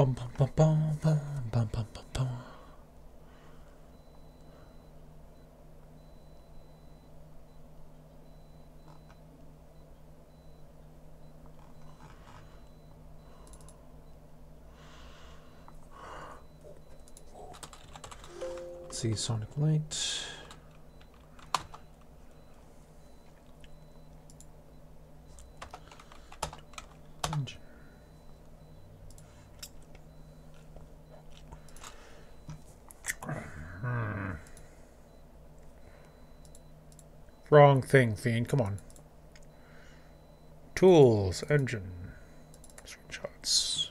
Bum, bum, bum, bum, bum, bum, bum, bum, bum. See, Sonic Light. Engine. Hmm. Wrong thing, Fiend. Come on. Tools, engine, screenshots.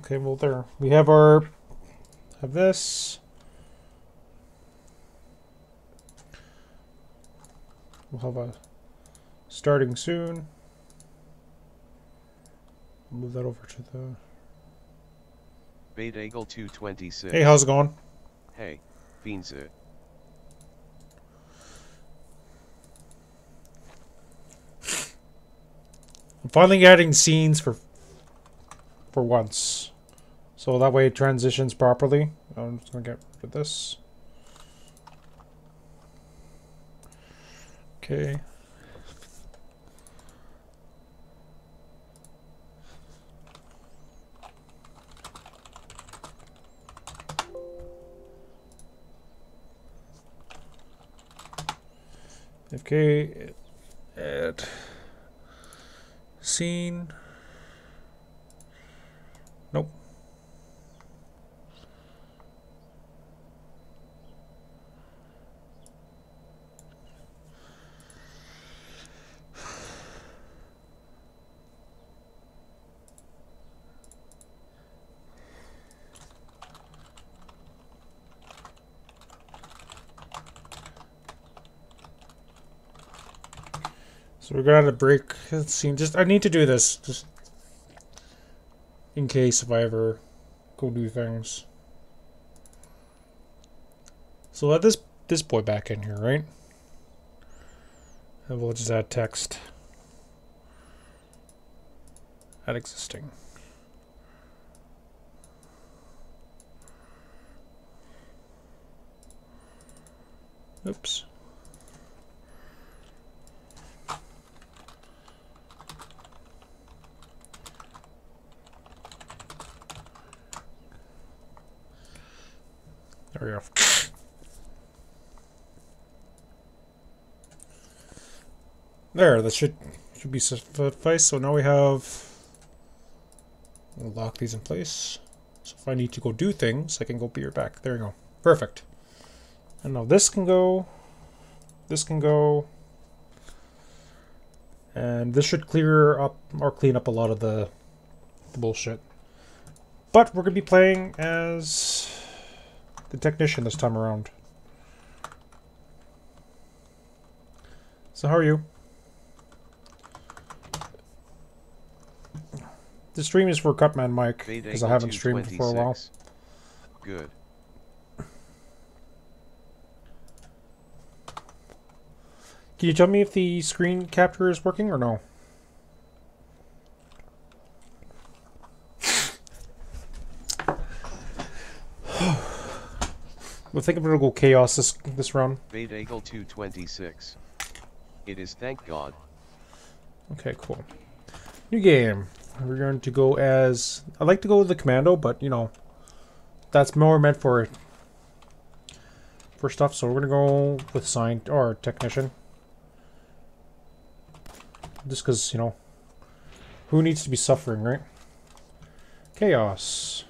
Okay, well there. We have our have this. We'll have a starting soon. Move that over to the Bait Eagle 226. Hey, how's it going? Hey, Fiendse. I'm finally adding scenes for for once. So that way it transitions properly. I'm just gonna get rid of this. Okay. FK at scene. Nope. So we're gonna break the scene. Just I need to do this just in case if I ever go do things. So let this this boy back in here, right? And we'll just add text. Add existing. Oops. There we. There, that should should be suffice. So now we have. We'll lock these in place. So if I need to go do things, I can go be right back. There you go. Perfect. And now this can go. This can go. And this should clear up or clean up a lot of the, the bullshit. But we're going to be playing as the technician this time around. So how are you? The stream is for Cutman Mike, because I haven't streamed for a while. Good. Can you tell me if the screen capture is working or no? Think it'll go chaos this this round. Bait Eagle 226. It is thank God. Okay, cool. New game. We're going to go as I like to go with the commando, but you know, that's more meant for for stuff. So we're gonna go with science or technician, just because you know, who needs to be suffering, right? Chaos.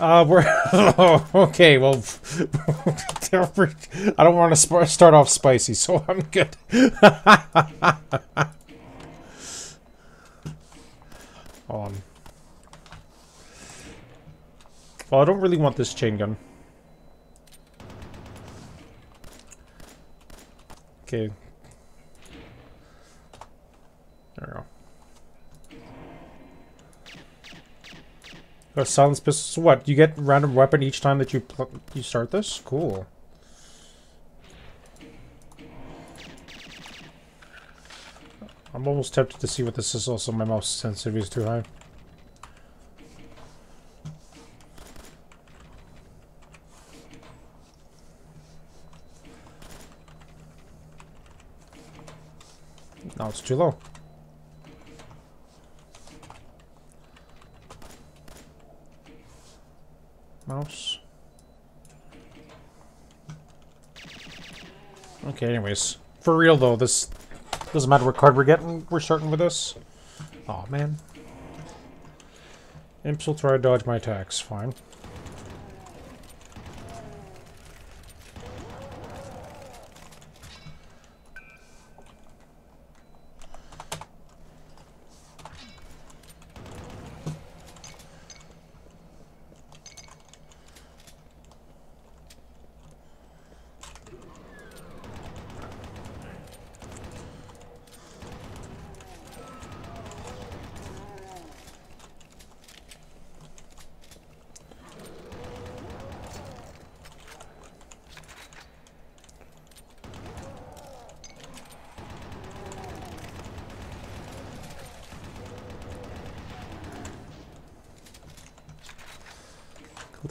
Uh, we're okay. Well, I don't want to start off spicy, so I'm good. On. Well, I don't really want this chain gun. Okay. There we go. A silence pistol. So what? You get random weapon each time that you you start this? Cool. I'm almost tempted to see what this is. Also, my mouse sensitivity is too high. No, it's too low. Mouse. Okay, anyways. For real though, this doesn't matter what card we're getting, we're starting with this. oh, man. Imps will try to dodge my attacks, fine.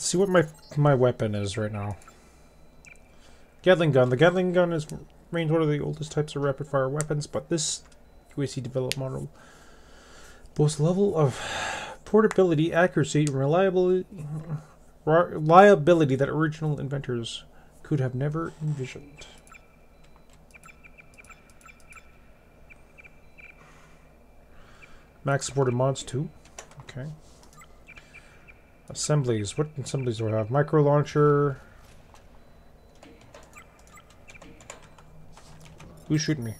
See what my my weapon is right now. Gatling gun. The Gatling gun is remains one of the oldest types of rapid fire weapons, but this UAC developed model boasts level of portability, accuracy, and reliability, reliability that original inventors could have never envisioned. Max supported mods too. Okay. Assemblies. What assemblies do I have? Micro launcher. Who's shooting me?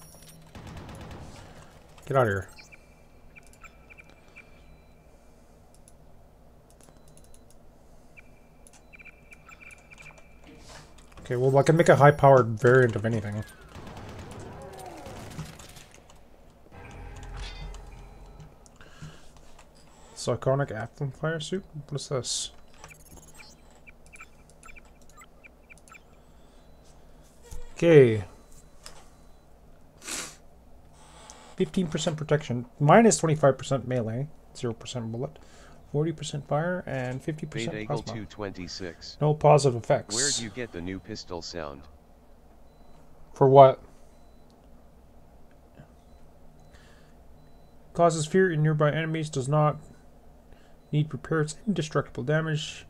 Get out of here. Okay, well I can make a high-powered variant of anything. Iconic Athlon fire suit? What is this? Okay. 15% protection, minus 25% melee, 0% bullet, 40% fire, and 50% plasma. 226. No positive effects. Where do you get the new pistol sound? For what? Causes fear in nearby enemies, does not Need repairs indestructible damage.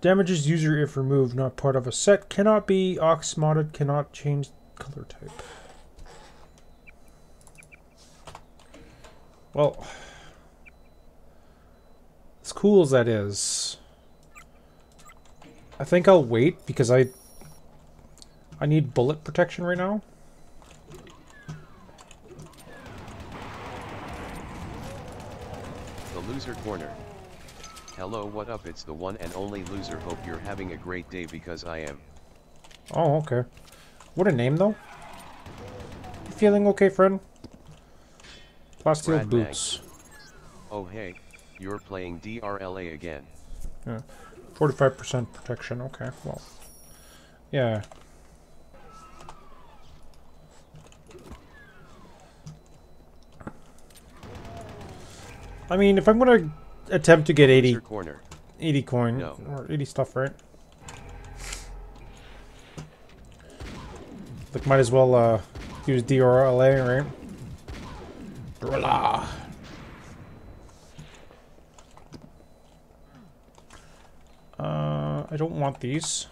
Damages user if removed, not part of a set. Cannot be ox modded, cannot change color type. Well, as cool as that is, I think I'll wait because I I need bullet protection right now. Loser Corner. Hello what up it's the one and only loser hope you're having a great day because I am. Oh okay. What a name though. You feeling okay friend? Plasteel boots. Oh hey, you're playing DRLA again. Yeah. 45% protection, okay, well. Yeah, I mean, if I'm gonna attempt to get 80, corner. 80 coin, no. or 80 stuff, right? Like, might as well uh, use DRLA, right? Blah. Uh, I don't want these.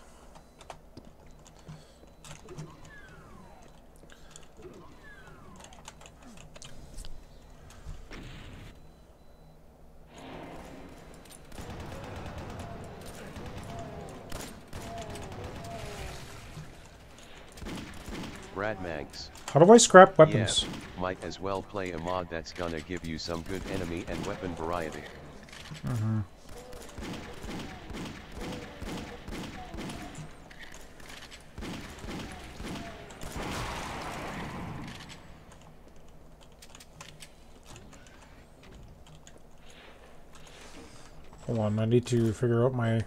Brad Mags. How do I scrap weapons? Yeah, might as well play a mod that's gonna give you some good enemy and weapon variety. Mm -hmm. Hold on, I need to figure out my...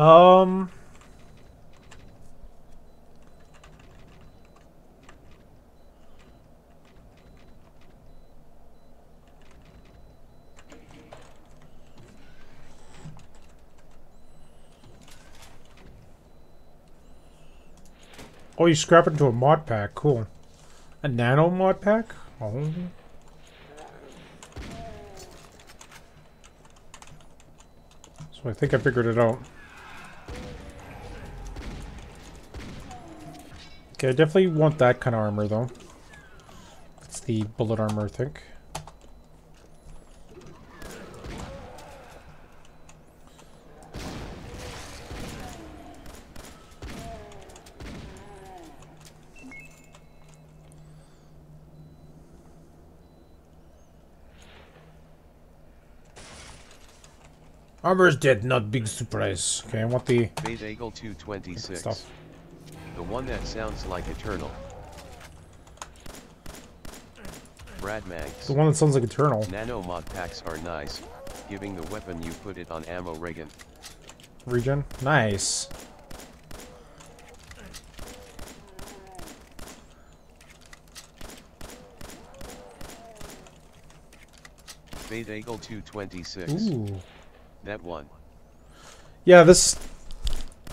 Um... Oh, you scrap it into a mod pack. Cool. A nano mod pack? Oh. So I think I figured it out. Okay, I definitely want that kind of armor, though. It's the bullet armor, I think. Armor's dead, not big surprise. Okay, I want the Fate Eagle 226. stuff. The one that sounds like Eternal. Brad Mags. The one that sounds like Eternal. Nano mod packs are nice, giving the weapon you put it on ammo regen. Regen. Nice. Fate Eagle 226. Ooh. That one. Yeah, this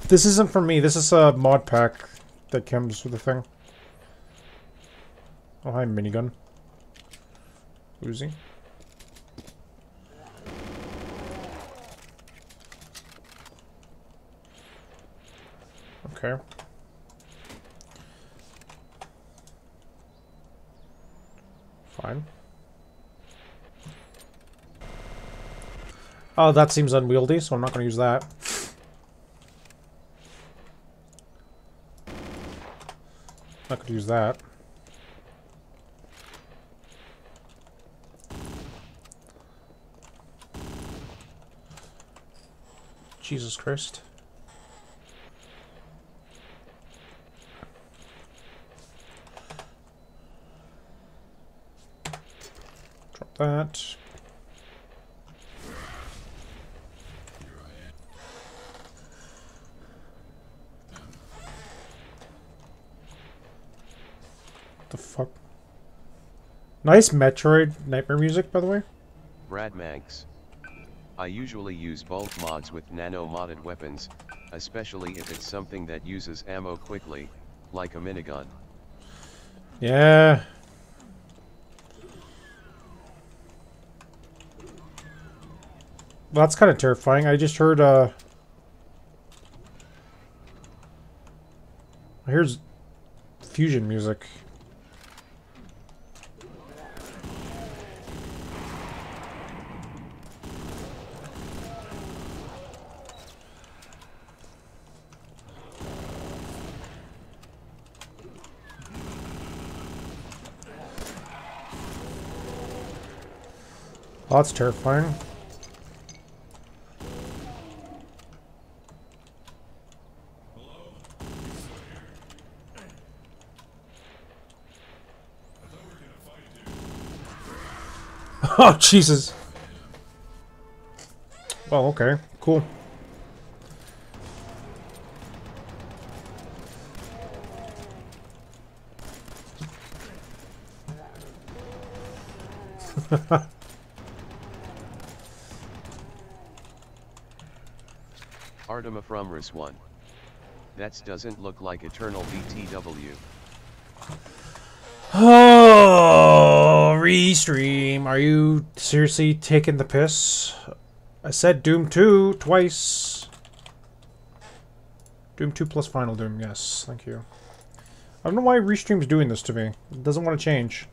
this isn't for me. This is a mod pack that comes with the thing. Oh, hi, minigun. Uzi. Okay. Fine. Oh, that seems unwieldy, so I'm not going to use that. Going to use that. Jesus Christ. Drop that. the fuck? Nice Metroid Nightmare music, by the way. Brad Mags. I usually use bulk mods with nano modded weapons, especially if it's something that uses ammo quickly, like a minigun. Yeah. Well, that's kind of terrifying. I just heard, uh... Here's fusion music. Oh, that's terrifying. Oh, Jesus. Well, okay. Cool. Artema from Rus 1. That doesn't look like Eternal BTW. Oh, restream. Are you seriously taking the piss? I said Doom 2 twice. Doom 2 plus Final Doom, yes. Thank you. I don't know why Restream's doing this to me. It doesn't want to change.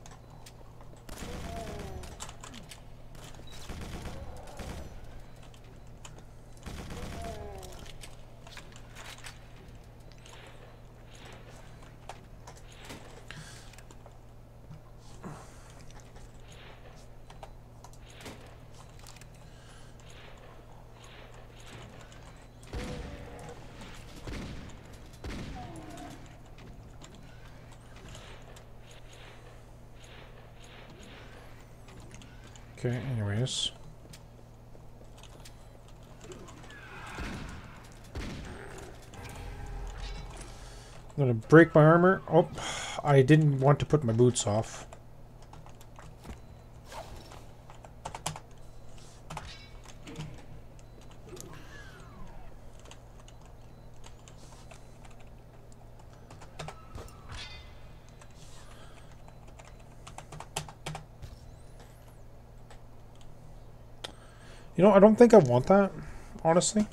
Okay, anyways. I'm gonna break my armor. Oh, I didn't want to put my boots off. You know, I don't think I want that, honestly.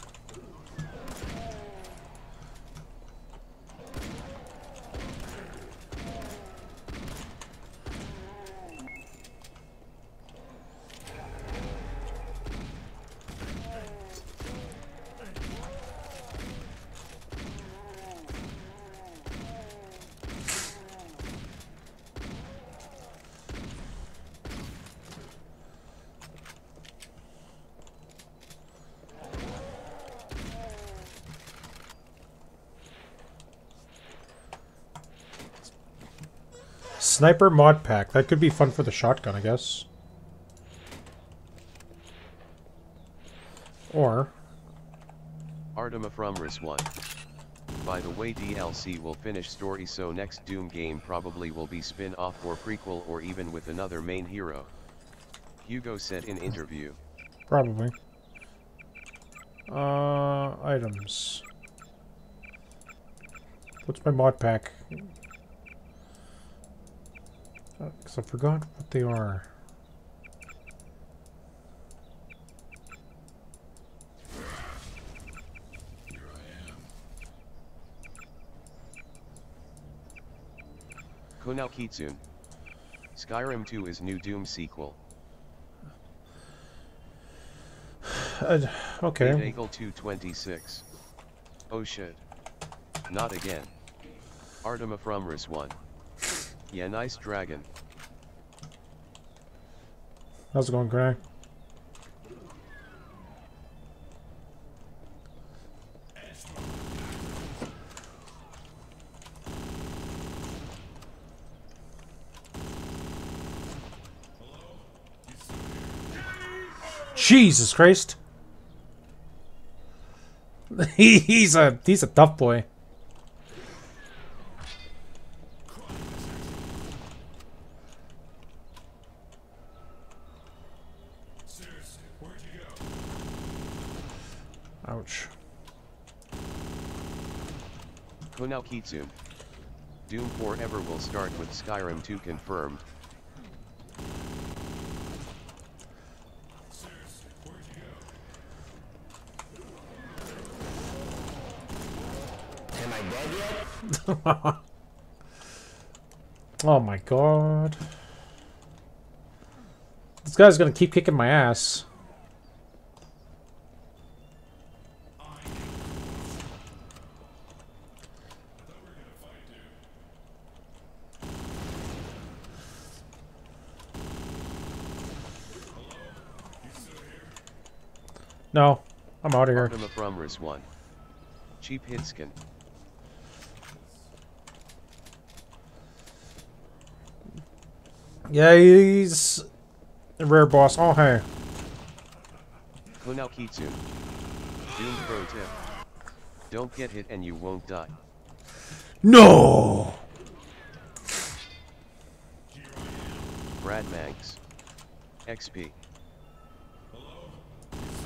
Sniper mod pack. That could be fun for the shotgun, I guess. Or... Artema from Ris 1. By the way DLC will finish story so next Doom game probably will be spin-off or prequel or even with another main hero. Hugo said in interview. Probably. Uh, items. What's my mod pack? Because I forgot what they are. Konal Kitsune. Skyrim 2 is new Doom sequel. Uh, okay. Eagle 226. Oh shit. Not again. Artema from Ris 1. Yeah nice dragon. How's it going, Gray? Jesus Christ. he's a he's a tough boy. Ouch. Konal Kitsune. Doom Forever will start with Skyrim 2 confirmed. Am I dead yet? Oh my god. This guy's gonna keep kicking my ass. No, I'm out of here. Artema from Ris 1. Cheap hit skin. Yeah, he's a rare boss. Oh, hey. Konal Kitsune. Doom pro tip. Don't get hit and you won't die. No! Brad Manx. XP.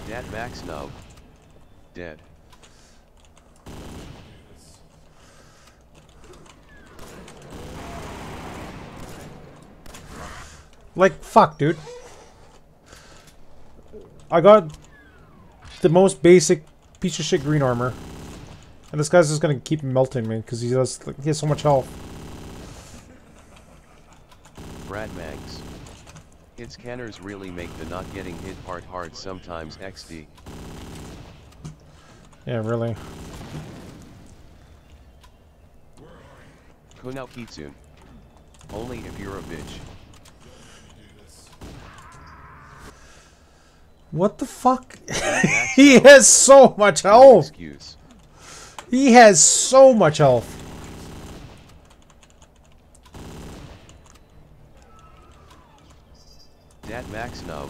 Dat Max Nub. Dead. Like, fuck, dude. I got the most basic piece of shit green armor. And this guy's just gonna keep melting me because he does like, he has so much health. Brad Manx. Hit scanners really make the not getting hit part hard sometimes XD. Yeah, really. Konal Kitsune. Only if you're a bitch. What the fuck? He has so much health. Excuse. He has so much health. Dat Max no.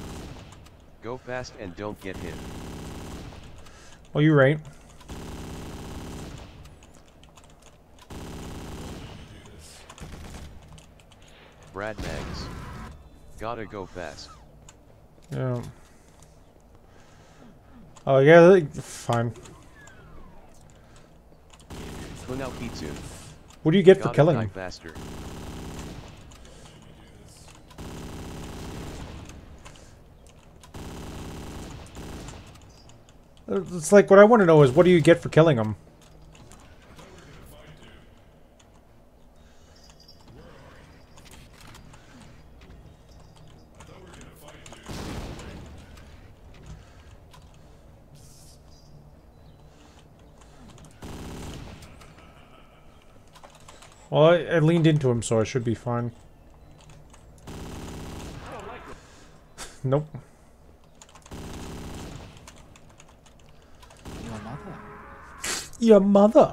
Go fast and don't get hit. Oh, you're right. Brad Mags. Gotta go fast. Yeah. Oh, yeah, fine. What do you get for Gotta killing die him? faster. It's like, what I want to know is, what do you get for killing him? Well, I, I leaned into him, so I should be fine. nope. Your mother. Your mother.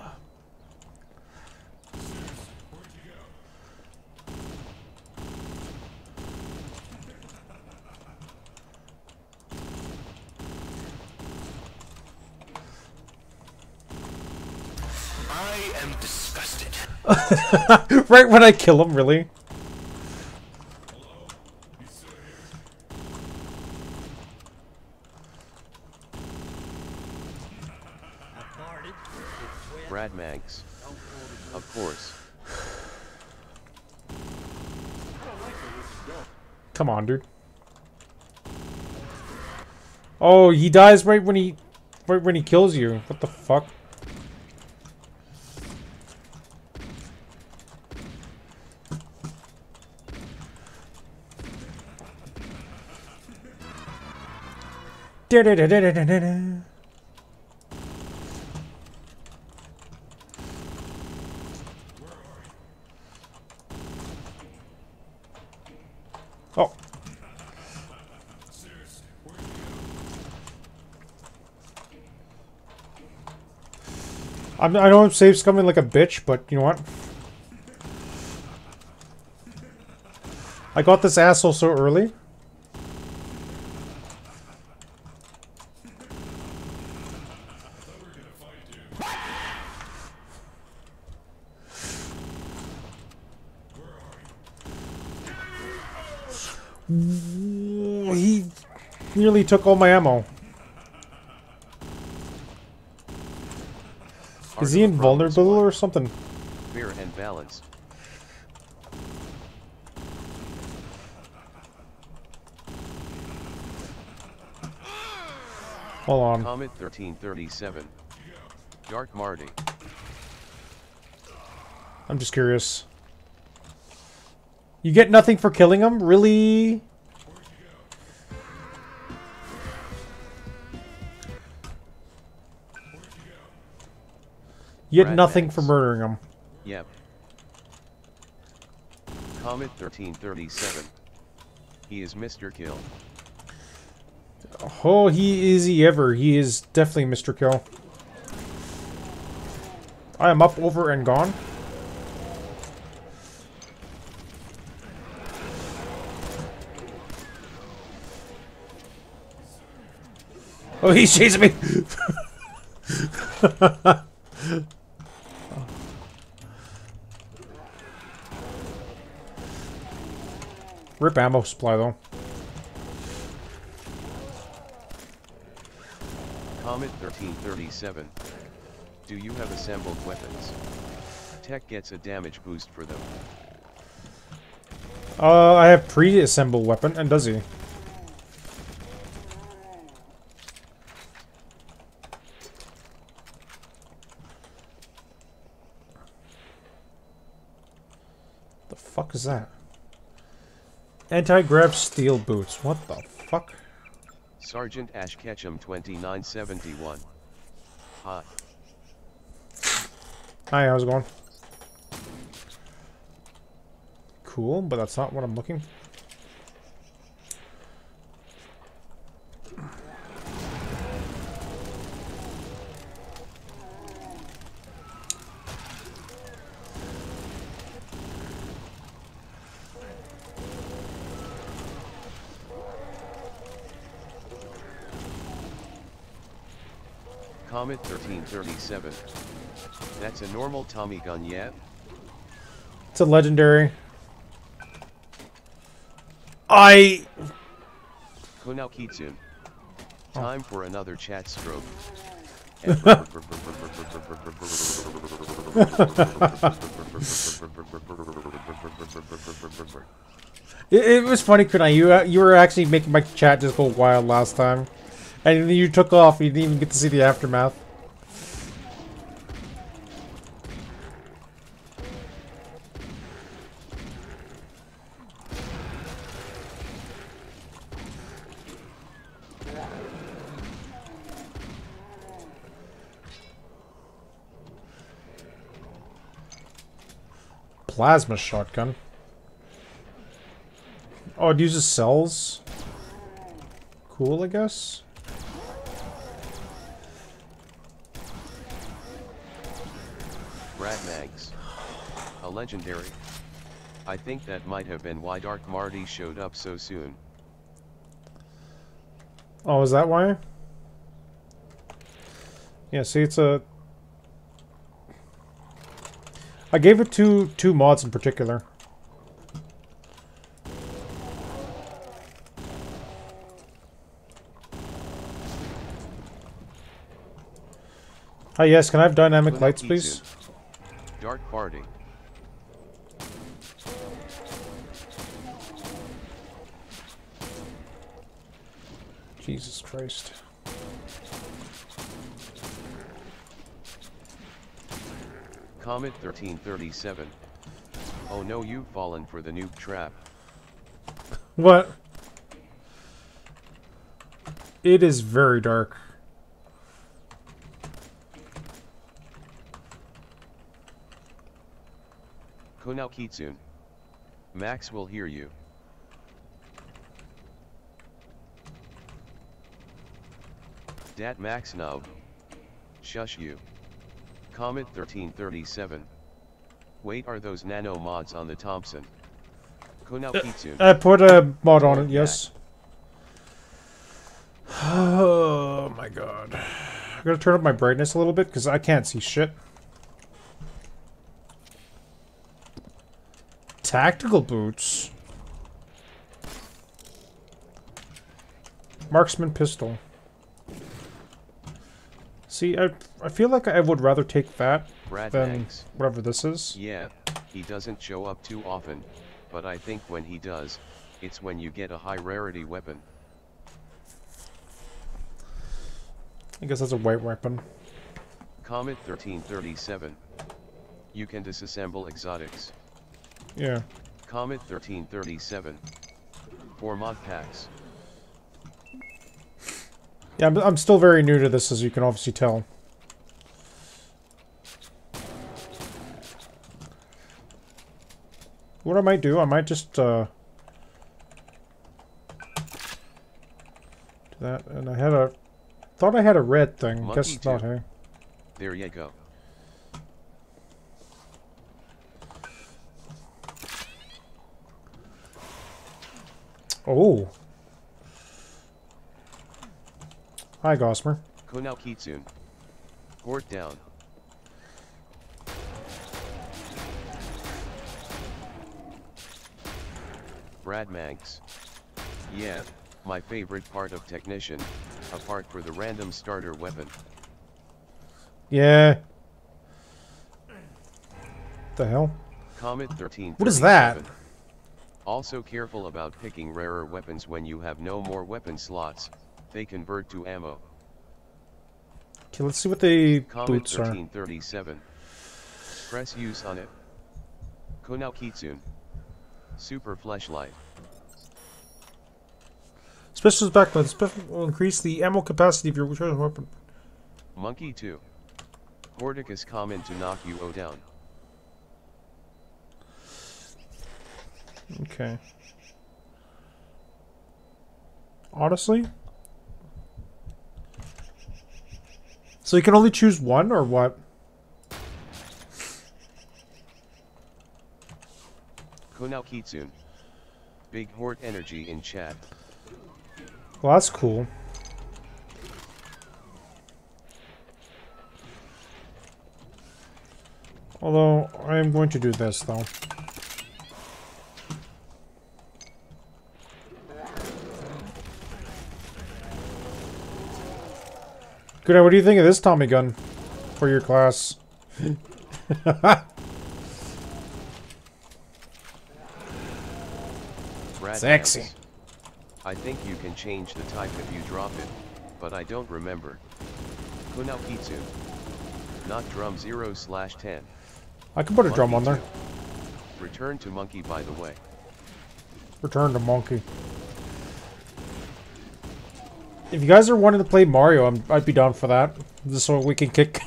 I am disgusted. right when I kill him, really? Brad Mags. Of course. Come on, dude. Oh, he dies right when he, right when he kills you. What the fuck? Da-da-da-da-da-da-da. Oh. I'm, I know I'm safe coming like a bitch, but you know what? I got this asshole so early. He nearly took all my ammo. Is he Art of a Progress invulnerable or something? Fear and balance. Hold on. Comet 1337. Dark Marty. I'm just curious. You get nothing for killing him? Really? You get nothing for murdering him. Yep. Comet 1337. He is Mr. Kill. Oh, he is he ever. He is definitely Mr. Kill. I am up, over, and gone. Oh, he's chasing me! Rip ammo supply, though. Comet 1337. Do you have assembled weapons? Tech gets a damage boost for them. Uh, I have pre-assembled weapon, and does he? The fuck is that? Anti-grav steel boots. What the fuck? Sergeant Ash Ketchum 2971. Hot. Hi, how's it going? Cool, but that's not what I'm looking for. Comet 1337. That's a normal Tommy gun yet? It's a legendary. I Konao Kitsune. Time for another chat stroke. It, it was funny, Kunai. You uh, you were actually making my chat just go wild last time, and you took off. You didn't even get to see the aftermath. Plasma shotgun. Oh, it uses cells? Cool, I guess? Brad Mags. A legendary. I think that might have been why Dark Marty showed up so soon. Oh, is that why? Yeah, see, it's a... I gave it two, two mods in particular. Hi, yes, can I have dynamic lights, please? Dark Party. Jesus Christ. Comet 1337. Oh no you've fallen for the noob trap. What? It is very dark. Konao Kitsune. Max will hear you. Dat Max Nub. Shush you. Comet 1337. Wait are those nano mods on the Thompson? Konao uh, Kitsune. I put a mod on it, yes. Oh my god. I'm gonna turn up my brightness a little bit because I can't see shit. Tactical boots. Marksman pistol. See, I I feel like I would rather take that Brad than whatever this is. Yeah, he doesn't show up too often, but I think when he does, it's when you get a high rarity weapon. I guess that's a white weapon. Comet 1337. You can disassemble exotics. Yeah. Comet 1337. For mod packs. Yeah, I'm, I'm still very new to this, as you can obviously tell. What I might do, I might just, uh... Do that, and I had a... Thought I had a red thing. Monkey Guess not, hey? There you go. Oh! Hi, Gosmer. Konao Kitsune. Hort down. Brad Mags. Yeah, my favorite part of Technician, apart for the random starter weapon. Yeah. The hell? Comet 13. What is that? Also careful about picking rarer weapons when you have no more weapon slots, they convert to ammo. Okay, let's see what the Comet boots are. 1337. Press use on it. Konao Kitsune. Super fleshlight. Special backbone. Special will increase the ammo capacity of your chosen weapon. Monkey 2. Hordicus common to knock you O down. Okay. Honestly? So you can only choose one or what? Kunal Kitsune. Big Hort Energy in chat. Well, that's cool. Although, I am going to do this, though. Good, what do you think of this Tommy gun for your class? Sexy. I think you can change the type if you drop it, but I don't remember. Kunaukitsu. Not drum 0 slash 10. I can put a drum on there. Two. Return to monkey by the way. Return to monkey. If you guys are wanting to play Mario, I'm, I'd be down for that. Just so we can kick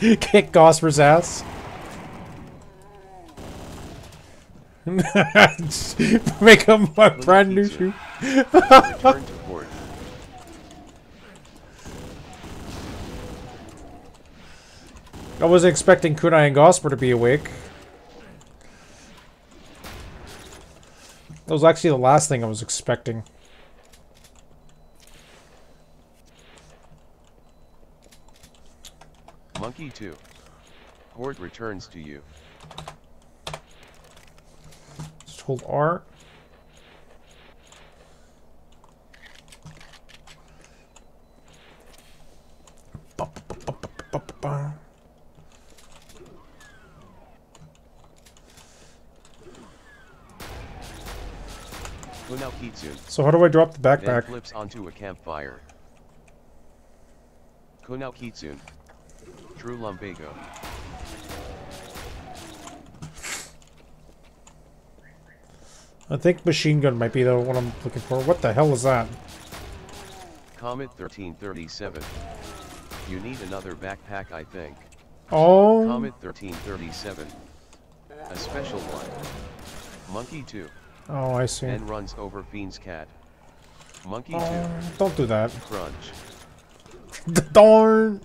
kick Gosper's ass. Make him my brand new shoe. I wasn't expecting Kunai and Gosper to be awake. That was actually the last thing I was expecting. Monkey 2. Horde returns to you. Just hold R. So how do I drop the Then backpack? flips onto a campfire. Kunaukitsun. True lumbago. I think machine gun might be the one I'm looking for. What the hell is that? Comet 1337. You need another backpack I think. Oh, Comet 1337. A special one. Monkey 2. oh, I see. Then runs over Fiend's cat. Monkey 2. Oh, don't do that. Crunch. Darn.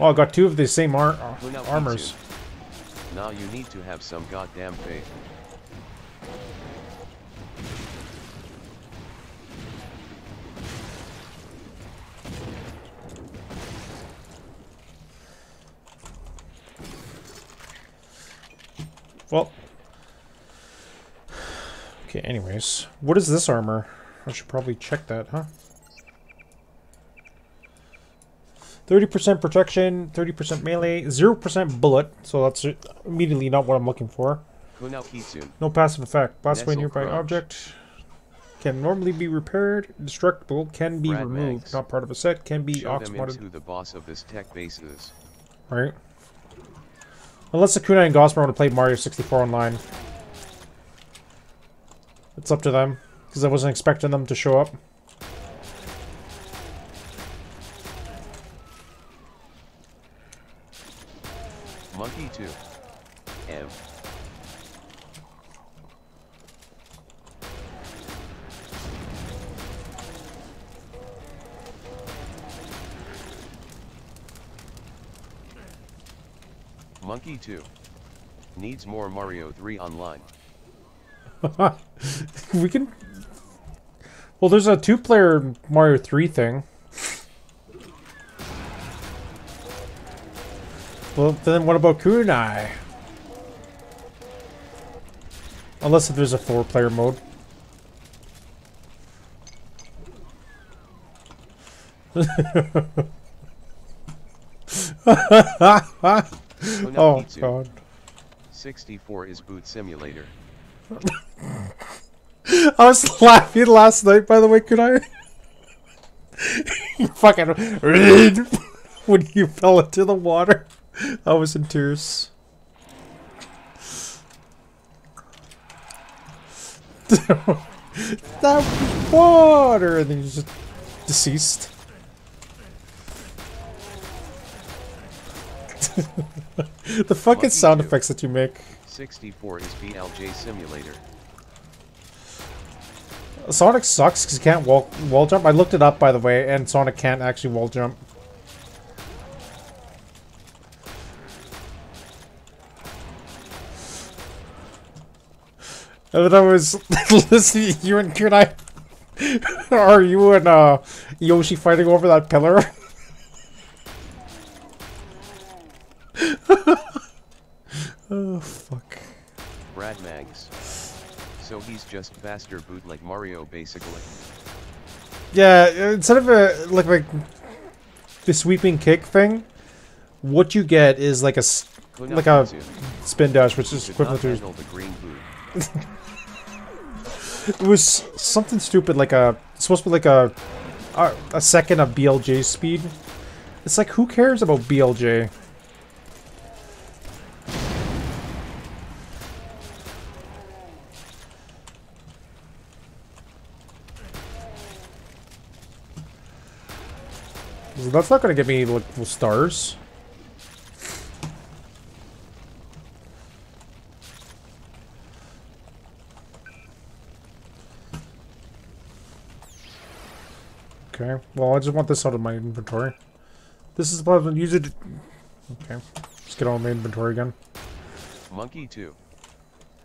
Well, I got two of the same ar uh, Kunaukitsu. armors. Now you need to have some goddamn faith. Well. Okay, anyways. What is this armor? I should probably check that, huh? 30% protection, 30% melee, 0% bullet, so that's immediately not what I'm looking for. No passive effect. Blast by nearby Crunch. object. Can normally be repaired. Destructible. Can be Brad removed. Mags. Not part of a set. Can be Show ox them modded. the boss of this tech base is. Right. Unless the Kunai and Gosper want to play Mario 64 online. It's up to them. Because I wasn't expecting them to show up. Monkey 2. M. Monkey 2. Needs more Mario 3 online. we can... Well, there's a two-player Mario 3 thing. Well, then what about Kunai? Unless if there's a four-player mode. oh, oh Kunaukitsu. God. 64 is Boot Simulator. I was laughing last night, by the way, could I? you fucking when you fell into the water. I was in tears. that water, and then you just deceased. the fucking sound effects that you make. 64 is BLJ Simulator. Sonic sucks because he can't wall wall jump. I looked it up by the way, and Sonic can't actually wall jump. And I was listening you and Kunai. Are you and uh, Yoshi fighting over that pillar? oh fuck. Brad Mags. So he's just faster bootleg Mario basically. Yeah, instead of a like like the sweeping kick thing, what you get is like a s- like a spin dash, which is equivalent to. It was something stupid, like a supposed to be like a a, a second of BLJ speed. It's like who cares about BLJ? That's not gonna get me like stars. Okay. Well, I just want this out of my inventory. This is what I'm use it. Okay. Just get all my inventory again. Monkey 2.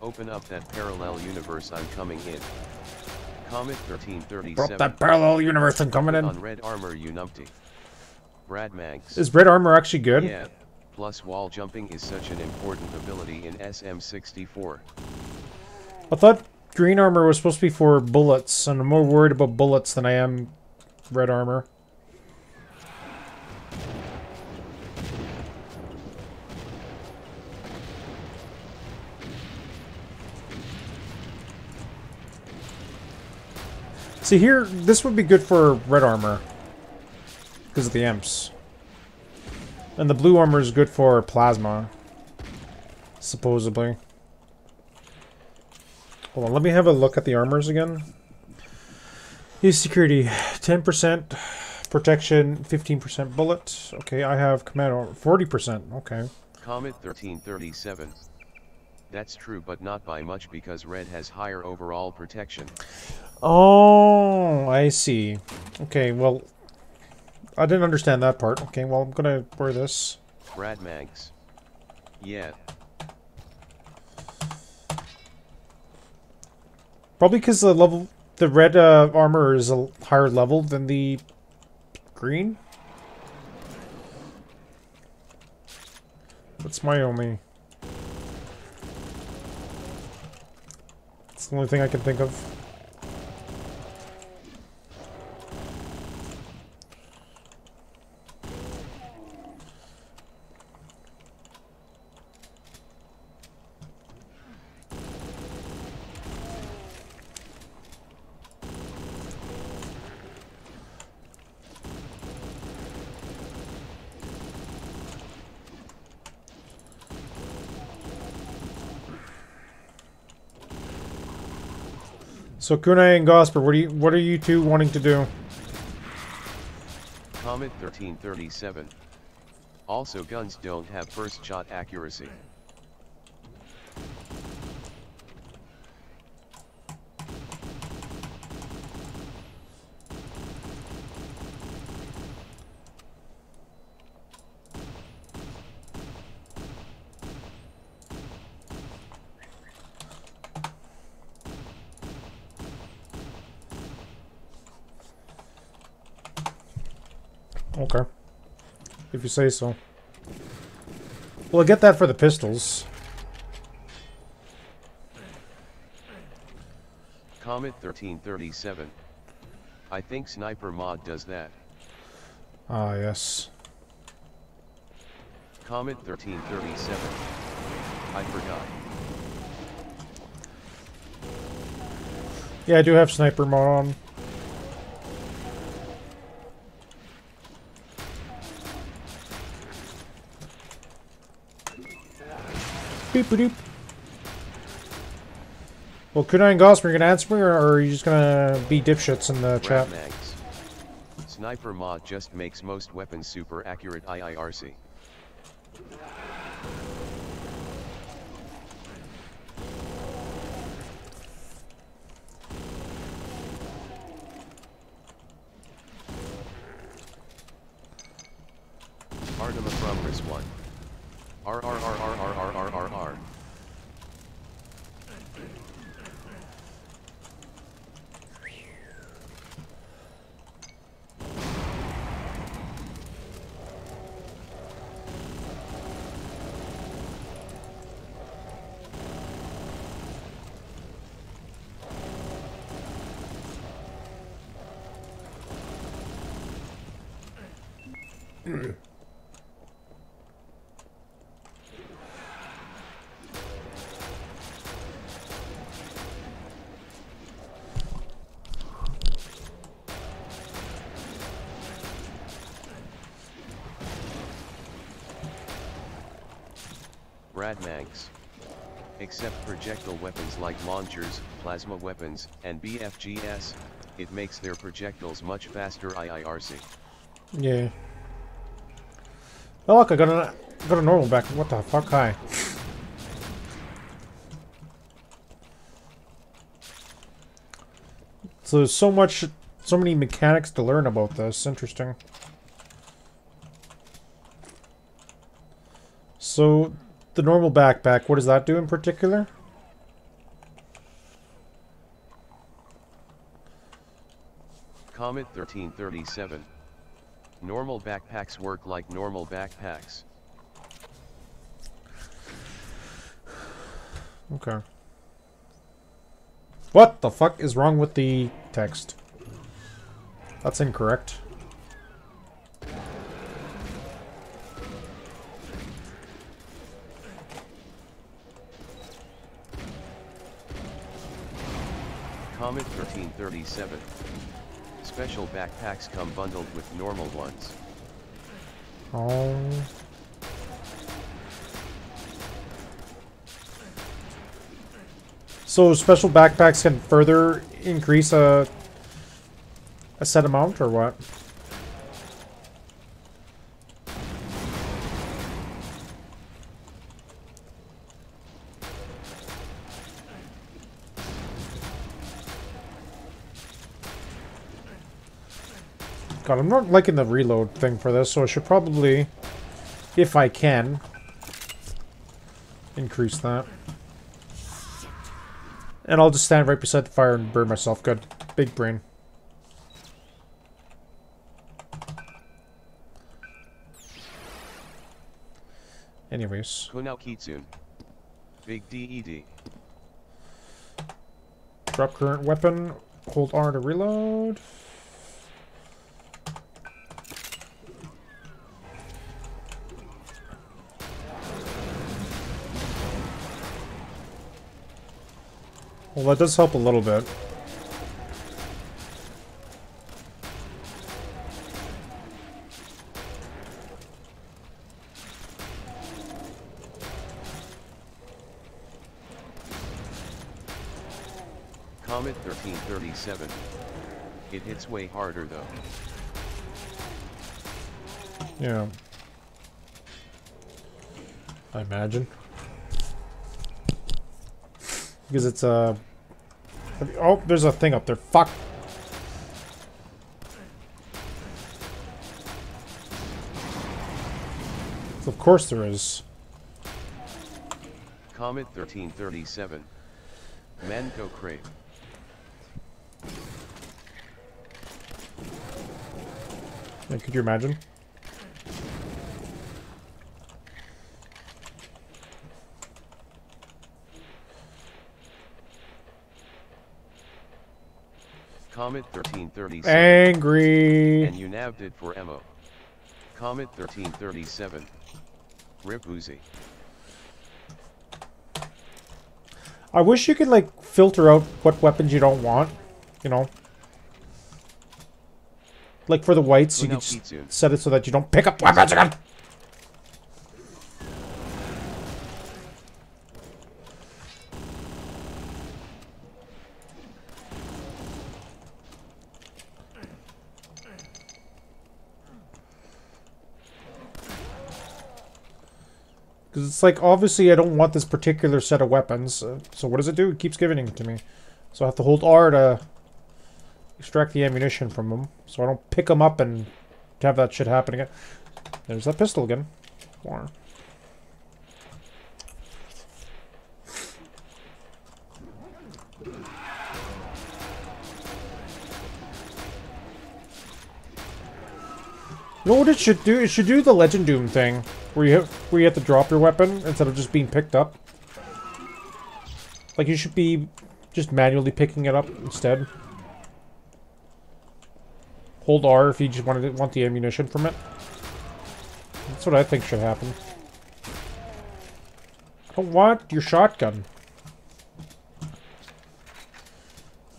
Open up that parallel universe I'm coming in. Comet 1337. Broke that parallel universe I'm coming On in. red armor Unumpty. Brad Mags. Is red armor actually good? Yeah. Plus wall jumping is such an important ability in SM64. I thought green armor was supposed to be for bullets, and I'm more worried about bullets than I am red armor. See here, this would be good for red armor. Because of the imps. And the blue armor is good for plasma. Supposedly. Hold on, let me have a look at the armors again. Security, 10% protection, 15% bullet. Okay, I have command armor, 40%. Okay. Comet 1337. That's true but not by much because red has higher overall protection. Oh, I see. Okay, well, I didn't understand that part. Okay, well, I'm gonna wear this. Brad Mags. Yeah. Probably because the level, the red uh, armor is a higher level than the green. That's my only. It's the only thing I can think of. So Kunai and Gosper, what are you what are you two wanting to do? Comet 1337. Also guns don't have first shot accuracy. Okay. If you say so. Well, I get that for the pistols. Comet 1337. I think Sniper Mod does that. Ah, yes. Comet 1337. I forgot. Yeah, I do have sniper mod on. Beep boop. Well, Kunai and Gosper, you gonna answer me, or are you just gonna be dipshits in the chat? Mags. Sniper Mod just makes most weapons super accurate IIRC. Except projectile weapons like launchers, plasma weapons, and BFGS, it makes their projectiles much faster IIRC. Yeah. Oh look, I got a got a normal back. What the fuck? Hi. So there's so much, so many mechanics to learn about this. Interesting. So, the normal backpack, what does that do in particular? Comet 1337. Normal backpacks work like normal backpacks. Okay. What the fuck is wrong with the text? That's incorrect. Comet 1337. Special backpacks come bundled with normal ones. Oh. So special backpacks can further increase a a set amount or what? God, I'm not liking the reload thing for this, so I should probably, if I can, increase that. And I'll just stand right beside the fire and burn myself. Good. Big brain. Anyways. Kunao Kitsune. Big DED. Drop current weapon. Hold R to reload. Well, that does help a little bit. Comet 1337. It hits way harder though. Yeah. I imagine. Because it's a... Oh, there's a thing up there. Fuck. Of course there is. Comet 1337. Manco Crave. Yeah, could you imagine? Comet 1337. Angry. And you nabbed it for ammo. Comet 1337. Rip Uzi. I wish you could, like, filter out what weapons you don't want. You know? Like, for the whites, you could just set it so that you don't pick up weapons again. It's like, obviously I don't want this particular set of weapons. Uh, so what does it do? It keeps giving it to me. So I have to hold R to extract the ammunition from them. So I don't pick them up and have that shit happen again. There's that pistol again. More. You know what it should do? It should do the LegenDoom thing, where you have, where you have to drop your weapon instead of just being picked up. Like you should be just manually picking it up instead. Hold R if you just wanted to, want the ammunition from it. That's what I think should happen. I don't want your shotgun.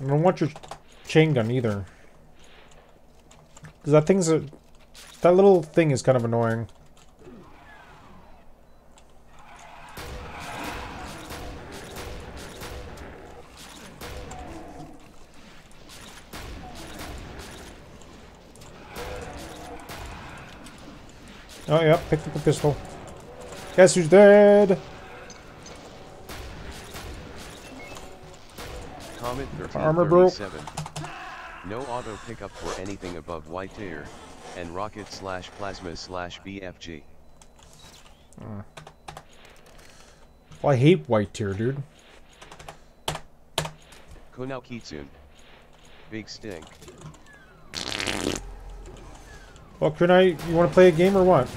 I don't want your chain gun either. Because that thing's a... That little thing is kind of annoying. Oh, yeah, picked up the pistol. Guess who's dead? Comet Armor broke. No auto pickup for anything above white tier, and rocket slash plasma slash BFG. Hmm. Well, I hate white tier, dude. Kunao Kitsune. Big stink. Well, can I... You want to play a game or what?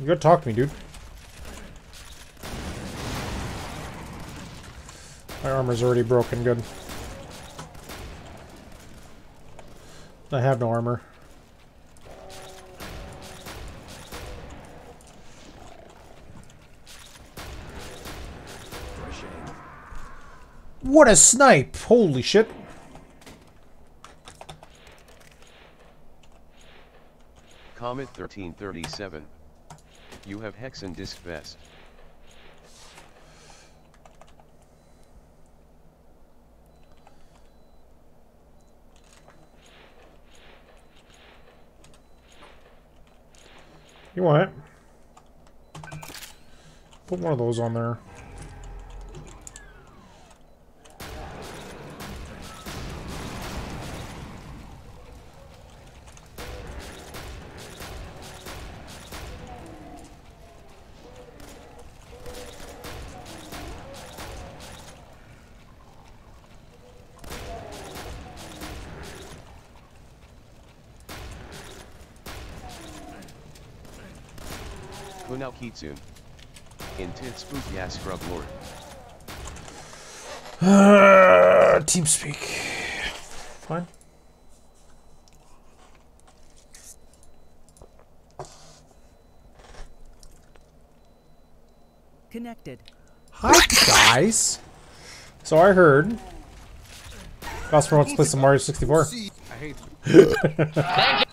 You gotta talk to me, dude. My armor's already broken, good. I have no armor. What a snipe! Holy shit! Comet 1337. You have Hexen Disc Vest. You want it? Put one of those on there. Kunao Kitsune. In Tid Spook Gas Scrub Lord. Uh, TeamSpeak. Fine. Connected. Hi, guys. So I heard. Gosper wants to play some Mario 64. I hate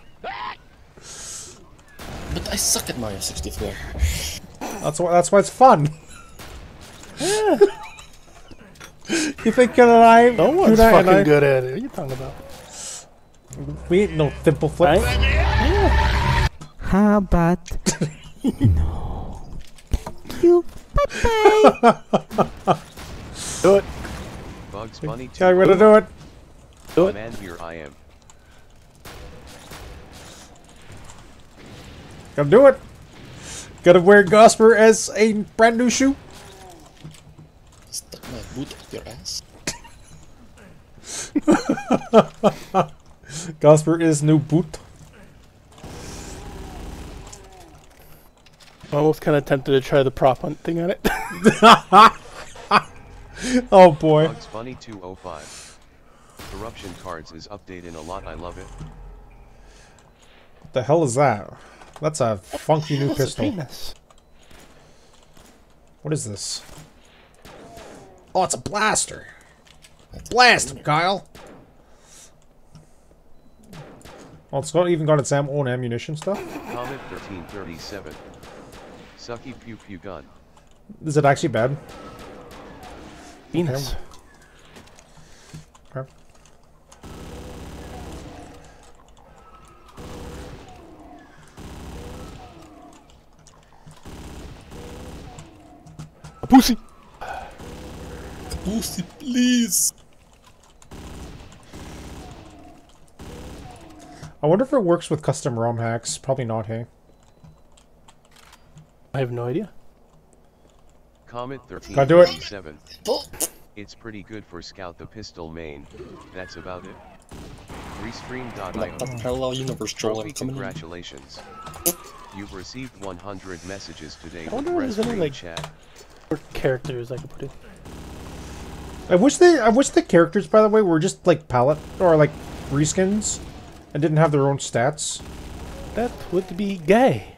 But I suck at Mario 64. That's why. That's why it's fun. you think Ken and I? No one's Kunai and fucking I- good at it. What are you talking about? We ain't no thimble flip. Right? How about no? You bye bye. Do it. Bugs Bunny 2. Yeah, I'm gonna do it. Do it. Man, here I am. Gotta do it. Gotta wear Gosper as a brand new shoe. Stuck my boot up your ass. Gosper is new boot. I'm almost kind of tempted to try the prop hunt thing on it. Oh boy. Bugs Bunny 205. Corruption cards is updating a lot. I love it. What the hell is that? That's a funky new pistol. What is this? Oh, it's a blaster. Blast him, Kyle. Oh, it's not even got its own ammunition stuff. Comet 1337. Sucky Pew Pew Gun. Is it actually bad? Penis. Okay. Pussy. Pussy, please. I wonder if it works with custom ROM hacks. Probably not, hey. I have no idea. Comet Gotta do it. 1337. It's pretty good for Scout the Pistol main. That's about it. Restream.io. like that parallel universe troller Trophy, coming in. congratulations. You've received 100 messages today I with wonder if there's any, like- Chat. Or characters I could put in. I wish they I wish the characters, by the way, were just like palette or like reskins and didn't have their own stats. That would be gay.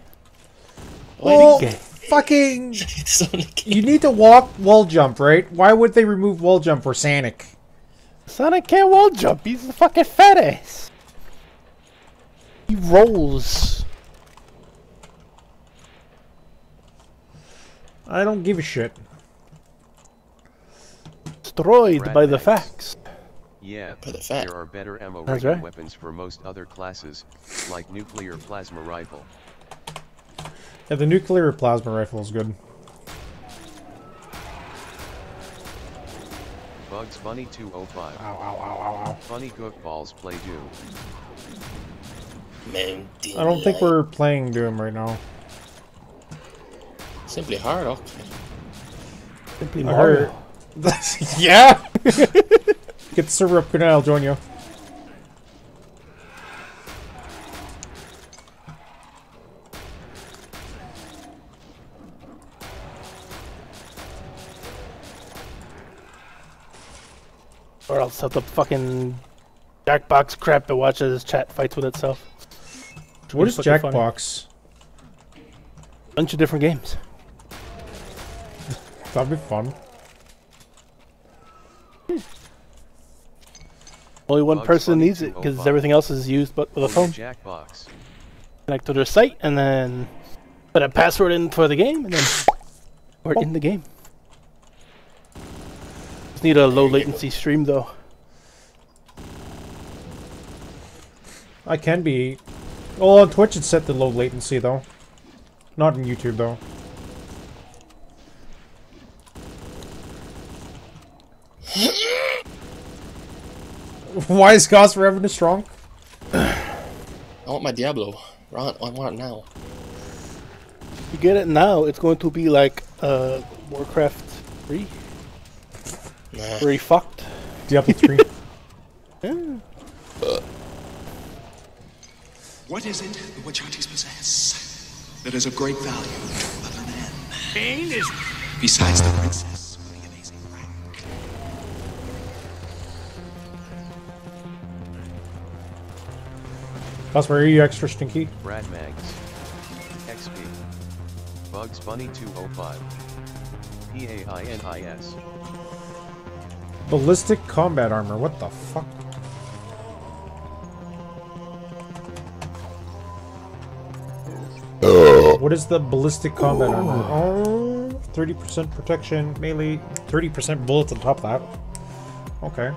Well, gay. fucking. It's You need to walk wall jump, right? Why would they remove wall jump for Sonic? Sonic can't wall jump. He's a fucking fat ass. He rolls. I don't give a shit. Destroyed Rat by the facts. Yeah, the fact. there are better ammo That's right. weapons for most other classes, like nuclear plasma rifle. Yeah, the nuclear plasma rifle is good. Bugs Bunny 205. Ow, ow, ow, ow, ow. Funny gook balls play Doom. Man, I don't think we're playing Doom right now. Simply hard. Okay. Simply I Mario. yeah! Get the server up, good night, I'll join you. Or else set up fucking Jackbox crap that watches this chat fights with itself. What is fucking funny. Jackbox? Bunch of different games. That'd be fun. Only one Bugs person needs it because everything else is used but with a phone. Jackbox. Connect to their site and then put a password in for the game and then we're in the game. Just need a low latency stream though. I can be. Well, on Twitch it's set to low latency though. Not in YouTube though. Why is Gauss Revenue strong? I want my Diablo. Right, I want it now. If you get it now, it's going to be like uh, Warcraft 3, Nah. where he fucked. Diablo 3. Yeah. What is it the Wachatis possess that is of great value to other men? Pain is Besides the princess Gauss, where are you extra stinky? Brad Mags. XP. Bugs Bunny 205. P-A-I-N-I-S. Ballistic combat armor. What the fuck? Uh. What is the ballistic combat armor? Oh, 30% protection, melee, 30% bullets on top of that. Okay.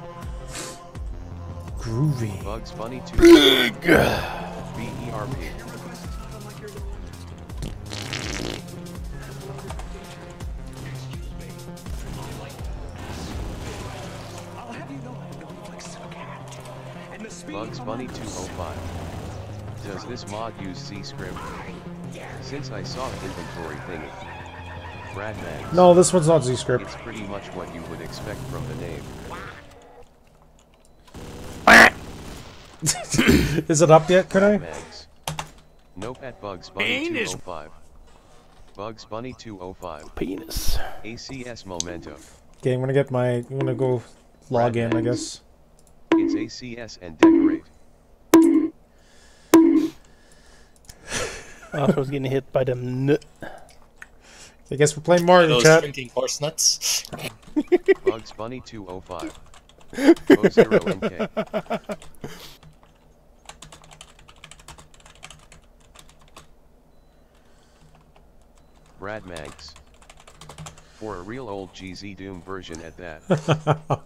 Groovy. Bugs Bunny 2 B-E-R-P. Bugs Bunny 205. Does this mod use Z-script? Since I saw the inventory thingy. Brad Mags. No, this one's not Z-script. It's pretty much what you would expect from the name. Is it up yet, can I? Mags. Nope at Bugs Bunny Pain 205. Bugs Bunny 205. Penis. ACS Momentum. Okay, I'm gonna get my, I'm gonna go log in, I guess. It's ACS and decorate. Oh, I was getting hit by them nut. I guess we're playing Mario Those chat. drinking horse nuts. Bugs Bunny 205. O0MK. Brad Mags. For a real old GZ Doom version at that.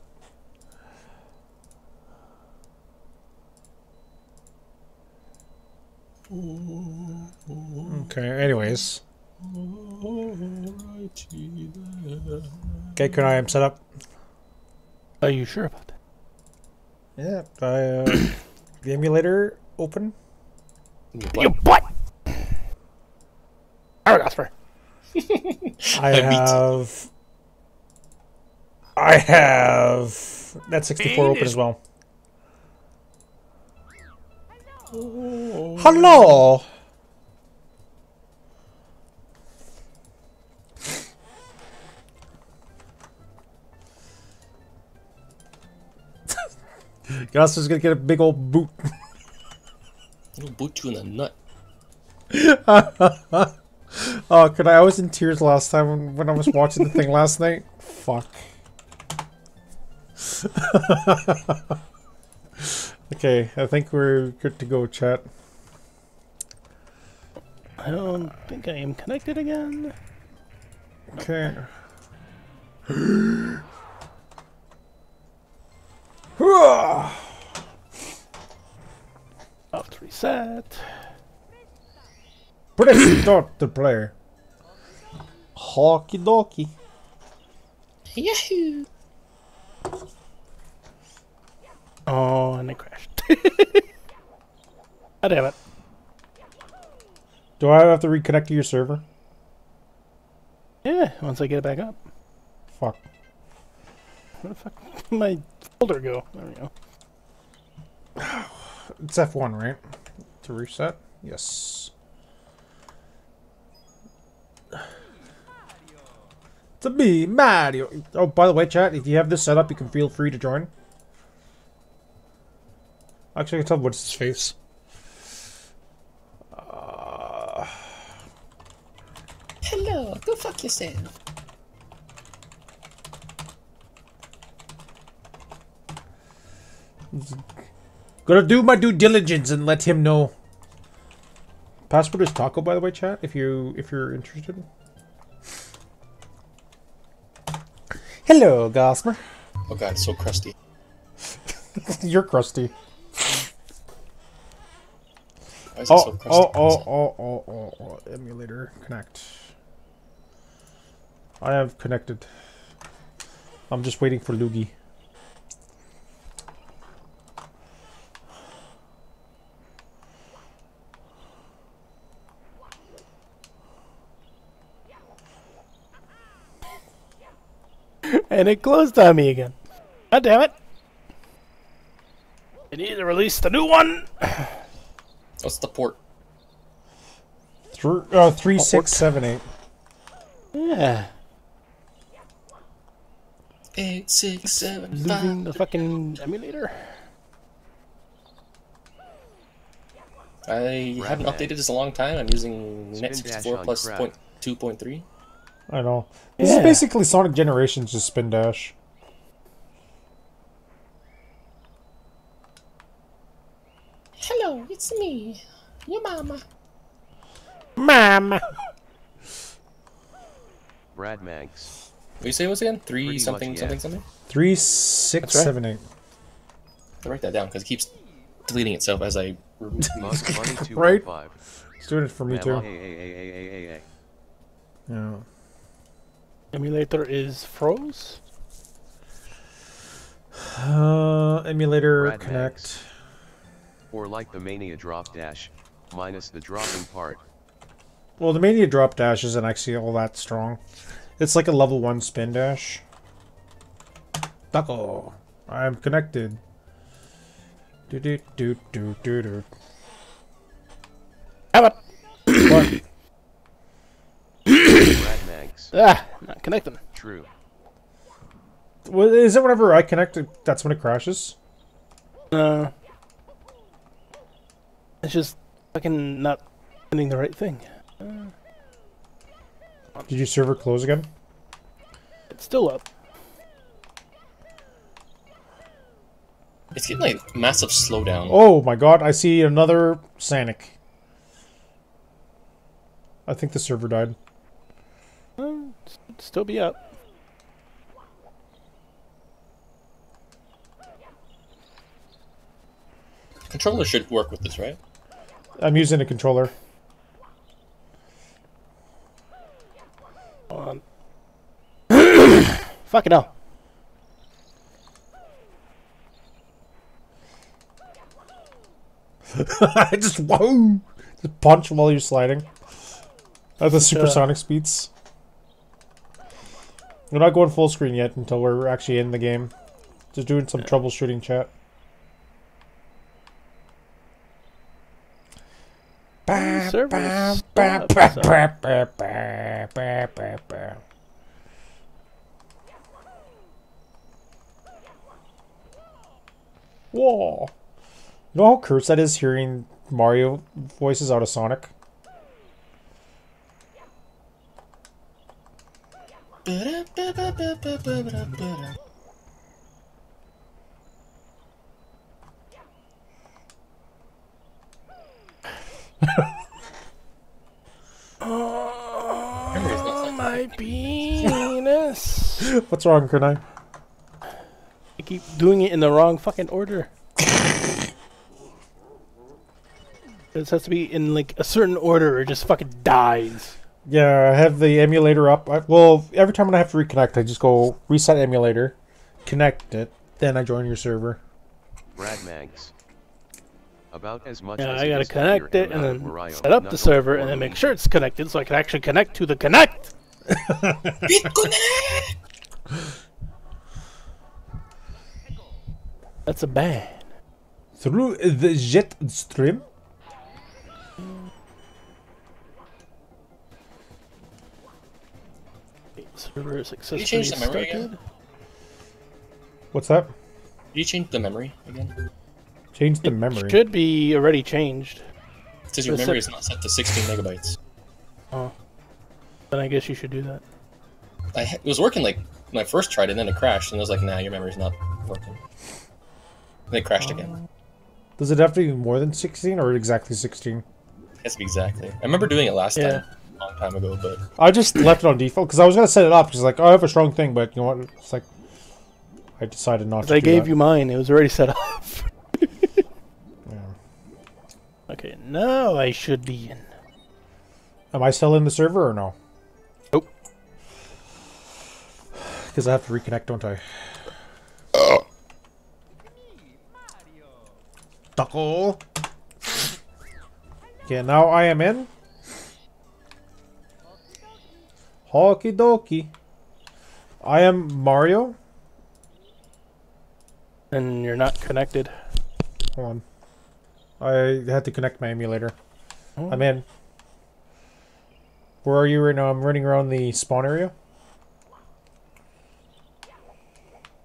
Okay, anyways. Okay, can I am set up? Are you sure about that? Yeah, I, uh, the emulator open. You what? Alright, Oscar. I I have. I have that 64 open as well. Hello. Gus is gonna get a big old boot. It'll boot you in the nut. Oh, could I? I was in tears last time when, I was watching the thing last night. Fuck. okay, I think we're good to go, chat. I don't think I am connected again. Okay. Off to reset. Press start the player. Hockey dokie. Yahoo! Oh, and it crashed. oh, damn it. Do I have to reconnect to your server? Yeah, once I get it back up. Fuck. Where the fuck did my folder go? There we go. It's F1, right? To reset? Yes. To me, Mario. Oh, by the way, chat, if you have this set up, you can feel free to join. Actually, I can tell what's his face. Uh, Hello, go fuck yourself. gonna do my due diligence and let him know. Password is taco, by the way, chat. If you if you're interested. Hello, Gosmer. Oh god, it's so crusty. You're crusty. Why is it Oh, so crusty? oh, oh, oh, oh, oh, oh, emulator connect. I have connected. I'm just waiting for Loogie. And it closed on me again. God damn it. They need to release the new one. What's the port? Thr uh, three, six, seven, eight. Yeah. Eight, six, seven, Losing five. the fucking emulator. I haven't updated this in a long time. I'm using Spin Net dash 64 plus crap. point two point three. I know. This Yeah. is basically Sonic Generations just spin dash. Hello, it's me, your mama. Mama. Brad Mags. What you say it was again? Three Pretty something much, something yeah. something. Three, six, right. seven, eight. I'll write that down because it keeps deleting itself as I remove Money 215. Right? It's doing it for me too. Yeah. Emulator is froze. Uh, emulator Brad connect. Mags. Or like the Mania drop dash, minus the dropping part. Well, the Mania drop dash isn't actually all that strong. It's like a level one spin dash. Taco. I'm connected. Do do do do do do. Damn it. What? Brad Mags. Not connecting. True. Well, is it whenever I connect, that's when it crashes? Uh, it's just fucking not sending the right thing. Did your server close again? It's still up. It's getting like massive slowdown. Oh my god, I see another Sanic. I think the server died. Uh, it'd still be up. Controller should work with this, right? I'm using a controller. Hold on. Fucking hell. I just whoa, just punch while you're sliding at the uh, supersonic speeds. We're not going full screen yet until we're actually in the game. Just doing some troubleshooting chat. Server stopped, so- Whoa. You know how cursed that is hearing Mario voices out of Sonic? Memory's not set. My penis. What's wrong, Kunai? I keep doing it in the wrong fucking order. This has to be in like a certain order or it just fucking dies. Yeah, I have the emulator up. I, well, every time when I have to reconnect, I just go reset emulator, connect it, then I join your server. Brad Mags. About as much Yeah, as I it gotta is to connect it and then Mariah set up the server and then make sure it's connected so I can actually connect to the connect. That's a ban. Through the jet stream? Server successfully change the memory again? What's that? Did you change the memory again? Change the memory. It should be already changed. It says your memory is not set to 16 megabytes. Oh. Then I guess you should do that. I, it was working like when I first tried it, and then it crashed, and I was like, nah, your memory's not working. And it crashed again. Does it have to be more than 16 or exactly 16? It has to be exactly. I remember doing it last Yeah. time, a long time ago, but I just left it on default because I was going to set it up because like, oh, I have a strong thing, but you know what? It's like, I decided not to I do gave that. you mine. It was already set up. Yeah. Okay, now I should be in. Am I still in the server or no? Nope. Because I have to reconnect, don't I? Duckle. Okay, now I am in. Hockey dokie. I am Mario. And you're not connected. Hold on. I had to connect my emulator. I'm in. Where are you right now? I'm running around the spawn area.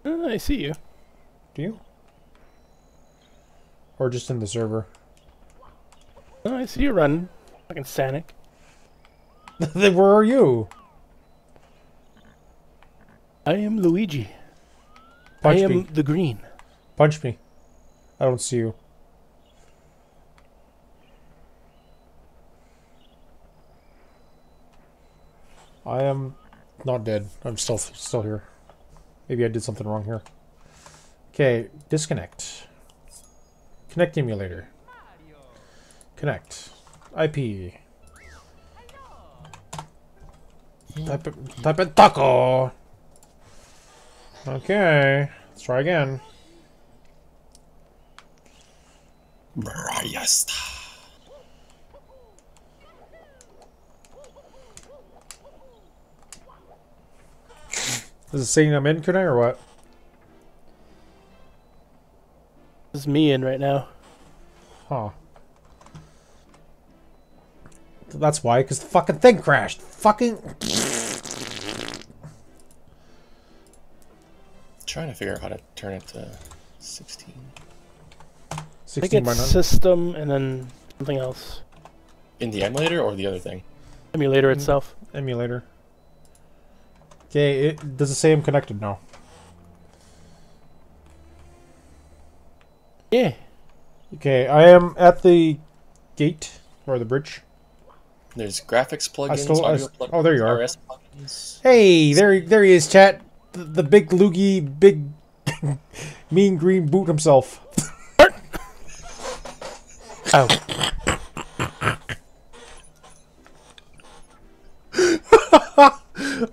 Uh, I see you. Do you? Or just in the server? Oh, I see you running. Fucking Sanic. then where are you? I am Luigi. Punch I am me. the green. Punch me. I don't see you. I am not dead. I'm still still here. Maybe I did something wrong here. Okay, disconnect. Connect emulator. Connect. IP. Type it, type it taco. Okay, let's try again. Mariasta. Is it saying I'm in, Kunai, or what? This is me in right now. Huh. That's why, because the fucking thing crashed. Fucking. Trying to figure out how to turn it to 16. I think it's system and then something else. In the emulator or the other thing? Emulator Mm. itself. Emulator. Okay, it does it say I'm connected now? Yeah. Okay, I am at the gate or the bridge. There's graphics plugins, still- I audio s- plugins, oh, there you are. RS plugins. Hey, there, there he is, chat. The, the big loogie, big, mean green boot himself. Oh.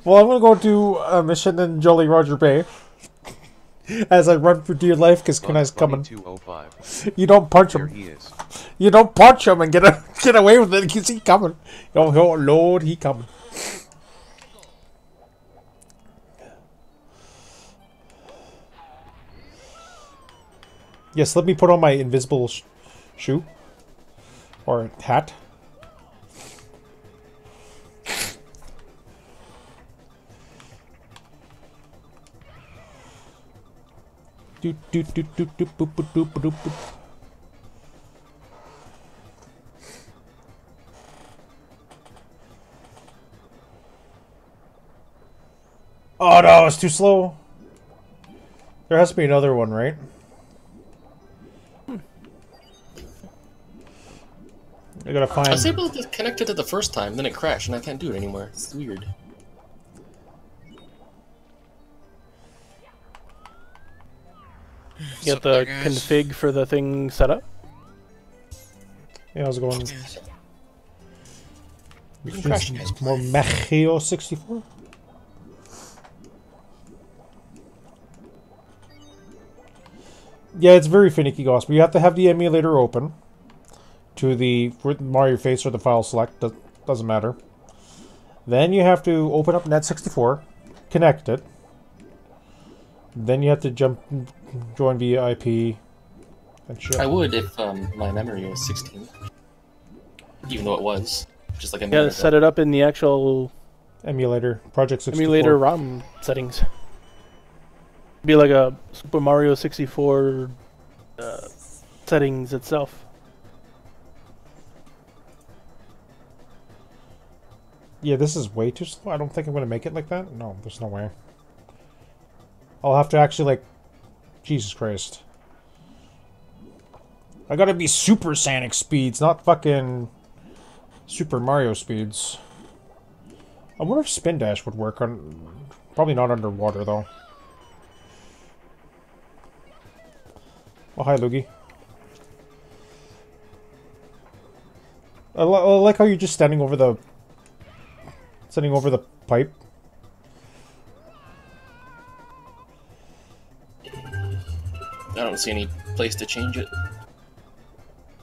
Well, I'm gonna go do a mission in Jolly Roger Bay. As I run for dear life, because Kunai's coming. 2205. You don't punch There him. he is. You don't punch him and get a, get away with it because he coming. Oh, oh, Lord, he coming. Yes, let me put on my invisible sh shoe. Or hat. Oh no, it's too slow. There has to be another one, right? I gotta I was able to connect it to the first time, then it crashed, and I can't do it anymore. It's weird. Get up the there, guys? config for the thing set up. Yeah, how's it going? We can crash. More Machio 64? Yeah, it's very finicky, Goss, but you have to have the emulator open to the Mario Face or the file select, does, doesn't matter. Then you have to open up Net64, connect it. Then you have to jump, join via IP, and. I would if um, my memory was 16. Even though it was. Just like a Yeah, minute set it up in the actual Emulator, Project 64. emulator ROM settings. Be like a Super Mario 64 uh, settings itself. Yeah, this is way too slow. I don't think I'm going to make it like that. No, there's no way. I'll have to actually, like... Jesus Christ. I gotta be Super Sonic speeds, not fucking... Super Mario speeds. I wonder if Spin Dash would work on... Probably not underwater, though. Oh, hi, Loogie. I, I like how you're just standing over the Sending over the pipe. I don't see any place to change it.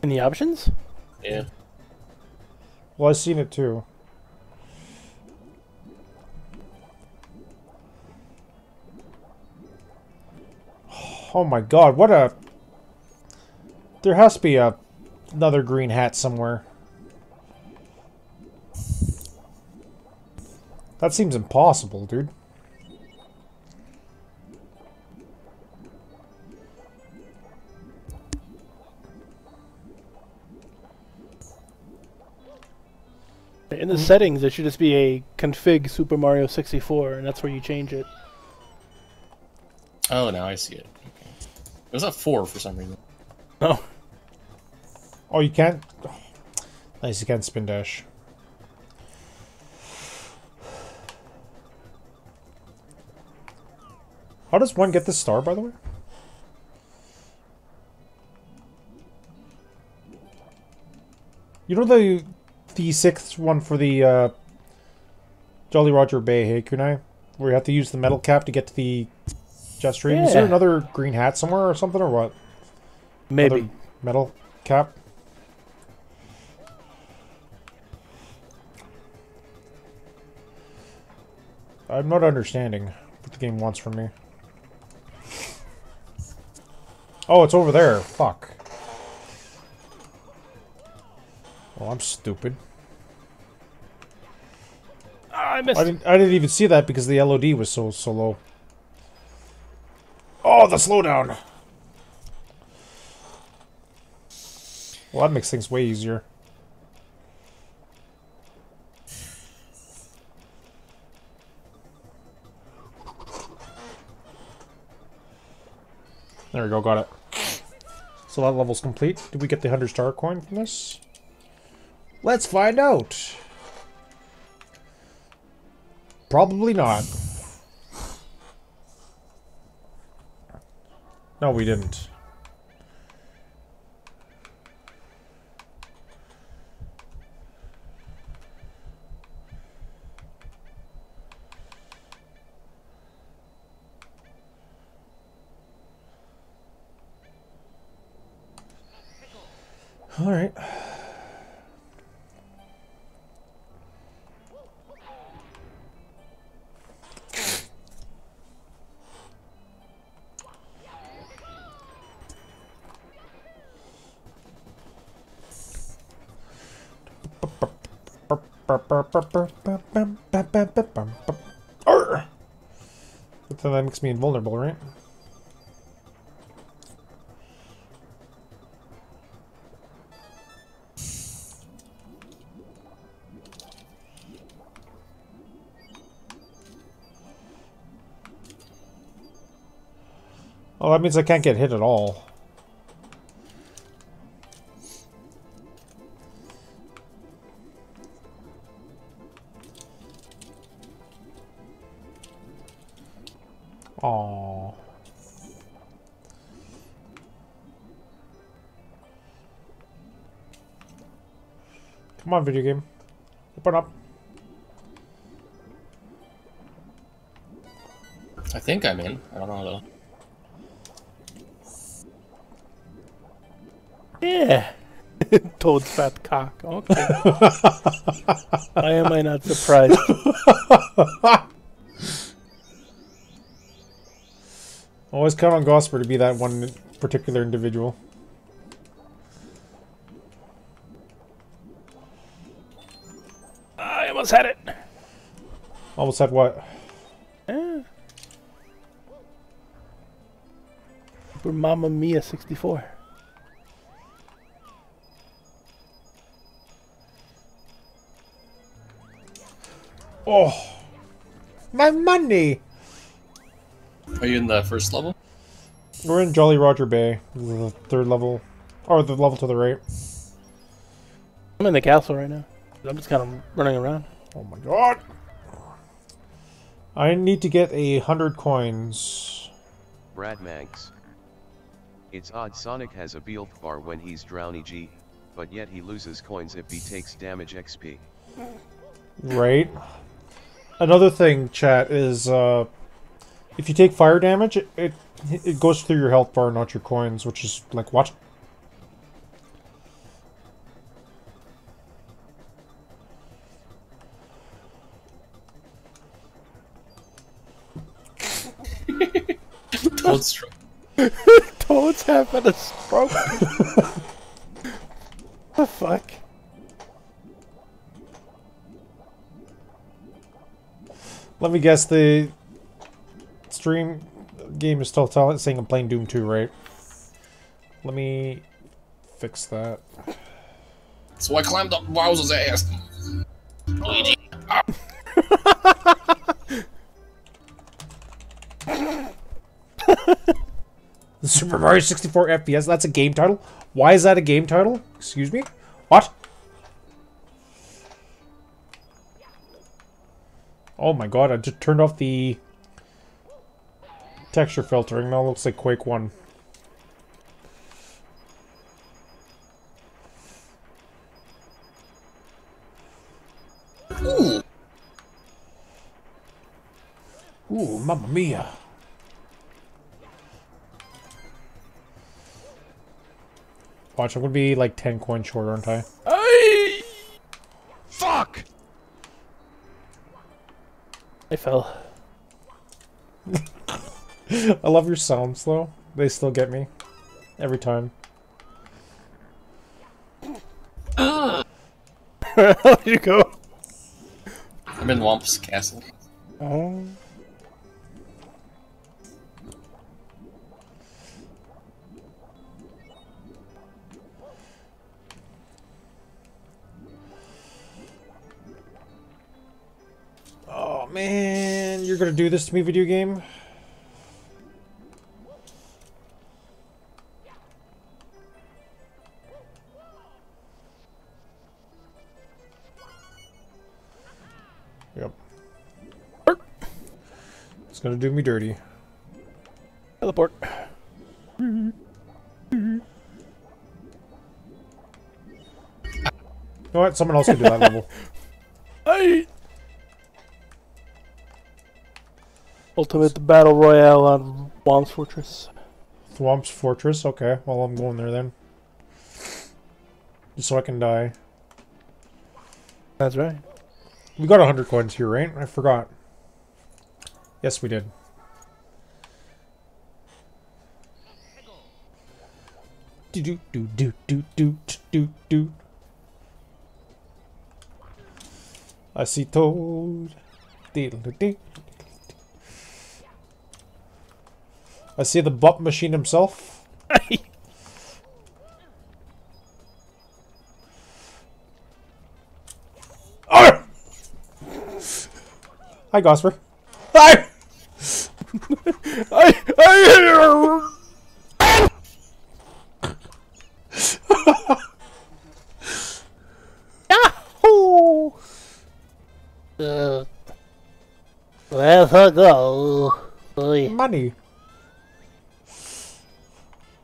In the options? Yeah. Well, I've seen it too. Oh my god, what a... There has to be a another green hat somewhere. That seems impossible, dude. In the settings, it should just be a config Super Mario 64, and that's where you change it. Oh, now I see it. Okay. It was at 4 for some reason. Oh, Oh, you can't... Nice, you can't spin dash. How does one get this star, by the way? You know the the sixth one for the uh, Jolly Roger Bay, hey Kunai? Where you have to use the metal cap to get to the jet stream. Is there Yeah. another green hat somewhere or something, or what? maybe. Other metal cap? I'm not understanding what the game wants from me. Oh, it's over there. Fuck. Oh, I'm stupid. Ah, I missed. I didn't. I didn't even see that because the LOD was so so low. Oh, the slowdown. Well, that makes things way easier. There we go, got it. So that level's complete. Did we get the 100 star coin from this? Let's find out. Probably not. No, we didn't. All right. Then that makes me invulnerable, right? Oh, that means I can't get hit at all. Aww. Come on, video game. Open up. I think I'm in. I don't know though. Yeah. Toad's fat cock. Okay. Why am I not surprised? Always count on Gosper to be that one particular individual. I almost had it. Almost had what? Eh. Super Mamma Mia 64. Oh, my money! Are you in the first level? We're in Jolly Roger Bay, the third level, or the level to the right. I'm in the castle right now. I'm just kind of running around. Oh my god! I need to get a hundred coins. Brad Manx. It's odd Sonic has a build bar when he's Drowny G, but yet he loses coins if he takes damage XP. Right. Another thing, chat, is uh, if you take fire damage, it, it it goes through your health bar, not your coins, which is like what? Toad stroke. Toad's having a stroke. the fuck? Let me guess, the stream game is still tell saying I'm playing Doom 2, right? Let me fix that. So I climbed up Bowser's ass. Luigi. The Super Mario 64 FPS, that's a game title? Why is that a game title? Excuse me? What? Oh my god, I just turned off the texture filtering. Now it looks like Quake 1. Ooh. Ooh, mamma mia. Watch, I'm gonna be like 10 coins short, aren't I? I Fuck! I fell. I love your sounds, though. They still get me. Every time. Where you go? I'm in Whomp's castle. Oh. Man, you're gonna do this to me, video game? Yep. It's gonna do me dirty. Teleport. You know what? Someone else can do that level. I. Ultimate Battle Royale on Whomp's Fortress. Thwomp's Fortress. Okay, well I'm going there then. Just so I can die. That's right. We got 100 coins here, right? I forgot. Yes, we did. Do do do do do do do do. I see Toad. Diddle dee. I see the bot machine himself. Hi, Gosper. Hi! I, I, uh, her go, money.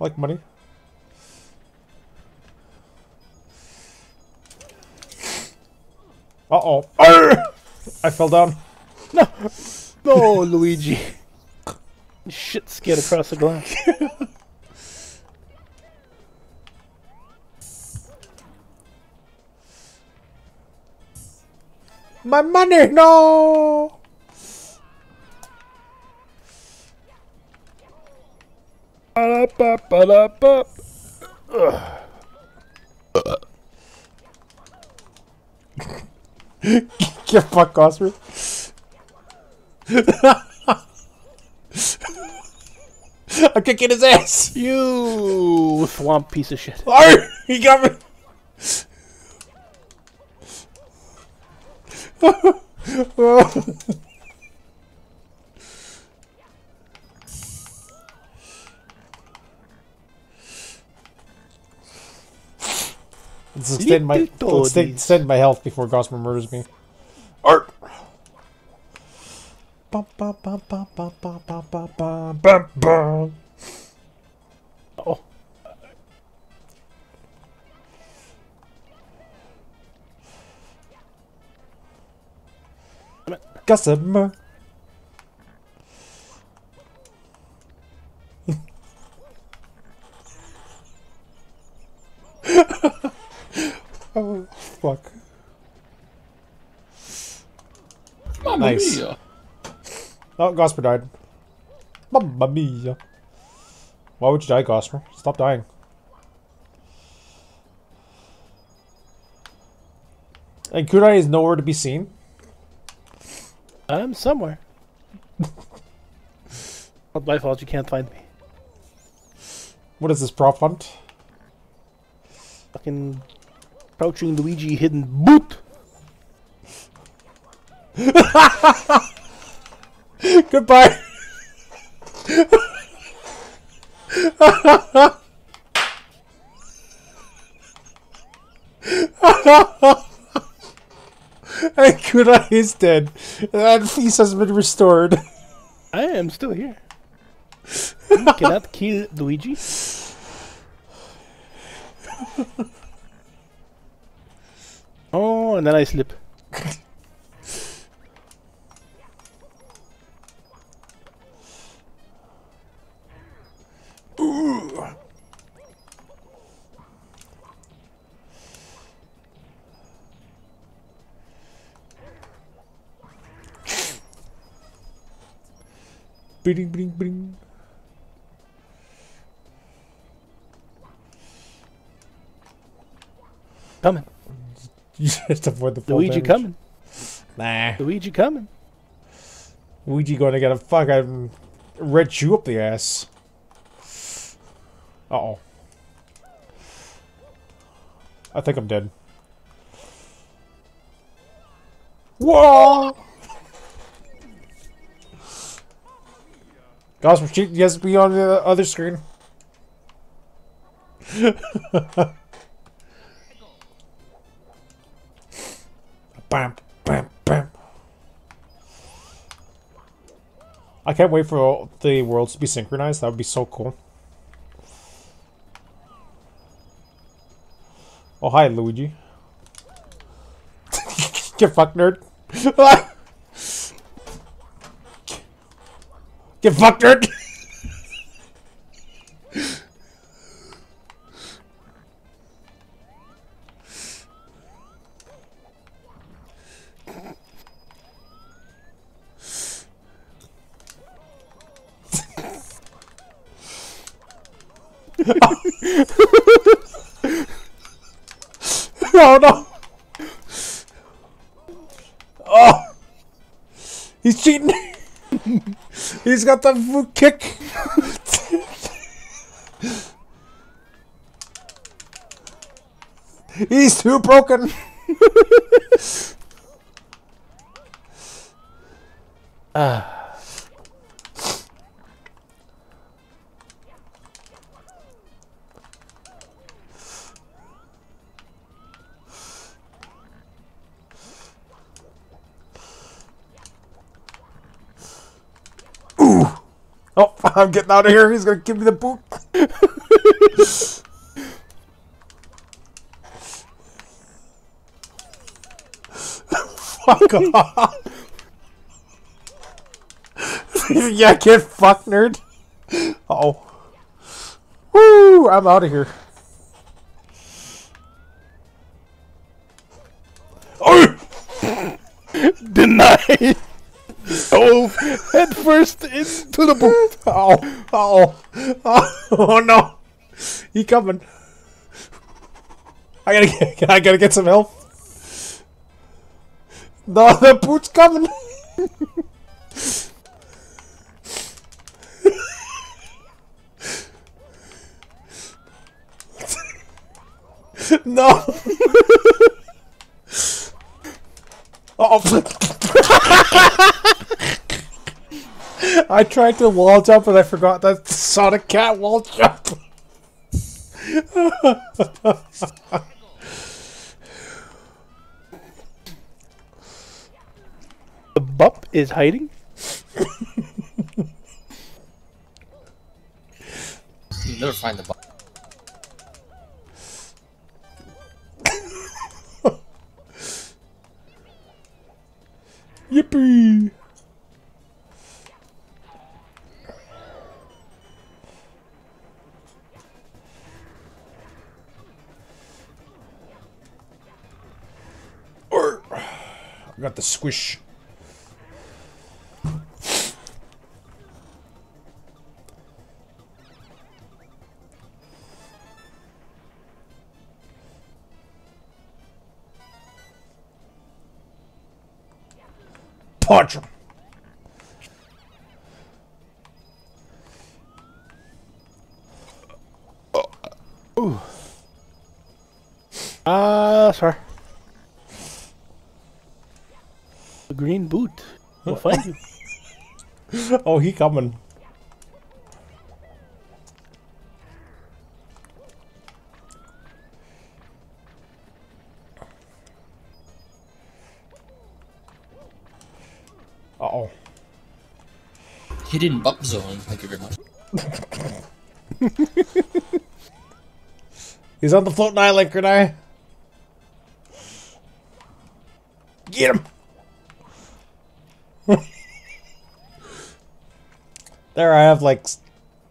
Like money. Uh oh. I fell down. No, Luigi. Shit skid across the glass. My money, no! Get fuck, Oscar. I'm kicking his ass. You swamp piece of shit. Arr! He got me. Let's extend my Little let's take- toadies. extend my health before Gossamer murders me. Art. Bum, bum, fuck. Mamma Nice. mia. Oh, Gosper died. Mamma mia. Why would you die, Gosper? Stop dying. And Kunai is nowhere to be seen. I'm somewhere. Not my fault you can't find me. What is this prop hunt? Fucking crouching Luigi hidden boot. Goodbye. and Kunai is dead. And peace has been restored. I am still here. You cannot kill Luigi. Oh, and then I slip. Bing, bing, bing. Coming. You just avoid the full Luigi damage. coming. Nah. Luigi coming. Luigi gonna get a fucking red shoe up the ass. Uh oh. I think I'm dead. Whoa! Gosper, she has to be on the other screen. bam, bam, bam. I can't wait for the worlds to be synchronized. That would be so cool. Oh, hi, Luigi. Get fucked, nerd. Get fucked, nerd. He's got the kick! He's too broken! I'm getting out of here. He's gonna give me the boot. Fuck off. yeah, get fucked, nerd. Uh oh. Woo! I'm out of here. Oh! Denied. Head first into the boot. Oh, oh, oh, oh no! He coming. I gotta get, I gotta get some help. No, the boot's coming. no. oh. I tried to wall jump and I forgot that Sonic Cat wall jump. The bup is hiding. You never find the button. Yippee! Squish. Punch. Ah, sorry. Green boot We'll find you. Oh, he coming. Uh oh. Hidden bump zone. Thank you very much. He's on the floating island, can there, I have like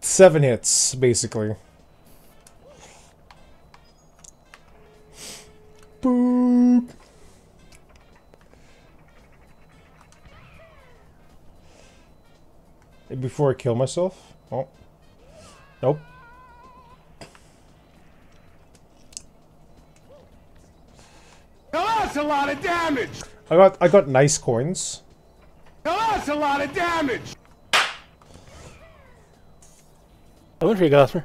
seven hits, basically. Boop. Before I kill myself? Oh. Nope. Now that's a lot of damage. I got I got nice coins. Now that's a lot of damage. I went for you, Gosper.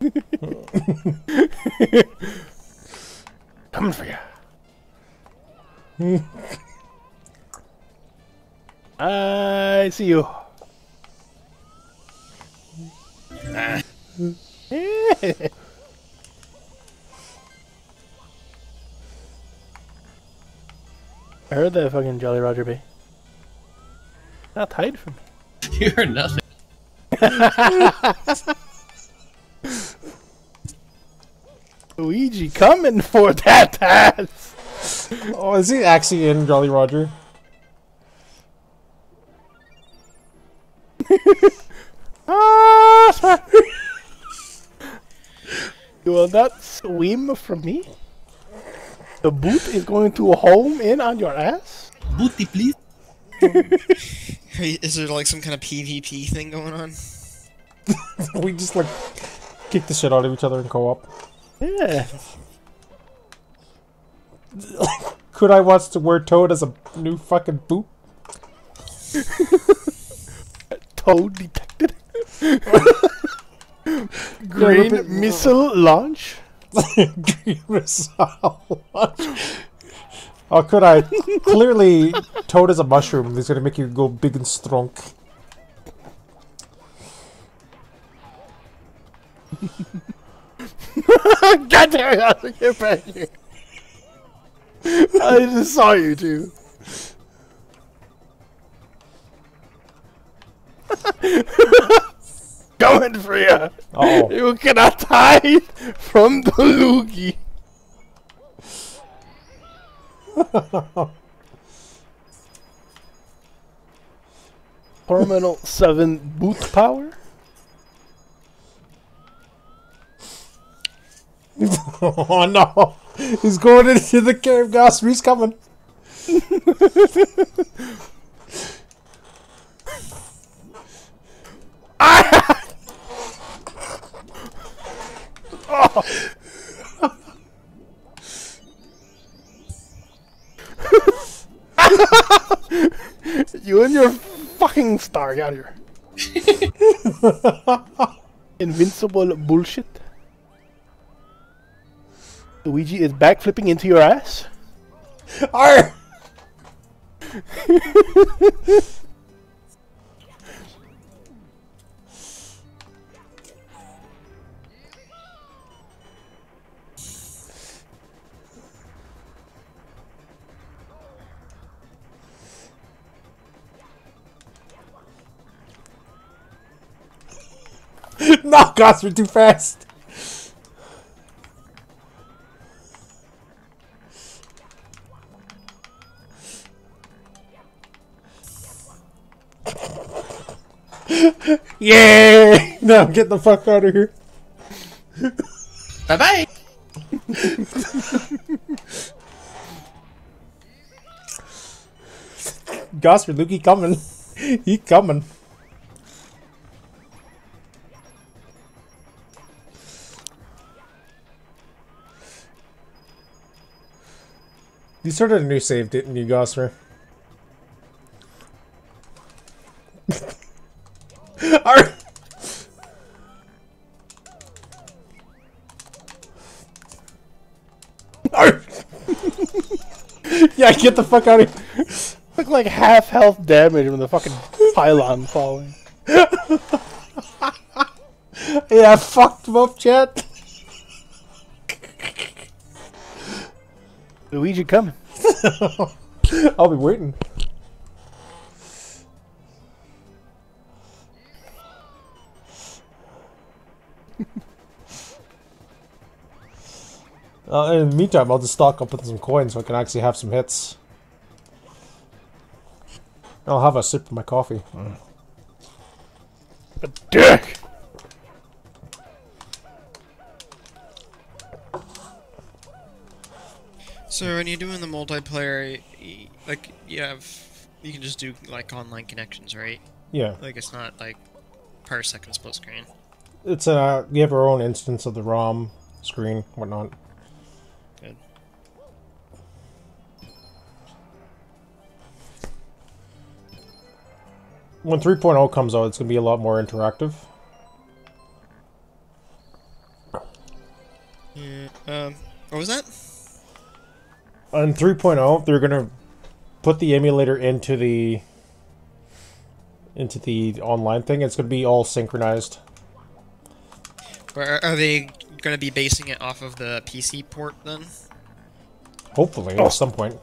Coming for you. I see you. I heard that fucking Jolly Roger Bay. Not hide from me. You're nothing. Luigi coming for that ass. Oh, is he actually in Jolly Roger? Ah, you will not swim from me. The boot is going to home in on your ass. Booty, please. Hey, Is there like some kind of PvP thing going on? we just like kick the shit out of each other in co-op. Yeah. Could I watch the word Toad as a new fucking boot? Toad detected. Green missile launch. Green missile launch. Oh, could I? Clearly, Toad is a mushroom. He's gonna make you go big and strong. God damn it! I get back here. I just saw you too. coming for you. Oh, You cannot hide from the loogie. Terminal 7 boot power? oh no! He's going into the cave, Gus. He's coming. You and your fucking star, get out here. Invincible bullshit. Luigi is backflipping into your ass? Arr! no, Gus, we're too fast. Yeah! Now get the fuck out of here. Bye bye. Gosford, Luke, he coming. he coming. You started a new save, didn't you, Gosper? Arr! Arr! yeah, get the fuck out of here. Took like half health damage from the fucking pylon falling. Yeah, I fucked him up, chat. Luigi coming. I'll be waiting. Uh, in the meantime, I'll just stock up with some coins so I can actually have some hits. I'll have a sip of my coffee. A Dick! So when you're doing the multiplayer, like you have, you can just do like online connections, right? Yeah, Like it's not like per second split screen. it's uh, we have our own instance of the ROM screen, whatnot. Good. When 3.0 comes out, it's gonna be a lot more interactive. Yeah. Um. What was that? On 3.0 they're gonna put the emulator into the into the online thing it's gonna be all synchronized Or are, are they going to be basing it off of the PC port then, hopefully at some point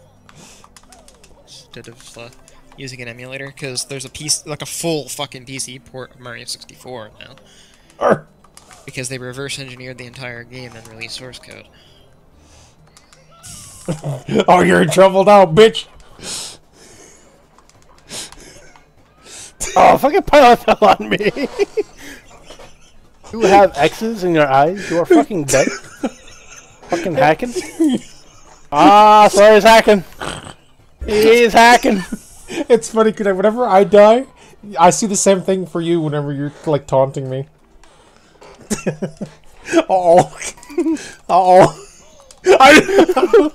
instead of uh, using an emulator? Because there's a piece like a full fucking PC port of Mario 64 now. Arr! Because they reverse engineered the entire game and released source code. oh you're in trouble now bitch Oh, fucking pylon fell on me. you have X's in your eyes? You are fucking dead. fucking hacking? Ah, sorry, he's hacking. He's hacking. it's funny because whenever i die i see the same thing for you whenever you're like taunting me uh-oh uh-oh I-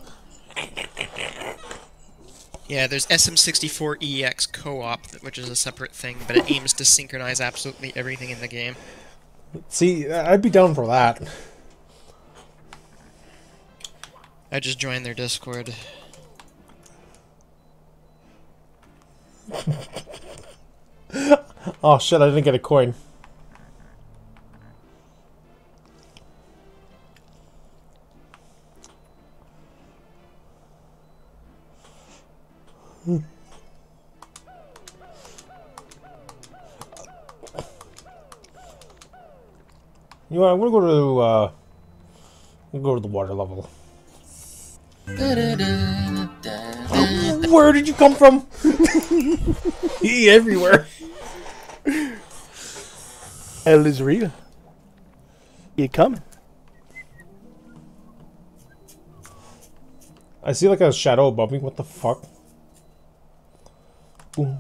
Yeah, there's SM64EX co-op, which is a separate thing, but it aims to synchronize absolutely everything in the game. see i'd be down for that I just joined their Discord. oh shit i didn't get a coin You know, what, I'm gonna go to uh, we'll go to the water level. Where did you come from? he everywhere. Hell is real. You coming? I see like a shadow above me. What the fuck? Boom,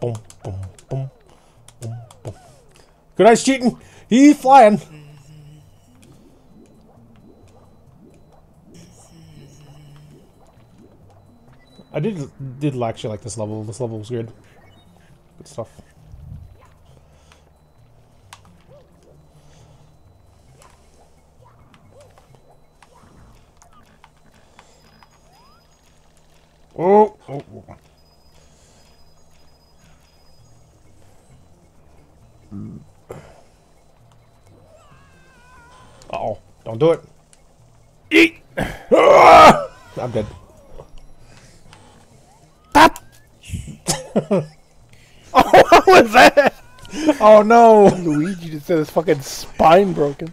boom, boom, boom, boom, boom. Good night's cheating. He flying. I did did actually like this level. This level was good. Good stuff. Oh, oh, oh. Uh oh, don't do it. Eat! I'm dead. Oh, what was that? Oh no! Luigi just had his fucking spine broken.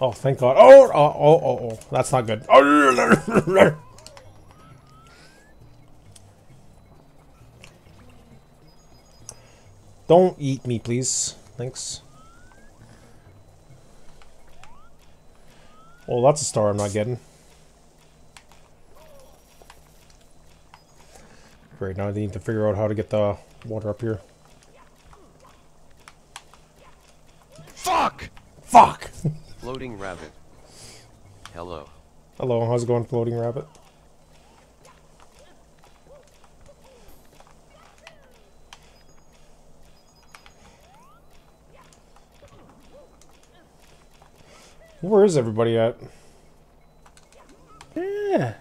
Oh, thank God. Oh, oh, oh, oh, oh. That's not good. Don't eat me, please. Thanks. Well, that's a star I'm not getting. Great, now I need to figure out how to get the water up here. Fuck! Fuck! Floating rabbit. Hello. Hello, how's it going, floating rabbit? Where is everybody at? Yeah.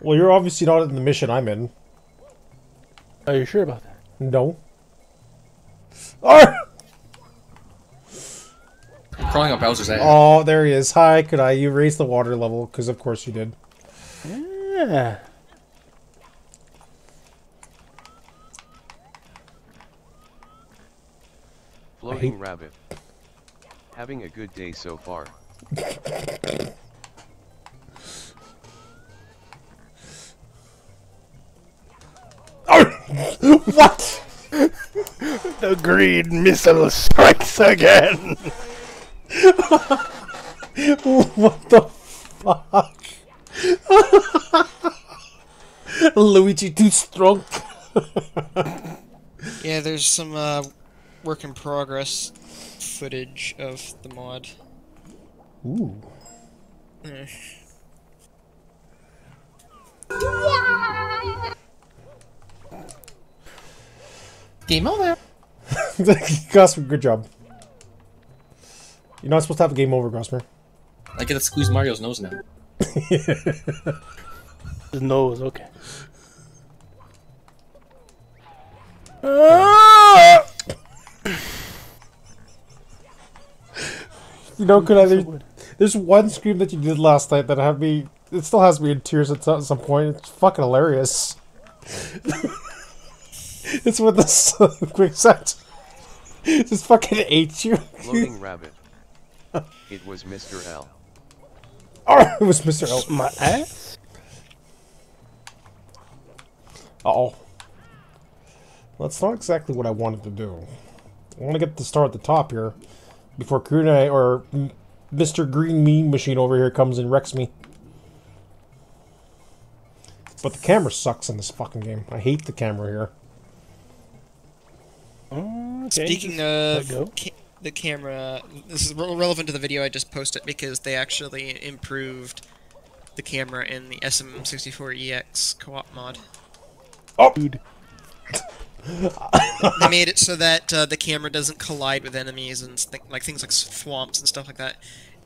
Well, you're obviously not in the mission I'm in. Are you sure about that? No. Ah! Crawling up Bowser's ass. Oh, there he is. Hi, could I? You raised the water level, because of course you did. Yeah. Floating rabbit. Having a good day so far. what? The green missile strikes again. what the fuck? Luigi too strong. Yeah, there's some uh, work in progress footage of the mod. Ooh. Game over. Gosper, good job. You're not supposed to have a game over, Gosper. I get to squeeze Mario's nose now. His nose, okay. You know, could I? There's, there's one scream that you did last night that had me. It still has me in tears at some some point. It's fucking hilarious. it's with this quick set. Just fucking ate you. Floating rabbit. It was Mr. L. Oh, it was Mr. L. My ass? Uh oh. That's not exactly what I wanted to do. I want to get the star at the top here before Kunai or Mr. Green Mean Machine over here comes and wrecks me. But the camera sucks in this fucking game. I hate the camera here. Okay, Speaking of ca- the camera, this is re- relevant to the video I just posted because they actually improved the camera in the SM64EX co-op mod. Oh, Dude. they made it so that uh, the camera doesn't collide with enemies and th- like things like swamps and stuff like that.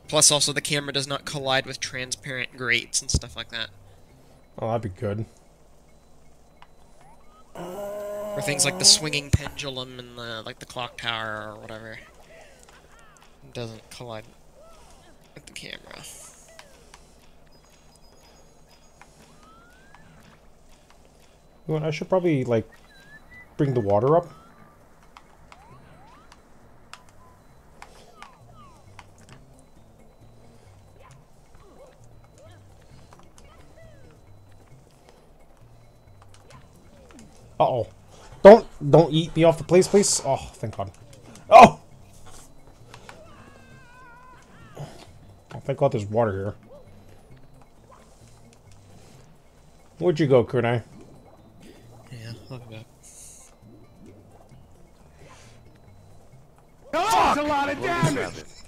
Plus, also the camera does not collide with transparent grates and stuff like that, Oh, that'd be good. or things like the swinging pendulum and the like the clock tower or whatever. It doesn't collide with the camera. What, I should probably, like, bring the water up. Uh-oh. Don't, don't eat me off the place, please. Oh, thank God. Oh! Oh, thank God there's water here. Where'd you go, Kunai? Yeah, I'll be back. That's a lot of Lotus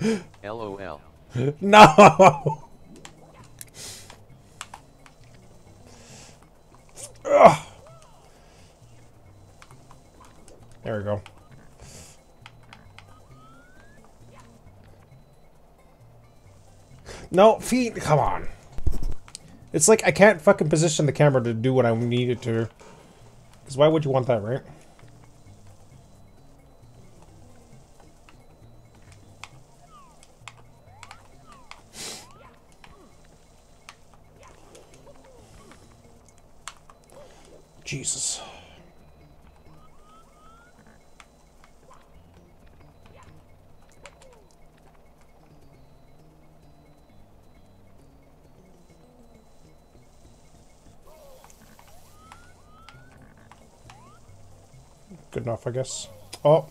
damage. LOL. No! Ugh. There we go. No, feet, come on. It's like I can't fucking position the camera to do what I need it to. Because why would you want that, right? Jesus. Good enough, I guess. Oh.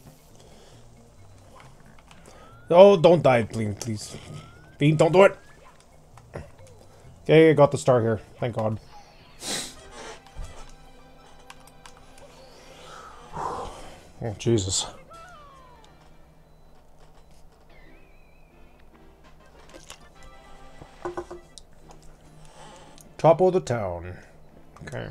Oh, don't die, Bean, please. Bean, don't do it! Okay, I got the star here. Thank God. Oh, Jesus. Top of the town. Okay.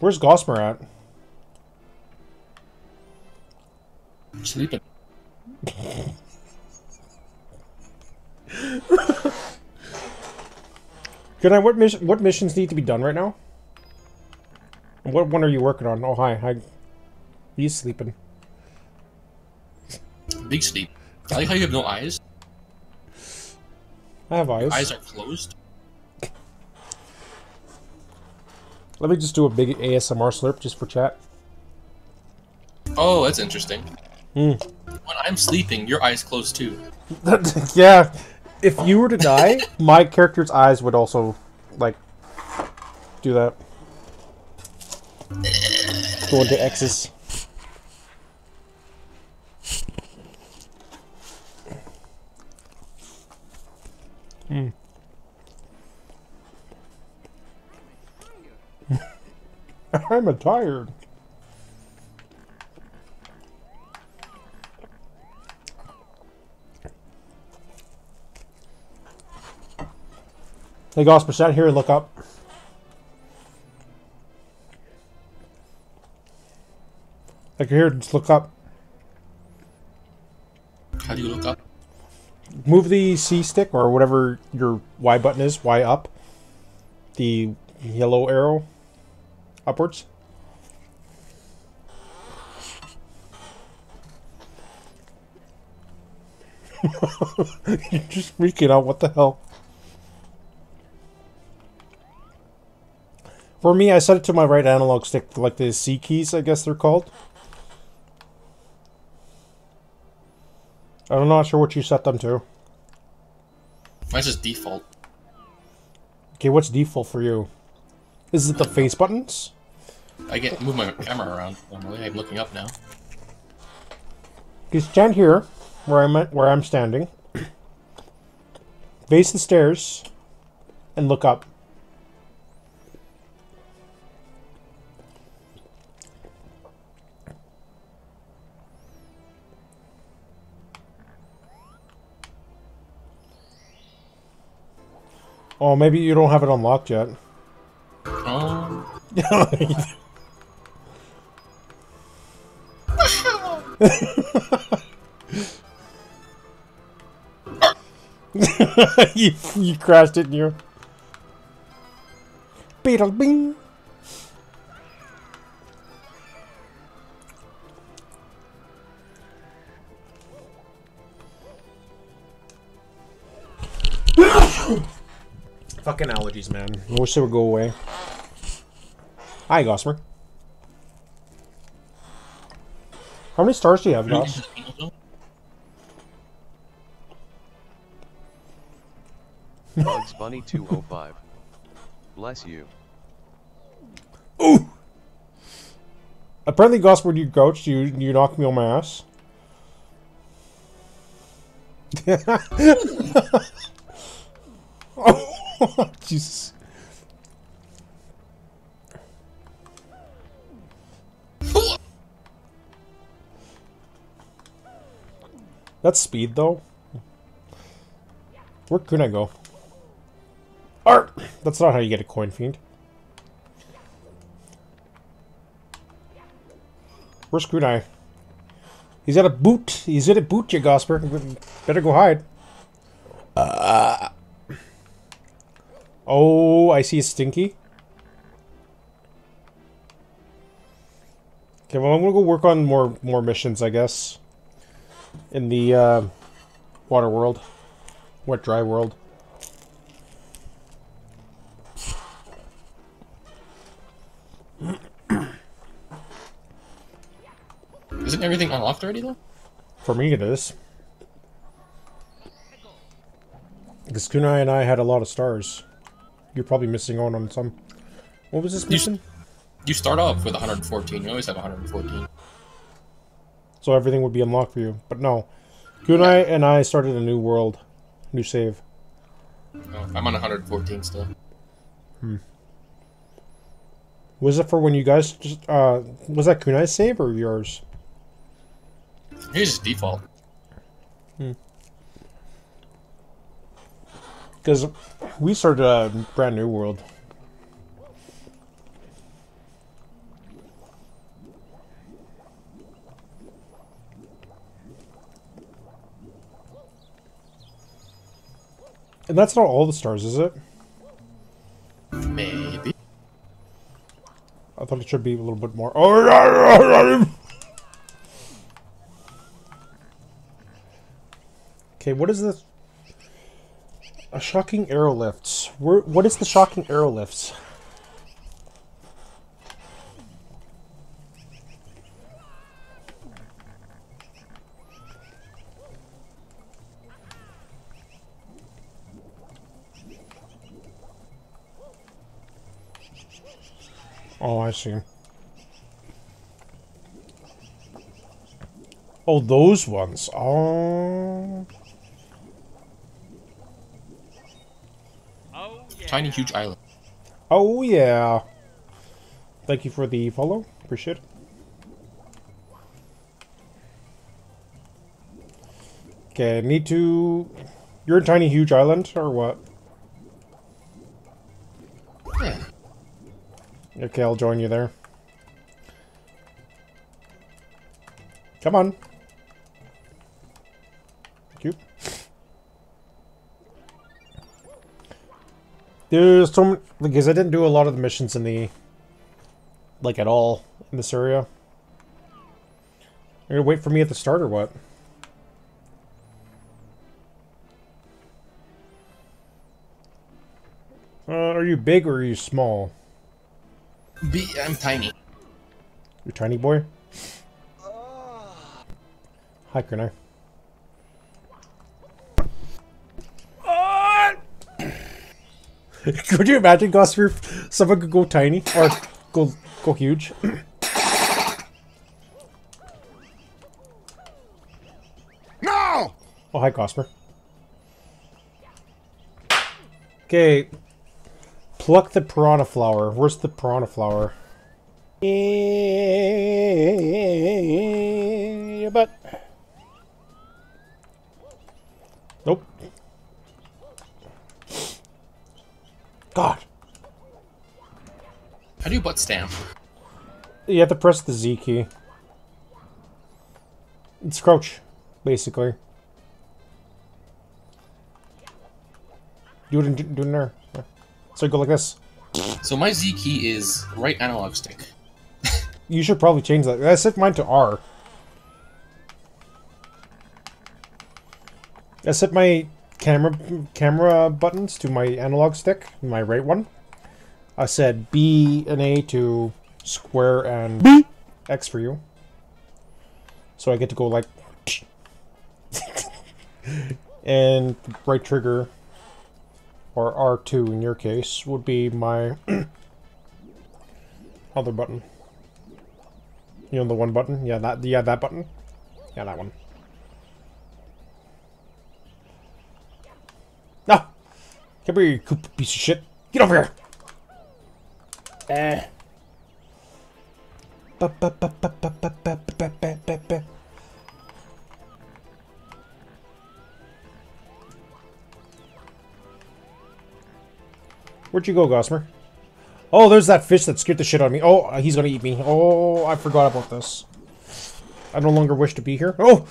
Where's Gosmer at? Sleeping. Good night. What mission? What missions need to be done right now? What one are you working on? Oh hi, hi. He's sleeping. Big sleep. I like how you have no eyes. I have eyes. Eyes are closed. Let me just do a big ASMR slurp just for chat. Oh, that's interesting. Hmm. When I'm sleeping, your eyes close too. yeah. If you were to die, my character's eyes would also like do that. Go into X's. Hmm. I'm a tired. Hey, Gosper, stand here and look up. Like here, just look up. How do you look up? Move the C stick or whatever your Y button is, Y up. The yellow arrow upwards. You're just freaking out. What the hell? For me, I set it to my right analog stick, like the C keys, I guess they're called. I'm not sure what you set them to. Mine's just default. Okay, what's default for you? Is it the face buttons? I get move my camera around normally. I'm looking up now. You stand here, where I'm at, where I'm standing. Face the stairs, and look up. Oh, maybe you don't have it unlocked yet. Um, you, you crashed it in your... Beetle bing! Fucking allergies, man. I wish they would go away. Hi, Gossamer. How many stars do you have, Goss? Bugs Bunny 205. Bless you. Ooh! Apparently, Goss, when you coached, you you knocked me on my ass. oh, Jesus. That's speed, though. Where could I go? Art! That's not how you get a coin fiend. Where's Kunai? He's at a boot. He's at a boot, you Gosper. Better go hide. Uh. Oh, I see Stinky. Okay, well, I'm gonna go work on more more missions, I guess. In the uh, water world, wet dry world. Isn't everything unlocked already though? For me, it is. Because Kunai and I had a lot of stars. You're probably missing out on some. What was this mission? You start off with 114. You always have 114. So everything would be unlocked for you. But no. Kunai and I started a new world. New save. Oh, I'm on 114 still. Hmm. Was it for when you guys just, uh, was that Kunai's save or yours? Here's just default. Because we started a brand new world. And that's not all the stars, is it? Maybe. I thought it should be a little bit more. Oh, Okay, what is this? A shocking arrow lifts. Where, what is the shocking arrow lifts? Oh, I see. Oh, those ones. Oh. Tiny huge island. Oh, yeah. Thank you for the follow. Appreciate it. Okay, need to... You're in Tiny Huge Island, or what? Yeah. Okay, I'll join you there. Come on. There's so many, because I didn't do a lot of the missions in the, like at all in this area. You're gonna wait for me at the start or what? Uh, are you big or are you small? B I'm tiny. You're tiny boy? Hi, Kerner. could you imagine, Gosper, if someone could go tiny or go go huge? No! Oh, hi, Gosper. Okay. Pluck the piranha flower. Where's the piranha flower? Yeah, but God. How do you butt stamp? You have to press the Z key. It's crouch, basically. Do it in, do it in there. Yeah. So go like this. So my Z key is right analog stick. You should probably change that. I set mine to R. I set my camera camera buttons to my analog stick, my right one. I said B and A to square and X for you. So I get to go like and right trigger or R2 in your case would be my other button. You know the one button? Yeah, that yeah, that button. Yeah, that one. Come here, you piece of shit. Get over here! Eh. Where'd you go, Gosmer? Oh, there's that fish that scared the shit out of me. Oh, he's gonna eat me. Oh, I forgot about this. I no longer wish to be here. Oh,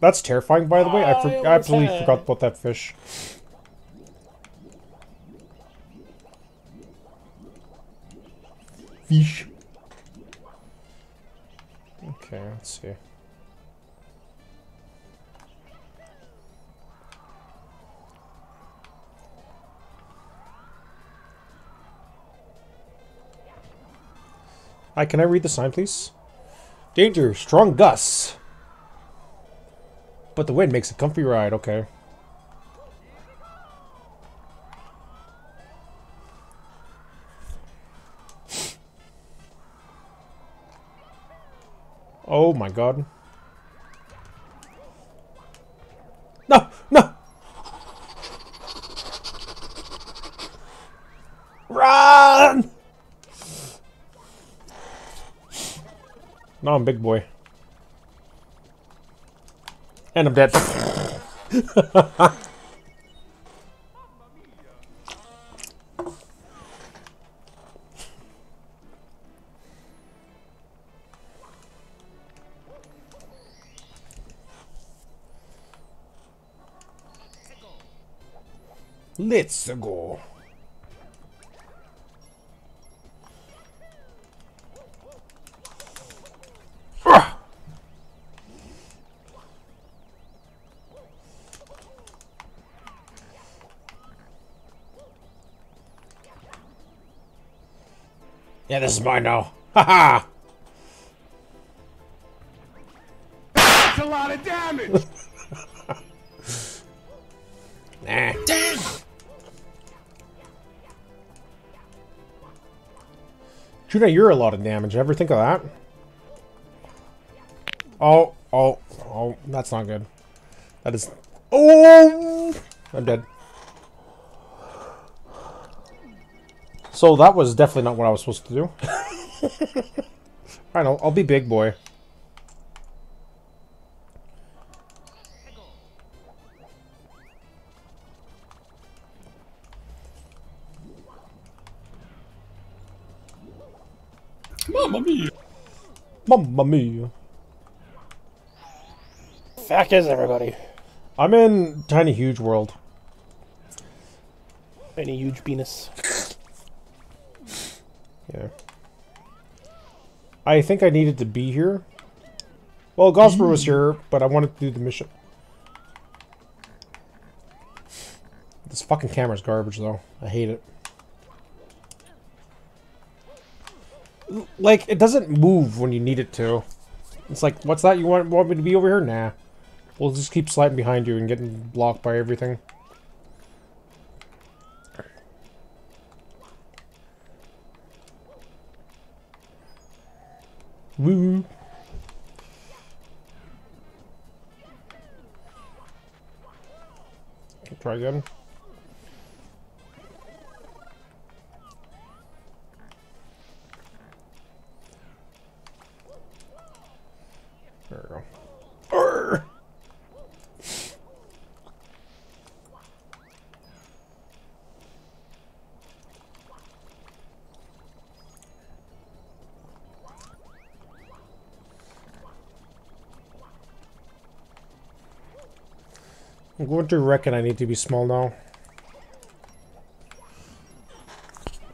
That's terrifying, by the way. I, oh, for I absolutely forgot about that fish. Fish. Okay, let's see. Hi, can I read the sign, please? Danger, strong gusts. But the wind makes a comfy ride, okay. Oh my god. No! No! Run! No, I'm big boy. And I'm dead. Let's go. Yeah, this is mine now. Haha! That's a lot of damage. Nah. Judah, you're a lot of damage. Ever think of that? Oh, oh, oh, that's not good. That is... Oh! I'm dead. So that was definitely not what I was supposed to do. Alright, I'll, I'll be big boy. Mamma mia. Mamma mia. Fuck is everybody? I'm in Tiny Huge World. Any huge penis. Yeah. I think I needed to be here. Well, Gosper was here, but I wanted to do the mission. This fucking camera's garbage, though. I hate it. Like, it doesn't move when you need it to. It's like, what's that? You want, want me to be over here? Nah. We'll just keep sliding behind you and getting blocked by everything. Woo. Try again. what do you reckon I need to be small now?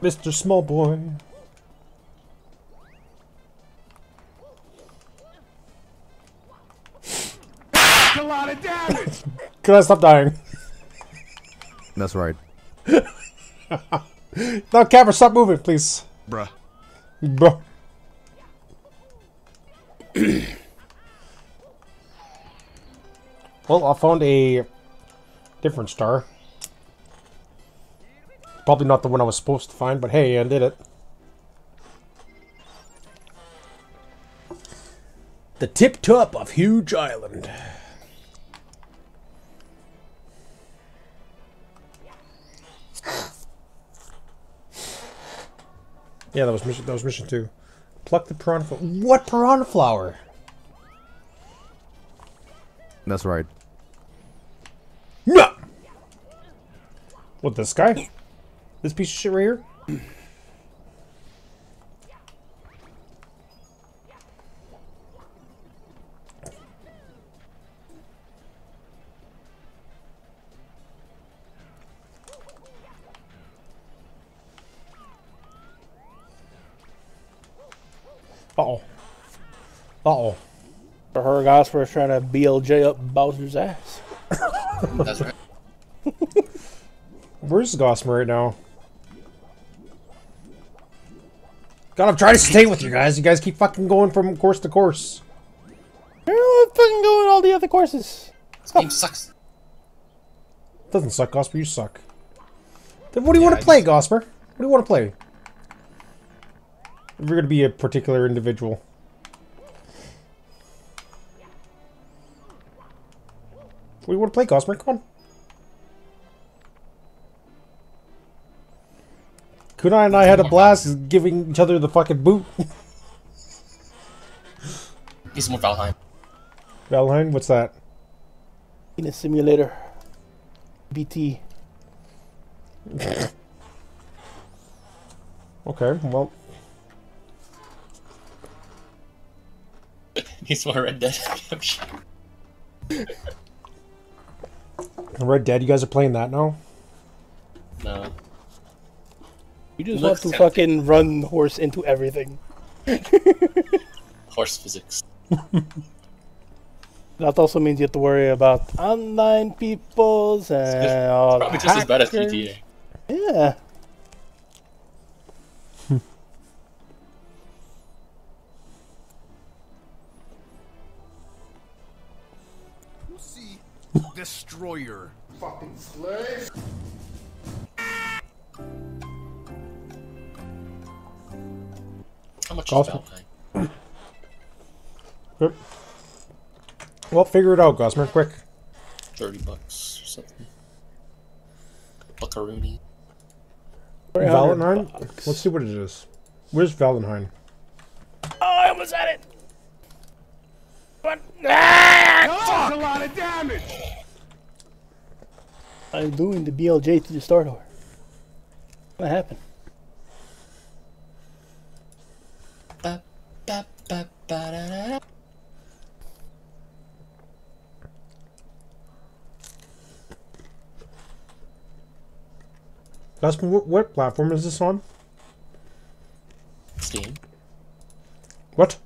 Mr. Small Boy. That's a lot of damage! Can I stop dying? That's right. no, camera, stop moving, please. Bruh. Bruh. well, I found a different star. Probably not the one I was supposed to find, but hey, I did it. The tip top of Huge Island. Yeah, that was mission. That was mission two. Pluck the piranha. fl- What piranha flower? That's right. No. What this guy? This piece of shit right here? Uh oh. Uh oh. For her, Gosper is trying to BLJ up Bowser's ass. That's right. Where's Gossamer right now? God, I'm trying to stay with you guys. You guys keep fucking going from course to course. You're fucking going all the other courses. This game sucks. Doesn't suck, Gosper. You suck. Then what do you want to play, Gosper? What do you want to play? If you're gonna be a particular individual. What do you want to play, Gosper? Come on. Kunai and I had a blast giving each other the fucking boot. Need some more Valheim. Valheim, what's that? In a simulator. BT. Okay, well, Need some more Red Dead Redemption. Red Dead, you guys are playing that now? No. You just Looks want to tempting. fucking run horse into everything. Horse physics. That also means you have to worry about online peoples and all Probably the just as bad as. GTA. Yeah. Destroyer. How much Awesome. is Valheim? Yep. Well, figure it out, Gosmer, quick. 30 bucks or something. Buckaroony. Valentine? bucks. Let's see what it is. Where's Valentine? Oh, I almost had it. What? Ah! That's a lot of damage. I'm doing the BLJ to the star door. What happened? Ba, ba, ba, ba, da, da, da. What, what platform is this on? Steam. What?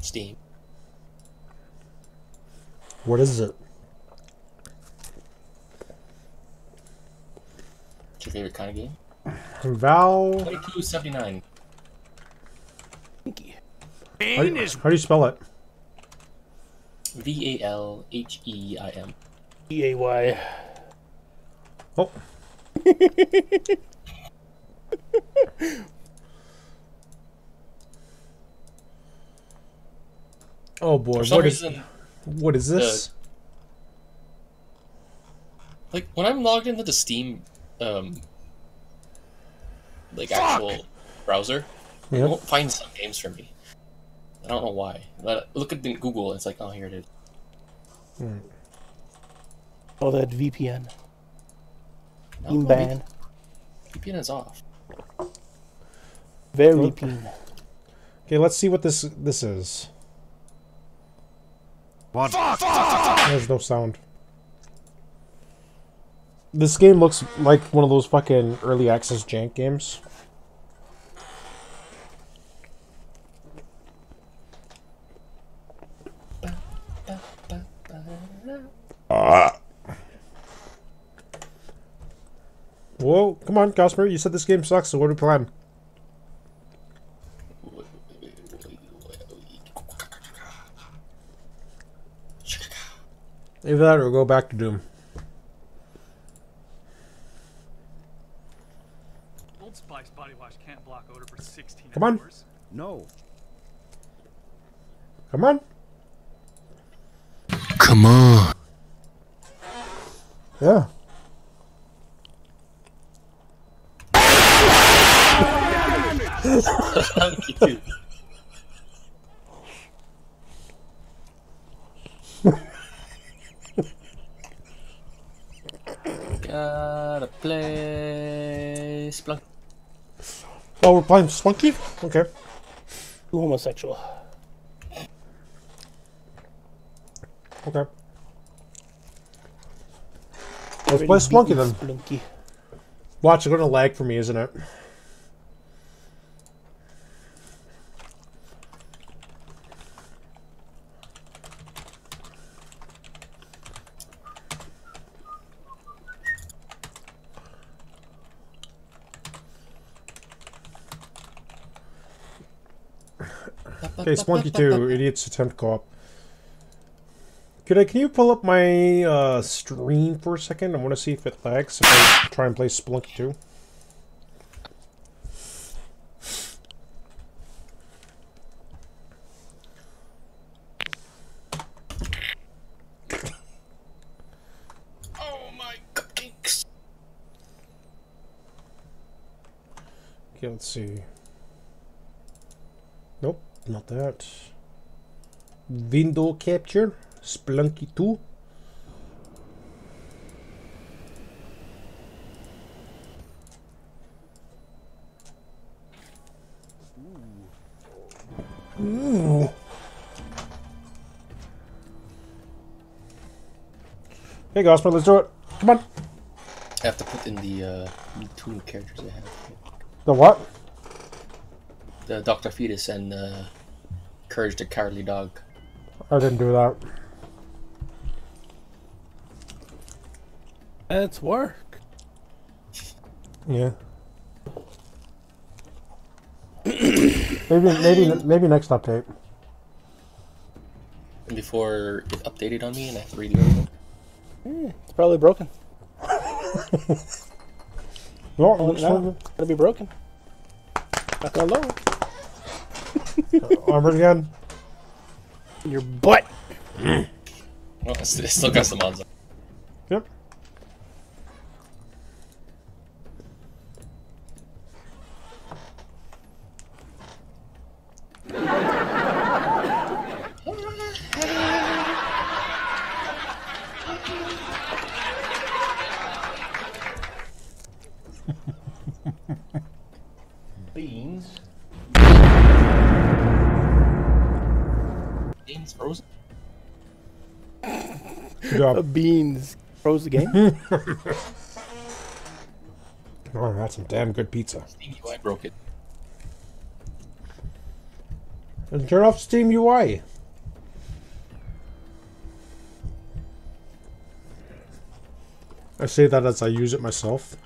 Steam. What is it? What's your favorite kind of game? Val. 2279. How, do you- how do you spell it? V A L H E I M. E A Y. Oh. oh boy, For some what is reason, what is this? like when I'm logged into the Steam, um, like actual browser, it won't find some games for me. I don't know why. But look at the Google. It's like, oh, here it is. Oh, that VPN. No, no, ban. VPN is off. Very peen. Okay, let's see what this this is. What? There's no sound. This game looks like one of those fucking early access jank games. Ah. Whoa, come on, Gosper. You said this game sucks, so what do we plan? Either that or go back to Doom. Old Spice body wash can't block odor for 16 Come on. No. Come on. Come on. Yeah. Gotta play Splunk. Oh, we're playing Spunky? Okay. Too homosexual. Okay. Let's play Spelunky then. Spelunky. Watch, it's gonna lag for me, isn't it? Okay, Spelunky 2, Idiots Attempt Co-op. Could I, can you pull up my uh, stream for a second? I want to see if it lags if I try and play Spelunky 2. Oh my cupcakes. Okay, let's see. Nope, not that. Window capture, Spelunky 2. Ooh. Hey, Gosper, let's do it. Come on. I have to put in the uh, two characters I have. The what? The Dr. Fetus and uh, Courage the Cowardly Dog. I didn't do that. It's work. Yeah. maybe, maybe, maybe next update. Before it updated on me and I have to redo everything. Hmm, it's probably broken. No, Oh, looks no, it's gotta be broken. Not gonna lower. Armored again. Your butt. Well, it's, it's still got some mods on. Yep. Beans. Game's frozen. Good job. Beans. Froze the game. Oh, that's some damn good pizza. Steam UI broke it. And turn off Steam UI. I say that as I use it myself.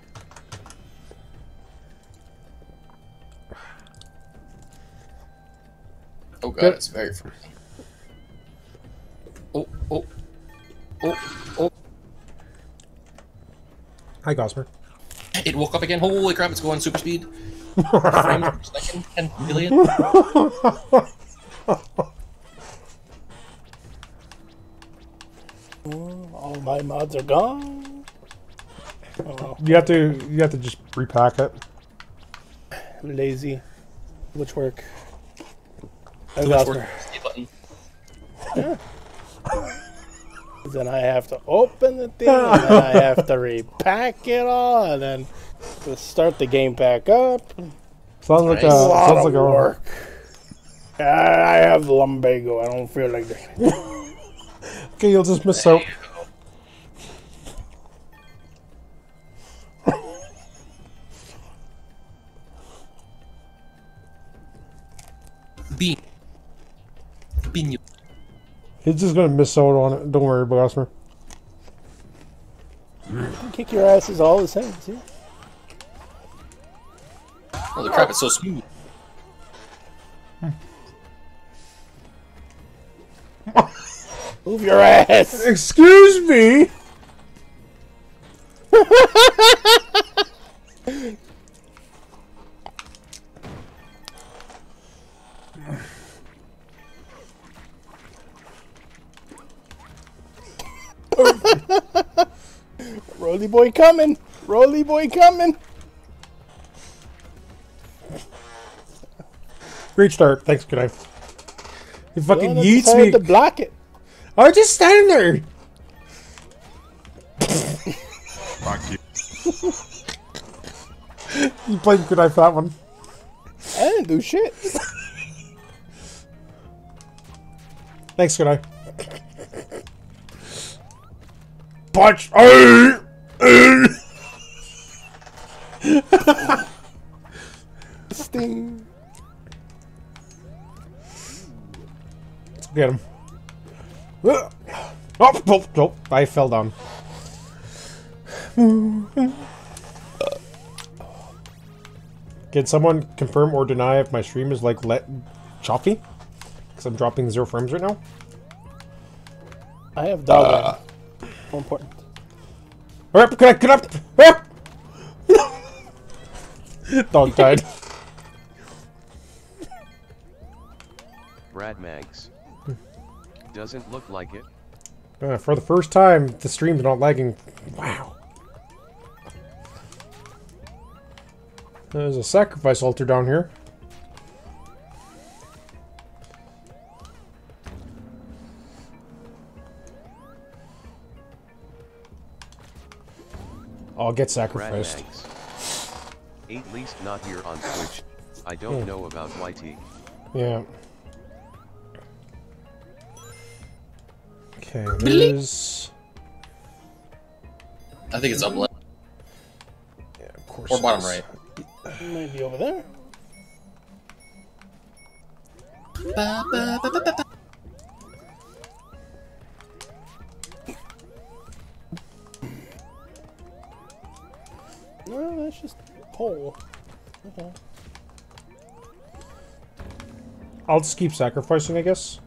Oh god, Yep. it's very frozen. Oh, oh, oh, oh. Hi, Gosmer. It woke up again. Holy crap, it's going super speed. Frames per second, 10 billion. All my mods are gone. Oh, You have to, you have to just repack it. lazy. Which work? I Too much her. work. Stay button. Then I have to open the thing, and then I have to repack it all, and then to start the game back up. Sounds like a, Nice. lot sounds of like a work. I I have lumbago. I don't feel like that. Okay, you'll just miss out. Bean. Bean you. He's just gonna miss out on it. Don't worry, Gosmer. Kick your ass is all the same. See? Oh, Holy crap, it's so smooth. Move your ass! Excuse me! Roly boy coming! Roly boy coming! Great start. Thanks, good night. He fucking Well, I yeets decided me. to block it. I was just standing there. Fuck you. You played good night for that one. I didn't do shit. Thanks, good night. Punch! Ay! Ay! Sting. Let's get him. Oh, oh, oh, I fell down. Can someone confirm or deny if my stream is like let choppy? Because I'm dropping zero frames right now. I have dog. Uh, eye. More important. Up, get up, get up! Up! Dog died. Brad Mags. Doesn't look like it. Uh, for the first time, the stream's not lagging. Wow. There's a sacrifice altar down here. I'll get sacrificed. At least not here on Twitch. I don't Hmm. know about YT. Yeah. Okay, there's... I think it's up left. Yeah, of course. Or bottom right. Maybe over there. No, that's just pole. Okay. I'll just keep sacrificing, I guess.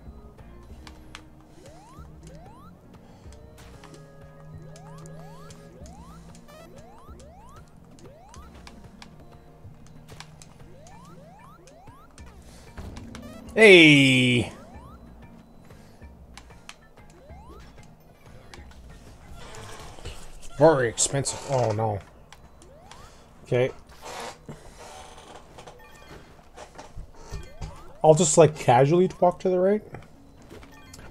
Hey! Very expensive. Oh no. Okay. I'll just like casually walk to the right.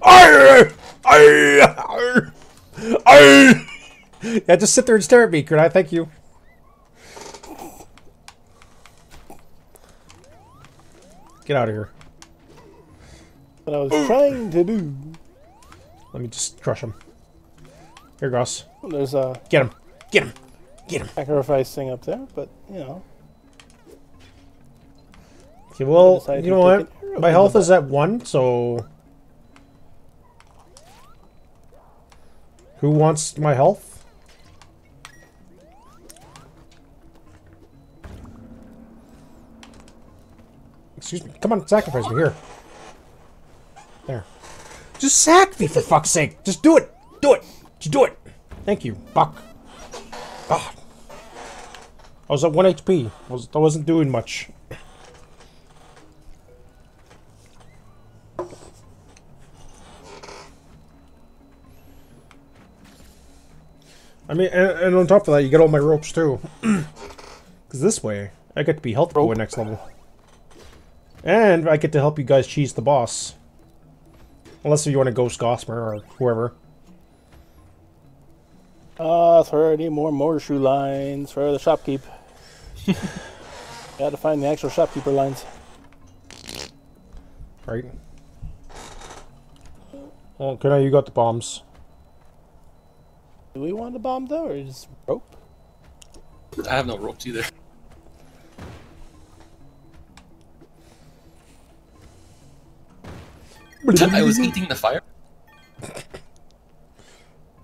I! Aye! Aye! Yeah, just sit there and stare at me, could I? Thank you. Get out of here. What I was trying to do. Let me just crush him. Here goes. There's a Get him. Get him. Get him. sacrifice thing up there, but you know. Okay, well, you know what? My health is at one, so. Who wants my health? Excuse me. Come on, sacrifice me here. There. Just sack me for fuck's sake. Just do it. Do it. Just do it. Thank you, Buck. God. I was at one HP. I was I wasn't doing much. I mean, and, and on top of that, you get all my ropes too. Because this way, I get to be health boy next level. And I get to help you guys cheese the boss. Unless you want to ghost Gosmer or whoever. Ah, 30 more motor shoe lines for the shopkeep. Gotta find the actual shopkeeper lines. Right? Well, good you got the bombs. Do we want the bomb though, or just rope? I have no ropes either. I was eating the fire.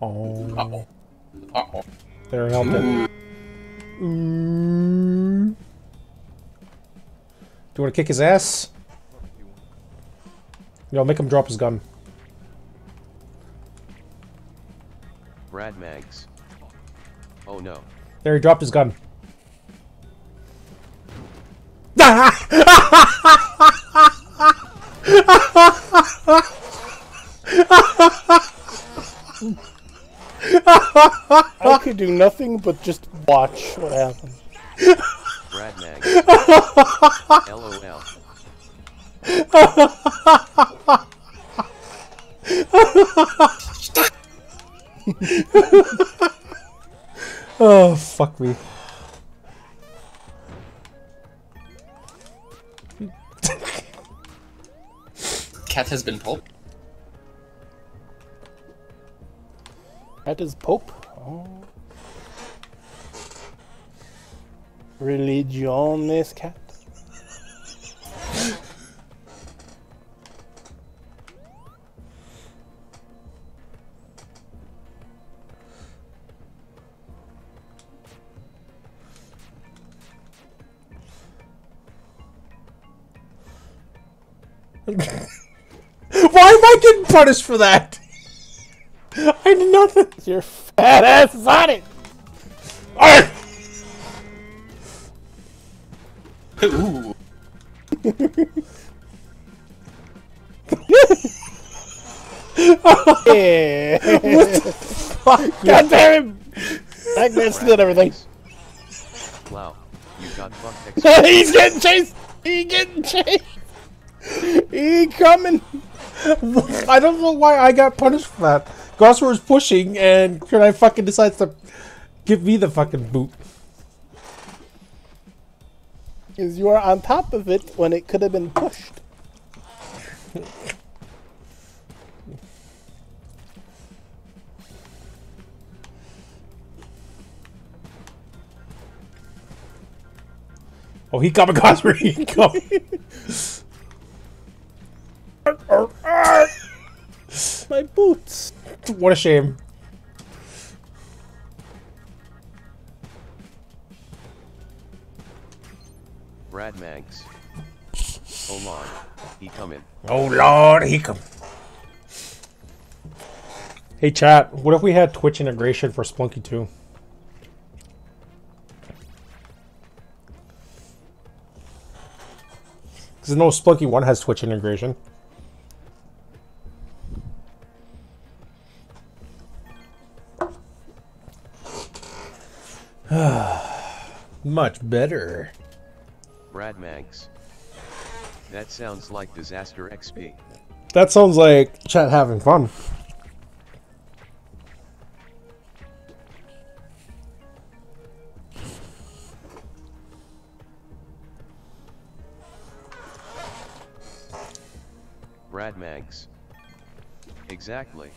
Oh. Uh-oh. Uh-oh. There, helped it. Mm. you want to kick his ass? Yo, make him drop his gun. Brad Mags. Oh no. There, he dropped his gun. I could do nothing but just watch what happens. Brad Mags. LOL. Oh, fuck me. Cat has been pulped. That is Pope. Oh. Religiones cat. Why am I getting punished for that? I did nothing. Your fat ass is on it. Ooh. Yeah. God damn him! That man stealed everything. Wow. You got fucked He's getting chased. He getting chased. He coming. I don't know why I got punished for that. Was pushing, and I fucking decides to give me the fucking boot. Because you are on top of it when it could have been pushed. Oh, he coming, Gosper. He coming. My boots. what a shame. Brad Mags. Oh lord. He coming. Oh lord, he come. Hey chat, what if we had Twitch integration for Spelunky 2? Because no Spelunky 1 has Twitch integration. Much better. Brad Mags. That sounds like Disaster XP. That sounds like chat having fun. Brad Mags. Exactly.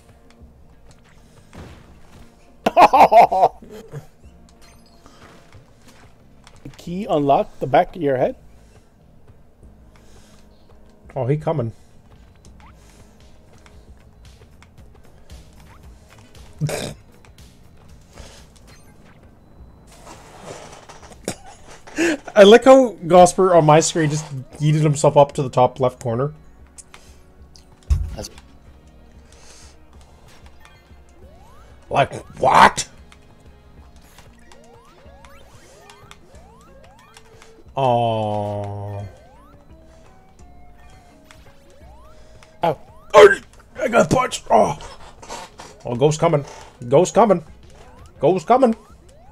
Key unlock the back of your head. Oh, he coming. I like how Gosper on my screen just yeeted himself up to the top left corner. That's- Like, what? Oh. Ow. Oh, I got punched. Oh. Oh, ghost coming. Ghost coming. Ghost coming.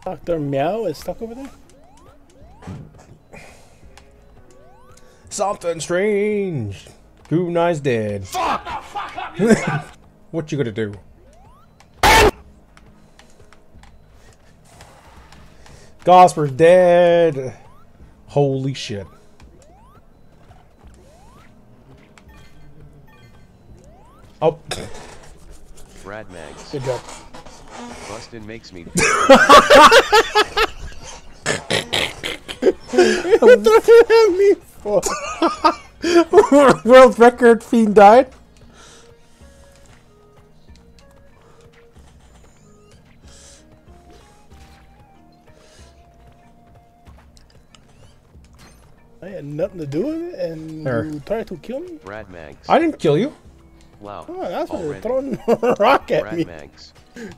Dr. Meow is stuck over there. Something strange. Two nice dead. what you gonna do? Gosper's dead. Holy shit. Oh, Brad Mags. Good job. Bustin makes me what the hell me for? world record fiend died. I had nothing to do with it, and There. you tried to kill me. Brad Mags. I didn't kill you. Wow. Oh, that's why you're throwing a rock at Brad me. Mags.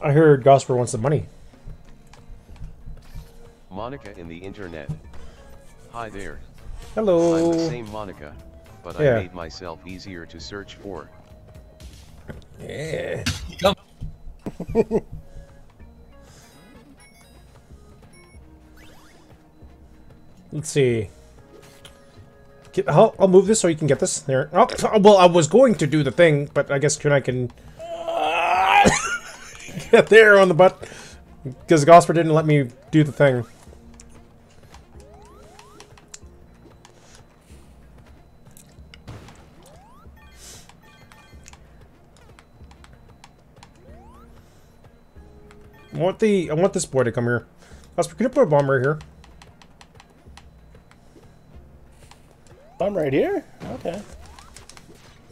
I heard Gosper wants the money. Monica in the internet. Hi there. Hello. I'm the same Monica, but Yeah. I made myself easier to search for. Yeah. Come. Let's see. Get, I'll, I'll move this so you can get this. There. Oh, oh, well, I was going to do the thing, but I guess Kunai can get there on the butt. Because Gosper didn't let me do the thing. I want the I want this boy to come here. Gosper, can you put a bomb right here? I'm right here. Okay.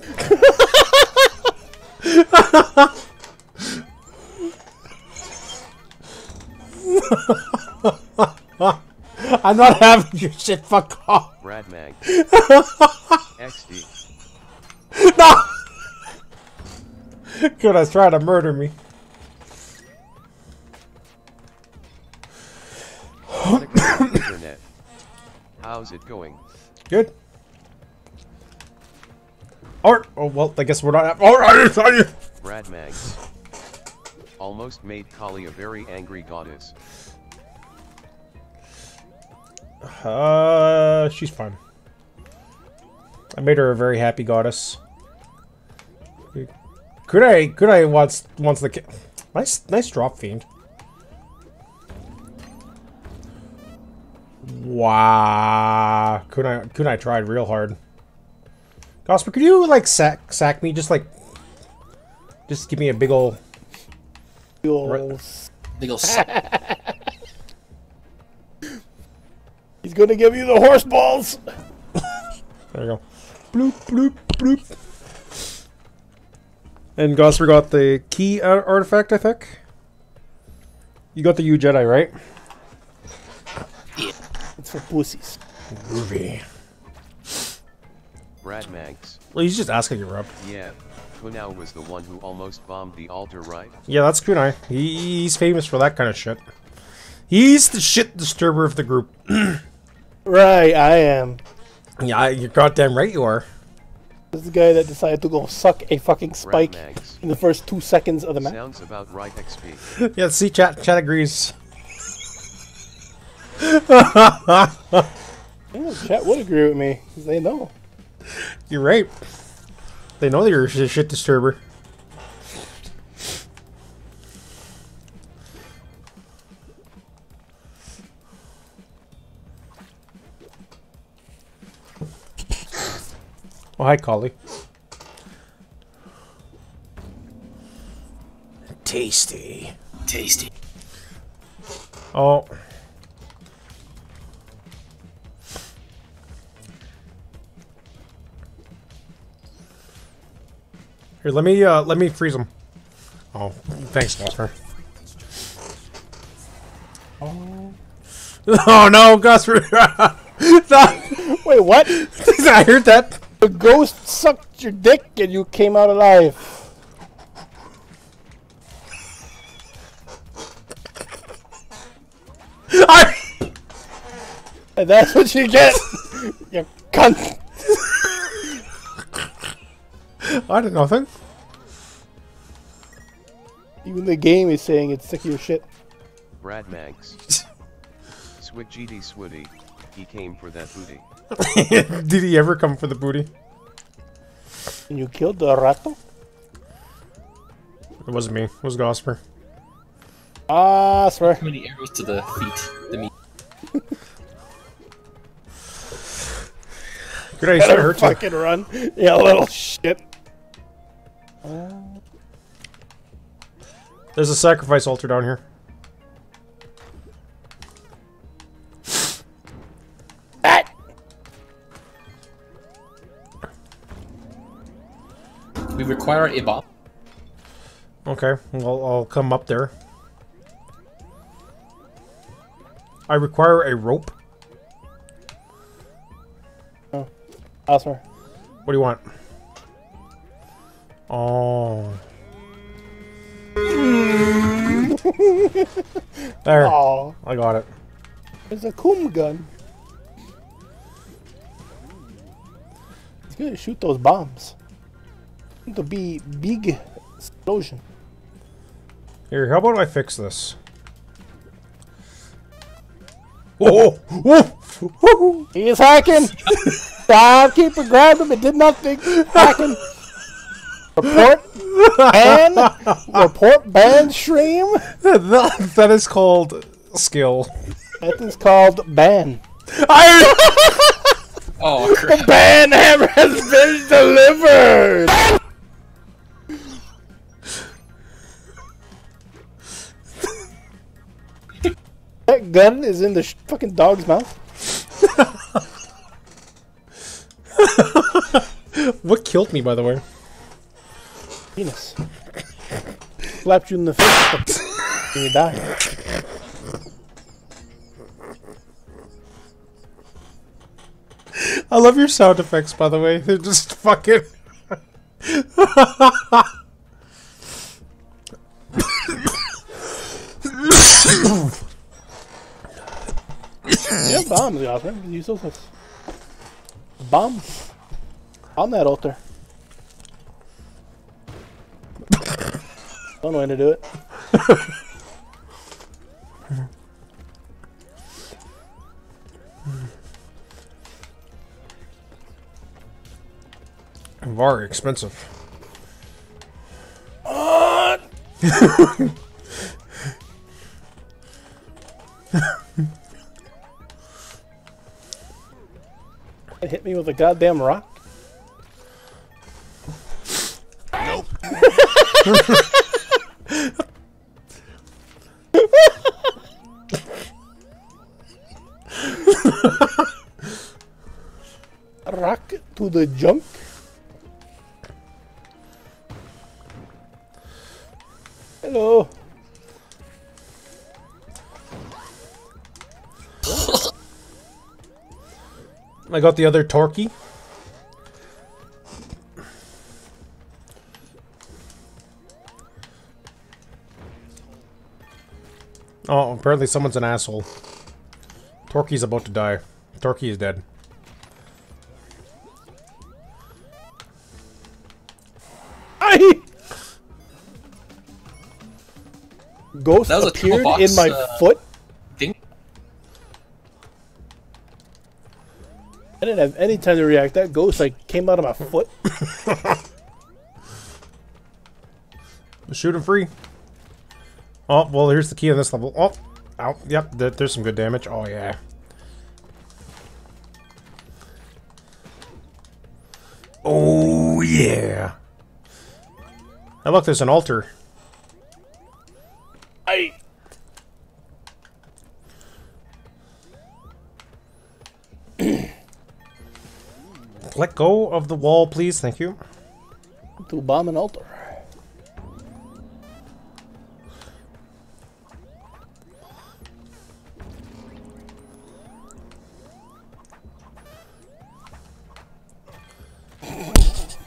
I'm not having your shit. Fuck off. Brad Mags. XD. No. Kunai's trying to murder me. Monica in the internet. How's it going? Good. Art. Oh well, I guess we're not. All right, sorry. Brad Mags. Almost made Kali a very angry goddess. Uh, she's fine. I made her a very happy goddess. Could I? Could I wants wants the ki- nice nice drop fiend. Wow. Could I? Could I tried real hard. Gosper, could you like sack sack me? Just like, just give me a big ol' Big ol' Big ol' He's gonna give you the horse balls. There you go. Bloop, bloop, bloop. And Gosper got the key ar- artifact, I think. You got the Udjat, right? It's for pussies. Ruby. Brad Mags. Well, he's just asking you, Rob. Yeah, Kunai was the one who almost bombed the altar, right? Yeah, that's Kunai. He, he's famous for that kind of shit. He's the shit disturber of the group. Right, I am. yeah, you're goddamn right you are. This is the guy that decided to go suck a fucking spike in the first two seconds of the match. Sounds about right, XP. yeah, see, chat, chat agrees. Yeah, chat would agree with me, 'cause they know. You're right. They know you're a shit disturber. Oh, hi, Kali. Tasty. Tasty. Oh. Here, let me uh let me freeze them. Oh, thanks, Gosper. Oh. oh no, no. Wait, what? I heard that. The ghost sucked your dick and you came out alive. I... And that's what you get. you cunt. I did nothing. Even the game is saying it's sick of your shit. Brad Mags. Swig GD Swooty. He came for that booty. Did he ever come for the booty? And you killed the rato? It wasn't me. It was Gosper. Ah, swear. Too many arrows to the feet. The meat. Good idea. It Better hurts you. fucking run. Yeah, little shit. There's a sacrifice altar down here. We require a bomb. Okay, well, I'll come up there. I require a rope. Oh, Osmer. What do you want? Oh. there. Aw. I got it. It's a Kum gun. It's gonna shoot those bombs. It'll be big explosion. Here, how about I fix this? Whoa! Whoa! Whoa! He is hacking! Shopkeeper grabbed him and did nothing. Hacking. Report ban. Report ban stream. that, that is called skill. That is called ban. I. Oh, The ban hammer has been delivered. that gun is in the sh- fucking dog's mouth. what killed me, by the way? Penis. Slapped you in the face. and you die. I love your sound effects, by the way. They're just fucking. Yeah, bombs, Osman. Use those. as Bombs. On that altar. One way to do it. Very expensive. It hit me with a goddamn rock. rock to the junk. Hello. I got the other Torquey. Oh, apparently someone's an asshole. Torquey's about to die. Torquey is dead. I Ghost That was a appeared toolbox, in my uh, foot. thing. I didn't have any time to react. That ghost like came out of my foot. Shoot him free. Oh, well, here's the key on this level. Oh, ow, yep, th there's some good damage. Oh, yeah. Oh, yeah. Hey, look, there's an altar. I Let go of the wall, please. Thank you. to bomb an altar.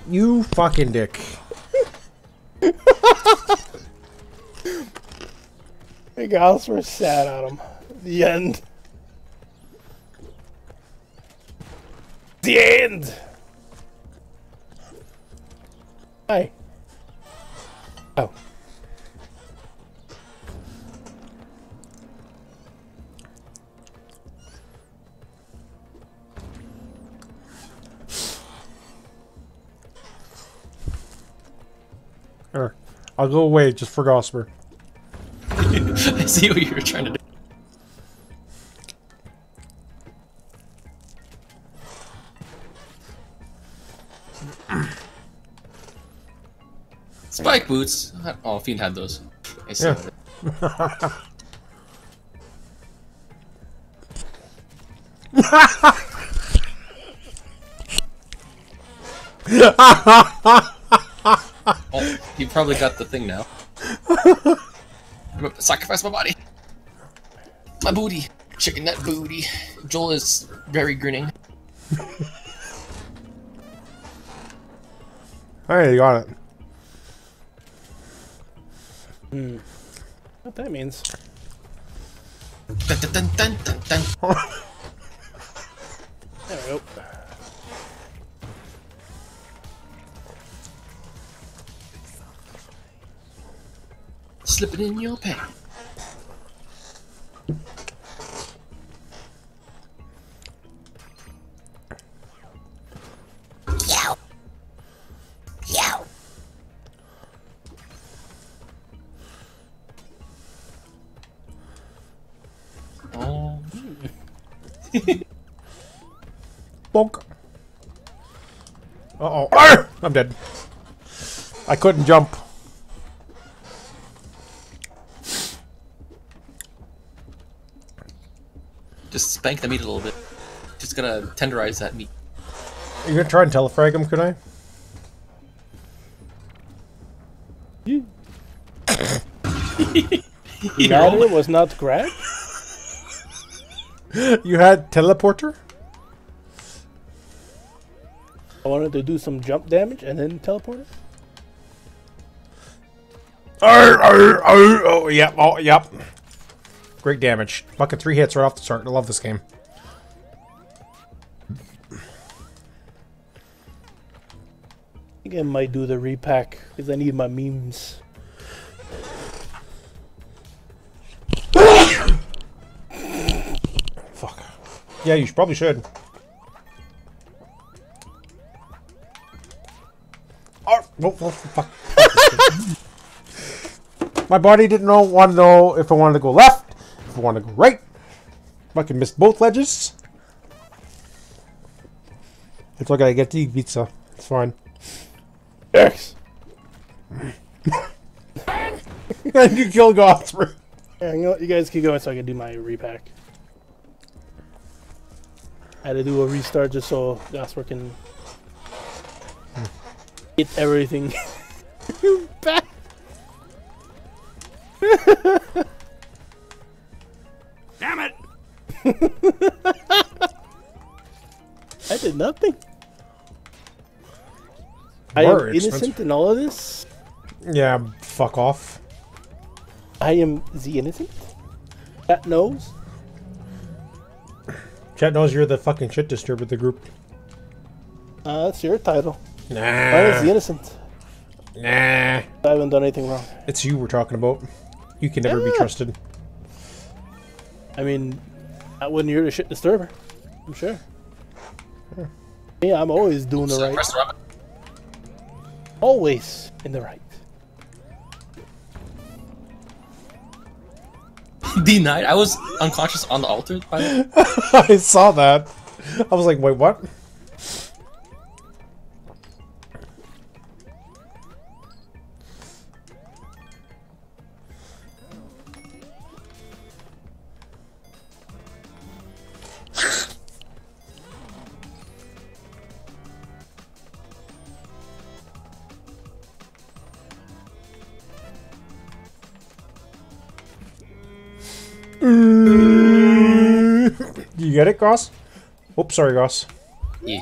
You fucking dick. Big house were sad at him. The end. The end. Hi. Oh. I'll go away just for Gosper. I see what you were trying to do. Spike boots. Oh, Fiend had those. I see. Yeah. Oh, he probably got the thing now. I'm about to sacrifice my body. My booty. Chicken nut booty. Joel is very grinning. Hey, you got it. Hmm. What that means? Dun, dun, dun, dun, dun, dun. There we go. Slip it in your pants. Yow. Yow. Oh. Bonk. Uh oh. Arr! I'm dead. I couldn't jump. Just spank the meat a little bit. Just gonna tenderize that meat. You gonna try and telefrag him, could I? Ladder was not grabbed? You had teleporter? I wanted to do some jump damage and then teleport it? Arr, arr, arr. Oh, yep. Oh, yep. Great damage. Fucking three hits right off the start. I love this game. I think I might do the repack because I need my memes. Fuck. Yeah, you probably should. Oh, oh, oh, fuck. My body didn't know, want to know if I wanted to go left, if I wanted to go right. Fucking missed both ledges. It's okay, I get to eat pizza. It's fine. X! and you killed Gothra. Yeah, you know? You guys keep going so I can do my repack. I had to do a restart just so Gosper can get everything back. Damn it! I did nothing. I am innocent expensive. in all of this. Yeah, fuck off. I am the innocent. That knows. Chat knows you're the fucking shit disturber of the group. Uh, that's your title. Nah. I was the innocent. Nah. I haven't done anything wrong. It's you we're talking about. You can never be trusted. I mean, not when you're the shit disturber. I'm sure. Yeah, I'm always doing the So right. the. Always in the right. Denied. I was unconscious on the altar. By the way. I saw that. I was like, wait, what? Get it, Goss? Oops, sorry, Goss. Yeah.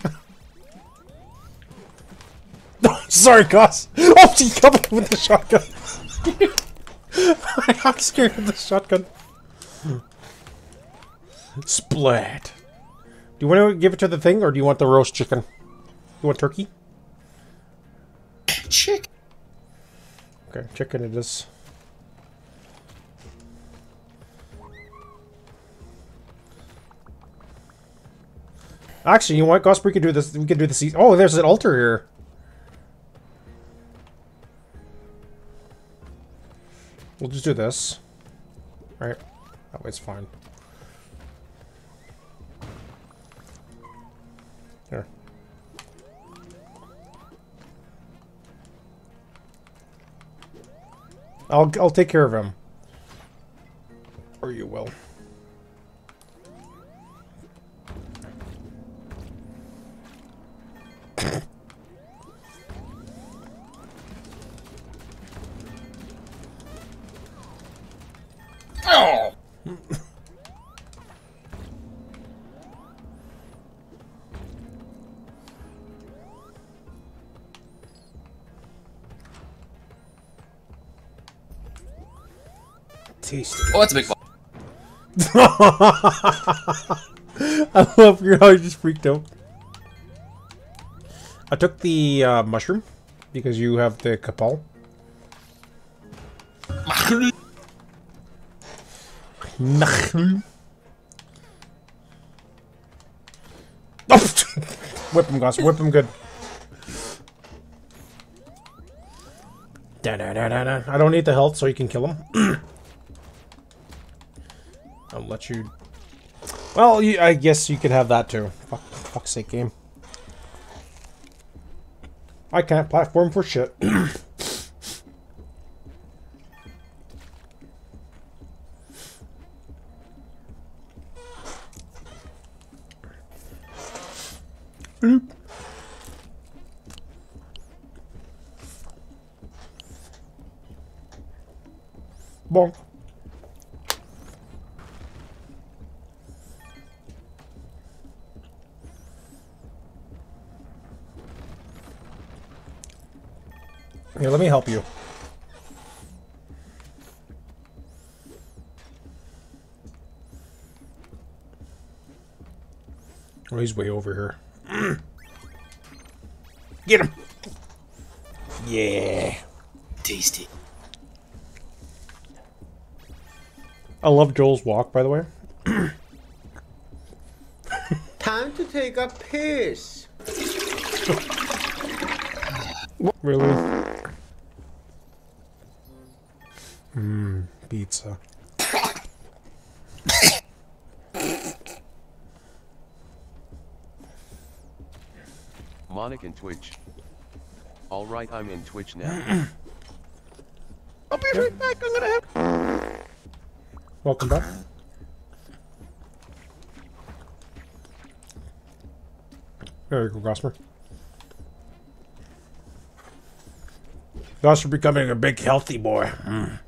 sorry, Goss. Oh, she coming with the shotgun. I got scared of the shotgun. Splat. Do you want to give it to the thing, or do you want the roast chicken? You want turkey? Chick. Okay, chicken it is. Actually, you know what, Goss? We can do this. We can do this. Oh, there's an altar here. We'll just do this. Right? That way it's fine. Here. I'll I'll take care of him. Or you will. Tasty. Oh, that's a big ball. I love how you just freaked out. I took the uh, mushroom because you have the capal. Mushroom. Whip him, Gus. Whip him good. Da, da, da, da. I don't need the health, so you can kill him. I'll let you. Well, you, I guess you could have that too. Fuck, fuck's sake, game. I can't platform for shit. he's way over here. Get him! Yeah. Tasty. I love Joel's walk, by the way. Time to take a piss. Really? Mmm, pizza. Monic and Twitch. Alright, I'm in Twitch now. I'll be right back. I'm gonna have. Welcome back. There you go, Gosper. Gosper becoming a big healthy boy. Mm.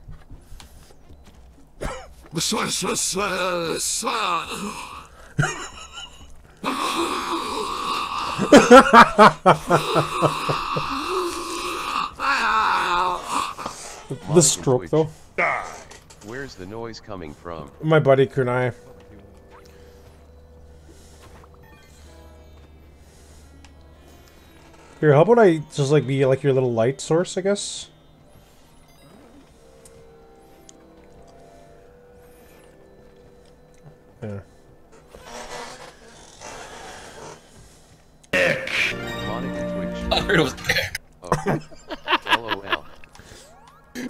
the stroke, though. Where's the noise coming from? My buddy Kunai. Here, how about I just like be like your little light source, I guess?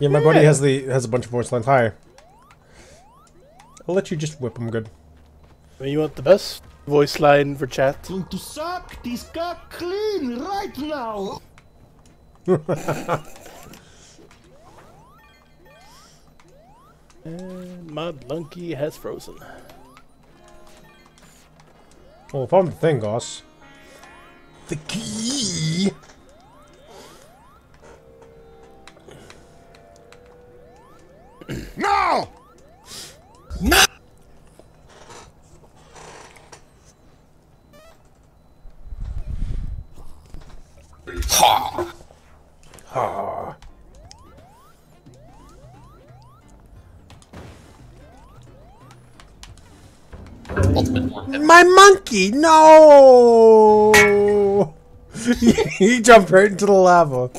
Yeah, my buddy has the has a bunch of voice lines. Hi. I'll let you just whip them good. You want the best voice line for chat? Going to suck this cock clean right now. And my Lunky has frozen. Well, if I'm the thing, Goss. The key. My no! he jumped right into the lava.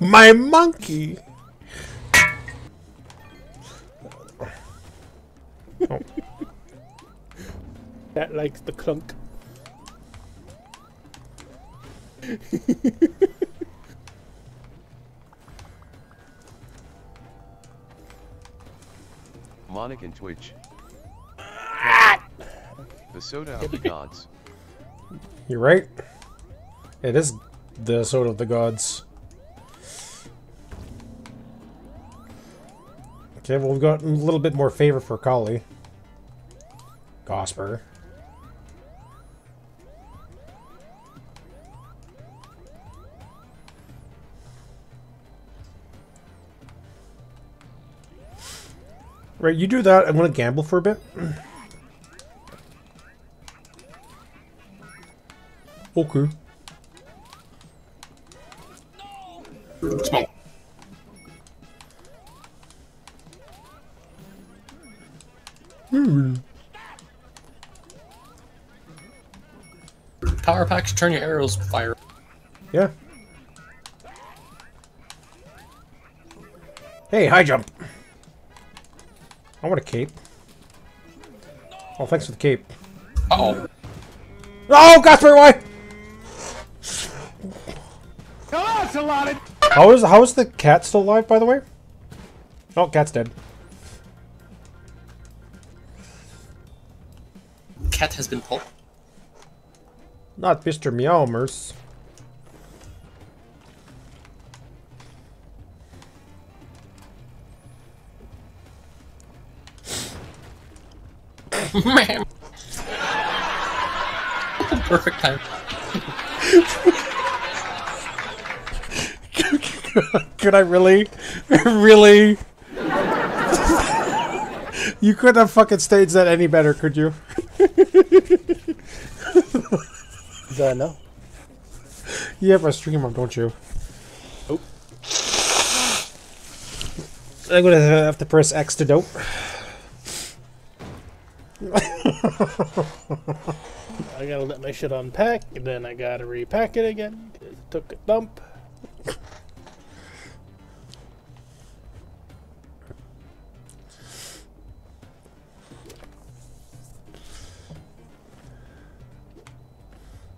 My monkey. That likes the clunk. Monic and Twitch. The soda of the gods. You're right. It is the sword of the gods. Okay, well, we've got a little bit more favor for Kali. Gosper. Right, you do that. I'm gonna gamble for a bit. Okay. Smoke. Power packs turn your arrows fire. Yeah. Hey, high jump. I want a cape. Oh, thanks for the cape. Uh oh. Oh, Gasper, why? Now lot of. How is how is the cat still alive, by the way? Oh, cat's dead. Cat has been pulled. Not Mr. Meowmers. Man. Perfect time. Could I really? really? you couldn't have fucking staged that any better, could you? Is that no? You have a streamer, don't you? Oh. I'm gonna have to press X to dope. I gotta let my shit unpack, and then I gotta repack it again. 'cause It took a dump.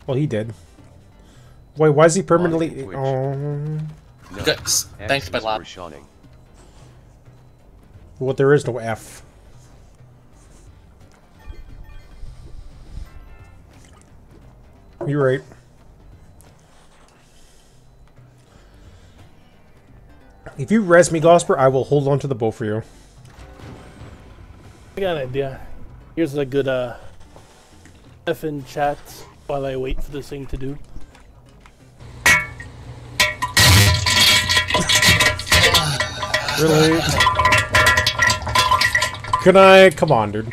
Well, he did. Wait, why is he permanently? Oh, No. Thanks, my is lab. for shawning. well, there is no F. You're right. If you res me, Gosper, I will hold on to the bow for you. I got an idea. Here's a good uh F in chat while I wait for this thing to do. Really? Can I? Come on, dude.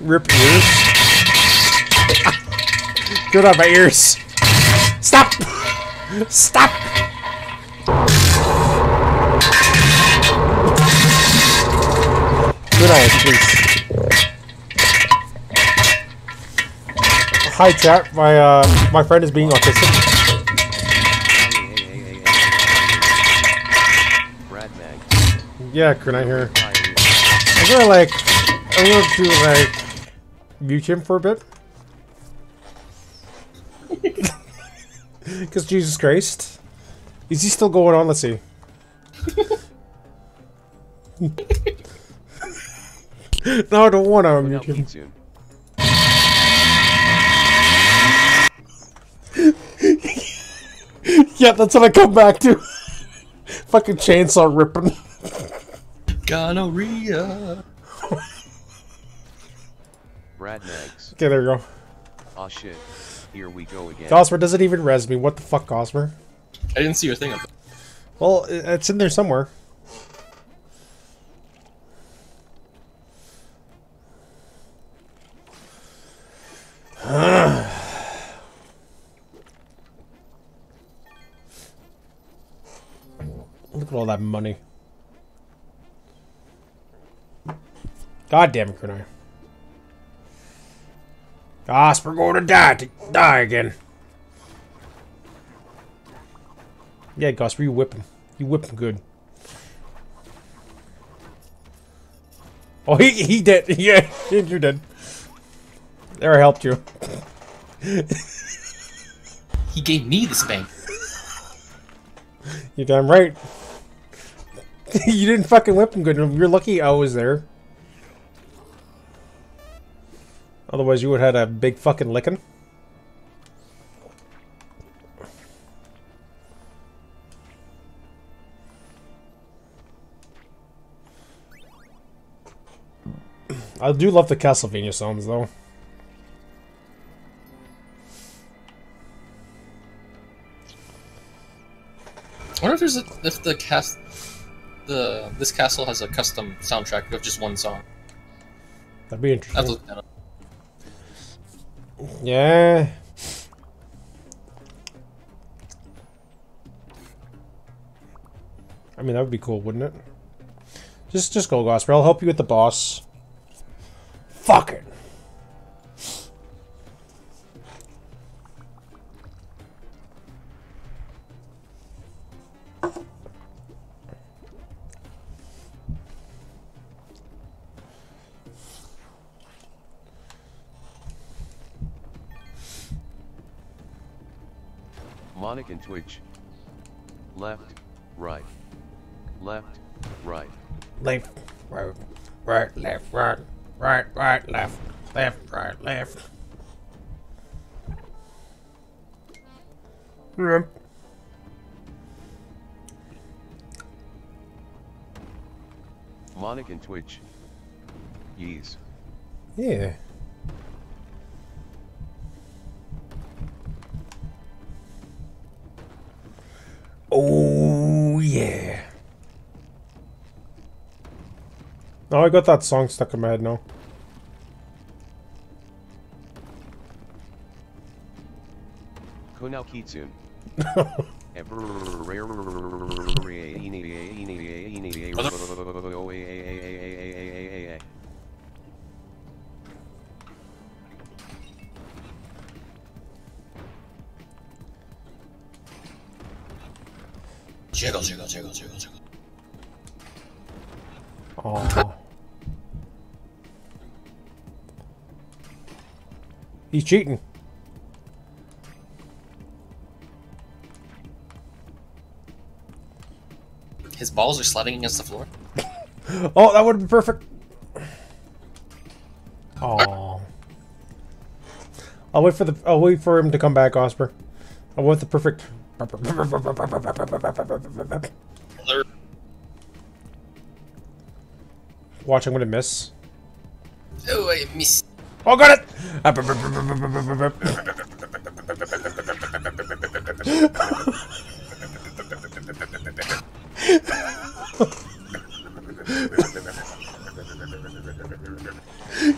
Rip ears. Good on my ears. Stop! Stop! Please. Hi, chat. My uh, my friend is being autistic. Yeah, can I hear? I'm gonna like, I'm gonna do like, mute him for a bit. Because Jesus Christ, is he still going on? Let's see. no, I don't want to mute him. Soon. Yeah, that's what I come back to. Fucking chainsaw ripping. Gonorrhea. Brad Mags. Okay, there you go. Aw shit. Here we go again. Gosper doesn't even res me. What the fuck, Gosper? I didn't see your thing up. Well, it's in there somewhere. Look at all that money. God damn it, Kunai. Gosh, we're going to die, to die again. Yeah, Gus, you whip him. You whip him good. Oh, he he did. Yeah, you did. There, I helped you. He gave me the spank. You're damn right. you didn't fucking whip him good. enough. You're lucky I was there. Otherwise, you would have had a big fucking licking. I do love the Castlevania songs, though. Wonder if there's a, if the cast the this castle has a custom soundtrack of just one song. That'd be interesting. that. Yeah. I mean, that would be cool, wouldn't it? Just, just go, Gosper. I'll help you with the boss. Fuck it. Monic and Twitch. Left, right. Left, right. Left, right, right, left, right, right, right, left, left, right, left. Yep. Monic and Twitch. Yeez. Yeah. Oh yeah. Oh, I got that song stuck in my head now. Konao Kitsune. Jiggle, jiggle, jiggle, jiggle, jiggle. Oh. He's cheating. His balls are sliding against the floor. Oh, that would have been perfect. Oh. I'll wait for the. I'll wait for him to come back, Osper. I want the perfect. Watch, I'm gonna miss. Oh, I miss. Oh, got it!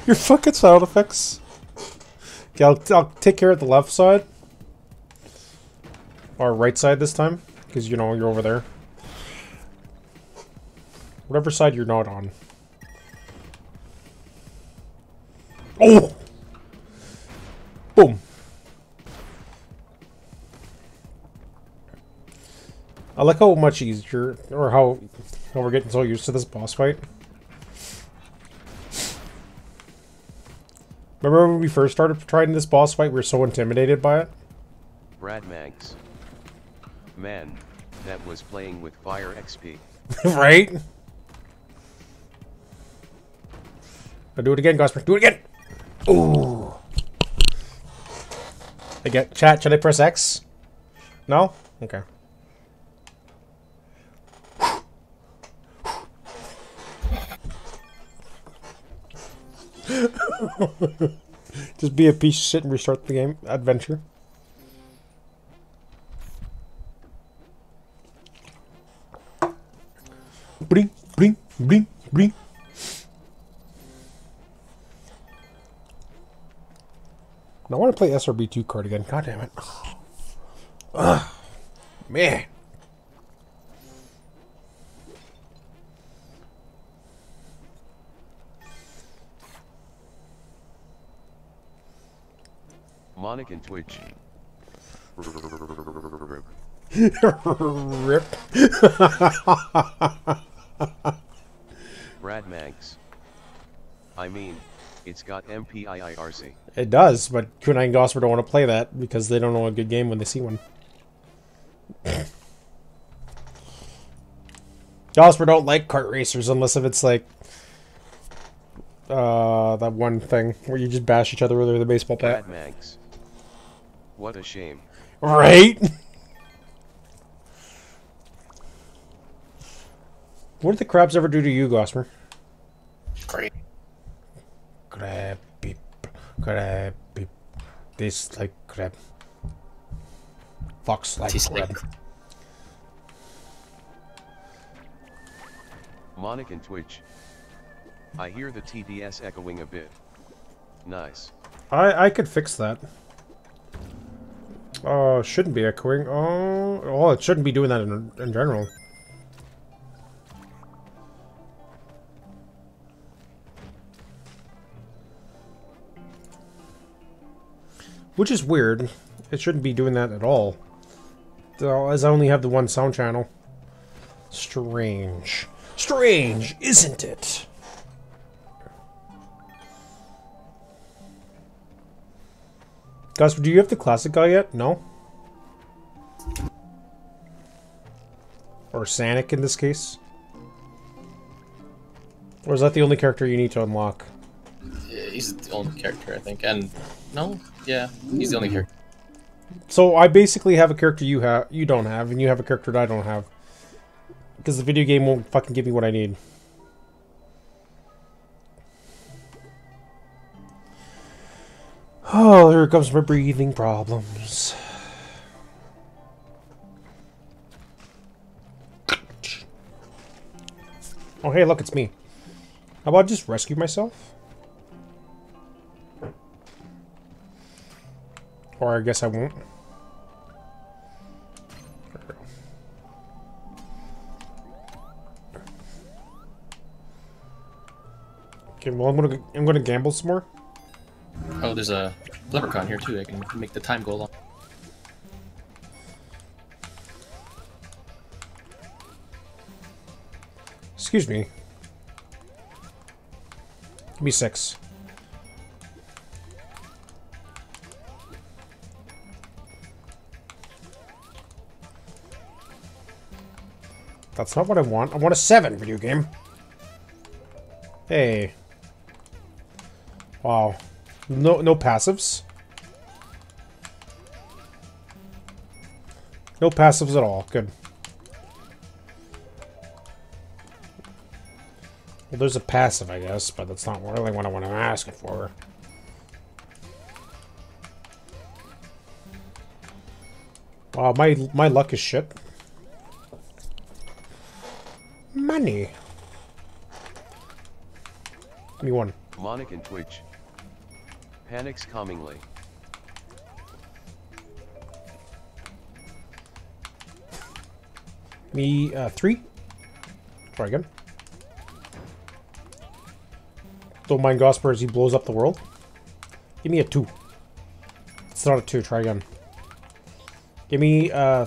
Your fucking sound effects. Okay, I'll, I'll take care of the left side. Or right side this time. Because, you know, you're over there. Whatever side you're not on. Oh! Boom. I like how much easier, or how, how we're getting so used to this boss fight. Remember when we first started trying this boss fight, we were so intimidated by it? Brad Mags. Man, that was playing with fire XP. right? I'll do it again, Gosper. Do it again! Ooh. Again, chat, should I press X? No? Okay. Just be a piece of shit and restart the game adventure. Bring, bring, bring, bring. I want to play SRB2 Kart again. God damn it. Ugh. Man. Monic and Twitch. Rip. Brad Mags. I mean, it's got MPIIRC. It does, but Kunai and Gosper don't want to play that because they don't know a good game when they see one. Gosper don't like kart racers unless if it's like uh that one thing where you just bash each other with a baseball bat. Brad Mags. What a shame. Right? what did the crabs ever do to you, Gosper? Great. Crab beep. Crab beep. Tastes like crab. Fox like Tastes like crab. Monic and Twitch. I hear the TDS echoing a bit. Nice. I I could fix that. Oh, shouldn't be echoing. Oh, oh, it shouldn't be doing that in, in general. Which is weird. It shouldn't be doing that at all. So, as I only have the one sound channel. Strange. Strange, isn't it? Guys, do you have the classic guy yet? No? Or Sanic in this case? Or is that the only character you need to unlock? He's the only character, I think. And no, yeah, he's the only character. So I basically have a character you have, you don't have, and you have a character that I don't have. Because the video game won't fucking give me what I need. Oh, here comes my breathing problems. Oh, hey, look, it's me. How about just rescue myself? Or I guess I won't. Okay, well I'm gonna I'm gonna gamble some more. Oh, there's a leprechaun here too. I can make the time go along. Excuse me. Give me six. That's not what I want. I want a seven video game. Hey. Wow. No no passives. No passives at all. Good. Well, there's a passive, I guess, but that's not really what I want to ask for. Wow, my my luck is shit. Money. Give me one. Monic and Twitch. Panics calmingly. Me, uh, three. Try again. Don't mind Gosper as he blows up the world. Give me a two. It's not a two. Try again. Give me, uh...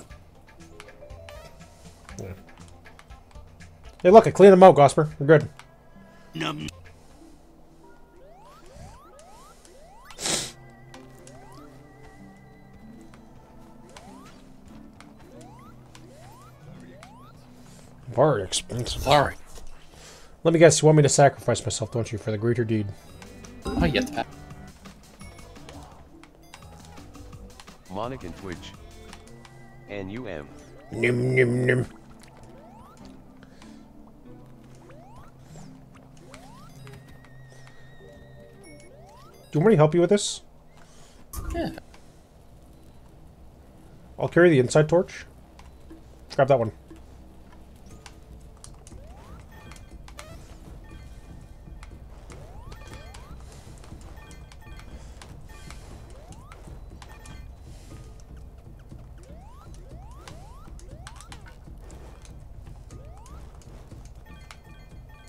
Hey, look, I cleaned them out, Gosper. We're good. Num. Very expensive. Sorry. Let me guess, you want me to sacrifice myself, don't you, for the greater deed? Oh, you have to pass. Monic and Twitch. NUM. Nim, nim, nim. Do you want me to help you with this? Yeah. I'll carry the inside torch. Grab that one.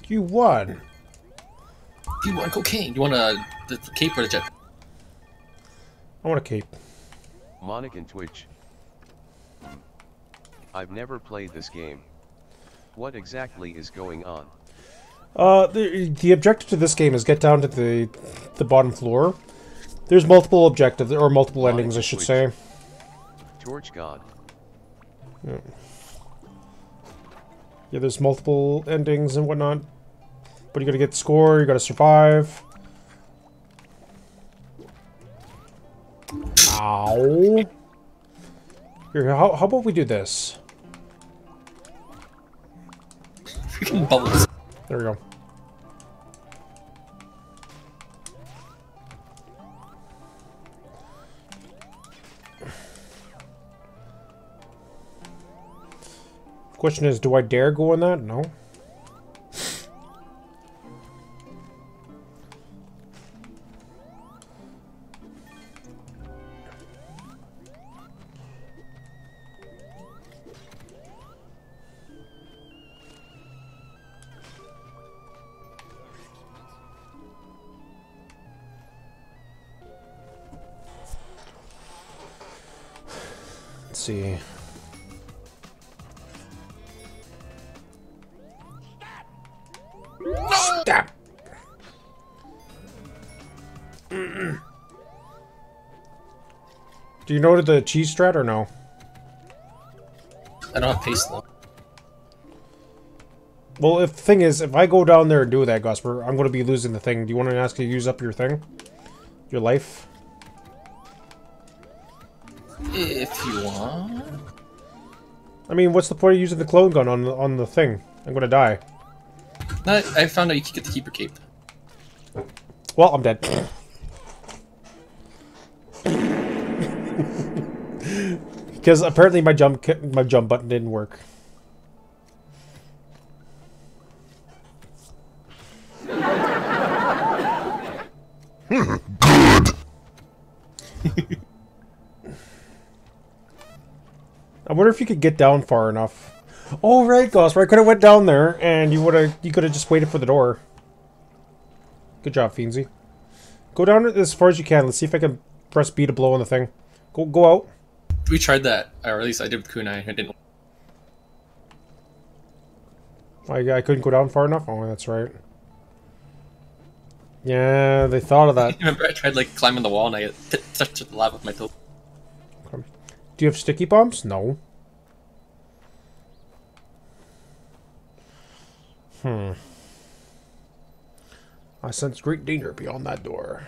You won. You want cocaine? You want a the, the cape or the jet? I want a cape. Monic and Twitch. I've never played this game. What exactly is going on? Uh, the, the objective to this game is get down to the the bottom floor. There's multiple objectives, or multiple endings, I should say. Torch God. Yeah. yeah, there's multiple endings and whatnot. But you gotta get the score, you gotta survive. Ow. Here, how, how about we do this? Freaking bubbles. There we go. Question is, do I dare go on that? No. You know the cheese strat or no? I don't have pace though. Well, if the thing is, if I go down there and do that, Gosper, I'm going to be losing the thing. Do you want to ask you to use up your thing? Your life? If you want. I mean, what's the point of using the clone gun on the, on the thing? I'm going to die. No, I found out you can get the keeper cape. Well, I'm dead. Because apparently my jump my jump button didn't work. Good. I wonder if you could get down far enough. Oh right, Gosper, I could have went down there and you would have you could have just waited for the door. Good job, Fiendzy. Go down as far as you can. Let's see if I can press B to blow on the thing. Go go out. We tried that, or at least I did with Kunai. I didn't. I, I couldn't go down far enough? Oh, that's right. Yeah, they thought of that. Remember, I tried like climbing the wall and I touched the lava with my toe. Do you have sticky bombs? No. Hmm. I sense great danger beyond that door.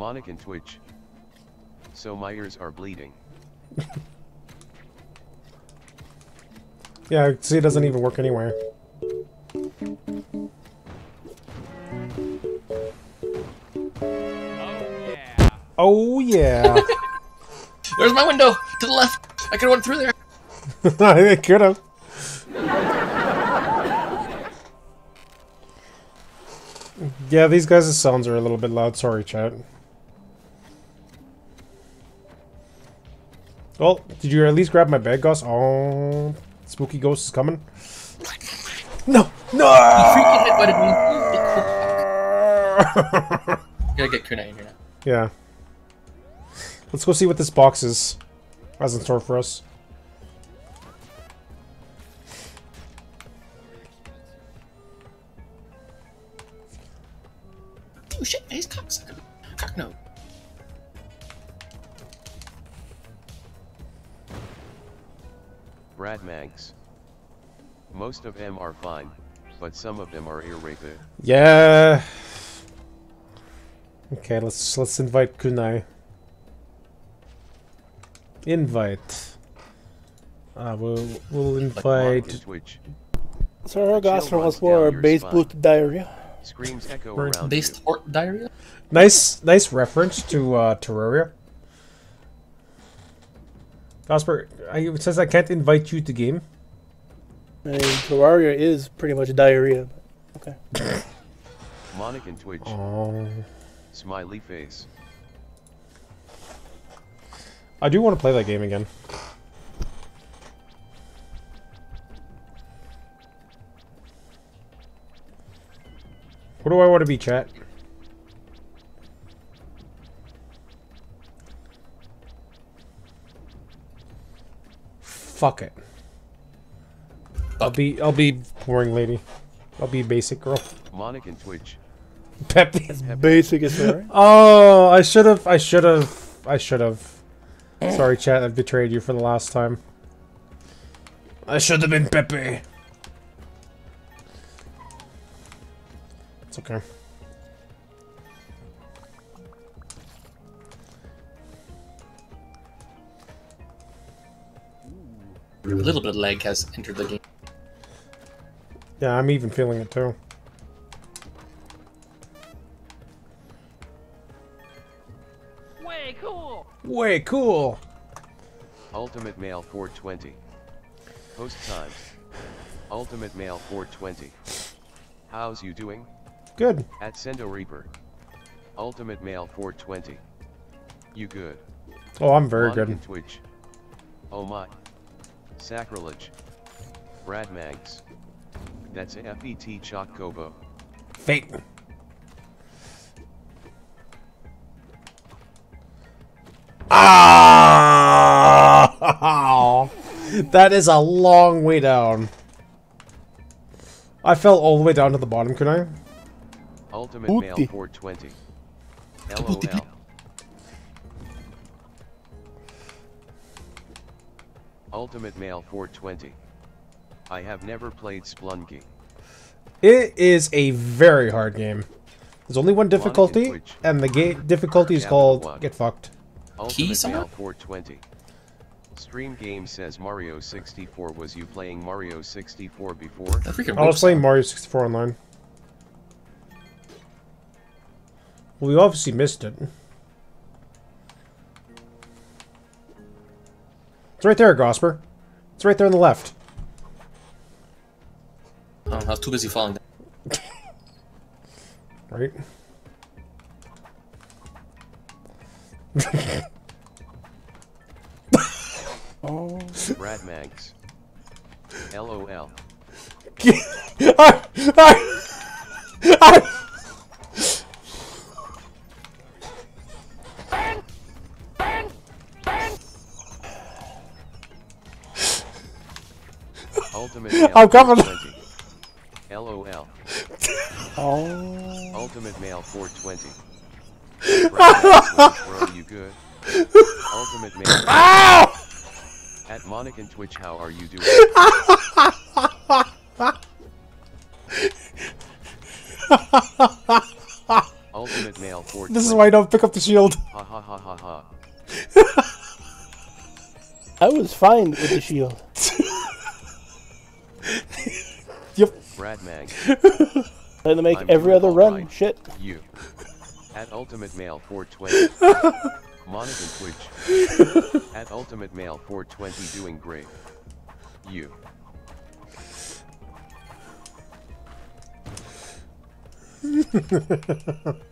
Monic and Twitch. So my ears are bleeding. Yeah, see, it doesn't even work anywhere. Oh yeah. Oh, There's my window to the left. I could have went through there. I could have. Yeah, these guys' sounds are a little bit loud. Sorry, chat. Well, did you at least grab my bag, Gus? Oh, spooky ghost is coming. No, no! You freaking hit headbutted me. Gotta get Kuna in here now. Yeah. Let's go see what this box is. Has in store for us. Oh shit, face cocksucker. Cock no. Brad Mags. Most of them are fine, but some of them are irregular. Yeah. Okay, let's let's invite Kunai. Invite. Uh, we'll we'll invite. Twitch. Sir Gosper Chill was for base spine. boot diarrhea. Screams echo Right. around Based you. port diarrhea? Nice nice reference to uh, Terraria. Gosper, I, it says I can't invite you to game. I mean, Terraria is pretty much diarrhea. Okay. Monic and Twitch. Oh. Smiley face. I do want to play that game again. What do I want to be, chat? Fuck it. I'll be I'll be boring lady. I'll be basic girl. Monic and Twitch. Peppy. Basic is alright. Oh, I should have. I should have. I should have. Sorry, chat. I betrayed you for the last time. I should have been Pepe. It's okay. A little bit of lag has entered the game. Yeah, I'm even feeling it too. Way cool. Way cool. Ultimate Male 420. Post times. Ultimate Male 420. How's you doing? Good. At Sendo Reaper. Ultimate Male 420. You good? Oh, I'm very Monic good. Twitch. Oh my. Sacrilege. Brad Mags. That's a FET Chalk Kobo. Fate. Ah! that is a long way down. I fell all the way down to the bottom, couldn't I? Ultimate Mail Tutti. 420. LOL. Ultimate Mail 420. I have never played Spelunky. It is a very hard game. There's only one difficulty, and the game difficulty is called one. Get Fucked. Ultimate somewhere? Mail 420. Stream Game says Mario 64. Was you playing Mario 64 before? I was rope playing. Mario 64 online. Well, we obviously missed it. It's right there, Gosper. It's right there on the left. Oh, I was too busy falling down. Right? Oh. Brad Mags. LOL. Ah! Ah! Ah! Ultimate I'm coming. LOL. Oh. Ultimate Mail 420. Brad Mags, Bro, you good? Ultimate Mail. At Monic and Twitch, how are you doing? Ultimate Mail 420. This is why I don't pick up the shield. Ha ha ha ha ha. I was fine with the shield. Yep. Brad Mag. Trying to make I'm every other run. alright. Shit. You. At Ultimate Mail 420. Monic and Twitch. At Ultimate Mail 420 doing great. You.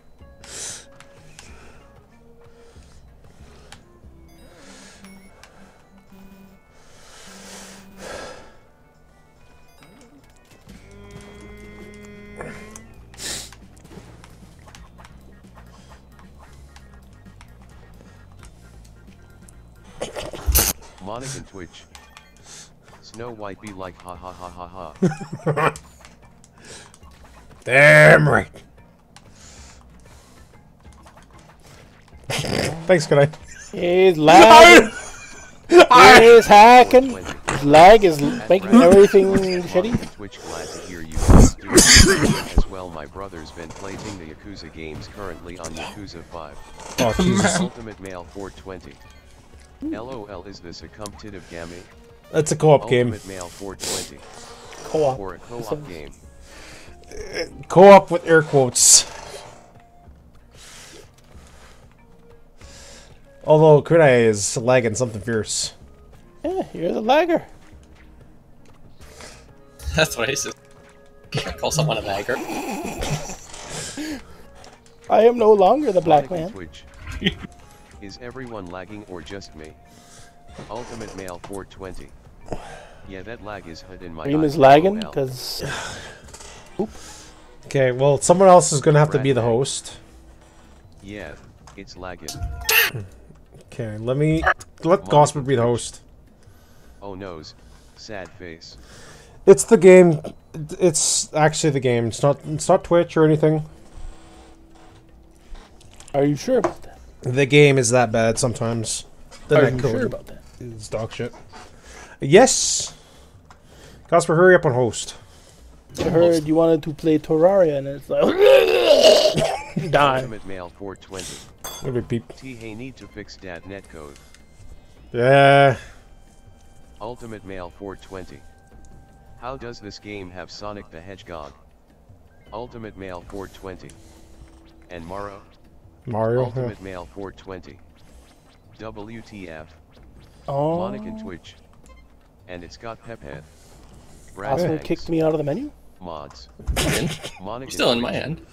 Twitch. Snow White be like ha ha ha ha ha. Damn right. Thanks, good night. He's lagging. He's hacking. His lag is making everything shitty. Twitch glad to hear you guys do it. as well. My brother's been playing the Yakuza games currently on Yakuza 5. Oh, Jesus. Ultimate Mail 420. LOL is this a competitive game? That's a co-op game. Ultimate 420. Co-op. Or a co-op game. Uh, co-op with air quotes. Although Kunai is lagging something fierce. Yeah, you're the lagger. That's what I said. Call someone a lagger. I am no longer the black man. Twitch. Is everyone lagging or just me? Ultimate Mail 420. Yeah, that lag is HUD in my Stream eye. is lagging because Okay, well, someone else is gonna have to be the host. Yeah, it's lagging. Okay, let me let Gosper be the host. Oh noes. Sad face. It's the game. It's actually the game. It's not. It's not Twitch or anything. Are you sure about that? The game is that bad sometimes. The Are net you code sure about that? is dog shit. Yes. Gosper, hurry up and host. I heard you wanted to play Terraria, and it's like die. Ultimate Mail 420. Let me peep. T hey need to fix dat netcode. Yeah. Ultimate Mail 420. How does this game have Sonic the Hedgehog? Ultimate Mail 420. And Maro? Mario. Ultimate Mail 420. WTF. Oh. Monic and Twitch. And it's got Pephead. Brad Also kicked me out of the menu. Mods. in. You're still and in my Twitch. hand.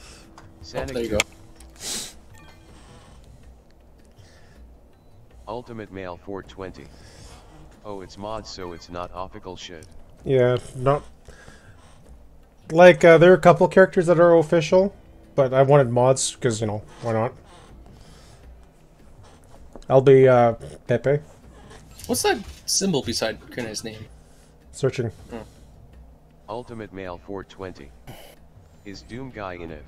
Sonic there you go. Ultimate Mail 420. Oh, it's mods, so it's not official shit. Yeah, not like uh, there are a couple characters that are official, but I wanted mods because you know why not? I'll be uh, Pepe What's that symbol beside Kunai's name? searching. Ultimate Male 420. Is Doom Guy in it?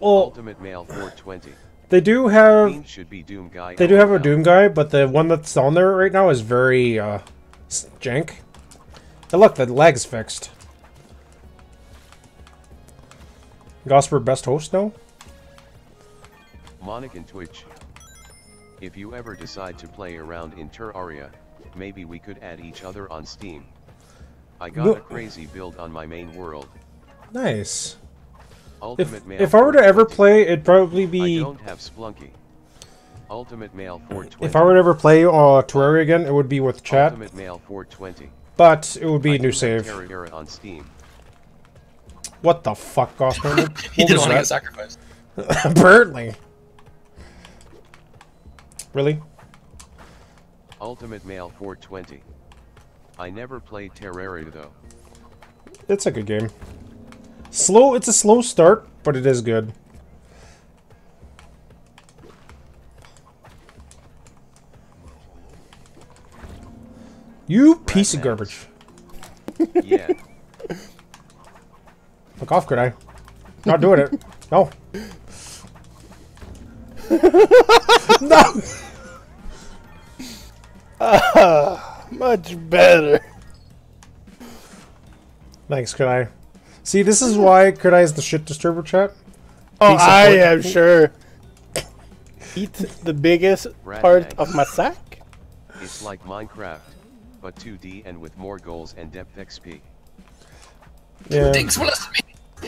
Well, Ultimate Male 420. they do have should be Doom Guy. they do have a Doom guy, but the one that's on there right now is very uh, jank. And look, the lag's fixed. Gosper best host now. Monic and Twitch. If you ever decide to play around in Terraria, maybe we could add each other on Steam. I got No- a crazy build on my main world. Nice. Ultimate If if I were to ever play, it'd probably be... I be don't have Spelunky. Ultimate Male 420. if I were to ever play uh, Terraria again, it would be with chat, Ultimate Male 420. but it would be I a new do have save. Terraria on Steam. What the fuck, Gosper? He What didn't want to get sacrificed. Apparently. Really? Ultimate Male 420. I never played Terraria though. It's a good game. Slow. It's a slow start, but it is good. You piece of garbage. Yeah. Fuck off, could I? Not doing it. No. no. Ah, much better. Thanks, could I? See, this is why could I is the shit disturber chat. Oh, I am sure. Eat the biggest Rat part bags. of my sack. It's like Minecraft, but 2D and with more goals and depth XP. Yeah. Thanks, molested me.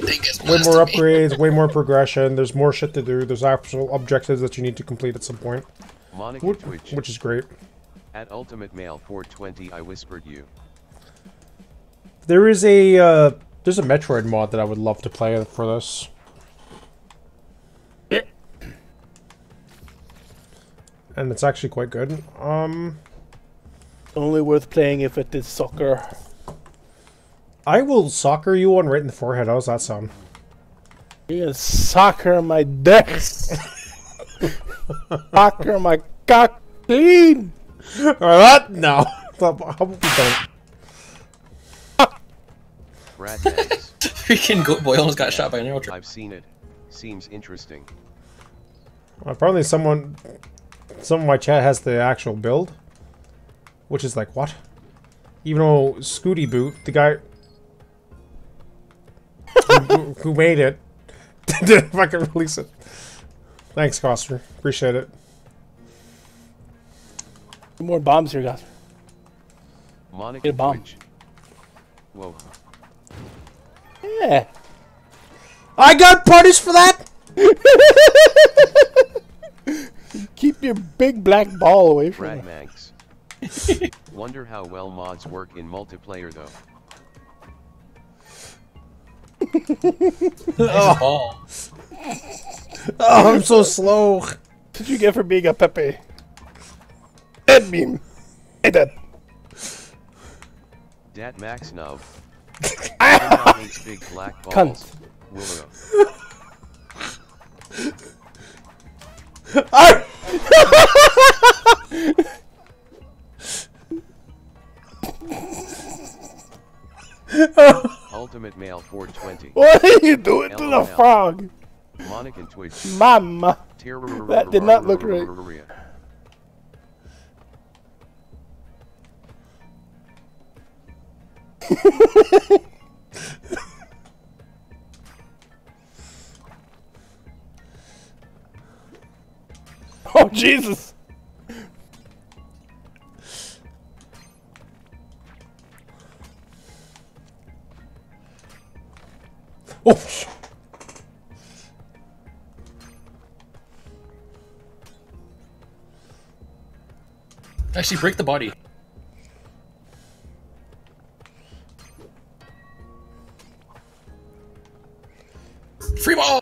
Thanks, Way more upgrades, way more progression. There's more shit to do. There's actual objectives that you need to complete at some point, Monica which, Twitch. which is great. At Ultimate Male 420 I whispered you. There is a uh, there's a Metroid mod that I would love to play for this. And it's actually quite good. Um, Only worth playing if it is soccer. I will soccer you one right in the forehead. How's that sound? You can soccer my dick. soccer my cock clean. What? No. How don't? Rat. Freaking goat boy almost got shot by an arrow trip. I've seen it. Seems interesting. Apparently, someone, some of my chat has the actual build, which is like what? Even though Scooty Boot, the guy who, who made it, didn't fucking release it. Thanks, Coster. Appreciate it. More bombs here, guys. Monica Get a bomb. Twitch. Whoa. Yeah. I got punished for that. Keep your big black ball away from Rat me. Mags. Wonder how well mods work in multiplayer though. Nice ball. Oh, I'm so slow. What did you get for being a Pepe? Dead beam. Hey, dead. Dat Max Nub. Ah! Now big black balls. Cunt. Ultimate Male 420. What are you doing to the frog? Monica Twitch. Mama. That did not look right. Oh, Jesus. Oh, Actually, break the body. Free ball!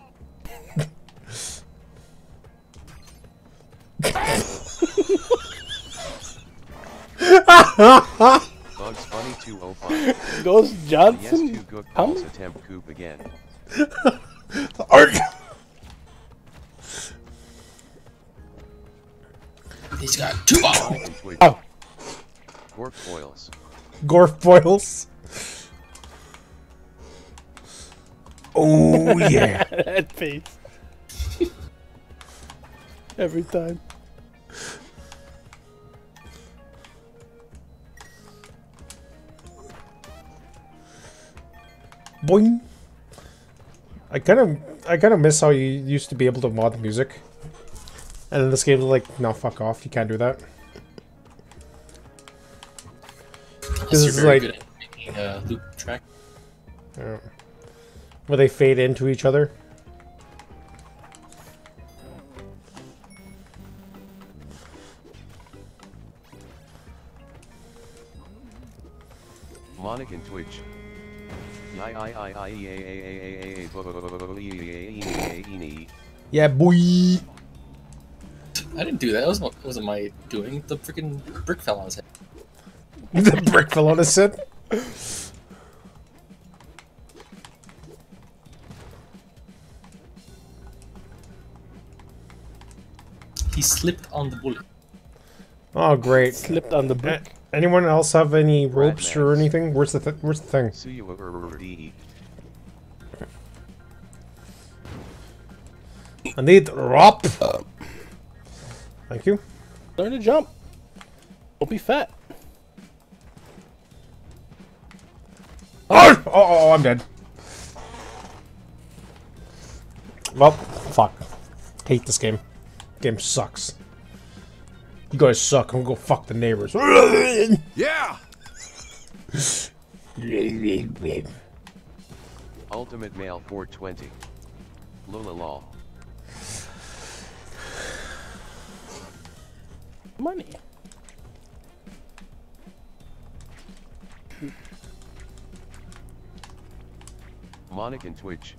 Bugs Bunny 205. Ghost Yes Johnson. to Gook Come. Balls attempt coup again. Arg! He's got two balls. Oh. Gorp foils. Gorf boils. Oh yeah. that face. Every time. Boing. I kind of, I kind of miss how you used to be able to mod the music, and then this game's like, no, fuck off, you can't do that. This is like- good at making a loop track. Yeah. Where they fade into each other. Monic and Twitch. Yeah, boy. I didn't do that. That was what wasn't my doing. The freaking brick fell on his head. the brick fell on his head. He slipped on the bullet. Oh, great. Slipped on the brick. Anyone else have any ropes or anything? Where's the th where's the thing? Suyu I need rope. Thank you. Learn to jump. Don't be fat. Oh, oh, oh, I'm dead. Well, fuck. Hate this game. Game sucks. You guys suck. I'm gonna go fuck the neighbors. Yeah! Ultimate Male 420. Lola Law. Money. Monic and Twitch.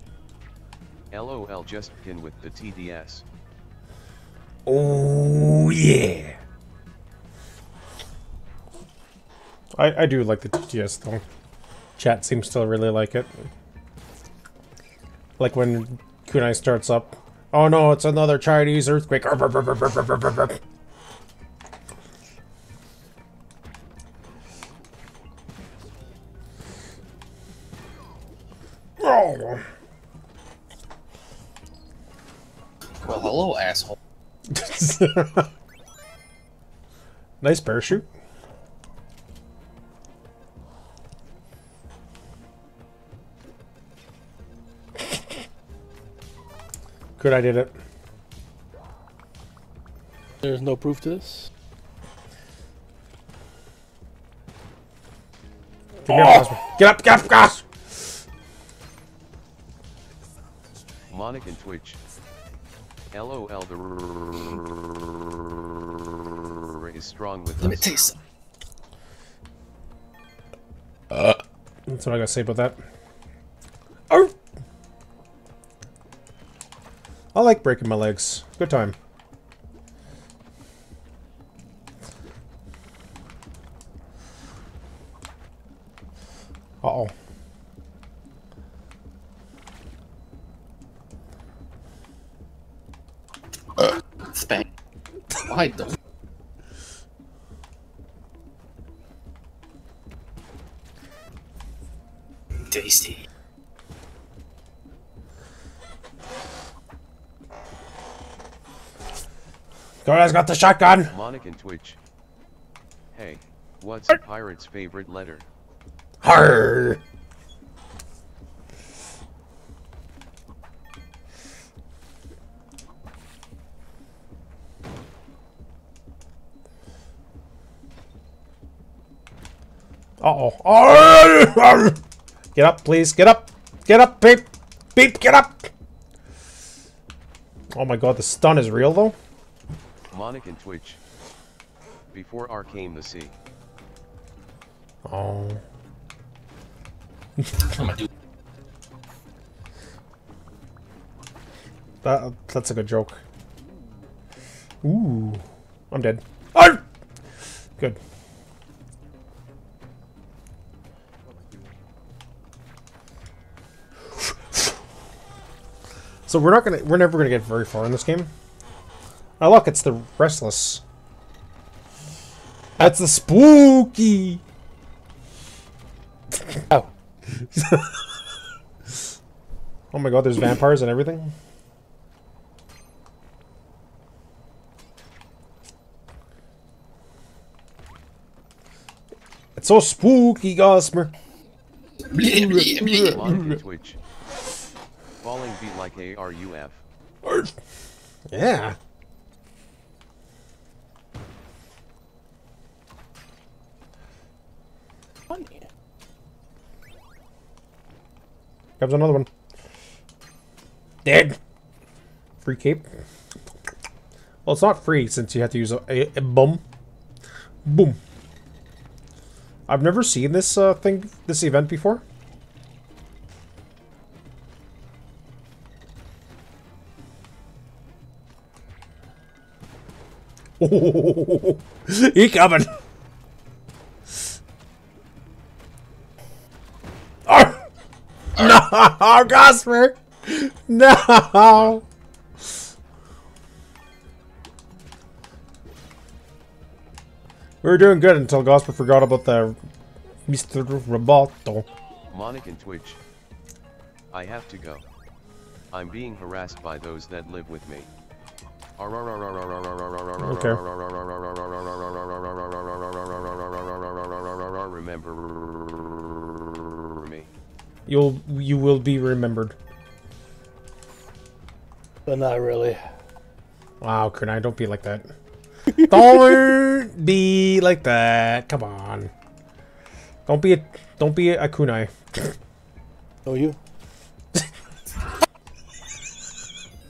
LOL just pin with the TDS. Oh yeah. I I do like the TTS though. Chat seems to really like it. Like when Kunai starts up. Oh no, it's another Chinese earthquake. Oh. Well, hello, asshole. nice parachute. Good, I did it. There's no proof to this. Get, up, get up, get up, Cos! Monic and Twitch. LOL the r is strong with Let me us. taste. Uh, that's what I gotta say about that. Oh! I like breaking my legs. Good time. Uh-oh. Spank. Why don't? Tasty. Guy's got the shotgun! Monic and Twitch. Hey, what's a pirate's favorite letter? Harr! Uh-oh. Get up, please. Get up. Get up, beep. Beep, get up. Oh my god, the stun is real, though? Monic and Twitch. Before R came the sea. Oh. That, that's a good joke. Ooh. I'm dead. Arr! Good. So we're not gonna, we're never gonna get very far in this game. Oh look, it's the restless. That's the spooky. Oh. oh my god, there's vampires and everything. It's so spooky, Gosper. Monkey Twitch. Falling beat like ARUF. Yeah. Funny. Comes another one. Dead. Free cape. Well, it's not free since you have to use a, a, a boom. Boom. I've never seen this uh, thing, this event before. He coming. Oh, no, Gosper. No. We were doing good until Gosper forgot about the Mr. Roboto. Monic and Twitch. I have to go. I'm being harassed by those that live with me. Remember me. You'll you will be remembered. But not really. Wow, Kunai, don't be like that. don't be like that. Come on. Don't be a don't be a kunai. Oh, you?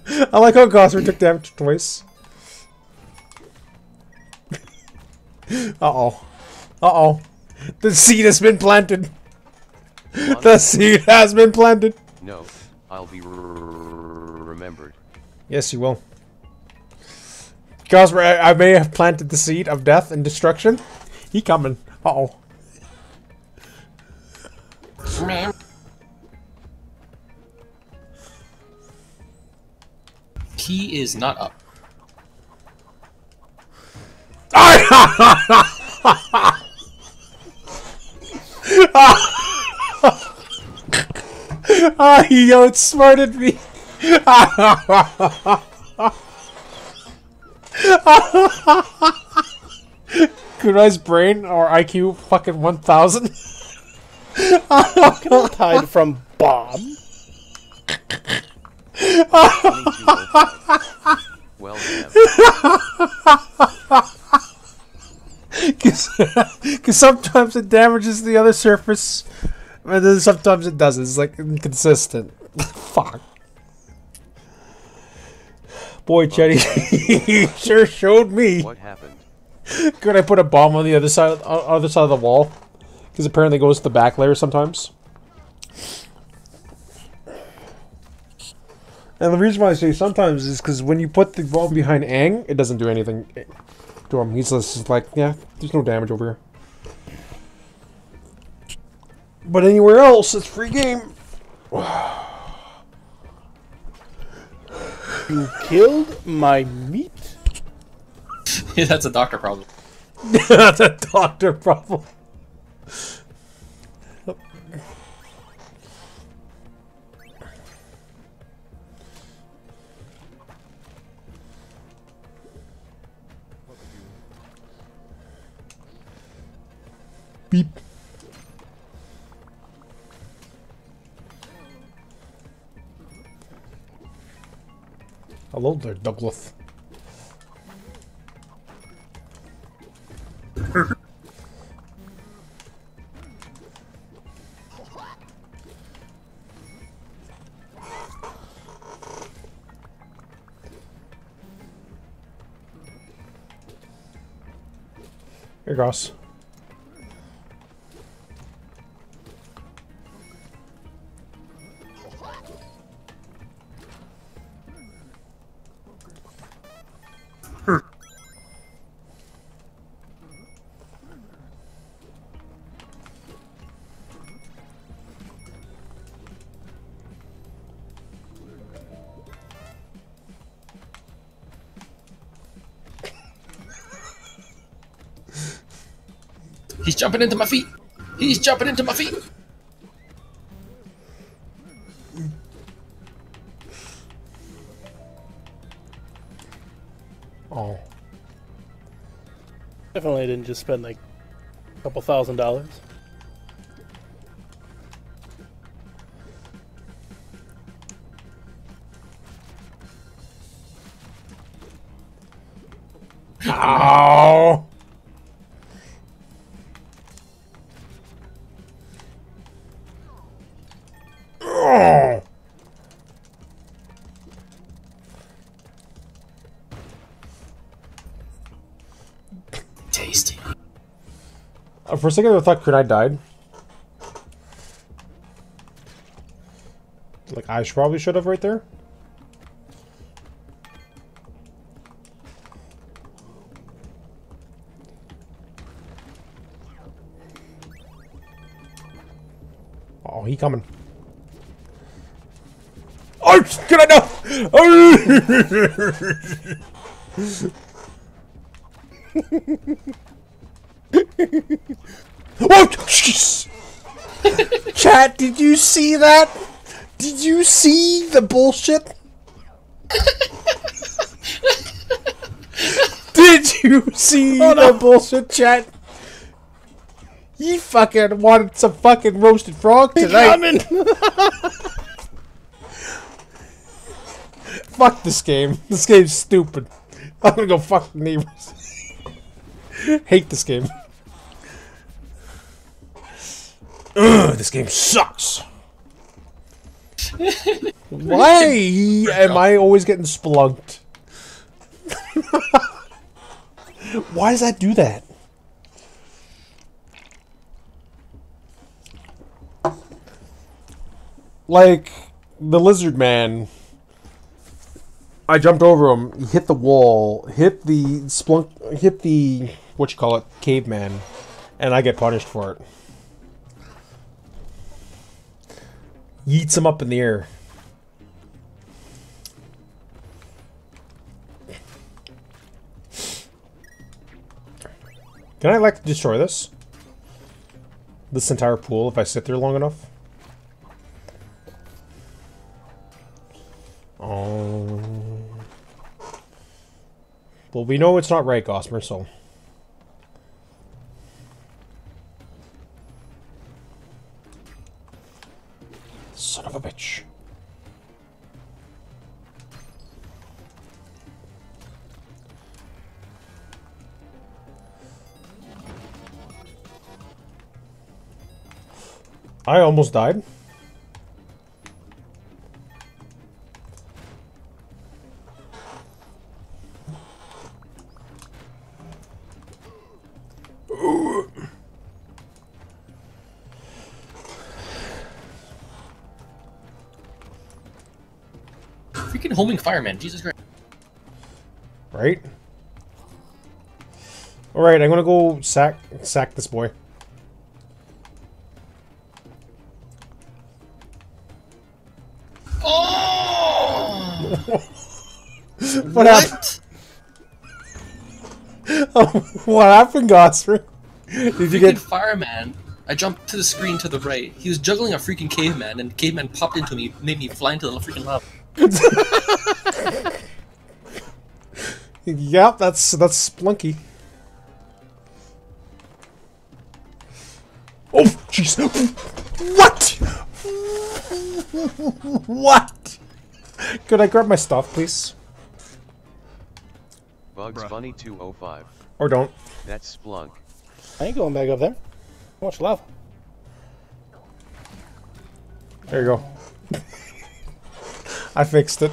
I like how Gosser took damage twice. Uh-oh. Uh-oh. The seed has been planted. The seed has been planted. No, I'll be remembered. Yes, you will. Gosper, I, I may have planted the seed of death and destruction. He coming. Uh-oh. He is not up. Ah, he outsmarted me. Kunai's brain or IQ fucking 1000. Tied from Bob. Well. Because sometimes it damages the other surface, and then sometimes it doesn't. It's like inconsistent. Fuck. Boy, Chetty, he sure showed me. What happened? Could I put a bomb on the other side, o- other side of the wall? Because apparently it goes to the back layer sometimes. And the reason why I say sometimes is because when you put the bomb behind Aang, it doesn't do anything eh, to him. He's just like, yeah, there's no damage over here. But anywhere else, it's free game. You killed my meat? That's a doctor problem. That's a doctor problem. Beep. Hello there, Douglas. Here goes. He's jumping into my feet. He's jumping into my feet. Oh. Definitely didn't just spend like a couple thousand dollars. Ow! Oh. Tasty. Uh, For a second, I thought Kunai died. Like, I probably should have right there. Oh, he coming. Oh, I know? Oh. Chat, did you see that? Did you see the bullshit? did you see the bullshit, chat? He fucking wanted some fucking roasted frog tonight. Fuck this game. This game's stupid. I'm gonna go fuck the neighbors. Hate this game. Ugh, this game sucks. Why am I always getting splunked? Why does that do that? Like the lizard man. I jumped over him, hit the wall, hit the splunk, hit the what you call it, caveman, and I get punished for it. Yeets him up in the air. Can I like destroy this? This entire pool if I sit there long enough? Oh. Well, we know it's not right, Gosper, so. Son of a bitch. I almost died. Freaking homing fireman. Jesus Christ. Right? Alright, I'm gonna go sack sack this boy. Oh! What happened? Oh, what happened, Gosford? Did you get fireman? I jumped to the screen to the right. He was juggling a freaking caveman, and caveman popped into me, made me fly into the freaking lava. Yep, that's that's Spelunky. Oh, jeez. What? what? Could I grab my stuff, please? Bugs Bunny 205. Or don't. That's Splunk. I ain't going back up there. How much lava? There you go. I fixed it.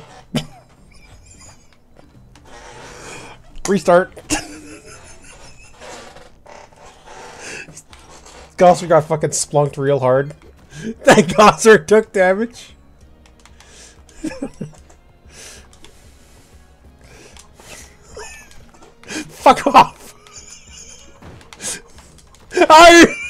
Restart. Gosser got fucking splunked real hard. That Gosser took damage. Fuck off. I.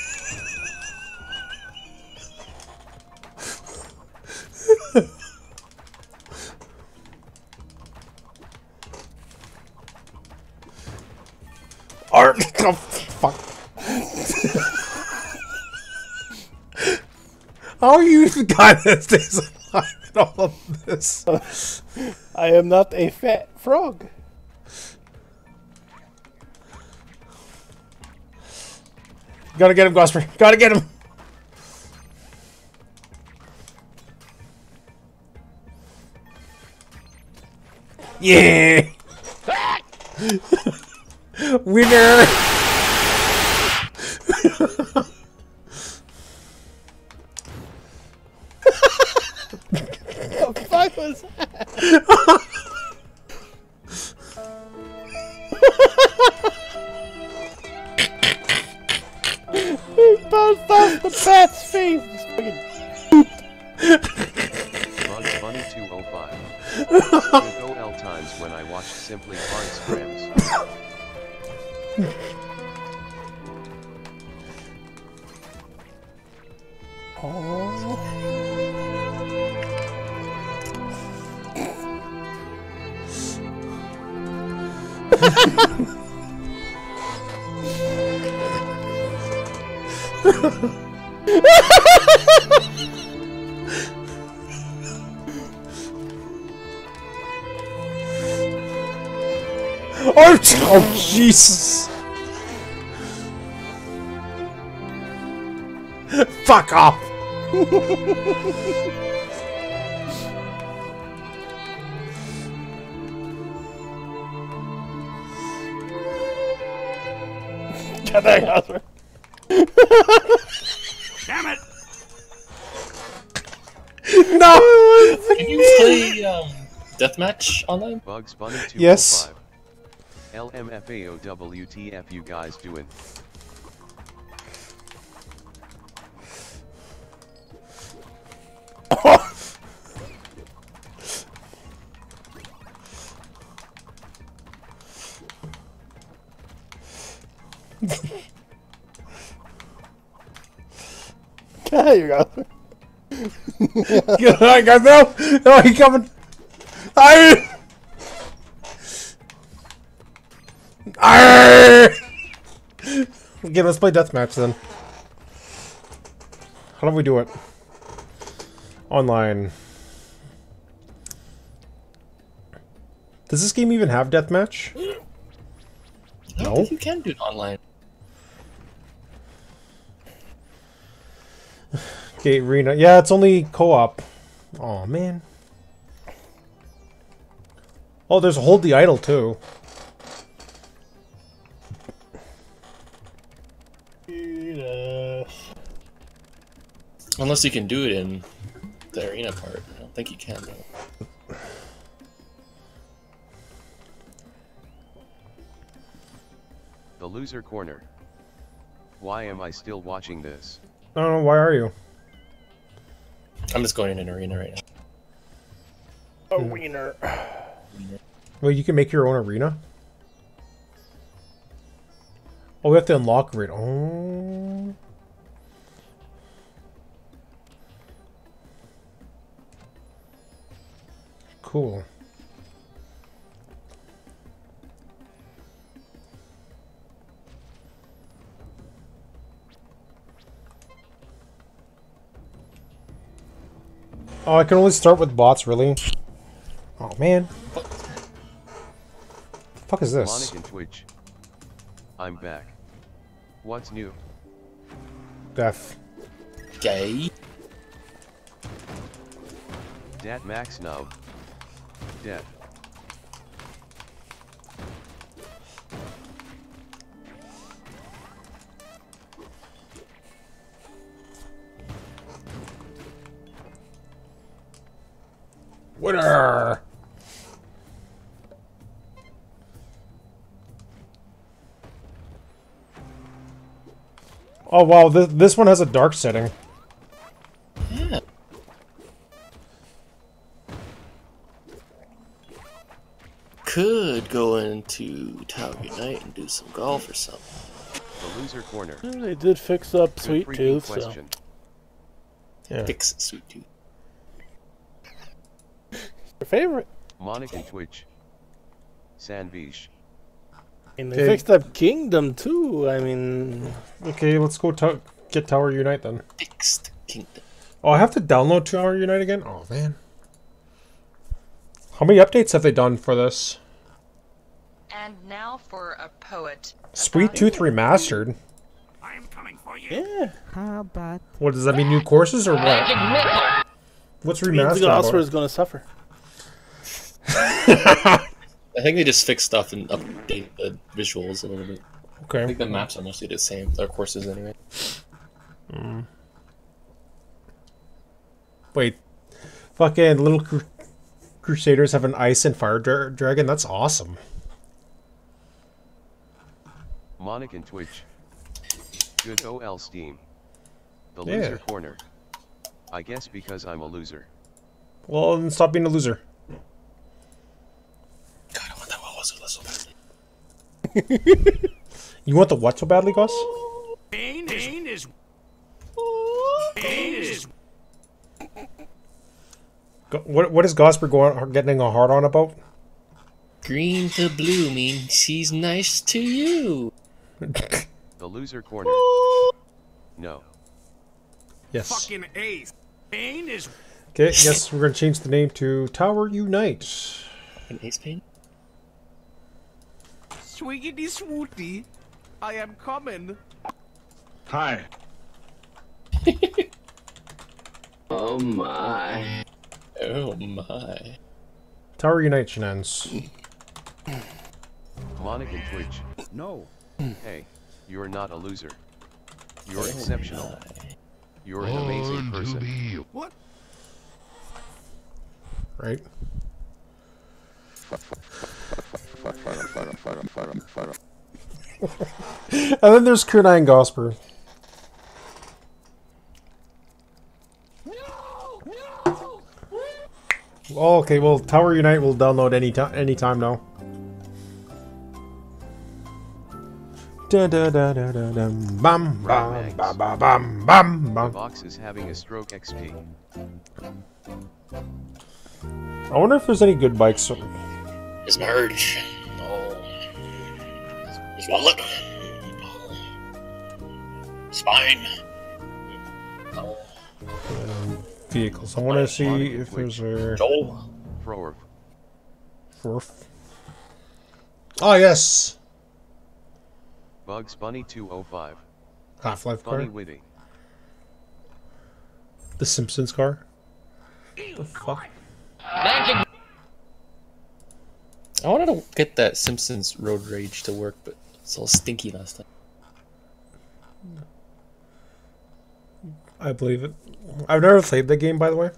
art. oh, fuck. How are you the guy that stays alive in all of this? I am not a fat frog. Gotta get him, Gosper. Gotta get him. Yeah. Winner. What the fuck was that? he bounced off the bat's face. Bugs Bunny 205. Good OL times when I watched Simply Hard Scrams. Oh, oh Jesus. Fuck off. Get that Gosper. Damn it! No. Can you play um, deathmatch online? Bugs Bunny 205. Yes. LMFAOWTF you guys doing? There you go. I got no. No, he coming. I. Arr! Okay, let's play deathmatch then. How do we do it? Online. Does this game even have deathmatch? I No. think you can do it online. Okay, Rena. Yeah, it's only co-op. Oh man. Oh, there's Hold the Idol too. Unless you can do it in the arena part. I don't think you can though. The loser corner. Why am I still watching this? I don't know. Why are you? I'm just going in an arena right now. A wiener. Well, you can make your own arena. Oh, we have to unlock it. Oh. Cool. Oh, I can only start with bots, really? Oh, man. fuck is this? Monic and Twitch. I'm back. What's new? Death. Gay. Dat Max Nub. Dead. Winner! Oh wow, this, this one has a dark setting. Could go into Tower Unite and do some golf or something. The loser corner. They did fix up Good Sweet freaking Tooth, so. Yeah. Fix Sweet Tooth. Your favorite. Monic and Twitch. Sanvish. And they Okay. fixed up Kingdom too. I mean, Okay, let's go to get Tower Unite then. Fixed Kingdom. Oh, I have to download Tower Unite again? Oh, man. How many updates have they done for this? And now for a poet. Sweet Tooth Remastered. Yeah. How about What does that mean? New courses or what? What's Means remastered? the Oscar is going to suffer. I think they just fixed stuff and update the visuals a little bit. Okay. I think the maps are mostly the same. Their courses anyway. Mm. Wait, fucking little cru- crusaders have an ice and fire dra- dragon. That's awesome. Monic and Twitch. Good OL Steam. The Yeah. loser corner. I guess because I'm a loser. Well, then stop being a loser. God, I want that one so badly. you want the what so badly, Gus? Pain, pain is. Pain is. What what is Gosper going getting a hard on about? Green to blue means she's nice to you. The loser corner. No. Yes. Fucking ace. Pain is. Okay, yes, we're gonna change the name to Tower Unite. An ace pain? Swiggity swooty. I am coming. Hi. Oh my. Oh my. Tower Unite shenanigans. Monic and Twitch. No. Hey, you're not a loser. You're oh, exceptional. You're an amazing person. What? Right? and then there's Kunai and Gosper. Oh, okay, well, Tower Unite will download any time, anytime now. Da da da da da da bam bam bam bam bam bam bam. Vox is having a stroke XP. I wonder if there's any good bikes. His merge. Oh. His wallet. Spine. Oh. vehicles. I want to see if there's a. Joel. Froerf. Furf. Oh ah, yes, Bugs Bunny 205. Half Life car. Funny witty. The Simpsons car. The fuck. I wanted to get that Simpsons Road Rage to work, but it's all stinky last time. I believe it. I've never played the game, by the way.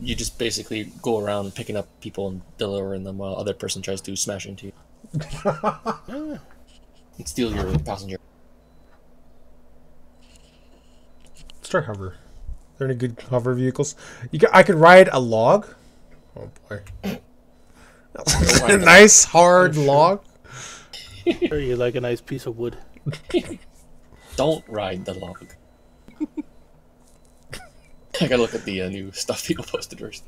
You just basically go around picking up people and delivering them while other person tries to smash into you. and steal your passenger. Let's try hover. Are there any good hover vehicles? You can, I can ride a log. Oh boy. A nice hard log. Or you like a nice piece of wood. Don't ride the log. I gotta look at the uh, new stuff people posted first.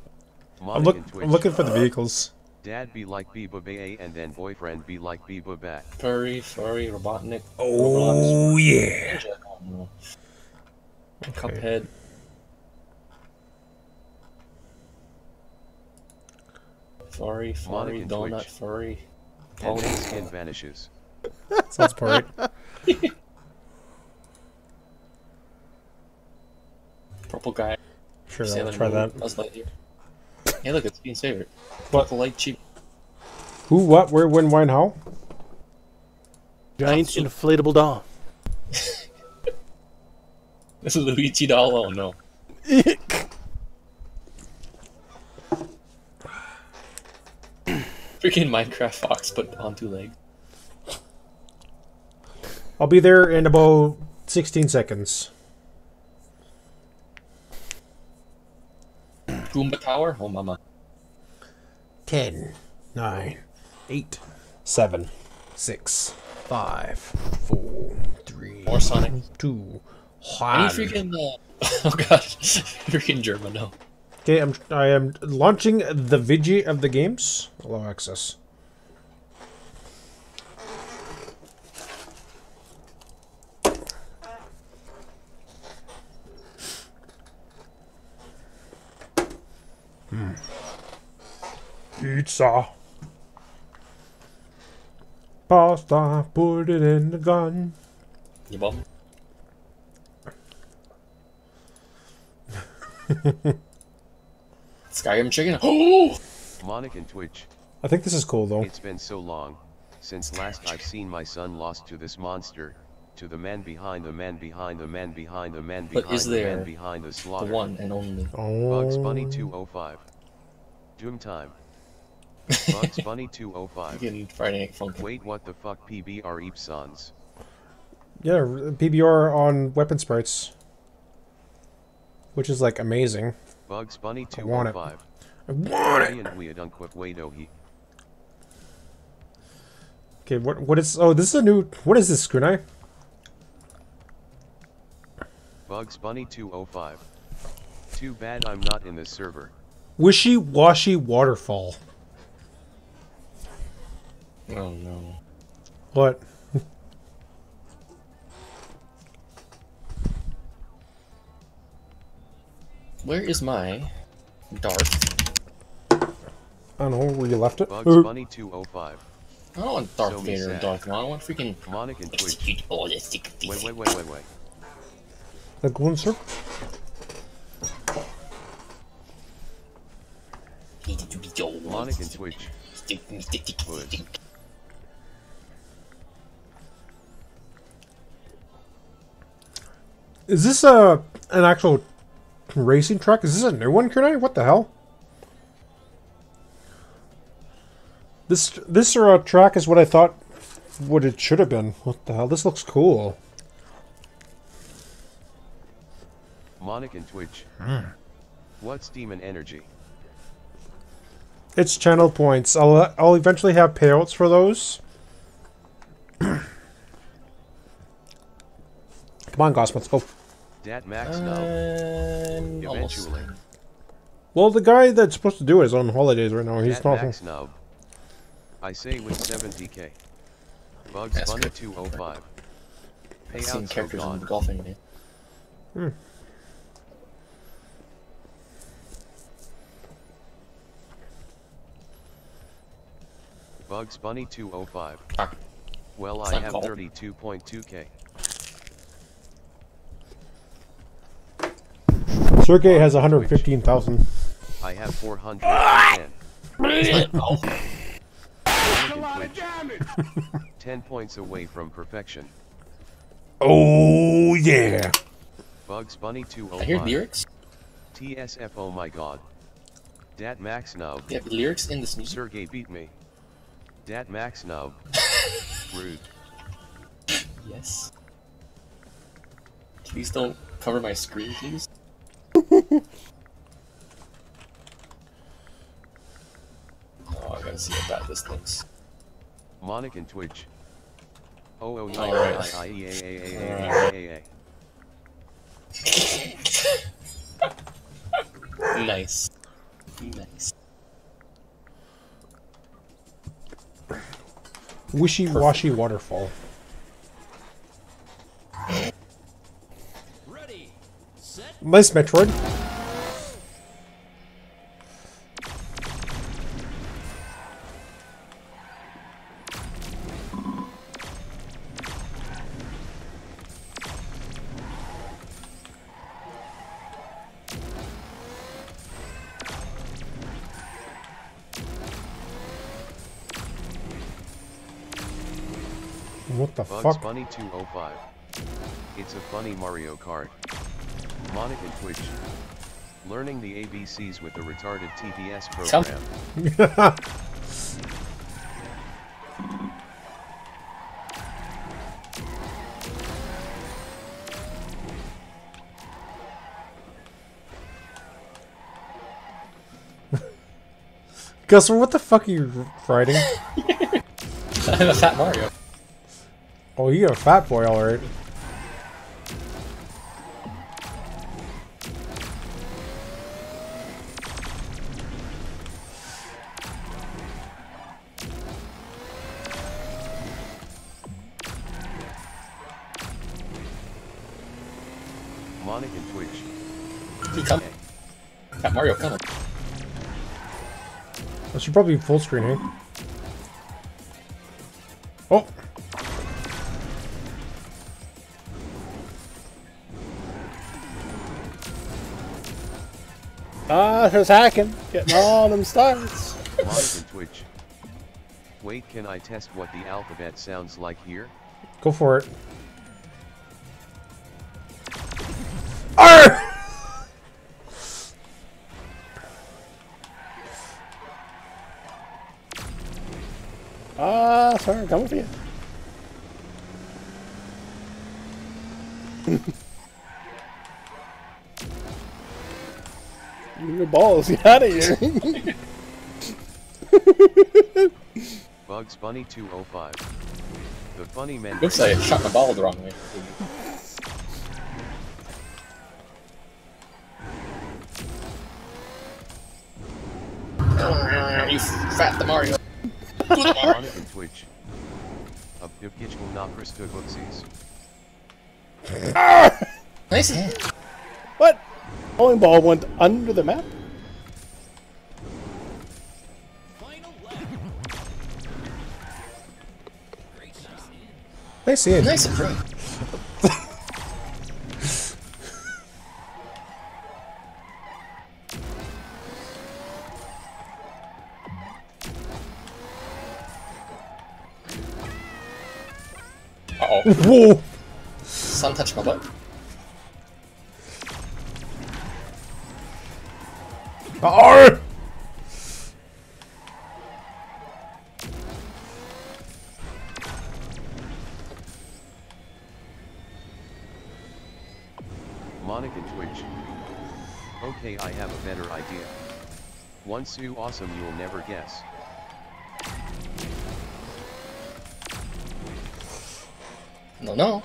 I'm, Monic look. I'm looking for the vehicles. Dad be like Biba Bay and then boyfriend be like Biba Bat. Furry, furry, Robotnik. Oh, Roblox, yeah. Ninja, I don't know. Cuphead. Furry, furry, and donut, Twitch. furry. And Pony. skin vanishes. Sounds right. Purple guy. Sure, I'll try Moon, that. Buzz Lightyear. Hey, look, it's Dean's favorite. What? Purple light cheap. Who, what, where, when, why, and how? Giant inflatable doll. This is Luigi doll. Oh no. Freaking Minecraft Fox, but on two legs. I'll be there in about 16 seconds. Goomba Tower? Oh mama. 10, 9, 8, 7, 6, 5, 4, 3, More Sonic. 2, Any 1. freaking uh, oh god, freaking German no. Okay, I'm I am launching the Vigi of the games. Allow access. Mm. Pizza. Pasta, put it in the gun. You bum. Skyrim chicken. Oh! Monic and Twitch. I think this is cool though. It's been so long, since last I've seen my son lost to this monster, to the man behind the man behind the man behind the man But behind is the man behind the slaughter. The one and only. Bugs oh. Bunny Oh. 205. Doom time. Bugs Bunny 205. Fucking Friday Night Funkin'. Wait, what the fuck PBR Eep Sons? Yeah, PBR on weapon sprites. Which is like amazing. Bugs Bunny 205. I want it. Oh I want it! And we unquip Wado he. Okay, what what is oh this is a new what is this kunai? Bugs Bunny 205. Too bad I'm not in this server. Wishy washy waterfall. Oh no. What? Where is my dart? I don't know where you left it. Bugs Uh, Bunny 205. I don't want Darth So Vader and sad. Darth Maul. I want freaking Monic and Twitch. execute all the sick Wait, wait, wait, wait, wait. The. Wood. Is this a an actual racing truck? Is this a new one, kunai? What the hell? This this uh, track is what I thought what it should have been. What the hell? This looks cool. Monic and Twitch. What's Demon Energy? It's channel points. I'll I'll eventually have payouts for those. Come on, Goss, let's go. Dat Max Nub. Um, almost. Eventually. Well, the guy that's supposed to do it is on holidays right now. He's Dat not. Max Nub. I say with 70k. Bugs Bunny good. 205. I've seen Payouts so characters in gone. golfing game. Hmm. Bugs Bunny 205. Ah. Well, It's I have 32.2k. Sergey has 115,000. I have 410. oh, That's a lot of damage. 10 points away from perfection. Oh yeah. Bugs Bunny 205. I hear lyrics. TSF oh my god. Dat Max Nub. You have lyrics in this music. Sergey beat me. Dat Max Nub. Rude. Yes. Please don't cover my screen, please. oh, I gotta see how bad this looks. Monic and Twitch. Oh oh yeah Alright. I- I- E- A- A- A- A. Nice. Nice. Wishy washy waterfall. Ready, set, Nice Metroid. 0205. It's a funny Mario Kart. Monica Twitch. Learning the ABCs with the retarded TTS program. Gus, what the fuck are you writing? I'm a fat Mario. Oh, you're a fat boy, alright. Monic and Twitch. He come. Fat Mario coming. I should probably full screen here. Hacking. Getting all them starts. Live in Twitch. Wait, can I test what the alphabet sounds like here? Go for it. Arr! Ah, sorry, coming for you. Your balls, get out of here. Bugs Bunny 205. The funny men. Looks like I shot my ball the wrong way. You fat the Mario. On it in Twitch. A Pivkichkel Naprista Booksies. Nice what? Bowling ball went under the map? Nice in. Nice approach. Uh oh. Whoa! Sun touched my butt. Arr! Monica Sue awesome you'll never guess. No, no.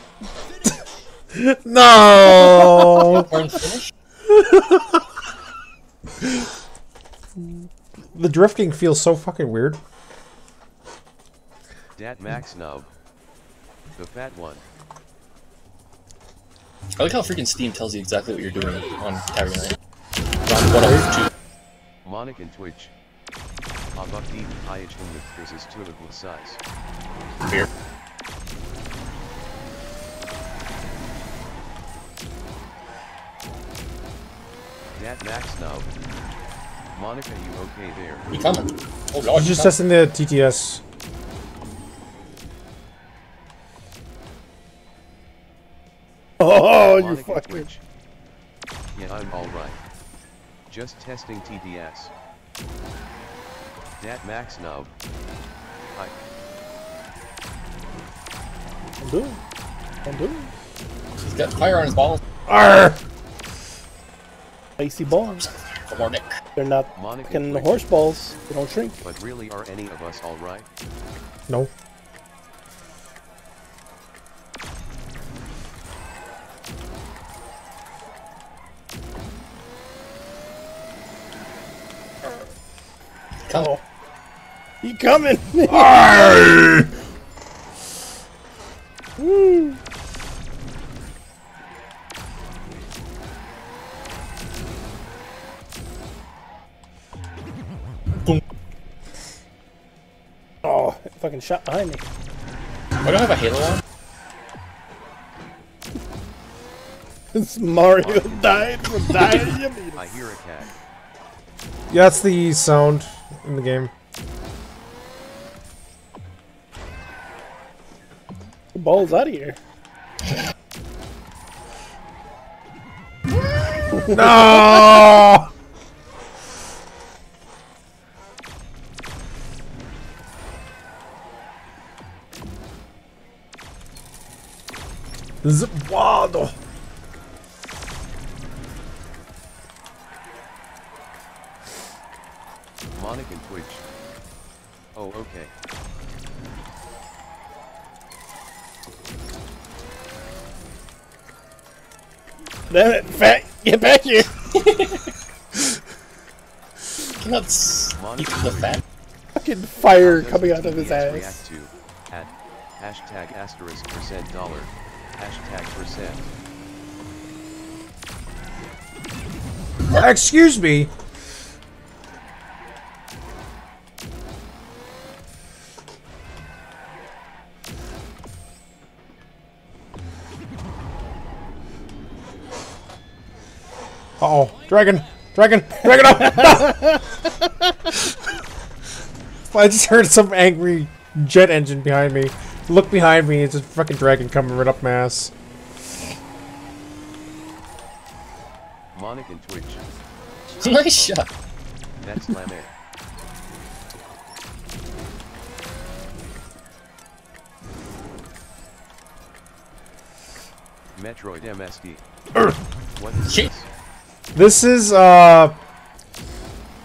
No! The drifting feels so fucking weird. Dat Max Nub. The fat one. I like how freaking Steam tells you exactly what you're doing on Tavern Monica Twitch. Aber die Eichung mit Chris's Tulable size. Beer. Dat Max now. Monica, you okay there? You coming? Oh I lord, was you just testing the TTS. Oh, you Monica fucking. Twitch. Yeah, I'm alright. Just testing TTS. Dat Max Nub. Hi. I'm doing. I'm doing. He's got fire on his balls. Arr! Icy balls. Come on, Nick. They're not Monica fucking Twitch. horse balls. They don't shrink. But really, are any of us alright? No. Coming. Woo. Oh, it fucking shot behind me. Why do I have a halo on? This Mario died from diabetes. I hear a cat. Yeah, that's the sound in the game. Balls out of here. No! Zwado! Get back here. Cannot speak to the fat. Fucking fire coming out of his ass. React to at hashtag asterisk percent dollar hashtag percent. Excuse me. Oh, dragon, dragon, dragon! Oh, up! I just heard some angry jet engine behind me. Look behind me, it's a fucking dragon coming right up my ass. Monic and Twitch. nice shot. That's Lame. Metroid MSD. What is Shit. this? This is, uh...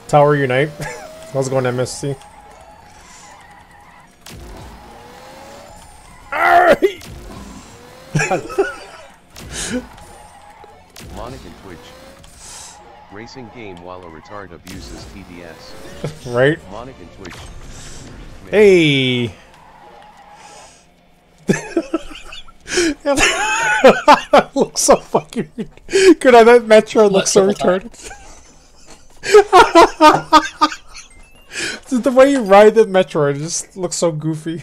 Tower Unite. How's it going, MSC? Monic and Twitch. Racing game while a retard abuses TTS. Right? Monic and Twitch. Hey! looks so fucking good on that Metro. Looks so retarded. The way you ride the Metro, it just looks so goofy.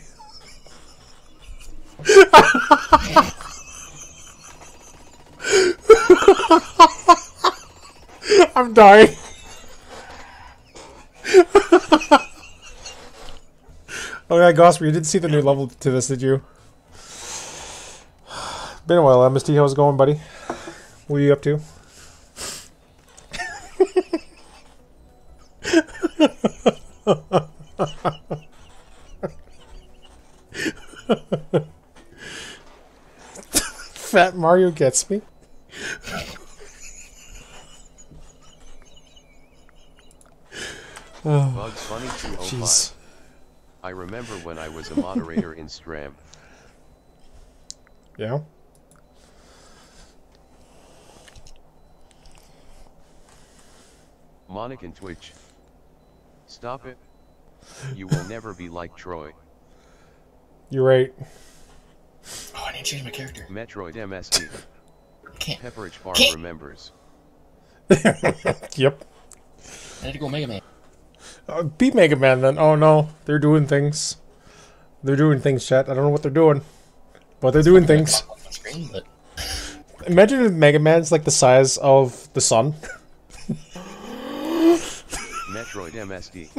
I'm dying. Oh yeah, Gosper, you didn't see the new level to this, did you? Been a while, uh, MST. How's it going, buddy? What are you up to? Fat Mario gets me. Oh, Bugs Bunny 205. jeez. I remember when I was a moderator in Stram. Yeah. Monic and Twitch. Stop it. You will never be like Troy. You're right. Oh, I need to change my character. Metroid MSD. Can't. Pepperidge Farm Can't. remembers. Yep. I need to go Mega Man. Uh, beat Mega Man then. Oh no, they're doing things. They're doing things, chat. I don't know what they're doing, but they're doing things. Off screen, but Imagine if Mega Man's like the size of the sun. Metroid MSD.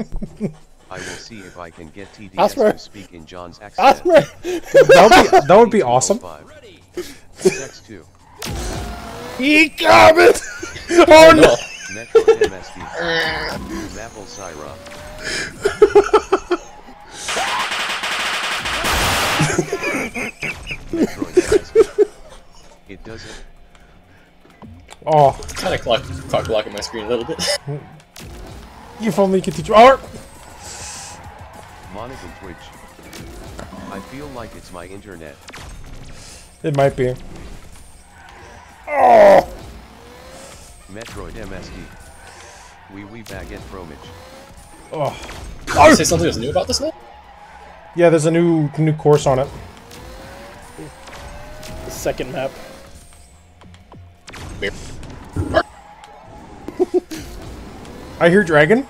I will see if I can get TTS Asper. to speak in John's accent. Asper. that would be that would be oh awesome. 205. Sex 2. He coming! Oh no! Metroid MSD. Maple Syrup. It doesn't. Oh, kind of clock, clock blocking my screen a little bit. If only you could teach. Oh, Monic and Twitch. I feel like it's my internet. it might be. Oh, Metroid MSD. We we wee baguette fromage. oh. Can you say something that's new about this now? Yeah, there's a new new course on it. The second map. I hear dragon.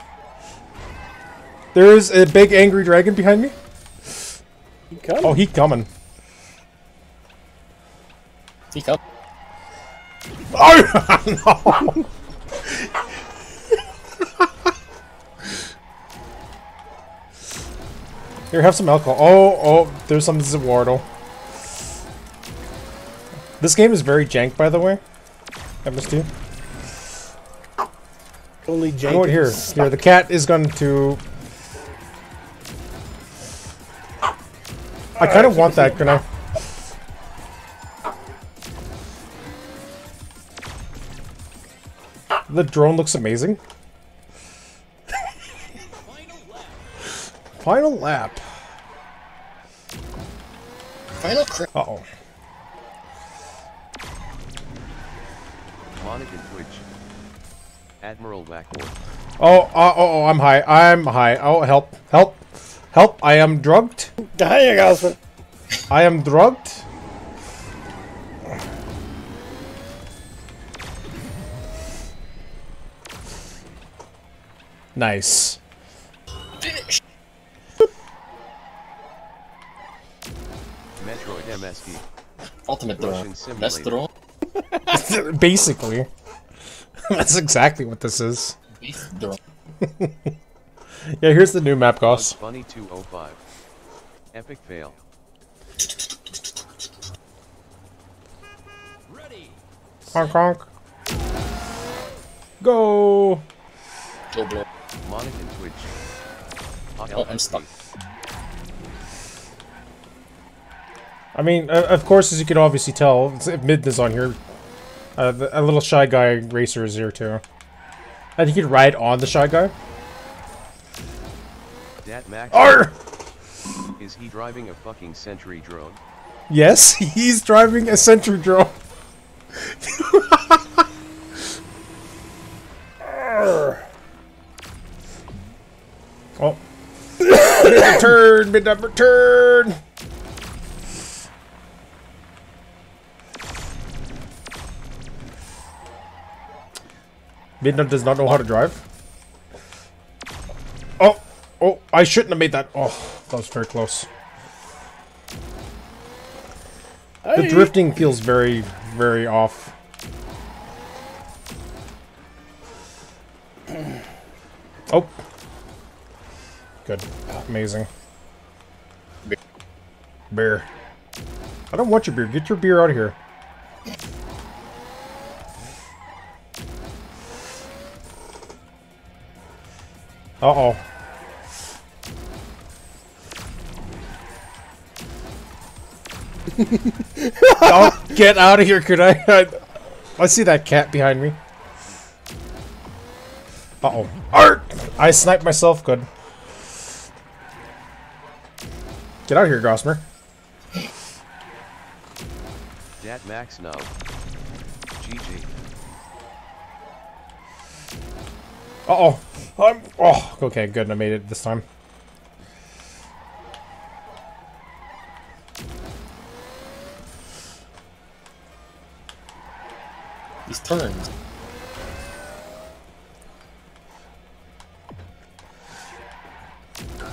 There is a big angry dragon behind me. He coming. Oh, he coming. He come. Oh no! Here, have some alcohol. Oh, oh, there's some Zawardo. This game is very jank, by the way. MST. Only You know what? Here, Jenkins. here. The cat is going to. I kind of want that. Can I? The drone looks amazing. Final lap. Final crap. Uh oh. Admiral Wackhorn. Oh, uh, oh, oh, I'm high. I'm high. Oh, help, help, help! I am drugged. There you go. I am drugged. Nice. Finish. Metroid MSD. Ultimate Russian throw. Best simulator. throw. Basically. That's exactly what this is. Yeah, here's the new map, Goss. Funny 205. Epic fail. Ready. Honk honk. Go! Go blow. Monik and Twitch. Oh, I'm stuck. I mean, uh, of course, as you can obviously tell, it's- Mid is on here. Uh, the, a little shy guy racer is here too. I think you'd ride on the shy guy. Dat Max. Arr! Is he driving a fucking Sentry drone? Yes, he's driving a sentry drone. Oh. Midnight turn, midnight return. Midnight does not know how to drive. Oh, oh, I shouldn't have made that. Oh, that was very close. The drifting feels very, very off. Oh. Good. Amazing. Beer. I don't want your beer. Get your beer out of here. Uh-oh. oh, get out of here, could I? I, I see that cat behind me. Uh-oh. Art! I sniped myself, good. Get out of here, Gosmer. Dat Max no. GG. Uh-oh. I'm, oh, okay, good. I made it this time. These turns.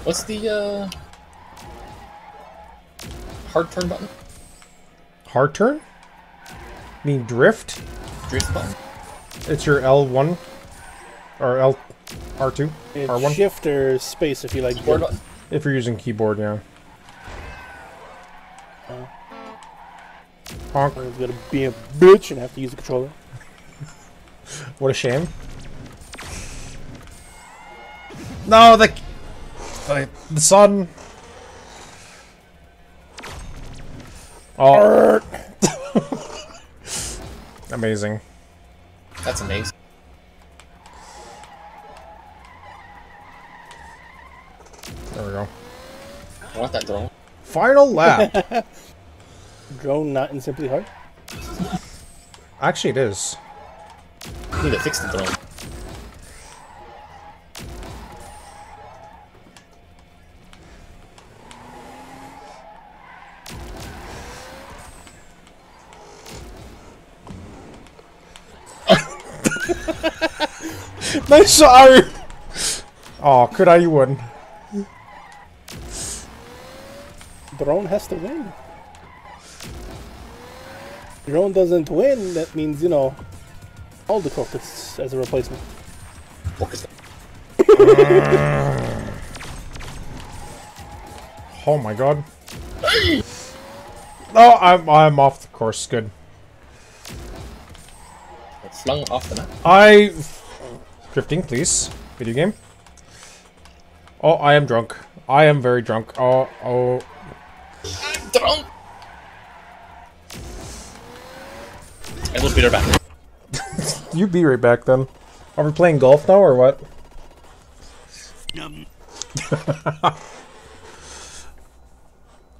What's the uh hard turn button? Hard turn? mean drift? Drift button. It's your L1 or L R2 It's R1 shift or space if you like. Keyboard if you're using keyboard, yeah. Uh, Honk. Or it's gonna be a bitch and have to use the controller. What a shame. No, the the, the sun. Oh, amazing. That's amazing. There we go. I want that drone. Final lap. Drone not in Simply Hard. Actually, it is. Need to fix the drone. nice shot, Ari. Oh, could I? You wouldn't. Drone has to win. Drone doesn't win, that means, you know, all the crocus as a replacement. Focus. Oh my god. Oh, I'm I'm off the course. Good. Flung off the map. I drifting, please. Video game. Oh, I am drunk. I am very drunk. Oh, oh. Drone. I will beat her back. You be right back then. Are we playing golf now or what?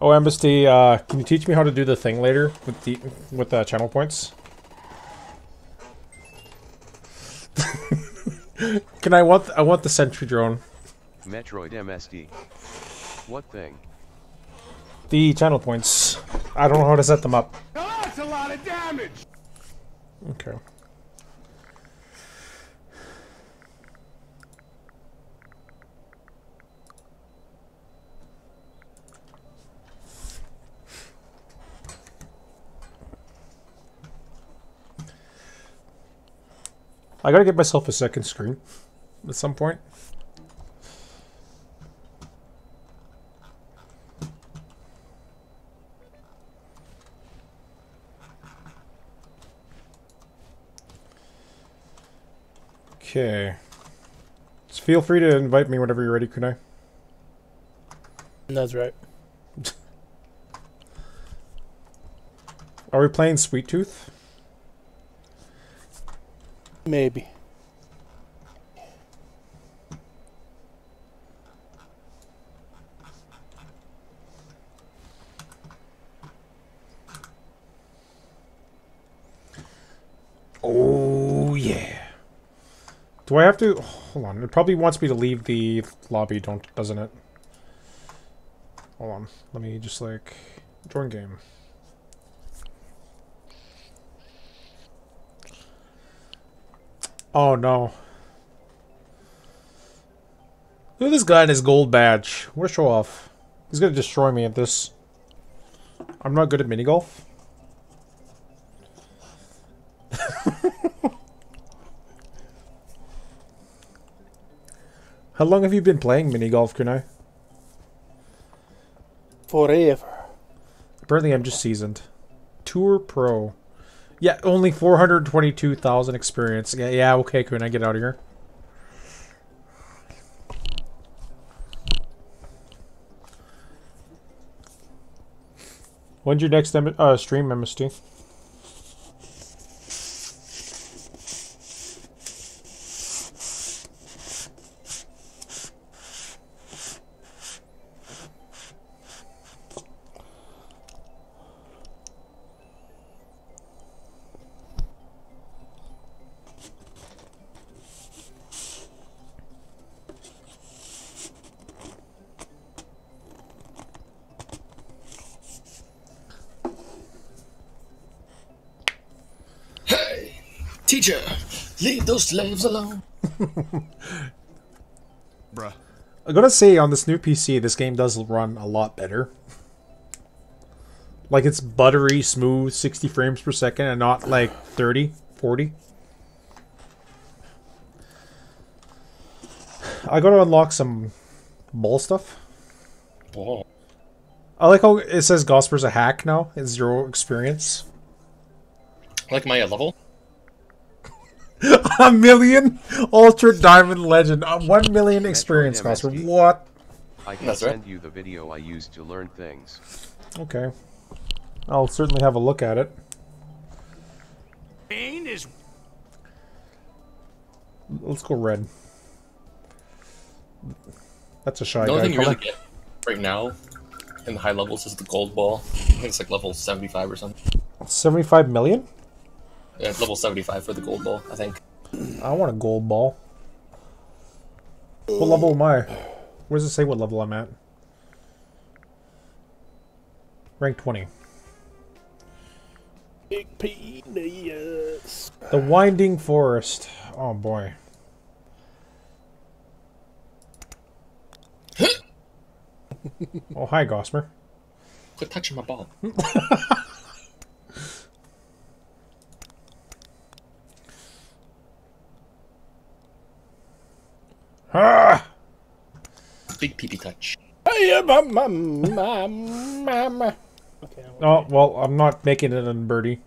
oh, Amnesty, uh, can you teach me how to do the thing later with the with the channel points? can I want I want the sentry drone? Metroid MSD. What thing? The channel points. I don't know how to set them up. Oh, that's a lot of damage! Okay. I gotta get myself a second screen at some point. Okay. Just feel free to invite me whenever you're ready, Kunai. That's right. Are we playing Sweet Tooth? Maybe. Do I have to hold on? It probably wants me to leave the lobby, don't doesn't it? Hold on. Let me just like join game. Oh no. Look at this guy in his gold badge. What a show off. He's gonna destroy me at this. I'm not good at mini How long have you been playing mini golf, Kunai? Forever. Apparently, I'm just seasoned. Tour Pro. Yeah, only 422,000 experience. Yeah, yeah, okay, Kunai, get out of here. When's your next uh, stream, MST? Hey, teacher, leave those slaves alone. Bruh. I gotta say, on this new PC, this game does run a lot better. Like, it's buttery, smooth, 60 frames per second, and not like 30, 40. I gotta unlock some ball stuff. Whoa. I like how it says Gosper's a hack now. It's zero experience. Like my uh, level? a million Ultra Diamond Legend. Uh, one million experience, Gosper. MST. What? I can That's right. send you the video I used to learn things. Okay. I'll certainly have a look at it. Pain is Let's go red. That's a shy the only guy thing you really get right now in the high levels is the gold ball. I think it's like level 75 or something. 75 million? Yeah, it's level 75 for the gold ball, I think. I want a gold ball. What level am I? Where does it say what level I'm at? Rank 20. Big penis. The Winding Forest. Oh boy. oh, hi, Gosmer. Quit touching my ball. Ah! Big pee pee touch. Hey. Okay. Oh, well, I'm not making it on birdie.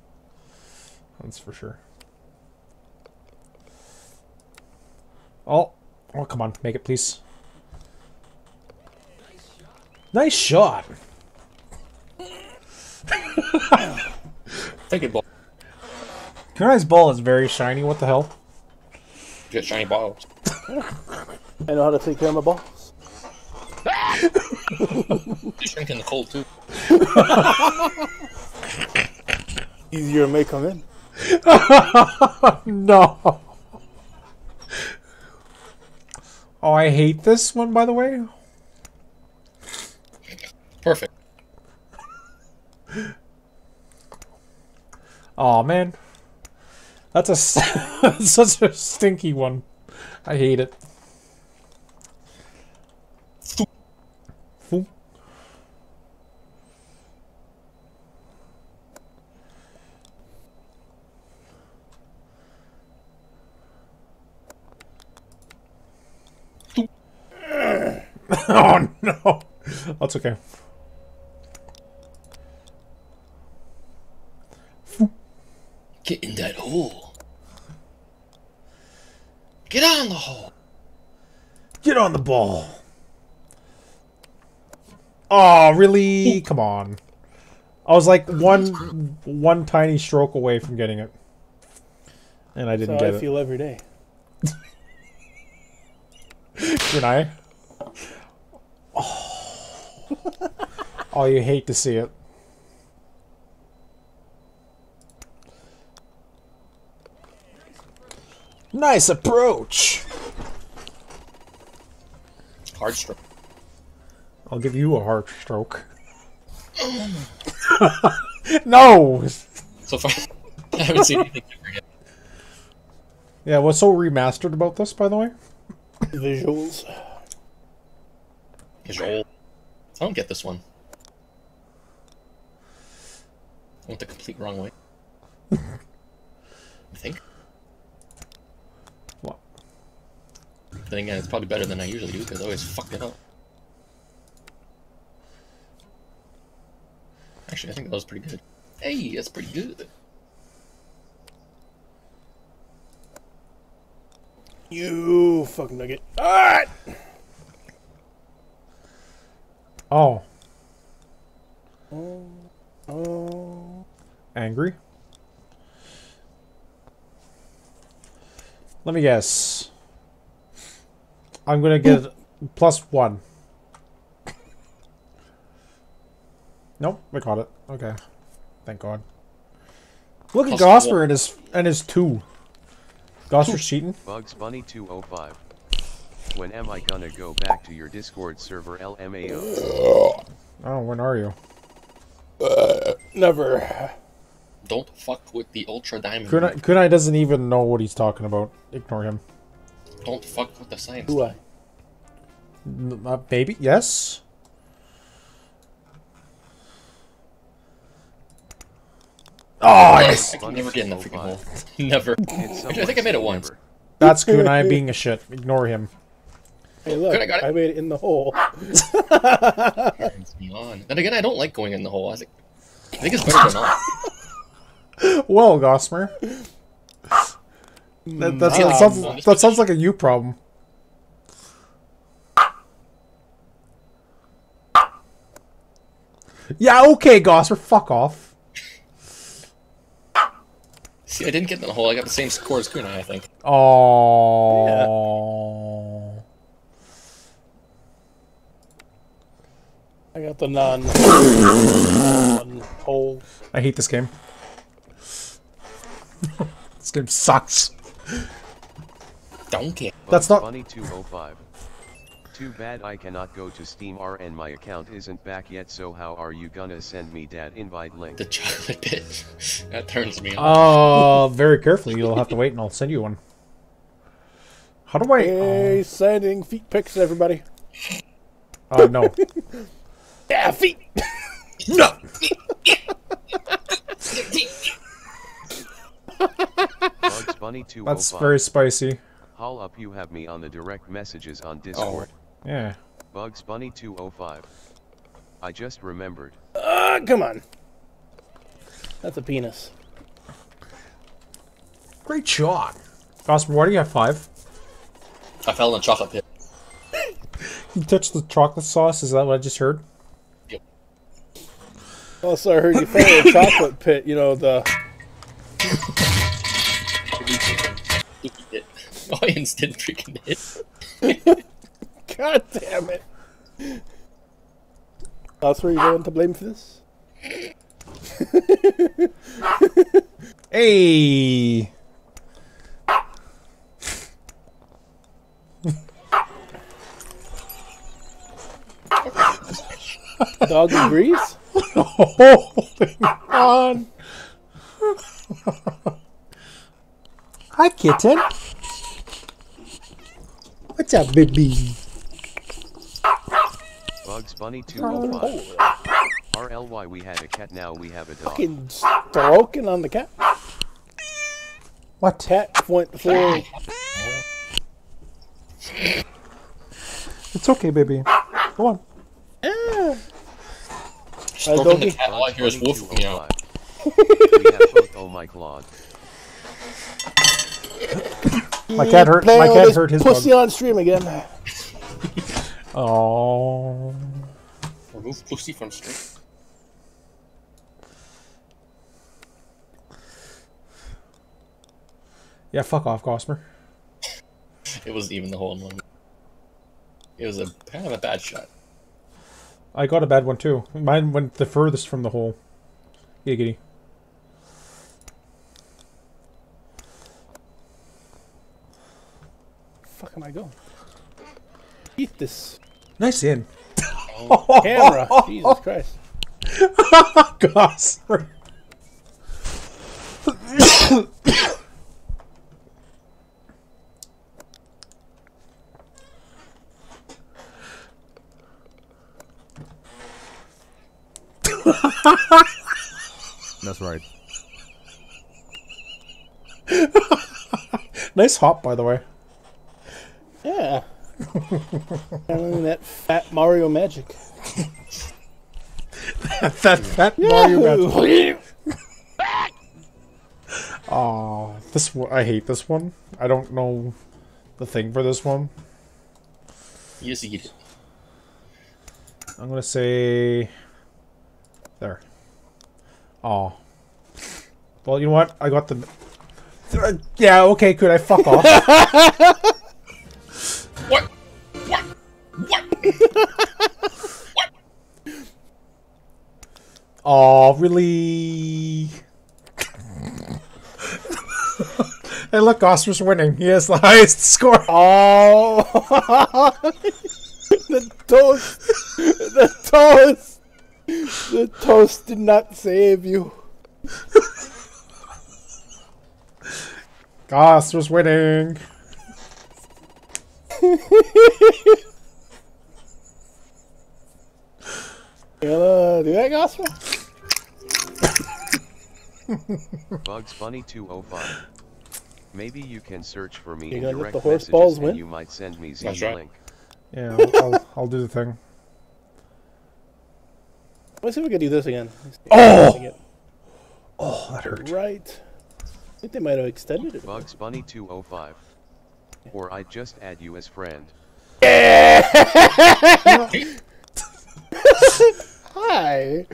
That's for sure. Oh, oh, come on, make it, please. Nice shot. Take it, ball. Kunai's ball is very shiny. What the hell? Get shiny balls. I know how to take care of my balls. They shrink in the cold, too. Easier may come in. no. Oh, I hate this one, by the way. Perfect. Oh man, that's a s- such a stinky one. I hate it. Oh no! That's okay. Get in that hole. Get on the hole. Get on the ball. Oh, really? Come on. I was like one one tiny stroke away from getting it. And I didn't That's how get I it. feel every day. Can I? Oh. oh, you hate to see it. Nice approach. Hard stroke. I'll give you a heart stroke. no. So far, I haven't seen anything different yet. Yeah, what's so remastered about this, by the way? Visuals. Joel. I don't get this one. I went the complete wrong way. I think. What? Then again, it's probably better than I usually do because I always fuck it up. Actually, I think that was pretty good. Hey, that's pretty good. You fucking nugget. Alright! Oh, Oh. Oh. angry? Let me guess. I'm gonna get plus one. Nope, I caught it. Okay. Thank God. Look at Plus Gosper and his and his two. Gosper's cheating. Bugs Bunny 205. When am I gonna go back to your Discord server LMAO? Oh, when are you? Uh, never. Don't fuck with the Ultra Diamond. Kunai, Kunai doesn't even know what he's talking about. Ignore him. Don't fuck with the science. Who I? N- Uh, maybe? Yes? Oh, yes! I can never get in the freaking hole. never. Actually, I think I made it once. That's Kunai being a shit. Ignore him. Hey, look. Good, I got it. I made it in the hole. Turns me on. Then again, I don't like going in the hole. I think, I think it's better than not. Well, Gosmer. That, that's, that, Um, sounds, that sounds like a you problem. Yeah, okay, Gosmer, fuck off. See, I didn't get in the hole. I got the same score as Kunai, I think. Oh. Yeah. I got the non non hole. I hate this game. this game sucks. Donkey. That's not- Bunny 205. Too bad I cannot go to Steam R and my account isn't back yet so how are you gonna send me that invite link? The chocolate bit. that turns me on. Uh, very carefully. You'll have to wait, and I'll send you one. How do I? Hey, sending feet pics, everybody. Uh, no. Yeah, feet. no. Bugs Bunny 205. That's very spicy. Haul up you have me on the direct messages on Discord. Oh. Yeah. Bugs Bunny 205. I just remembered. Uh, come on. That's a penis. Great shot. Gosper, why do you have five? I fell in a chocolate pit. You touched the chocolate sauce. Is that what I just heard? Yep. Also, I heard you fell in a chocolate pit. You know the. Hit. Oh, instant freaking hit. God damn it. That's where you're going to blame for this? Hey. Dog agrees. Holding on. Hi, kitten. What's up, baby? Bugs Bunny 205. RLY we had a cat now we have a dog. Fucking stroking on the cat. What? Cat went for. It's okay, baby. Come on. Yeah. Stroking the cat, all I hear is wolf meow. Oh we have both oh my claude. My cat hurt. My cat hurt his pussy bug. on stream again. Oh. Remove pussy from stream. Yeah, fuck off, Gosmer. It wasn't even the hole in one. It was a kind of a bad shot. I got a bad one too. Mine went the furthest from the hole. Giggity. Fuck am I go? Eat this Nice in. Oh, camera. Jesus Christ. Gosmer. That's right. Nice hop, by the way. Yeah. Channeling that fat Mario magic. that fat Mario magic. Oh, this one. I hate this one. I don't know the thing for this one. You just eat it. I'm gonna say there. Oh. Well, you know what? I got the. Yeah. Okay. Could I fuck off? Oh, really? hey, look, Oscar's winning. He has the highest score. Oh, the toast, the toast, the toast did not save you. Oscar's winning. You gonna do that, Gosper? Bugs Bunny 205. Maybe you can search for me You in gonna let direct the horse messages balls and win? you might send me That's the right. link. Yeah, I'll, I'll, I'll do the thing. Let's see if we can do this again. Oh! Oh, that hurt. Right. I think they might have extended it. Bugs Bunny 205. Or I just add you as friend. Hi.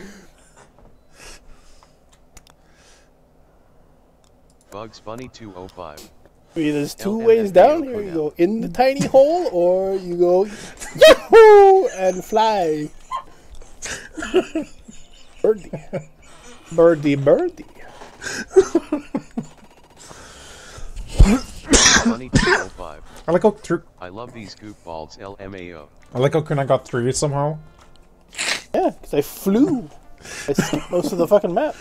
Bugs Bunny 205. I mean, there's two LMFAO ways down here. You go in the tiny hole, or you go yahoo and fly. Birdie, birdie, birdie. Bugs Bunny 205. I like how through. I love these goofballs LMAO. I like how can I got three somehow. Yeah, because I flew. I skipped most of the fucking map.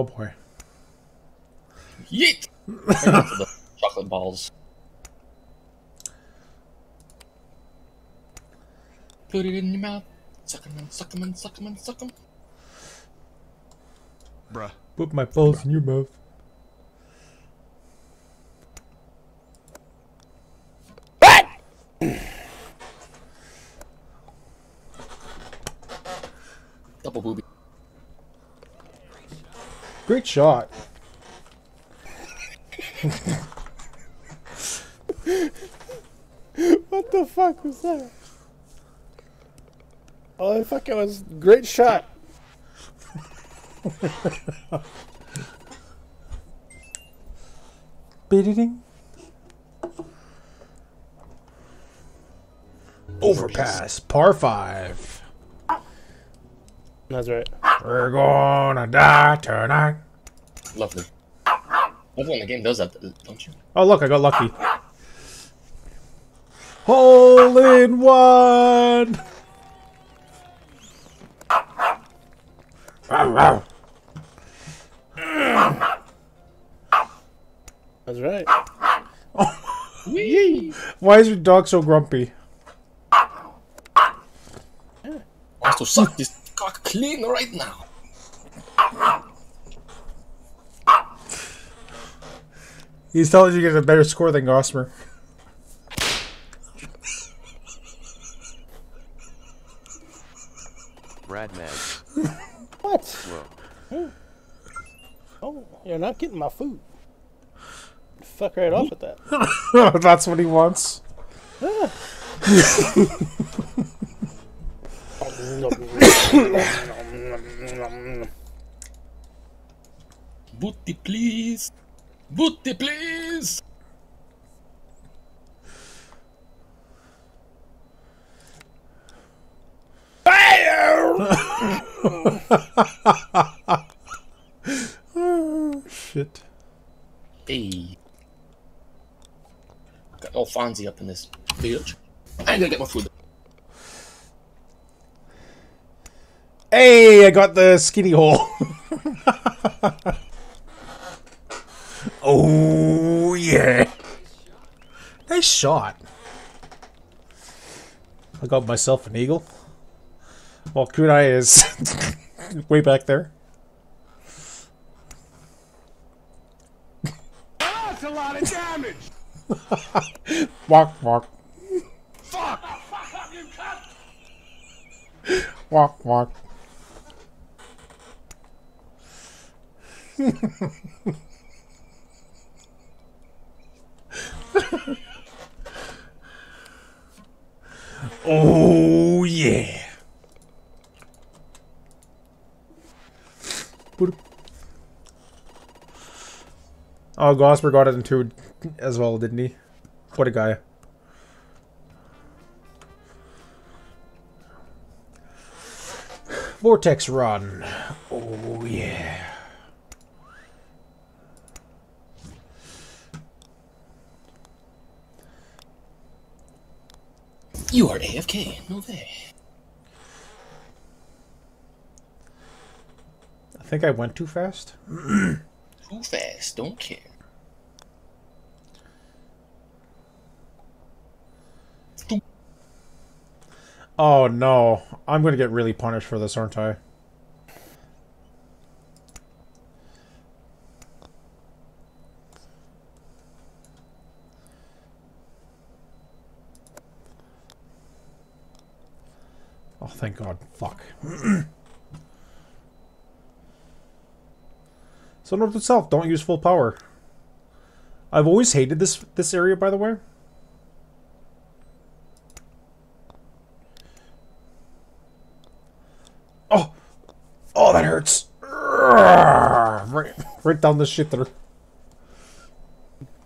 Oh boy. Yeet! The chocolate balls. Put it in your mouth. Suck 'em and suck 'em and suck 'em and suck 'em. Bruh. Put my balls in your mouth. Double booby. Great shot. What the fuck was that? Oh, fuck! It was great shot. Bidding. Overpass, par five. That's right. We're gonna die tonight. Lovely. Everyone in the game does that, don't you? Oh look, I got lucky. Hole in one. Wow, wow. That's right. Wee! Why is your dog so grumpy? Wants to suck this cock clean right now. He's telling you to get a better score than Gosper. Brad Mags. What? Whoa. Oh, you're not getting my food. Fuck right off with that. That's what he wants. Ah. Booty, please. Booty, please. Oh, shit. Hey. Got all Fonzie up in this bitch. I gotta get my food. Hey, I got the skinny hole. oh, yeah. Nice shot. I got myself an eagle. Well, Kunai is way back there. That's a lot of damage. Walk, walk, Fuck! Fuck up, you cunt! walk, walk. Oh yeah. Oh, Gosper got it in two as well, didn't he? What a guy. Vortex run. Oh yeah. You are AFK. No way. I think I went too fast. Too fast. Don't care. Oh no. I'm gonna get really punished for this, aren't I? Oh, thank God. Fuck. so note to self, don't use full power. I've always hated this this area, by the way. Oh! Oh, that hurts! Right, right down the shitter.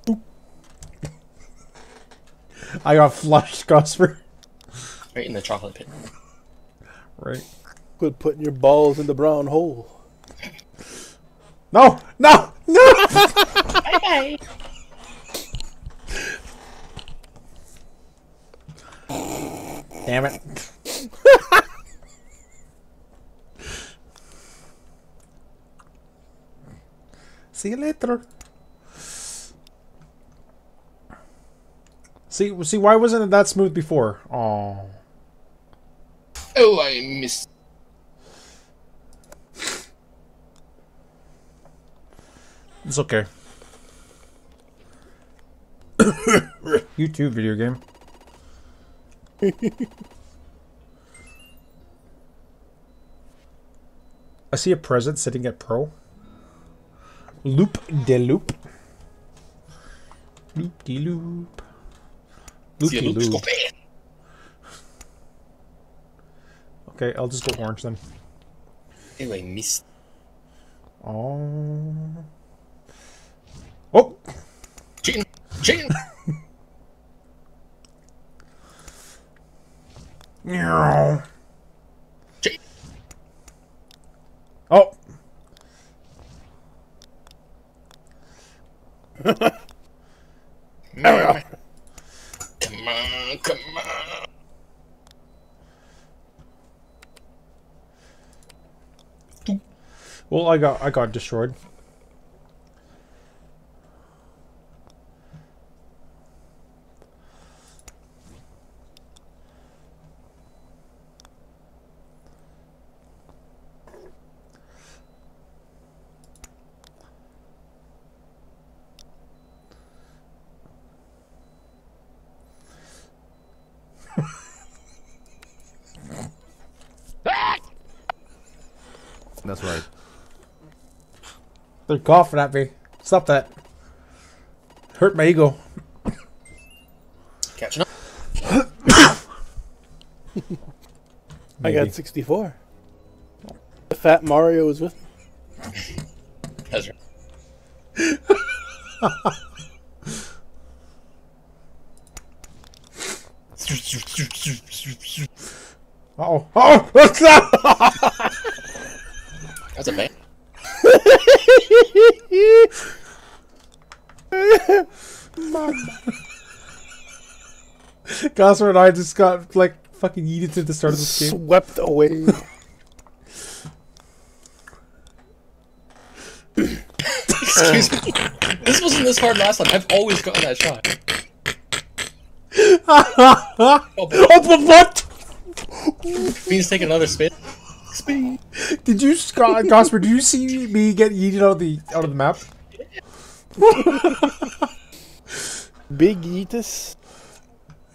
I got flushed, Gosper. Right in the chocolate pit. Right. Quit putting your balls in the brown hole. No! No! No! bye bye. Damn it. See you later. See, see, why wasn't it that smooth before? Oh, Oh, I missed. it's okay. you too, video game. I see a present sitting at pro. Loop de loop. Loop de loop. Loop de loop loop. scope. Okay, I'll just go orange then. Oh, I missed. Oh. Oh! Cheating! Cheating! Meow. Cheat. Oh! Come on, come on. Well, I got I got destroyed. They're coughing at me. Stop that. Hurt my ego. Catching up. I got 64. The fat Mario was with me. That's right. Uh-oh. Oh! What's that? That's a bang. Gosper and I just got, like, fucking yeeted to the start of this game. Swept away. Excuse me. This wasn't this hard last time. I've always gotten that shot. oh, but what? Means take another spin. Spin. Did you, Scott, Gosper, did you see me get yeeted out of the out of the map? Big Yeetus.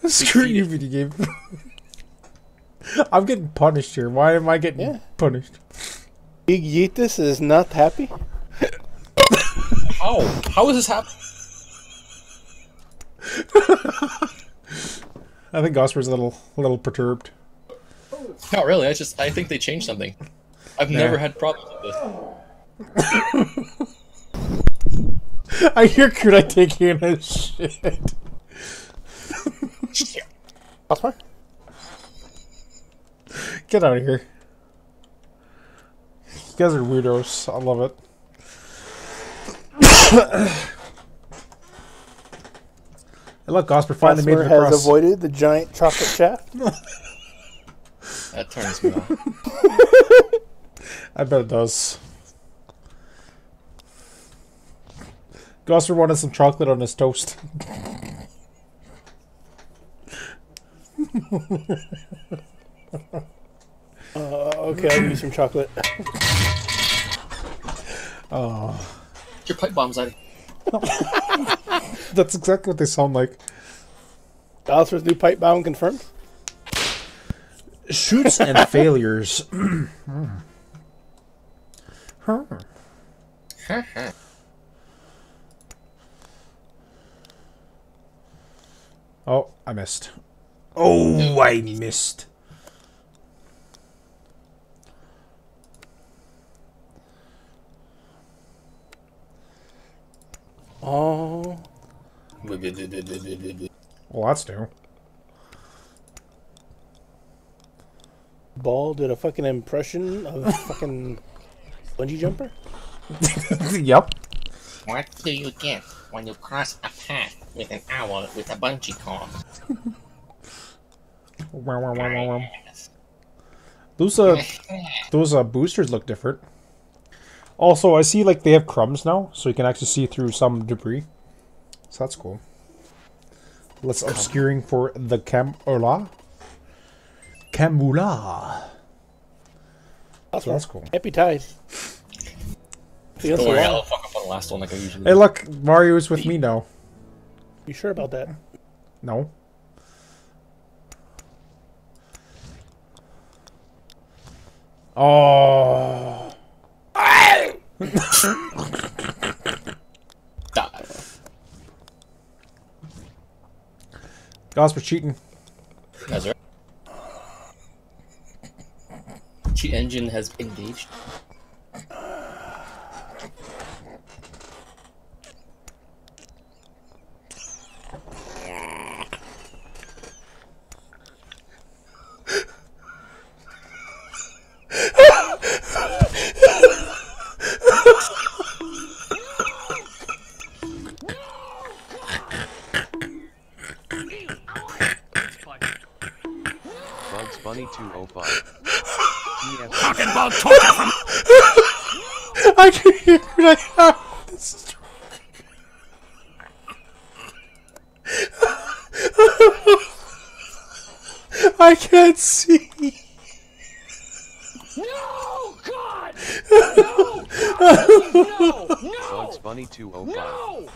Screw you, video game. I'm getting punished here. Why am I getting Yeah. punished? Big Yeetus is not happy. How? How is this happening? I think Gosper's a little a little perturbed. Not really. I just I think they changed something. I've Yeah. never had problems with this. I hear Kunai taking a shit. Gosper? Get out of here. You guys are weirdos. I love it. Hey, look, Gosper finally made Gosper it has across. avoided the giant chocolate shaft. That turns me off. I bet it does. Gosper wanted some chocolate on his toast. Uh, okay, I'll give you some chocolate. Oh, Your pipe bombs out. that's exactly what they sound like. Gosper's new pipe bomb confirmed. Shoots and failures. Hmm. Huh. Oh, I missed. Oh, I missed. Oh. Well, that's new. Ball did a fucking impression of a fucking bungee jumper. yep. What do you get when you cross a path with an owl with a bungee cord? Wow, wow, wow, wow, wow. Those uh, those uh, boosters look different. Also, I see like they have crumbs now, so you can actually see through some debris. So that's cool. Let's obscuring for the Camula. Camula. So that's cool. Happy tide. See, that's Don't worry. I'll fuck up on the last one like I usually Hey, do. look, Mario's with me now. You sure about that? No. Oh. Die. Gosper cheating. That's right. Cheat engine has engaged. Bugs Bunny 205. TF Talking torture from I can hear it. I this is I can't see. No, God! No! No! No! Bugs Bunny 205. No!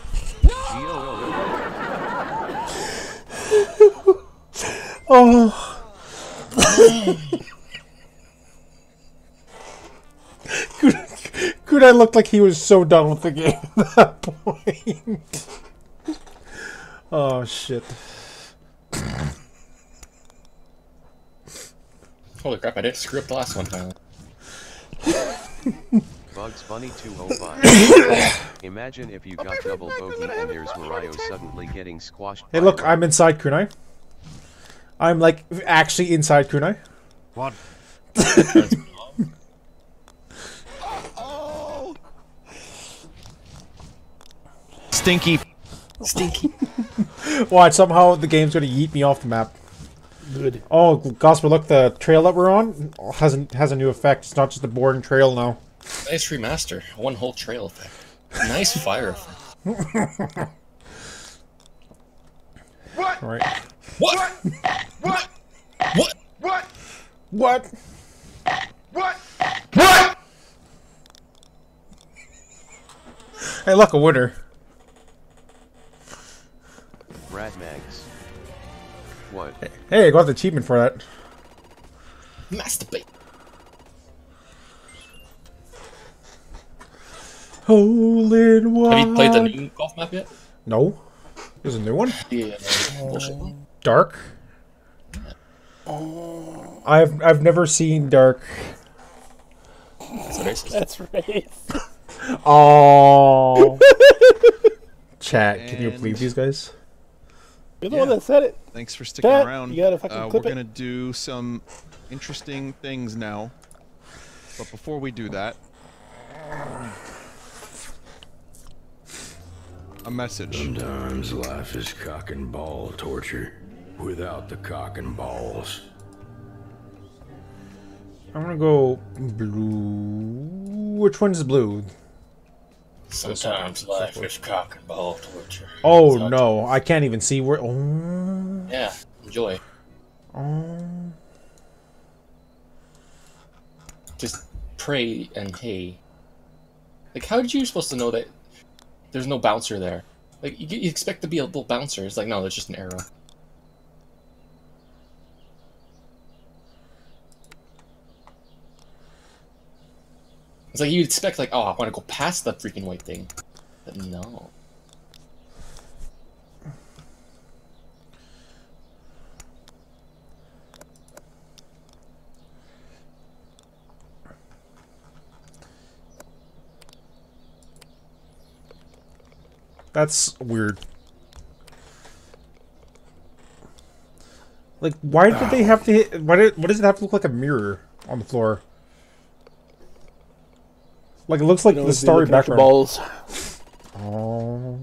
Oh. Kunai looked like he was so done with the game at that point. oh shit. Holy crap! I did screw up the last one finally. Bugs Bunny 205. Imagine if you got double bogey and there's Mario suddenly getting squashed. Hey, look, I'm inside Kunai. I'm like actually inside Kunai. What? Stinky. Stinky. Watch, somehow the game's gonna yeet me off the map. Good. Oh, Gosper, look, the trail that we're on has a, has a new effect. It's not just a boring trail now. Nice remaster. One whole trail effect. Nice fire effect. What? Right. What? What? What? What? What? What? What? What? hey, look, a winner. Rat Mags. What? Hey, I got the achievement for that. Masturbate. Hole in one. Have you played the new golf map yet? No. There's a new one. Yeah. Bullshit one. Dark. I've I've never seen Dark. That's racist. That's right. Oh. Chat, can you believe these guys? You're the one that said it. Thanks for sticking Chat, around. you gotta fucking uh, we're it. gonna do some interesting things now. But before we do that, a message. Sometimes life is cock and ball torture without the cock and balls. I'm gonna go blue. Which one's blue? Sometimes life is cock and ball torture. Oh Sucks. no, I can't even see where. Oh. Yeah, enjoy. Oh. Just pray and hey. Like, how did you supposed to know that there's no bouncer there? Like, you, you expect to be a little bouncer. It's like, no, there's just an arrow. It's like you'd expect, like, oh, I want to go past the freaking white thing. But no. That's weird. Like, why did they have to hit? Why did? What does it have to look like a mirror on the floor? Like it looks like You know, the if starry look background. balls. Oh.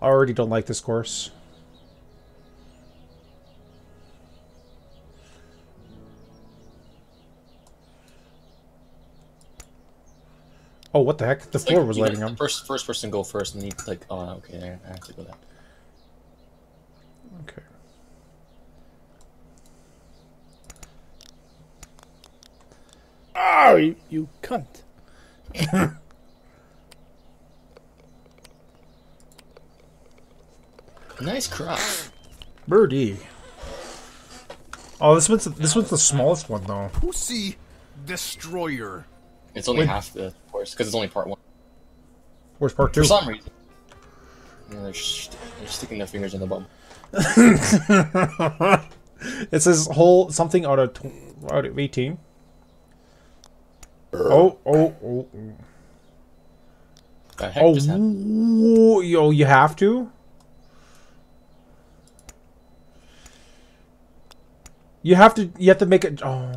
I already don't like this course. Oh, what the heck? The It's like, floor was lighting up. First, first person go first, and then you like, oh, okay, I have to go that. Okay. Oh, you, you cunt. Nice crop. Birdie. Oh, this one's this one's the smallest one though. Pussy Destroyer. It's only Wait. half the course because it's only part one. Where's part two? For some reason. Yeah, they're, sh- they're sticking their fingers in the bum. it says whole something out of tw- out of eighteen. Oh, oh, oh, oh. The heck Oh, just happened? whoa, yo, you have to? You have to, you have to make it, oh.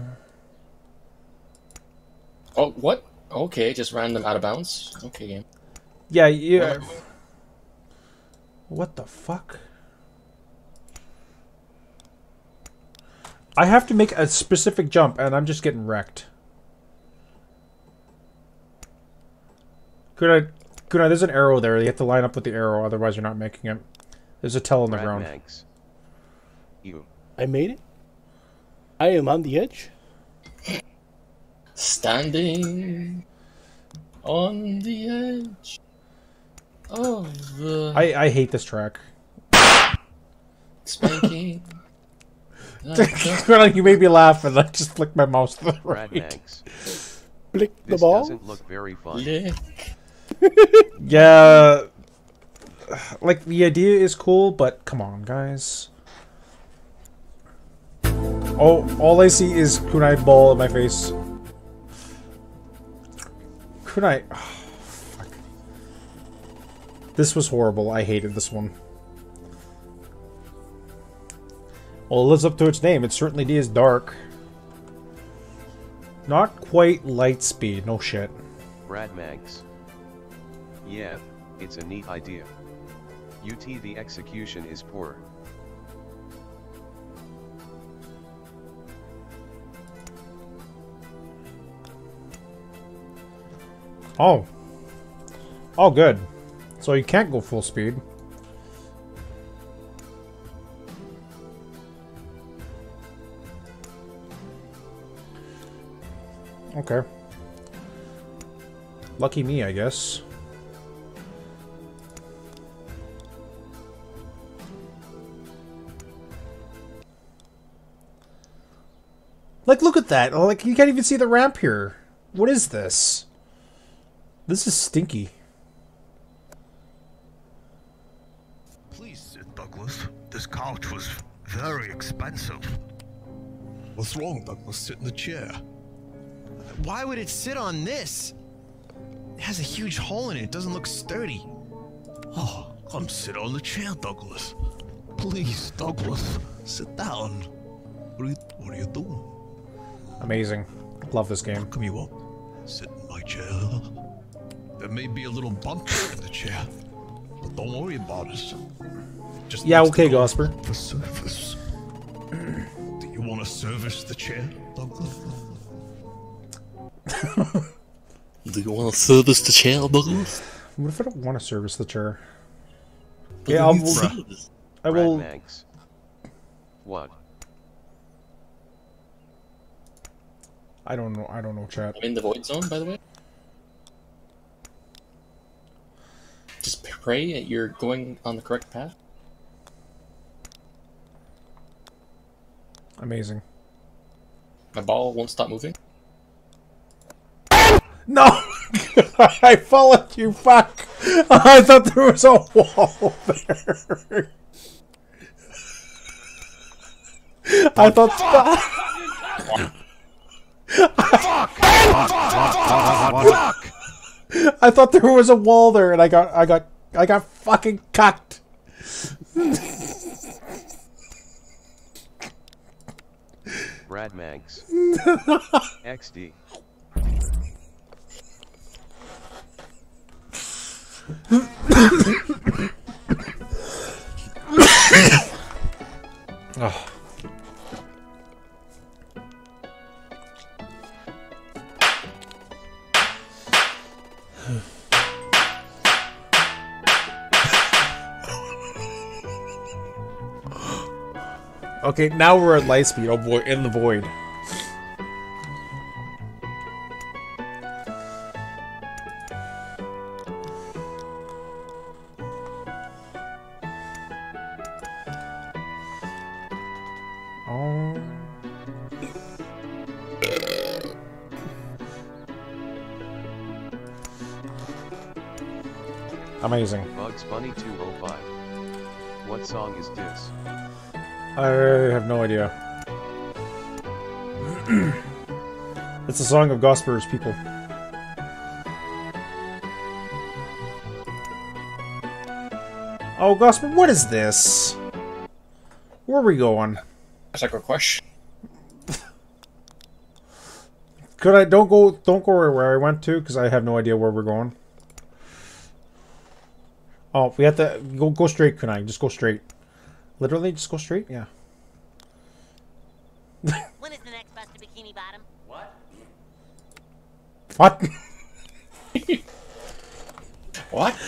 Oh, what? Okay, just random out of bounds. Okay, game. Yeah, yeah. What the fuck? I have to make a specific jump, and I'm just getting wrecked. Could I, there's an arrow there. You have to line up with the arrow, otherwise you're not making it. There's a tell on the Brad ground. Mags. You. I made it. I am on the edge. Standing on the edge of the I, I hate this track. spanking. you made me laugh, and I just flicked my mouse to the Brad right. Mags. Blick the This ball. doesn't look very fun. Yeah, like the idea is cool, but come on, guys. Oh, all I see is kunai ball in my face. Kunai. oh, fuck. This was horrible. I hated this one. Well, it lives up to its name. It certainly is dark. Not quite light speed. No shit. Brad Mags. Yeah, it's a neat idea. UT the execution is poor. Oh. Oh, good. So you can't go full speed. Okay. Lucky me, I guess. Like, look at that. Oh, like, you can't even see the ramp here. What is this? This is stinky. Please, Douglas. This couch was very expensive. What's wrong, Douglas? Sit in the chair. Why would it sit on this? It has a huge hole in it. It doesn't look sturdy. Oh, come sit on the chair, Douglas. Please, Douglas, sit down. What are you, what are you doing? Amazing. Love this game. Come you won't sit in my chair. There may be a little bump in the chair, but don't worry about it. Just Yeah, okay, go Gosper. For service. Do you want to service the chair, Douglas? Do you want to service the chair, Douglas? What if I don't want to service the chair? But yeah, you I need will. service. I will. What? I don't know. I don't know, chat. I'm in the void zone, by the way. Just pray that you're going on the correct path. Amazing. My ball won't stop moving. No! I followed you, fuck! I thought there was a wall there. I thought. I thought there was a wall there, and I got, I got, I got fucking cucked. Brad Mags. XD. oh. Okay, now we're at light speed. Oh boy, in the void. Oh. Amazing. Bugs Bunny 205. What song is this? I have no idea. it's a song of Gosper's people. Oh, Gosper, what is this? Where are we going? That's like a question. Could I don't go don't go where I went to because I have no idea where we're going. Oh, we have to go go straight, Kunai. Just go straight. Literally, just go straight. Yeah. when is the next bus to Bikini Bottom? What? What? What?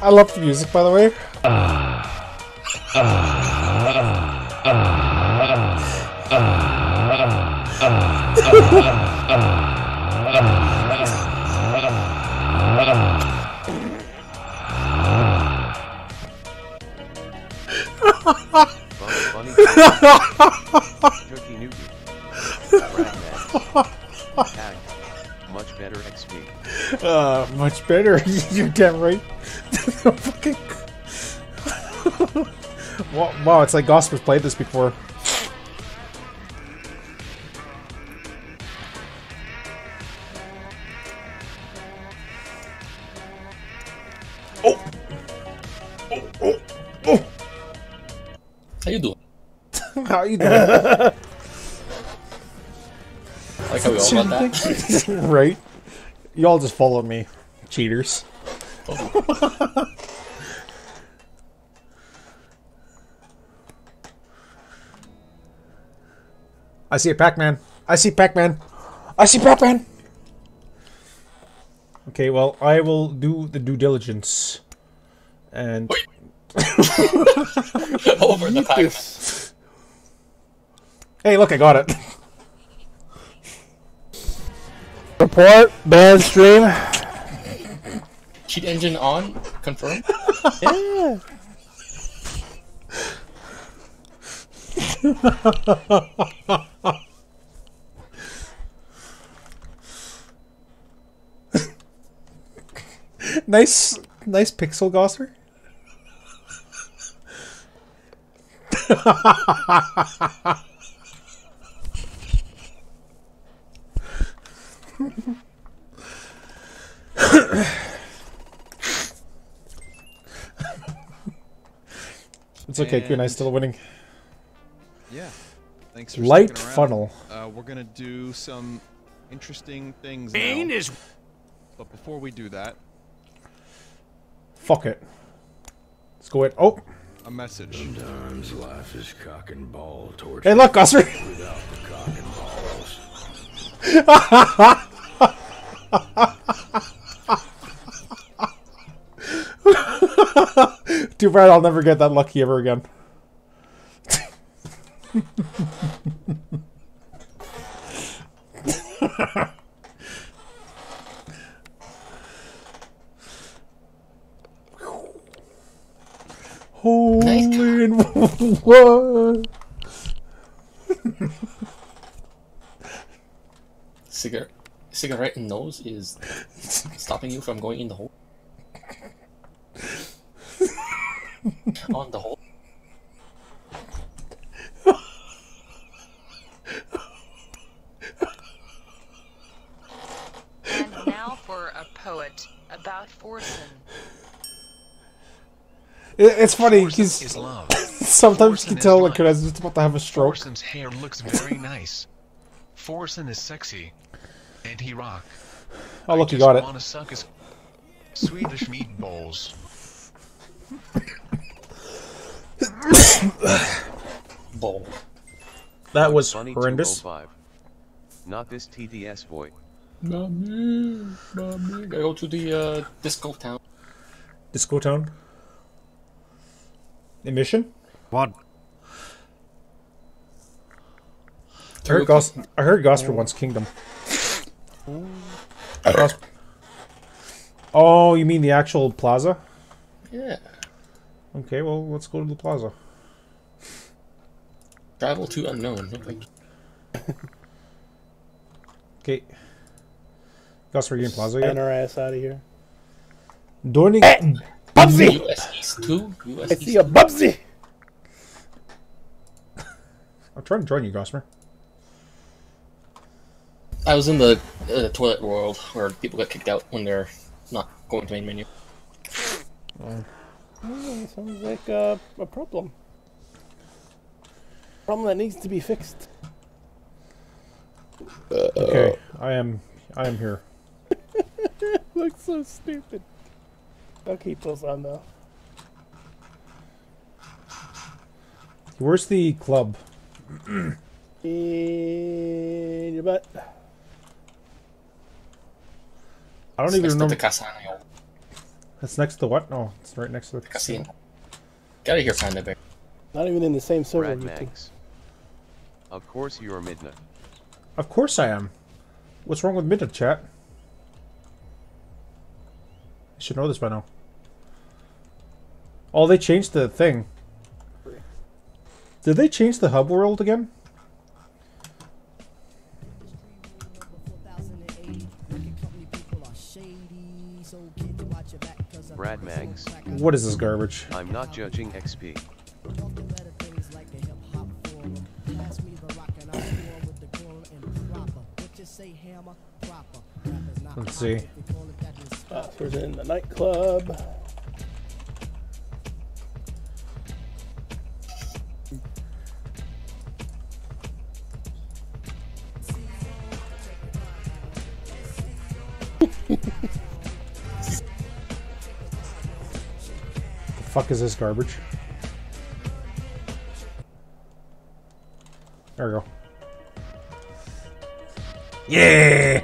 I love the music, by the way. Much better. You're damn right. Wow, wow, it's like Gosper's played this before. Oh. Oh, oh, how you doing? How you doing? like how we all got that. right? Y'all just followed me, cheaters. I see a Pac-Man. I see Pac-Man. I see Pac-Man. Okay, well, I will do the due diligence. And Over the pack. hey, look, I got it. Report, band stream. Cheat engine on. Confirm. yeah. nice, nice pixel Gosper. it's okay, Kun. I'm still winning. Yeah. Thanks for Light funnel. Uh, we're gonna do some interesting things Pain now. is- But before we do that, Fuck it. Let's go in. Oh, a message. Sometimes life is cock and ball torture. Hey, look, Gosper. Without the cock and balls. Too bad I'll never get that lucky ever again. Holy in one. Cigarette, cigarette in nose is stopping you from going in the hole. On the hole. And now for a poet about Forsen. It- It's funny. He's is love. sometimes you can tell life. like Kunaz is just about to have a stroke. Forsen's hair looks very nice. Forsen is sexy, and he rock. Oh, look, I you got it. suck his Swedish meatballs. Bowl. That was Funny horrendous. 205. Not this TTS boy. Mommy, mommy. Gotta go to the uh, disco town. Disco Town. Emission. What? I heard Gos. I heard Gosper wants Kingdom. Gos- oh, you mean the actual plaza? Yeah. Okay, well, let's go to the plaza. Travel to unknown. Okay. Okay. Gosper, you in plaza Send yet? our ass out of here. Doing Bubsy! US East 2? US I East see a Bubsy! I'm trying to join you, Gosper. I was in the uh, toilet world where people get kicked out when they're not going to main menu. Oh. Oh, sounds like uh, a problem. Problem that needs to be fixed. Okay, I am. I am here. Looks so stupid. I'll keep those on though. Where's the club? In your butt. I don't It's even next to remember. The casino. It's next to what? No, it's right next to the Casino. Get out of here, Panda Bear. Not even in the same server. Brad you two. Max. Of course you're Midna. Of course I am. What's wrong with Midnight Chat? You should know this by now. Oh, they changed the thing. Did they change the hub world again? What is this garbage? I'm not judging XP. Let's see. Bastards in the nightclub. Fuck is this garbage? There we go. Yeah!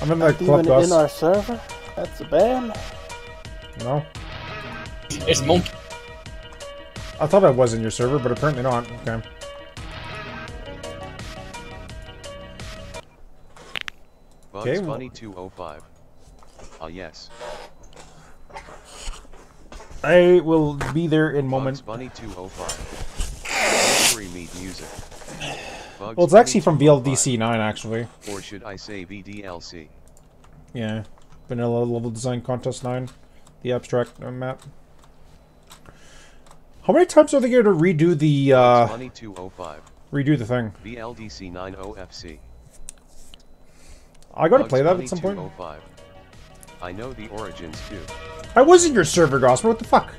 I'm in the Not club even in our server? That's a ban? No? It's monkey. I thought I was in your server, but apparently not. Okay. Bugs Okay, well- Bunny 205. Ah yes. I will be there in Bugs moment. Bunny 205. Mystery Meat Music. Bugs Well, it's actually from 205. VLDC 9, actually. Or should I say VDLC? Yeah. Vanilla Level Design Contest 9. The abstract uh, map. How many times are they going to redo the, uh... Redo the thing? VLDC 90FC. I gotta play that at some point. 205. I know the origins too. I was in your server, Gosper. What the fuck?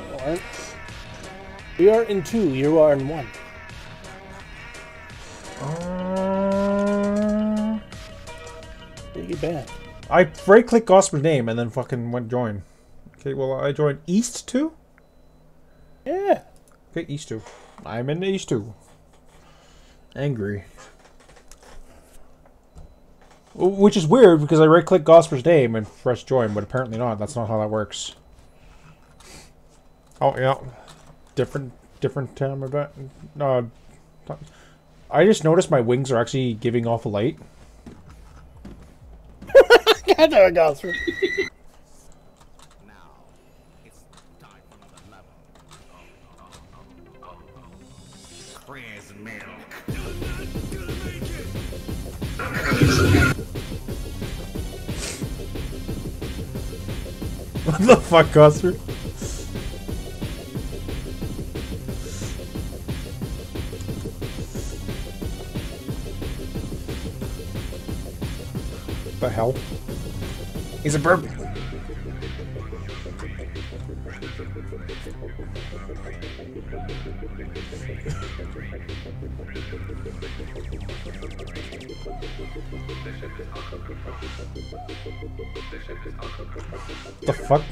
Alright. We are in two, you are in one. Uh, Biggie ban. I right click Gosper's name and then fucking went join. Okay, well, I joined East 2? Yeah. Okay, East 2. I'm in East 2. Angry. Which is weird because I right click Gosper's name and press join, but apparently not. That's not how that works. Oh, yeah. Different, different time that. No. I just noticed my wings are actually giving off a light. God, there it What the fuck, Gosper? The hell? He's a burp. The fuck?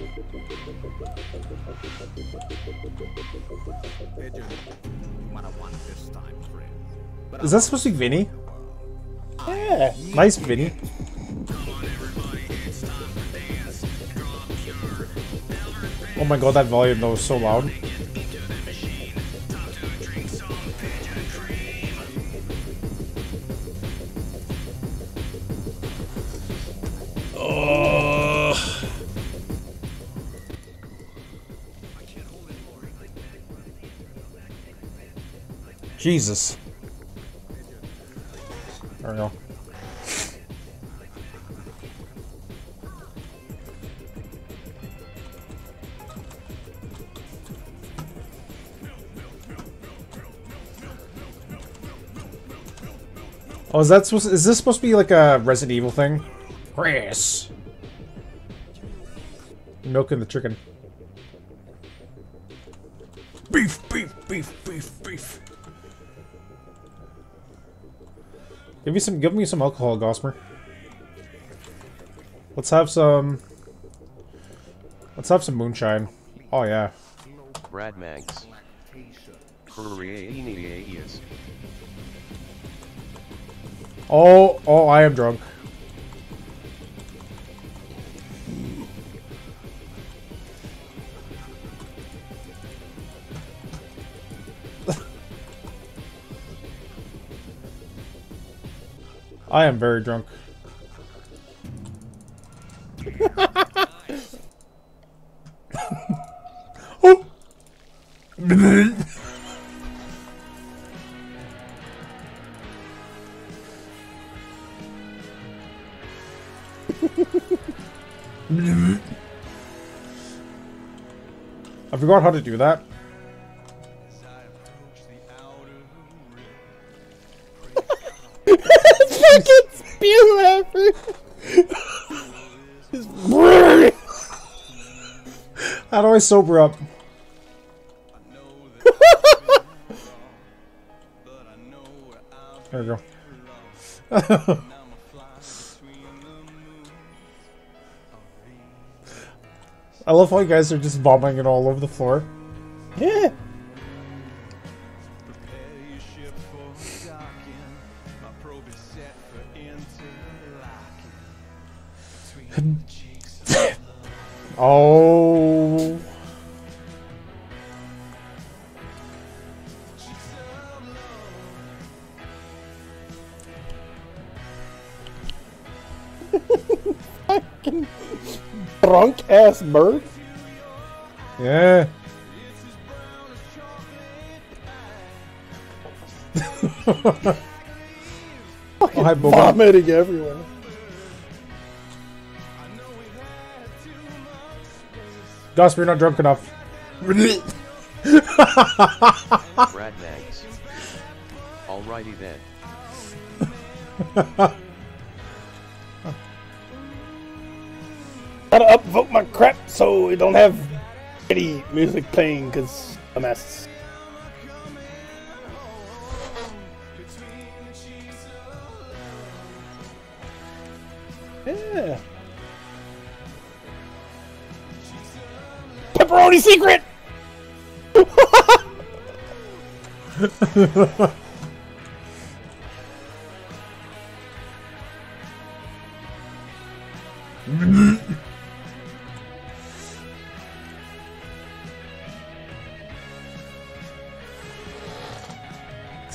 Is that supposed to be Vinny? Yeah. Nice, Vinny. Oh my god, that volume though is so loud. Ugh. Jesus. There we go. Oh, is that supposed? is this supposed to be like a Resident Evil thing? Chris. Milking the chicken. Beef, beef, beef, beef, beef. Give me some. Give me some alcohol, Gosmer. Let's have some. Let's have some moonshine. Oh yeah. Brad Mags. Koreanias. Oh, oh, I am drunk. I am very drunk. oh! I forgot how to do that. I sober up? there we go. I love how you guys are just bombing it all over the floor. Ass bird. Yeah. Fucking oh, hi, Boba. vomiting everywhere. Gus, we're not drunk enough. Brad Mags. Alrighty then. so we don't have any music playing because a mess. Yeah. Pepperoni secret!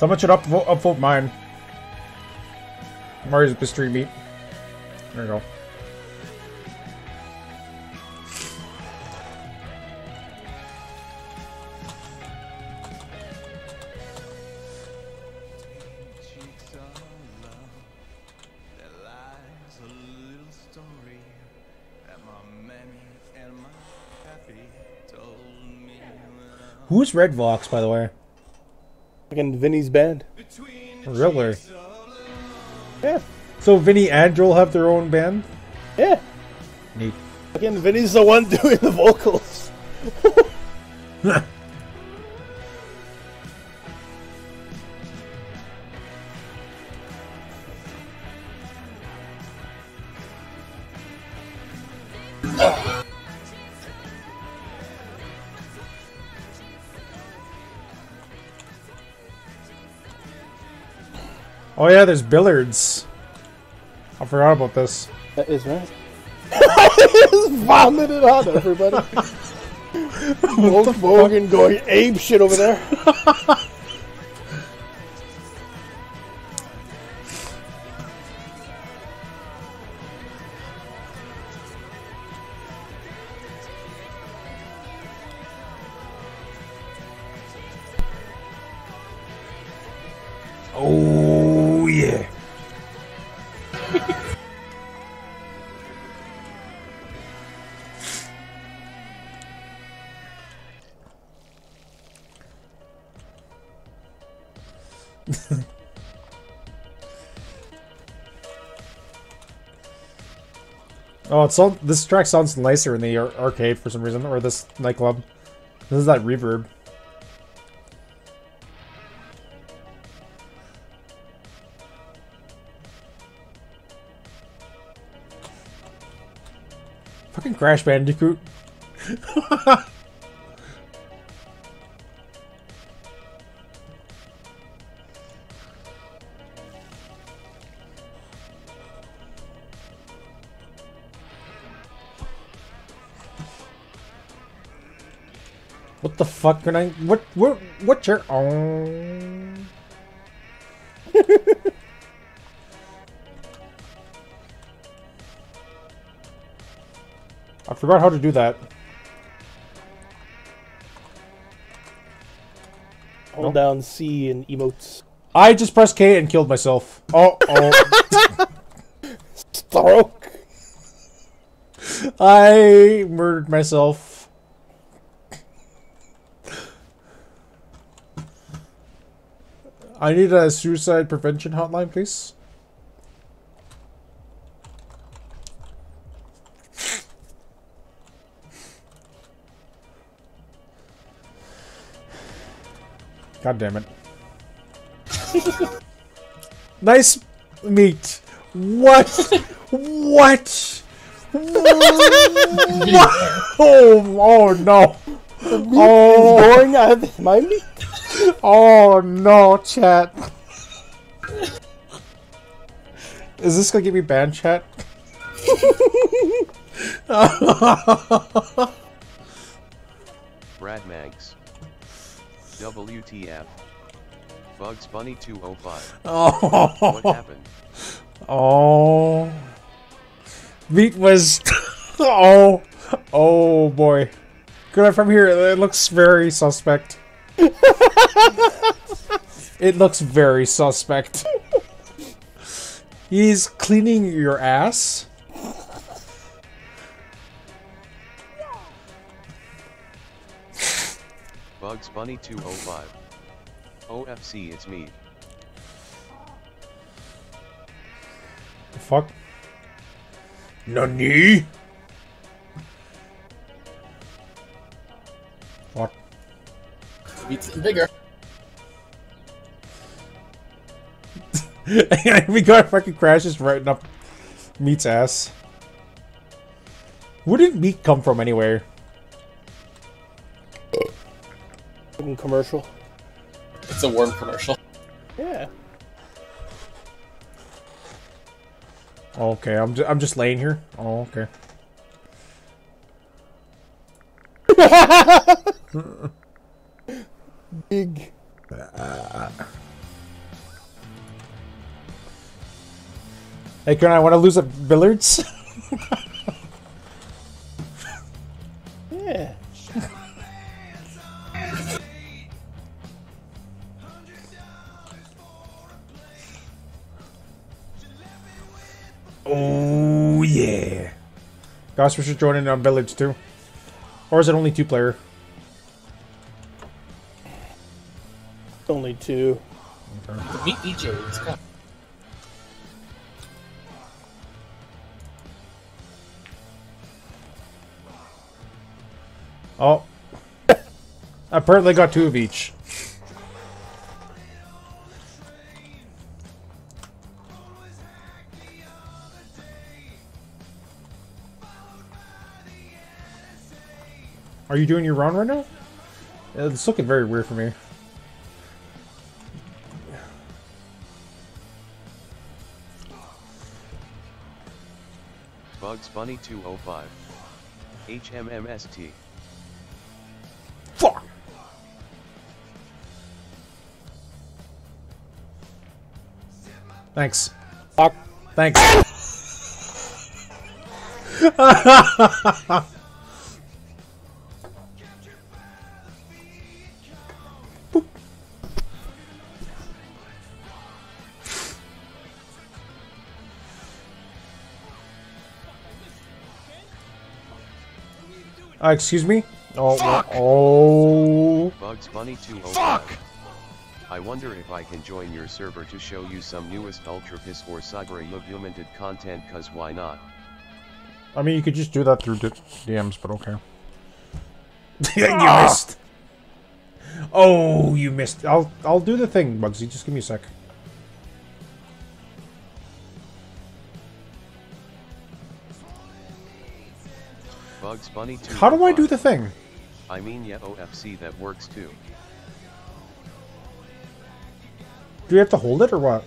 Someone should upvote, upvote mine. Mario's mystery meat. There you go. Who's Red Vox, by the way? Fucking Vinny's band. Really? Yeah. So Vinny and Joel have their own band? Yeah. Neat. Again, Vinny's the one doing the vocals. Oh, yeah, there's billiards. I forgot about this. That is right. Just vomited on everybody. Hulk Hogan going ape shit over there. oh, it's all, this track sounds nicer in the ar- arcade for some reason, or this nightclub. This is that reverb. Fucking Crash Bandicoot. fuck can I? What? What? What's your own? I forgot how to do that. Hold down C and emotes. I just pressed K and killed myself. Oh, oh. Stroke. I murdered myself. I need a suicide prevention hotline, please. God damn it. nice meat. What? what? what? Oh, oh no. Oh, going out of my meat. Oh no, chat. Is this gonna get me banned, chat? Brad Mags. WTF. Bugs Bunny 205. Oh. What oh. happened? Oh. Meat was. oh. Oh boy. Good from here. It looks very suspect. it looks very suspect. He's cleaning your ass. Bugs Bunny 205. OFC, it's me. The fuck? Nani? Meat's bigger. we got fucking crashes right up Meat's ass. Where did Meat come from anywhere? Fucking commercial. It's a worm commercial. Yeah. Okay, I'm just, I'm just laying here. Oh, okay. Big. Hey, can I want to lose at billiards? Yeah. oh yeah. Guys, we should join in on billiards too. Or is it only two player? Only two. Meet DJ. Let's go. Oh. Apparently got two of each. Are you doing your run right now? Uh, it's looking very weird for me. Bugs Bunny 205. HMMST. Fuck! Thanks. Fuck. Thanks. Uh, excuse me? Oh, oh. Bugs Bunny 205. I wonder if I can join your server to show you some newest Ultra Piss or Cyber augmented content cause why not? I mean, you could just do that through D- DMs, but okay. you Ah! missed. Oh, you missed. I'll I'll do the thing, Bugsy. Just give me a sec. Bugs Bunny 205. How do I do the thing? I mean yeah OFC that works too. Do you have to hold it or what?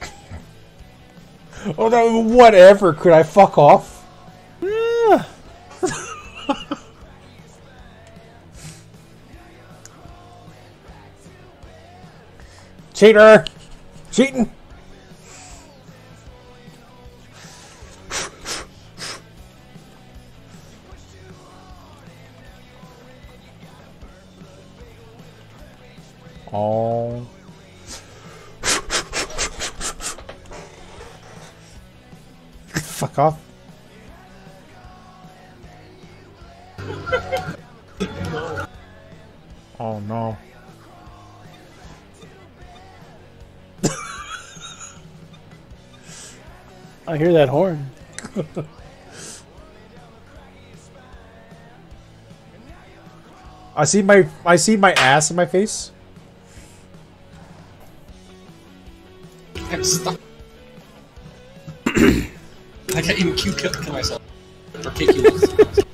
oh no! Whatever. Could I fuck off? Yeah. Cheater! Cheating! Oh. Fuck off. Oh no. I hear that horn. I see my I see my ass in my face. I'm stuck. I can't even Q kill, kill myself. Or KQ myself.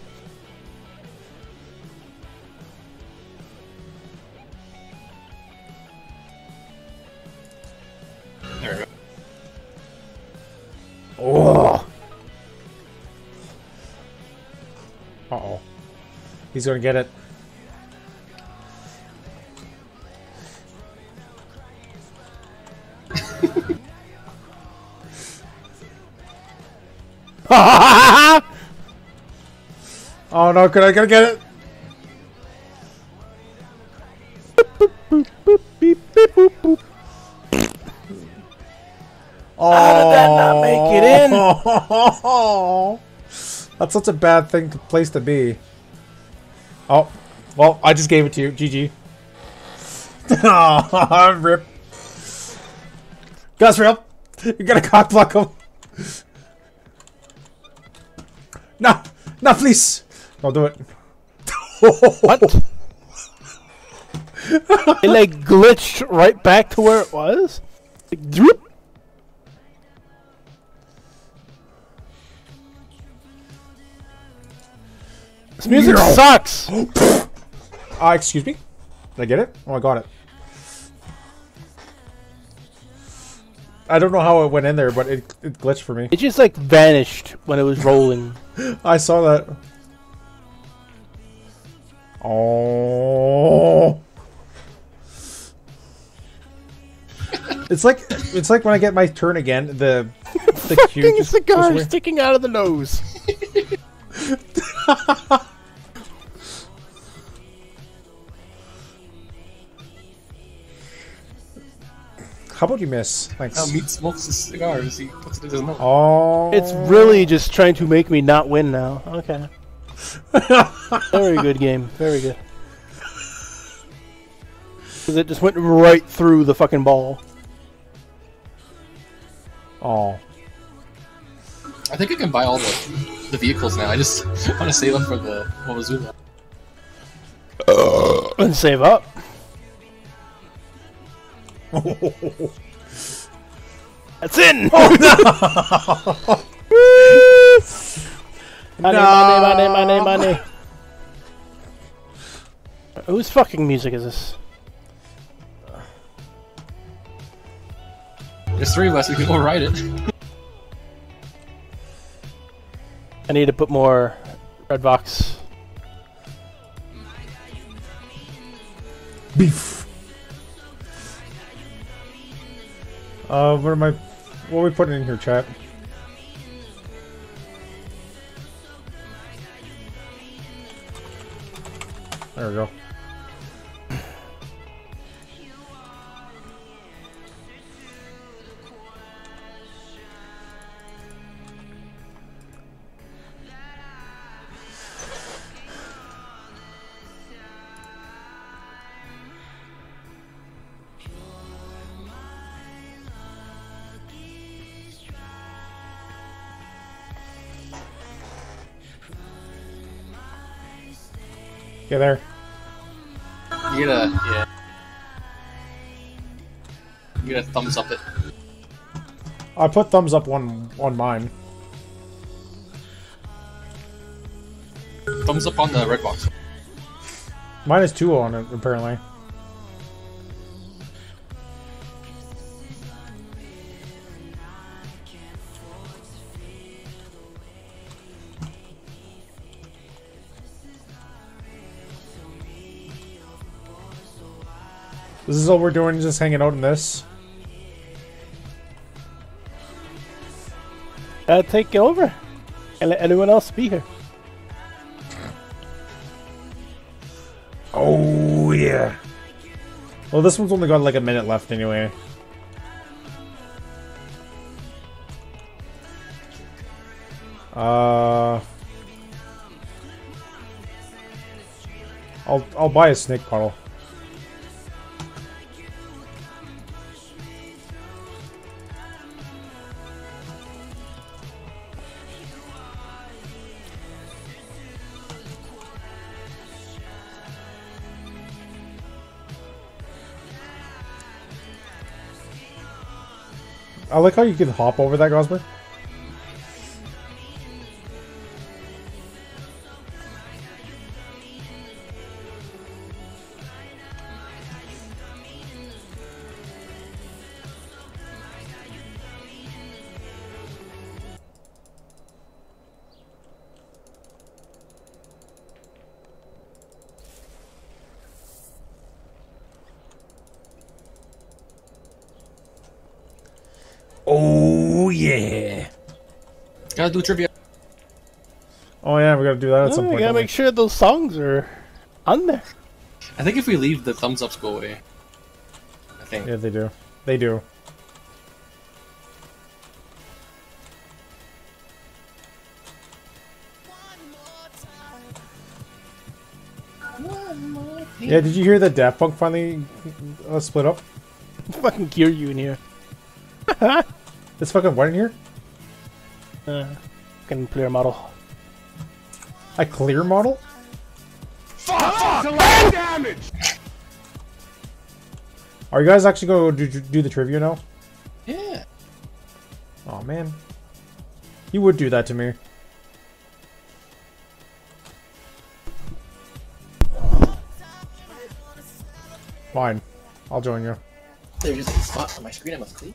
There we go. Oh. Uh oh. He's gonna get it. Oh no, could I gonna get it? Oh, How did that not make it in? That's such a bad thing to place to be. Oh, well, I just gave it to you. GG. oh, rip. Gus, real. You gotta cock block him. No, no, please. Don't do it. what? it like glitched right back to where it was. Like, droop. This music No. sucks. Uh, excuse me? Did I get it? Oh, I got it. I don't know how it went in there, but it, it glitched for me. It just like vanished when it was rolling. I saw that. Oh. It's like it's like when I get my turn again. The the cue Fucking just cigar away. sticking out of the nose. How about you miss? Thanks. Now Meat smokes his cigars. He puts it in his mouth. Oh. It's really just trying to make me not win now. Okay. Very good game. Very good. Because it just went right through the fucking ball. Oh. I think I can buy all the, the vehicles now. I just want to save them for the Momozula. Uh, and save up. That's in! Oh, Money, money, money, money, money. Whose fucking music is this? There's three of us. We can all write it. I need to put more Red Vox. Beef. Uh, what am I? What are we putting in here, chat? There we go. Get there. You get a yeah. You get a thumbs up it. I put thumbs up on on mine. Thumbs up on the Red Vox. Mine is two on it apparently. This is all we're doing, just hanging out in this. Uh, take it over. And let anyone else be here. Oh yeah. Well, this one's only got like a minute left anyway. Uh, I'll I'll buy a snake bottle. I like how you can hop over that, Gosper. Gotta do trivia. Oh yeah, we gotta do that at Oh, some we point. gotta don't we? make sure those songs are on there. I think if we leave, the thumbs ups go away. I think. Yeah, they do. They do. Yeah, did you hear that Daft Punk finally uh, split up? fucking gear you in here. It's fucking what in here? Uh, fucking player model. A clear model? That's a lot of damage! Are you guys actually going to do, do the trivia now? Yeah. Oh man, you would do that to me. Fine, I'll join you. There's just a spot on my screen I must clean.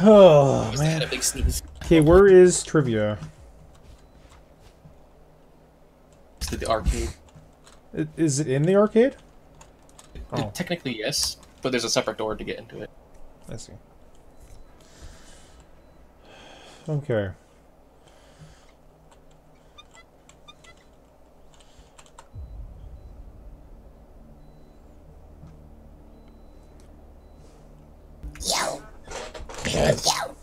Oh Just man. a big sneeze. Okay, where is trivia? Did the arcade. Is it in the arcade? Oh, Technically, yes, but there's a separate door to get into it. I see. Okay. Yo.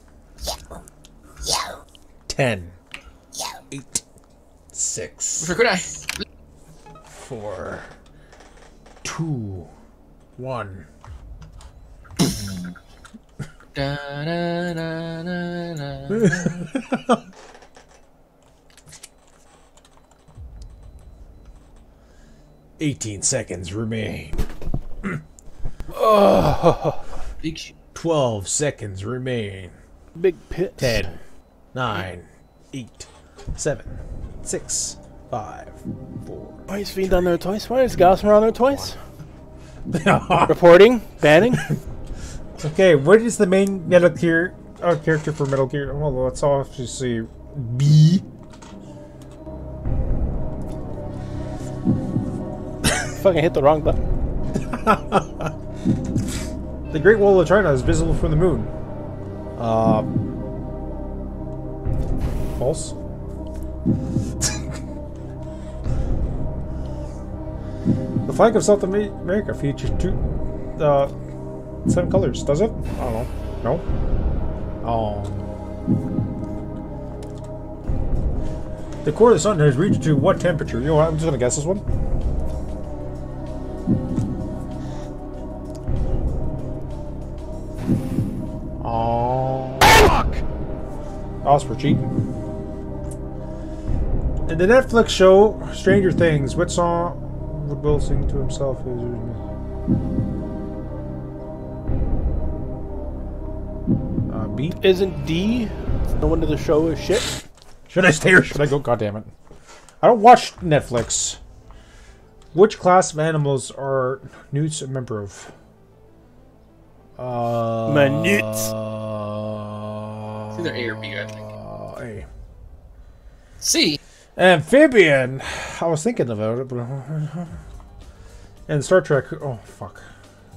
Yo. Yo. Ten. Yo. Eight. Six. Four. Two. One. Da, da, da, da, da. 18 seconds remain. Oh, Big shit. 12 seconds remain. big pit. 10, 9, 8, 7, 6, 5, 4. Why is Fiend on there twice? Why is Gossamer on there twice? Reporting, banning. Okay, what is the main Metal Gear uh, character for Metal Gear? Well, let's obviously B. Fucking hit the wrong button. The Great Wall of China is visible from the moon. Uh, false. the flag of South America features two, uh, seven colors. Does it? I don't know. No. Oh. The core of the sun has reached to what temperature? You know what? I'm just gonna guess this one. Oh. Fuck! That was for cheating. In the Netflix show Stranger Things, what song would Will sing to himself? Uh, B? Isn't D No one of the show is shit? Should I stay or should I go? God damn it! I don't watch Netflix. Which class of animals are newts a member of? Uh, Manutes. It's either A or B, I think. A. C. Amphibian. I was thinking about it, but and Star Trek. Oh fuck.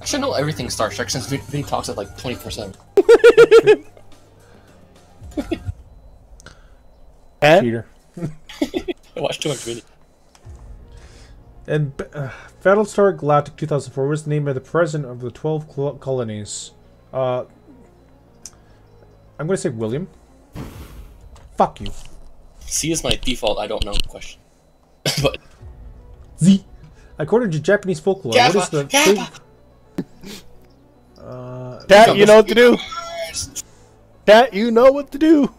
I should know everything Star Trek since Vin Vin talks at like 20%. And Cheater. I watched too much video. And uh, Battlestar Galactica 2004 was the name of the president of the 12 col- colonies. Uh, I'm going to say William. Fuck you. C is my default. I don't know question. but Z. According to Japanese folklore, what is the Kappa, Uh, Cat, you know what to do. Cat, you know what to do.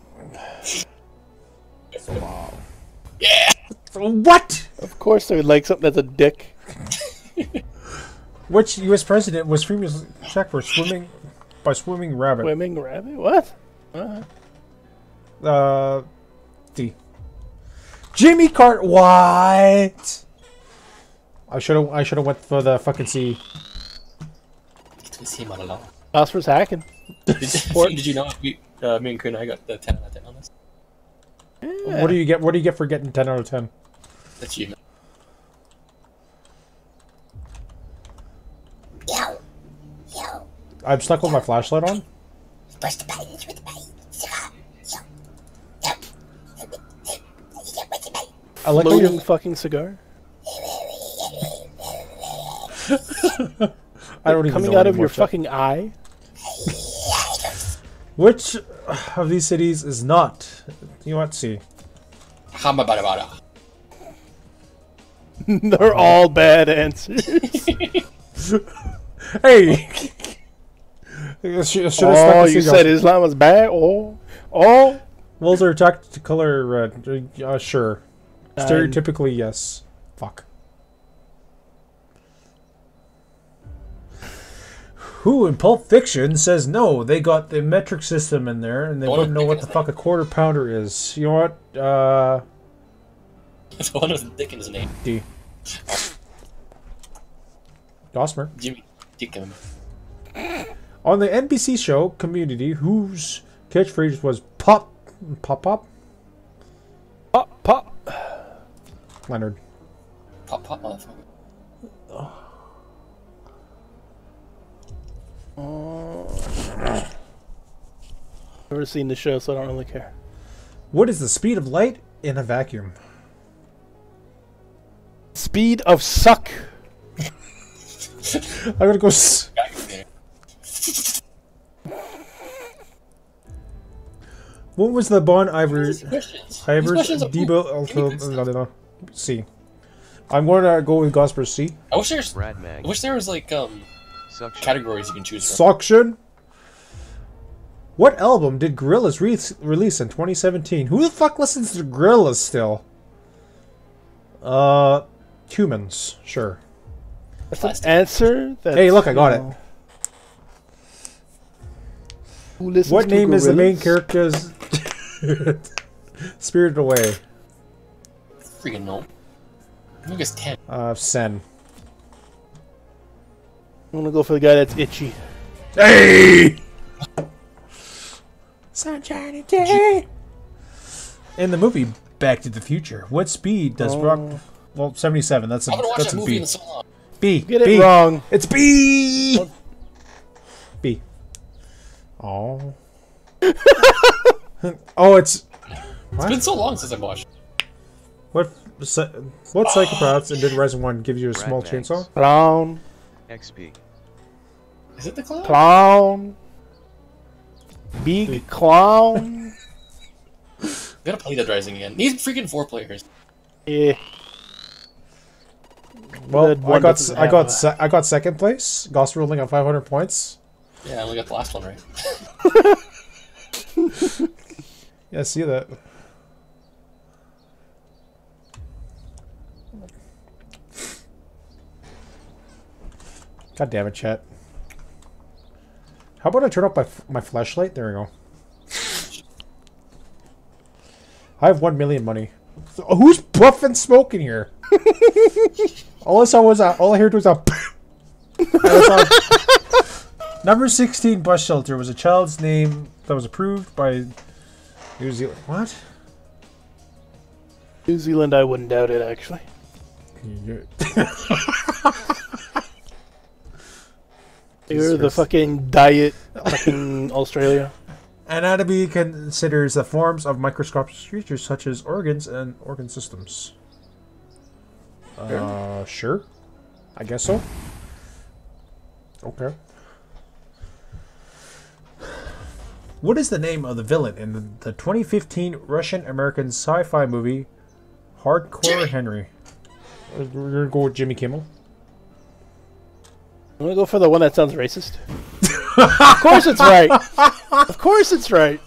Yeah. What? Of course, they would like something that's a dick. Which U.S. president was famously checked for swimming by swimming rabbit? Swimming rabbit. What? Uh, Uh, D. Jimmy Cart. What? I should have. I should have went for the fucking C. C Malala. Oscar's hacking. Did, did you know we, uh, me and Kunai got the 10 out of 10 on this? What do you get? What do you get for getting ten out of ten? That's you. I'm stuck with my flashlight on. Press the buttons with the button. I like how Floating fucking cigar. I don't even Coming know out of your Chuck. fucking eye. Which uh, of these cities is not? You know what? C. Hamabadabada. They're all bad answers. hey. Should, should have stuck oh, with you seagulls. said Islam was bad. Oh, oh. Wolves are attacked to color red. Uh, sure. Nine. Stereotypically, yes. Fuck. Who in Pulp Fiction says no? They got the metric system in there, and they The one wouldn't know what the fuck a quarter pounder is. You know what? Uh, the one with the dick in name. D. Gossamer. Jimmy Dickham. On the NBC show Community, whose catchphrase was "pop, pop, pop"? Pop, pop. Leonard. Pop, pop, motherfucker. Never seen the show, so I don't really care. What is the speed of light in a vacuum? Speed of suck. I'm gonna go. S- what was the Bon Iver? questions? Ivers These questions are- Debo Ooh, give me good Alto. No, no, no. C. I'm going to go with Gosper C. I wish there's. Brad I wish there was like um Suction. categories you can choose from. Suction. What album did Gorillaz re- release in 2017? Who the fuck listens to Gorillaz still? Uh, humans, sure. That's an answer. That's, Hey, look, I got you know, Who listens What to name is the main character's Spirited Away? Freaking no. I think it's ten. Uh, Sen. I'm gonna go for the guy that's itchy. Hey! Sunshiny day. In the movie Back to the Future, what speed does Oh. Rock? Well, seventy-seven. That's a I that's that a movie B. in so long. B. Get it B. wrong. It's B. B. Oh. oh, it's. It's been so long since I watched. What? What psychopaths in Dead oh. Rising One gives you a small Rat chainsaw? Clown. XP. Is it the clown? Clown. Big clown. We gotta play Dead Rising again. These freaking four players. Yeah. Well, I got doesn't s- I have got se- I got second place. Goss ruling on 500 points. Yeah, only got the last one right. Yeah, I see that. God damn it, chat. How about I turn off my my flashlight? There we go. I have one million money. So, who's puffing smoke in here? all I saw was a, all I heard was a. I saw- Number sixteen bus shelter was a child's name that was approved by New Zealand. What? New Zealand, I wouldn't doubt it, actually. Jesus You're the fucking diet, fucking Australia. Anatomy considers the forms of microscopic creatures such as organs and organ systems. Uh, sure. I guess so. Okay. What is the name of the villain in the, the 2015 Russian-American sci-fi movie Hardcore Henry? Uh, We're gonna go with Jimmy Kimmel. I'm gonna go for the one that sounds racist. of course it's right. Of course it's right.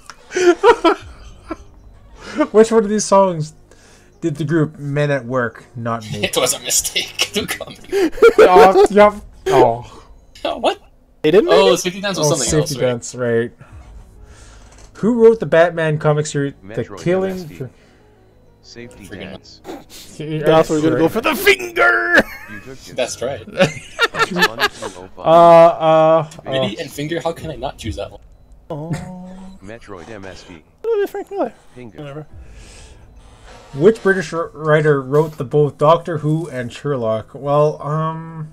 Which one of these songs did the group Men at Work not make? It was a mistake. Don't call oh, yep. Oh. Oh, what? They didn't. Oh, it? Safety Dance was Oh, something else. Safety Right? Dance, right. Who wrote the Batman comic series The Killing? MSD. Safety dance. That's we're gonna go for the finger. You took. That's right. Uh, uh, Mini uh, and finger. How can I not choose that one? Oh. Metroid MSD. Look at Frank Miller. Pinga. Whatever. which British writer wrote the both Doctor Who and Sherlock? Well, um,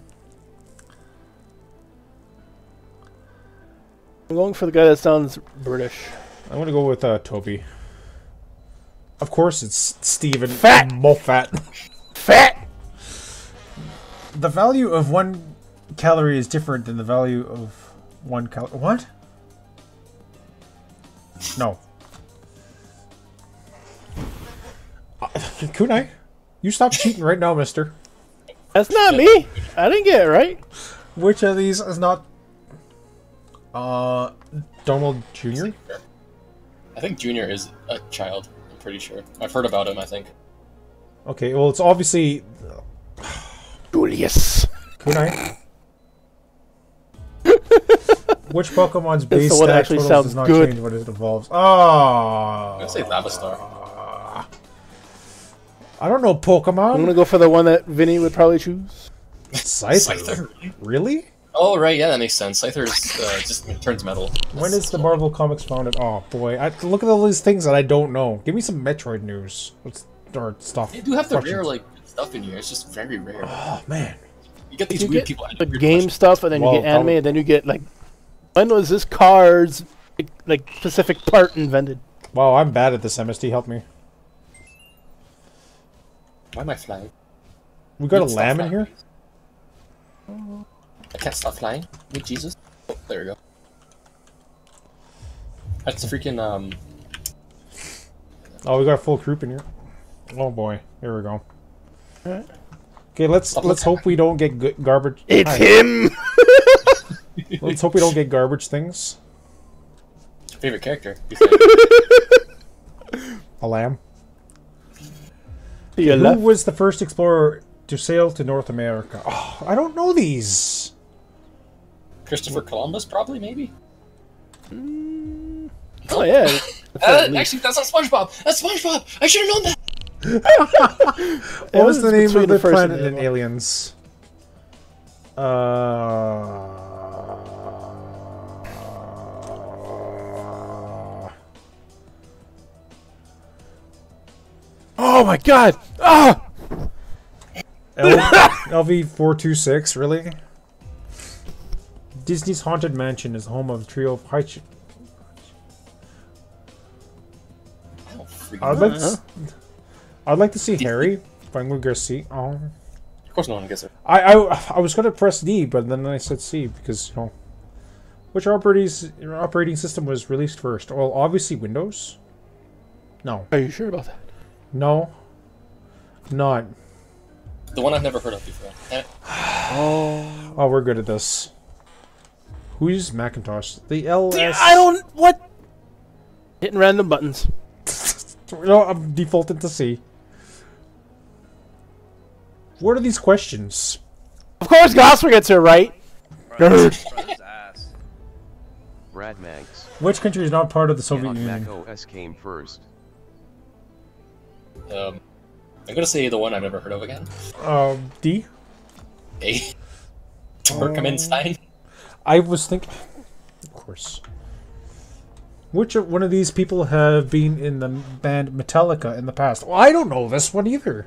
I'm going for the guy that sounds British. I'm gonna go with uh, Toby. Of course, it's Stephen Fat. Moffat. Fat. Fat The value of one calorie is different than the value of one calorie. What? No. Uh, Kunai, you stop cheating right now, Mister. That's not me. I didn't get it right. Which of these is not? Uh, Donald Jr. I think Junior is a child. I'm pretty sure. I've heard about him. I think. Okay, well, it's obviously Julius. Kunai. Which Pokemon's That's the base one that stat actually totals sounds does not good. change when it evolves? Oh, I'm gonna say Lava Star. I don't know Pokemon. I'm gonna go for the one that Vinny would probably choose. Scyther. Scyther. Really? Oh right, yeah, that makes sense. Scyther uh, just turns metal. When is the Marvel Comics founded? Oh boy, I, look at all these things that I don't know. Give me some Metroid news. What's or stuff? They do have the questions. rare like stuff in here. It's just very rare. Oh man, You get these You weird get people. the game stuff, and then Well, you get anime, and then you get like, when was this car's like specific part invented? Wow, I'm bad at this. MSD, help me. Why am I flying? We got a lamb in like here. I can't stop flying. Meet Jesus. Oh, there we go. That's a freaking um. Oh, we got a full group in here. Oh boy, here we go. Alright. Okay, let's let's hope we don't get garbage. It's Hi. him. Let's hope we don't get garbage things. Favorite character? A lamb. To your Who left. was the first explorer to sail to North America? Oh, I don't know these. Christopher Columbus, probably, maybe. Oh yeah. Uh, actually, that's not SpongeBob. That's SpongeBob. I should have known that. What was the name of the, first and planet in. Aliens? Uh. Oh my god! Ah! LV four two six. Really? Disney's Haunted Mansion is home of a trio of high. Ch- I'd like. To, s- I'd like to see Harry. If I'm going to see. Oh. Of course, no one gets it. I, I I was gonna press D, but then I said C because you know, which operating operating system was released first? Well, obviously Windows. No. Are you sure about that? No. Not. The one I've never heard of before. Eh. Oh. Oh, we're good at this. Who uses Macintosh? The LS. I don't. What? Hitting random buttons. No, I'm defaulted to C. What are these questions? Of course, Gosper gets it right. Brad Mags. Which country is not part of the Soviet What Union? Mac OS came first? Um, I'm gonna say the one I've never heard of again. Um, D. A. Turkmenstein. I was thinking, of course. Which of- one of these people have been in the band Metallica in the past? Well, I don't know this one either.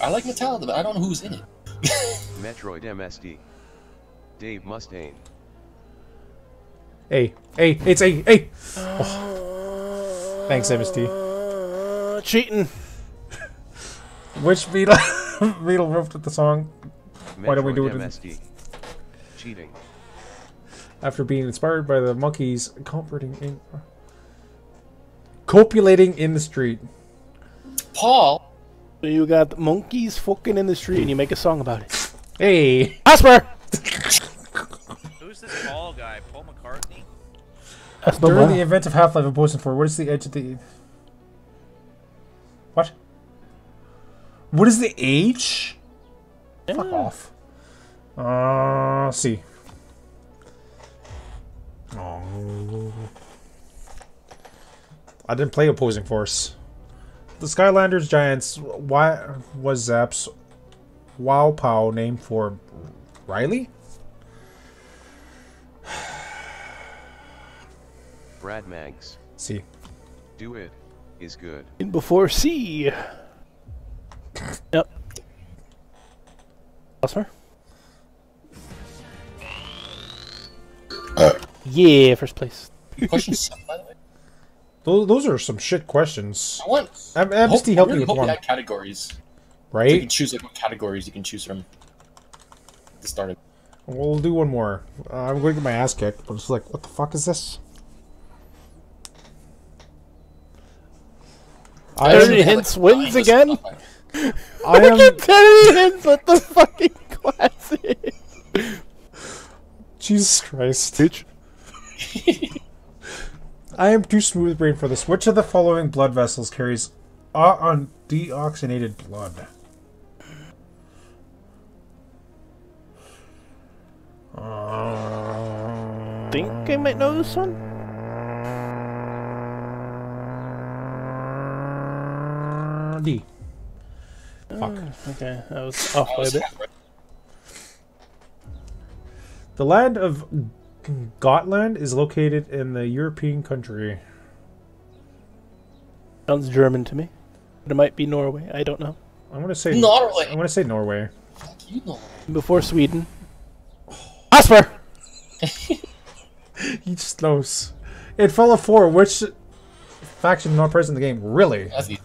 I like Metallica, but I don't know who's in it. Metroid MSD. Dave Mustaine. A, A, it's A, A. Oh, Thanks, MST. Uh, cheating. Which Beatle Beatle wrote the song? Why don't we do it? Metroid in- MSD. Cheating. After being inspired by the monkeys comforting in copulating in the street. Paul. You got monkeys fucking in the street, and you make a song about it. Hey, Asper. Who's this Paul guy? Paul McCartney? That's During bad. the event of Half-Life Opposing Force, what is the edge of the What? What is the age? Fuck off. Uh let's see. Oh. I didn't play Opposing Force. The Skylanders Giants why was Zap's Wow Pow named for Riley? Brad Mags. See. Do it. Is good. In before C. Yep. Asper. Yeah, first place. Question seven, by the way. Those, those are some shit questions. I want. I'm, I I'm hope- just I helping really with hope one. they had categories. So you can choose like what categories you can choose from. at The start of. We'll do one more. Uh, I'm going to get my ass kicked, but it's like, what the fuck is this? I Thirty am, hints wins again. I am, Look at Thirty hints with the fucking classic. Jesus Christ. Bitch. I am too smooth brain for this. Which of the following blood vessels carries uh, on deoxygenated blood? Uh, Think I might know this one. D. Fuck. Okay, I was off by a bit. The land of Gotland is located in the European country. Sounds German to me. But it might be Norway. I don't know. I'm gonna say Norway. I'm gonna say Norway. You know. Before Sweden. Asper. he just knows. In Fallout 4, which faction not present in the game? Really? That's easy.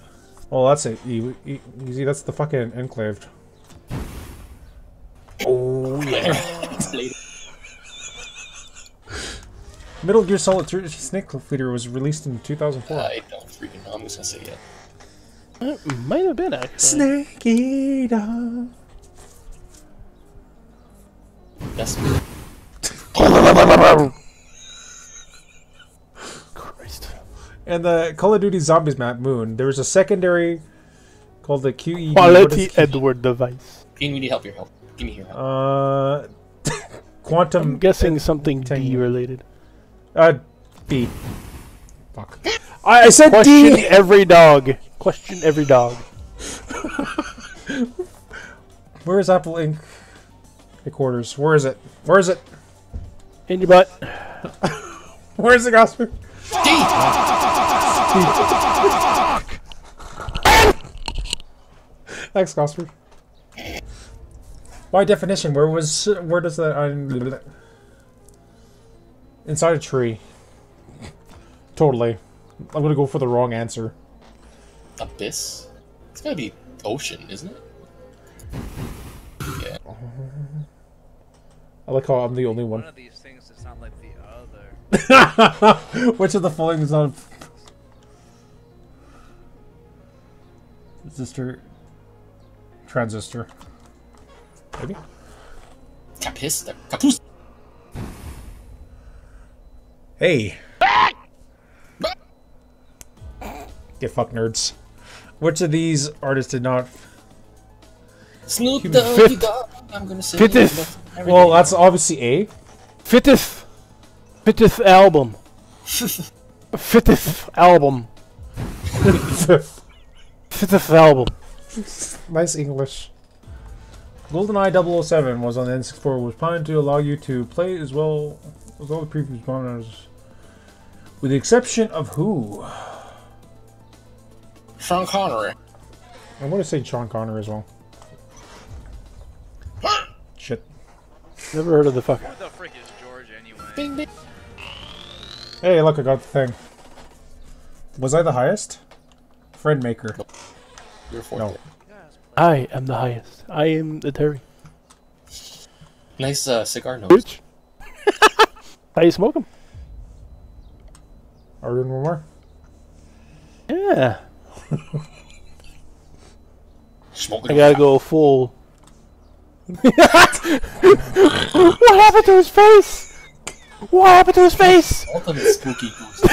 Well, that's it. E- e- Easy. That's the fucking enclaved. Oh yeah. Metal Gear Solid 3 Snake Eater was released in 2004. I don't freaking know. I'm just gonna say yeah. It might have been actually. Snake Eater. That's Christ. And the Call of Duty Zombies map Moon, there was a secondary called the QED. Quality Edward device. Give me help your help. Give me your help. Uh, quantum. I'm guessing something D related. Uh, D. Fuck. I, I said Question D. every dog. Question every dog. Where is Apple Inc. headquarters? Where is it? Where is it? In your butt. Where is it, Gosper? Thanks, Gosper. By definition, where was where does that um, inside a tree? Totally. I'm gonna go for the wrong answer. Abyss. It's gotta be ocean, isn't it? Yeah. I like how I'm the only one. One of these things does not like the other. Which of the following is not a resistor? Transistor. Maybe. Capista. Capus. Hey. Get fucked, nerds. Which of these artists did not? Snoop. Doggy Dogg. I'm gonna say. Fifth. every Well, that's obviously A. Fitteth. Fitteth album. Fitteth album. Fitteth album. nice English. GoldenEye 007 was on the N64 was planned to allow you to play as well as all the previous bombers. With the exception of who? Sean Connery. I'm going to say Sean Connery as well. Shit. Never heard of the fucker. Who the frick is George anyway? Bing, bing. Hey, look, I got the thing. Was I the highest? Friend maker. You're fourth. No. I am the highest. I am the Terry. Nice uh, cigar nose. Bitch. How you smoke 'em? Are we doing one more? Yeah. Smoking I gotta go full. what happened to his face? What happened to his face? Ultimate spooky ghost.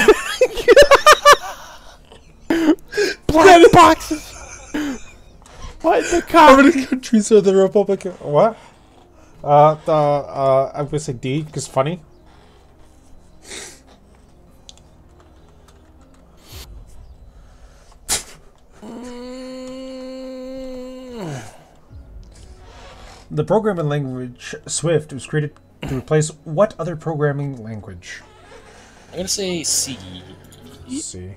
Black boxes. What the How cock? many countries are the Republic? What? Uh, the uh, I'm gonna say D because funny. The programming language Swift was created to replace what other programming language? I'm gonna say C. C.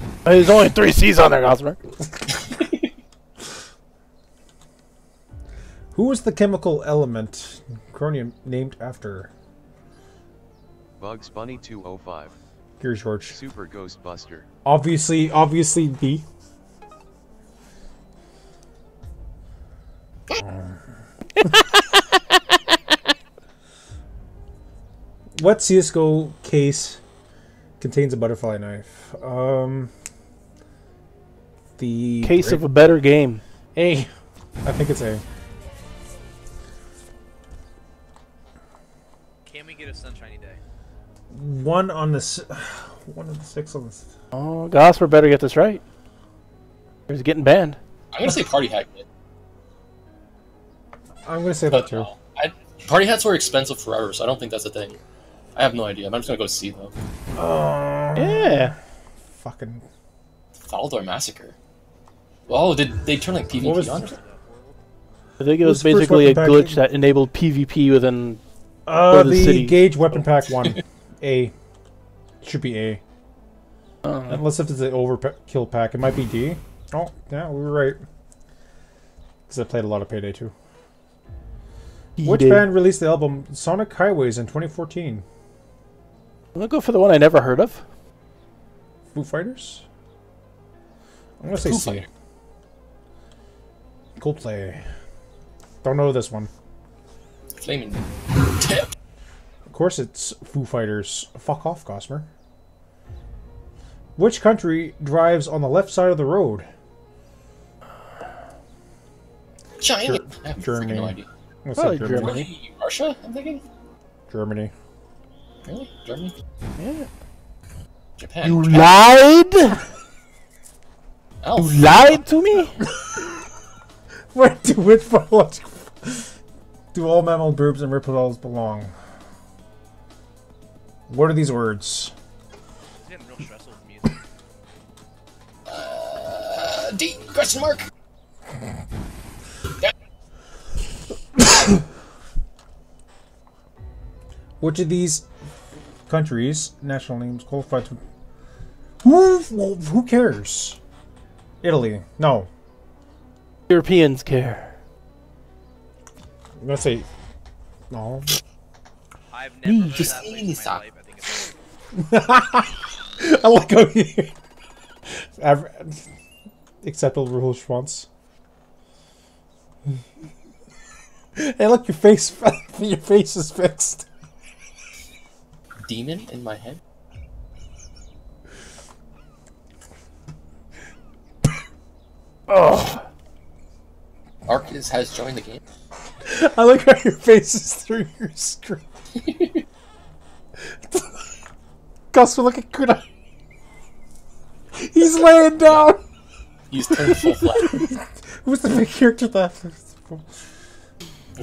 Uh, there's only three C's on there, Gosmer. Who was the chemical element Chromium named after? Bugs Bunny 205. Here's George. Super Ghostbuster. Obviously, obviously D. what CSGO case contains a butterfly knife? Um, the Case of a better game. A. I think it's A. Can we get a sunshiny day? One on the one of the six on the. s- Oh, Gosper better get this right. He's getting banned. I'm gonna say party hat. I'm gonna say that too. I, party hats were expensive forever, so I don't think that's a thing. I have no idea. I'm just gonna go C though. Yeah. Fucking. Falador Massacre. Oh, did they turn like PvP was- on? I think it What's was basically a weapon pack? glitch that enabled PvP within Uh, one the, the city. Gage weapon pack one. A. Should be A. Uh, Unless if it's an overkill pack, it might be D. Oh, yeah, we were right. Because I played a lot of Payday 2. Which Payday. band released the album Sonic Highways in 2014? I'm gonna go for the one I never heard of. Foo Fighters? I'm gonna say Foo C. Fighter. Coldplay. Don't know this one. Flaming. Of course it's Foo Fighters. Fuck off, Gosmer. Which country drives on the left side of the road? China. Ger- I have Germany. no idea. I'm gonna say Probably Germany. Really? Russia? I'm thinking. Germany. Really? Germany? Yeah. Japan. You Japan. lied? Elf. You lied to me? Where do which biological do all mammal groups and reptiles belong? What are these words? Getting real stressful with music. Uh, D. Question mark. Which of these countries' national names qualify to? Who? Who cares? Italy. No. Europeans care. I'm gonna say. No. I've never heard Just that in my life. I think it's I like how you. Aver- Acceptable response. hey, look, your face. your face is fixed. Demon in my head. Oh. Arcus has joined the game. I like how your face is through your screen. Gus, look at Kuda. He's laying down. He's turned full flat. Who's the big character that?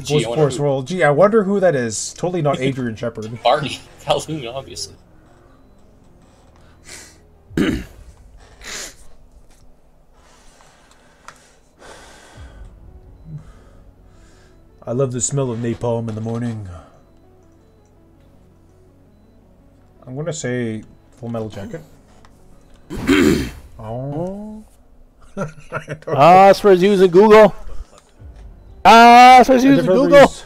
Gee, Voice I Force who- roll. Gee, I wonder who that is. Totally not Adrian Shepard. Barney Calhoun, obviously. I love the smell of napalm in the morning. I'm gonna say Full Metal Jacket. oh. I don't know. Ah, as far as using Google. Ah, as far as I using Google. used-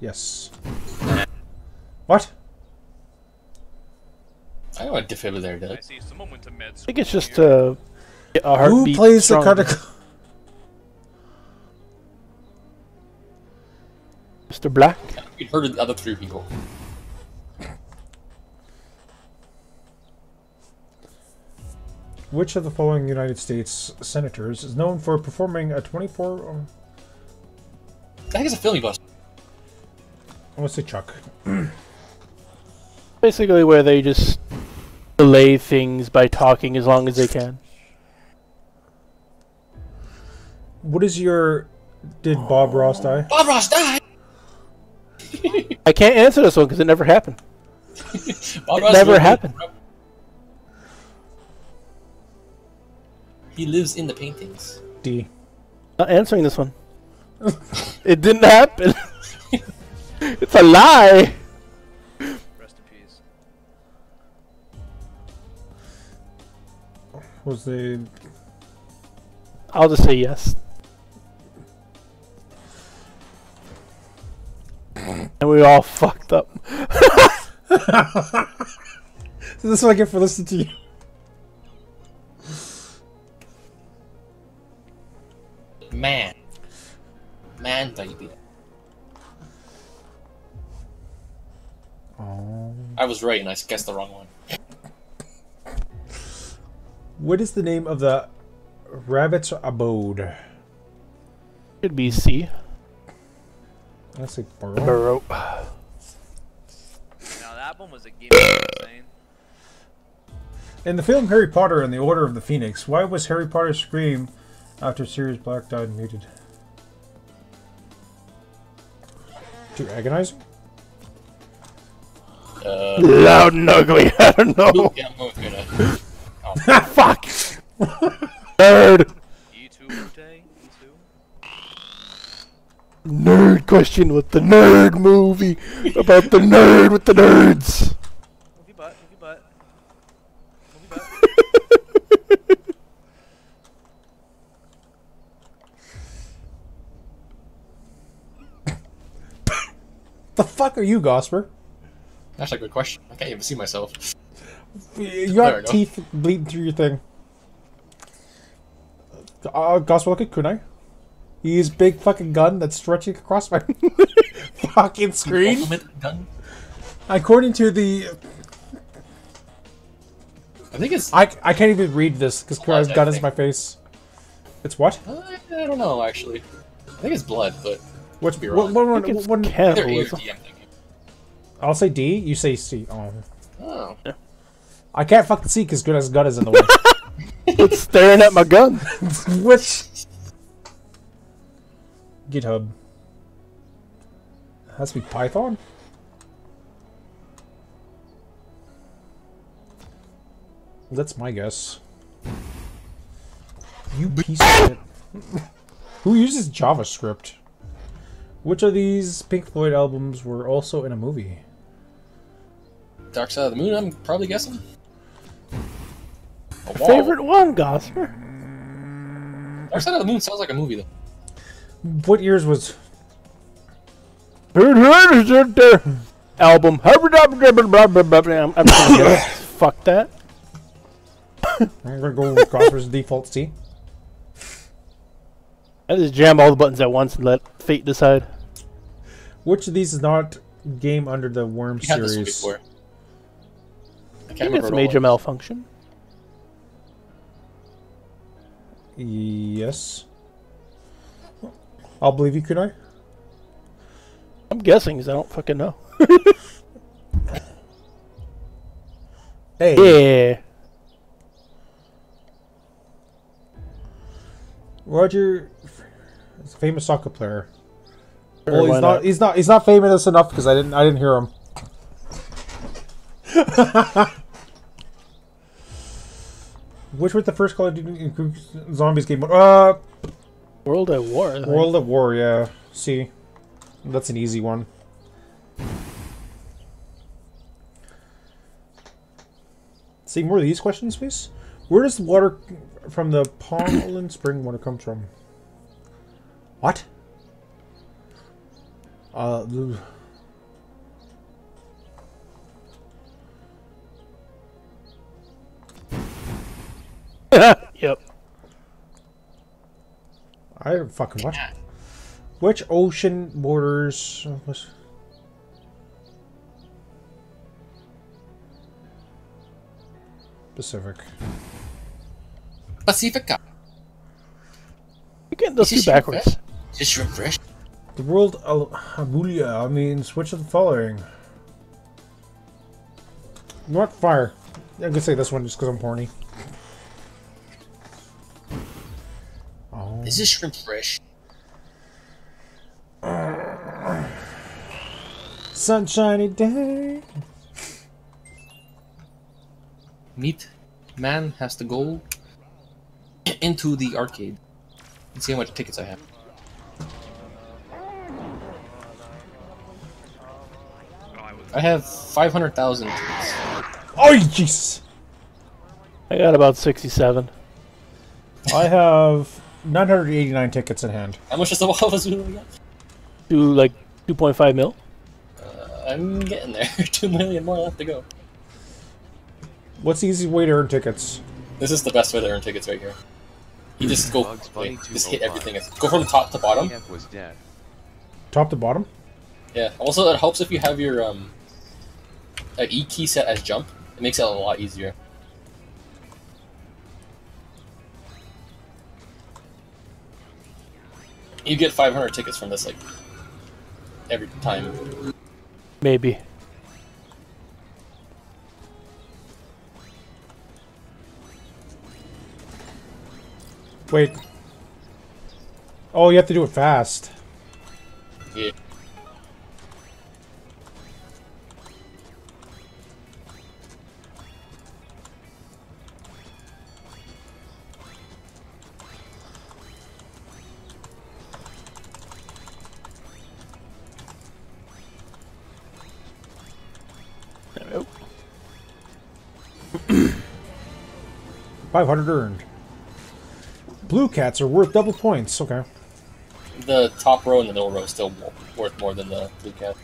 Yes. What? I know what defibrillator does. I see someone went to med I think it's just uh, a heartbeat. Who plays the stronger. card? Mr. Black. You heard of the other three people. Which of the following United States senators is known for performing a 24? Um, I think it's a filibuster. I want to say Chuck. Basically, where they just delay things by talking as long as they can. What is your? Did Bob Ross die? Bob Ross died. I can't answer this one because it never happened. Bob It Ross never lived- happened. He lives in the paintings. D. Not answering this one. it didn't happen. it's a lie. Rest in peace. Was the? I'll just say yes. and we all fucked up. So this is what I get for listening to you. Man. Man, baby. Oh. I was right, and I guessed the wrong one. What is the name of the rabbit's abode? Could be C. Let's say burrow. Burrow. Now that one was a game. In the film Harry Potter and the Order of the Phoenix, why was Harry Potter's scream after Sirius Black died muted? Too agonizing? Uh, Loud and ugly. I don't know. Yeah, I'm gonna. Oh. Fuck. Nerd. Nerd question with the nerd movie about the nerd with the nerds. Move your butt, move your butt. Move your butt. What the fuck are you, Gosper? That's a good question. I can't even see myself. You got we go. teeth bleeding through your thing. Uh, Gosper, look at Kunai. He's big fucking gun that's stretching across my fucking screen. Gun. According to the, I think it's. I I can't even read this because Kunai's gun is in my face. It's what? Uh, I don't know actually. I think it's blood, but What's be what, wrong. what, I what, think it's what- either A or cannibalism. D. I'm thinking. I'll say D. You say C. Oh, Oh, I can't fucking see because Kunai's gun is in the way. It's staring at my gun. Which GitHub has to be Python. That's my guess. You piece of shit. Who uses JavaScript? Which of these Pink Floyd albums were also in a movie? Dark Side of the Moon. I'm probably guessing. A wall. Favorite one, Gosper. Dark Side of the Moon sounds like a movie though. What years was Album. I'm I'm just gonna guess. Fuck that. I'm gonna go with Gosper's default C. I just jam all the buttons at once and let fate decide. Which of these is not game under the Worm You had this series? before. I I can't think remember. it's what major it malfunction. Yes. I'll believe you, could I? I'm guessing because I don't fucking know. Hey. Yeah. Roger is a famous soccer player. Sure, well, he's not, not? He's not. He's not famous enough because I didn't. I didn't hear him. Which was the first Call of Duty Zombies game? Uh, World at War. I think. World at War. Yeah. See, that's an easy one. See more of these questions, please. Where does the water from the Palm Spring water come from? What? Uh, yep. I don't fucking watch. Which ocean borders? Pacific? Pacific. Pacifica. You can't those two backwards. Just refresh. The world Abulia means which of the following? Not fire. I'm gonna say this one just because I'm horny. Oh. Is this shrimp fresh? Sunshiny day. Meat man has to go into the arcade and see how much tickets I have. I have 500,000 tickets. Oh, Jesus! I got about 67. I have 989 tickets in hand. How much is the Wawa Zulu got? Do like 2.5 mil? Uh, I'm getting there. Two million more left to go. What's the easiest way to earn tickets? This is the best way to earn tickets right here. You just go, wait, just hit everything. Go from top to bottom. EF was dead. Top to bottom? Yeah. Also, it helps if you have your um, uh, E key set as jump. It makes it a lot easier. You get 500 tickets from this like every time. Maybe. Wait. Oh, you have to do it fast. Yeah. Five hundred earned. Blue cats are worth double points. Okay. The top row and the middle row is still worth more than the blue cat.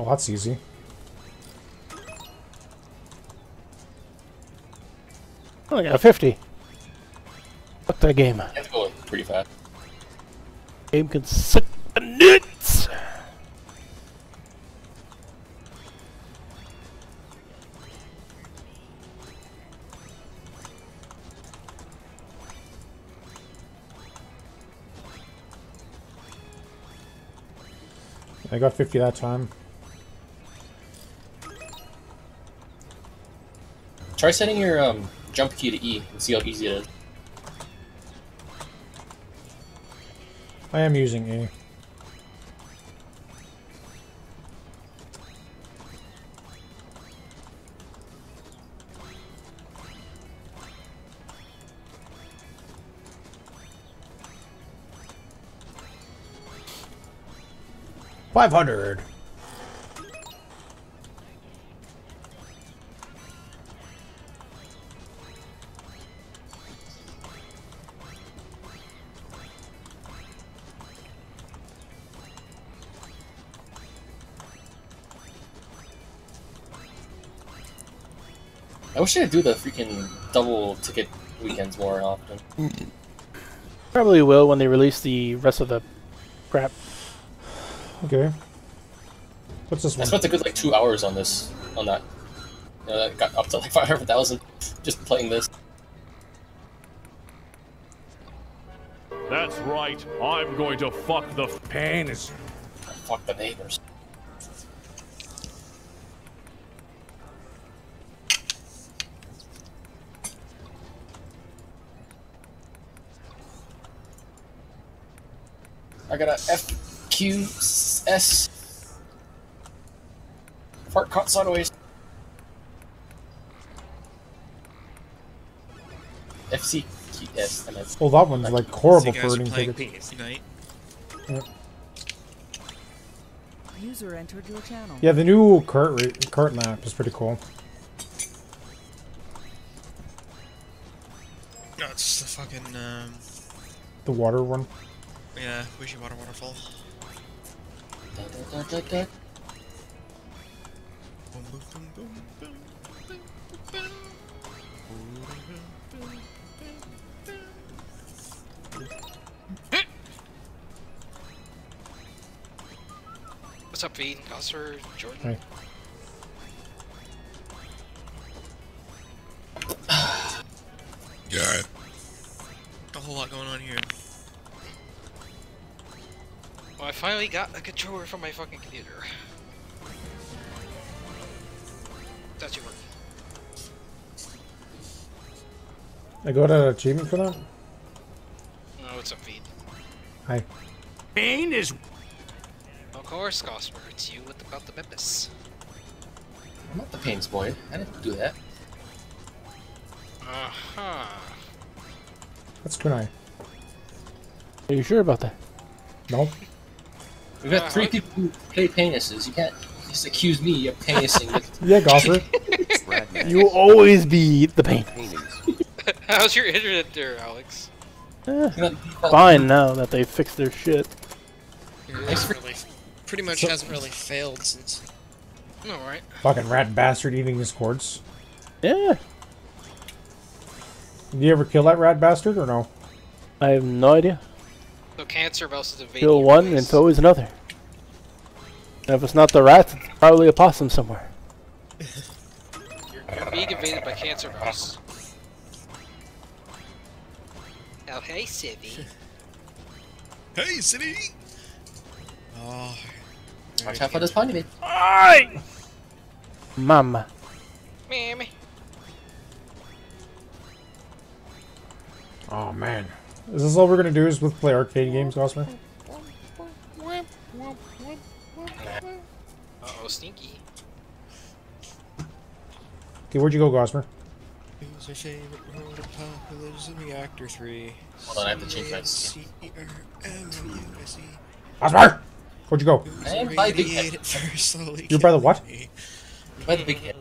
Oh, that's easy. Oh, I got a 50. Fuck that game. You have to go pretty fast. Game can suck the nuts. I got 50 that time. Try setting your um, jump key to E and see how easy it is. I am using E. Five hundred. Wish I could do the freaking double ticket weekends more often. Probably will when they release the rest of the crap. Okay. What's this I spent a good like two hours on this, on that. You know, that got up to like 500,000 just playing this. That's right. I'm going to fuck the pain is. Fuck the neighbors. I got a F Q S. Fart caught sideways. FC S. I meant. Oh, that one's like horrible So for guys are earning playing tickets. Yeah. User entered your channel. Yeah, the new cart ra- cart map is pretty cool. It's the fucking um, The water one. yeah, Wishy Water Waterfall. What's up, Veen? Gosper, Jordan? Hey. Finally got a controller for my fucking computer. That's your work. I got an achievement for that. No, it's a Veen? Hi. Veen is. Of course, Gosper. It's you with about the business. I'm not the pains boy. I didn't do that. Uh huh. That's kunai. Are you sure about that? No. We've got three people who play penises. You can't just accuse me of penising. Yeah, Gosper. You will always be the pain. How's your internet there, Alex? Eh, fine now that they fixed their shit. Really, pretty much So- hasn't really failed since. Alright. Fucking rat bastard eating his cords. Yeah. Did you ever kill that rat bastard or no? I have no idea. So cancer mouse is invading Kill one, place. and it's always another. And if it's not the rats, it's probably a possum somewhere. You're being invaded by cancer mouse. Oh, hey, Civvy. Hey, city. Oh. Watch out for this pony, babe. Aye! Mama. Mammy. Oh man. Is this all we're gonna do is with play arcade games, Gosper? Uh oh, stinky. Okay, where'd you go, Gosper? Who's my favorite road pop who lives in Reactor 3? Hold on, I have to change my skin. C-E-R-M-U-S-E. Gosper! Where'd you go? I am by Big Head. it very slowly. You're by the what? By the Big Head.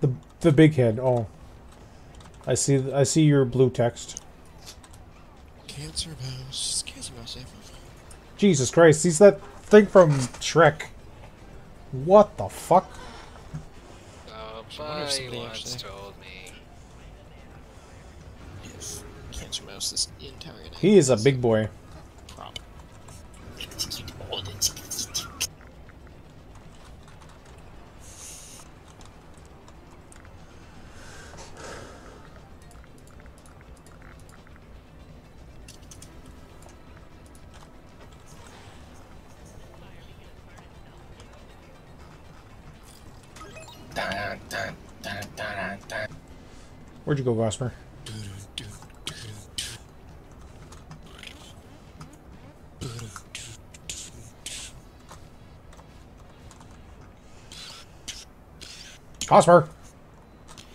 The the big head. Oh. I see. I see your blue text. Cancer mouse. Cancer mouse. Jesus Christ! He's that thing from Shrek. What the fuck? Oh, I wonder if buddy somebody once actually- told me. If Cancer mouse this entire night. He is a big boy. Where'd you go, Gosper? Gosper!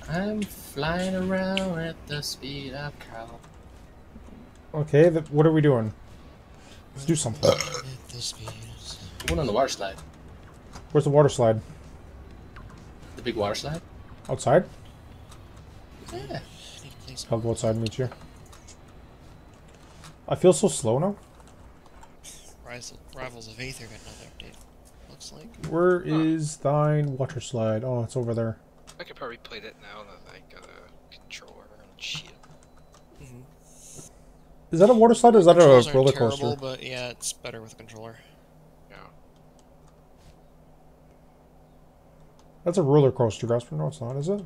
I'm flying around at the speed of cow. Okay, th what are we doing? Let's do something. One on the water slide. Where's the water slide? The big water slide? Outside? Yeah. I'll go outside and meet you. I feel so slow now. Rivals of Aether got another update. Looks like. Where is thine water slide? Oh, it's over there. I could probably play that now that I got a controller and shit. Is that a water slide or is that Controls a aren't roller terrible, coaster? but yeah, it's better with a controller. Yeah. That's a roller coaster, Gosper. No, it's not, is it?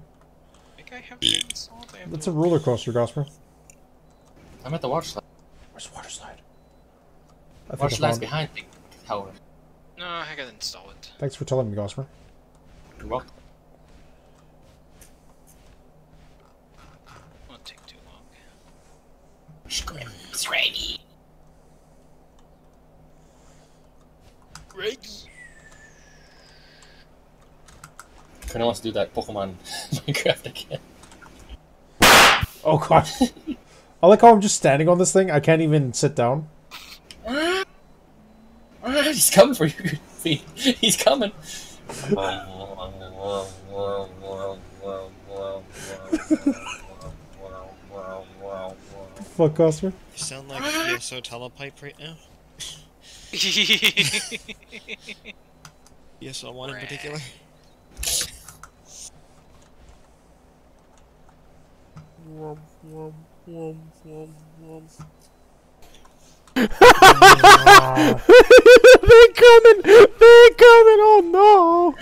I think I have it installed. I have That's a roller coaster, Gosper. I'm at the water slide. Where's the water slide? I Water slide's found it. behind Big Tower. No, I gotta install it. Thanks for telling me, Gosper. You're welcome. Won't take too long. It's ready. Ready. Kind of wants to do that Pokemon Minecraft again. Oh god. I like how I'm just standing on this thing. I can't even sit down. Ah, he's coming for you. He's coming. fuck, Gosper? You sound like ESO telepipe right now. ESO one in particular. They're coming! They're coming! Oh no!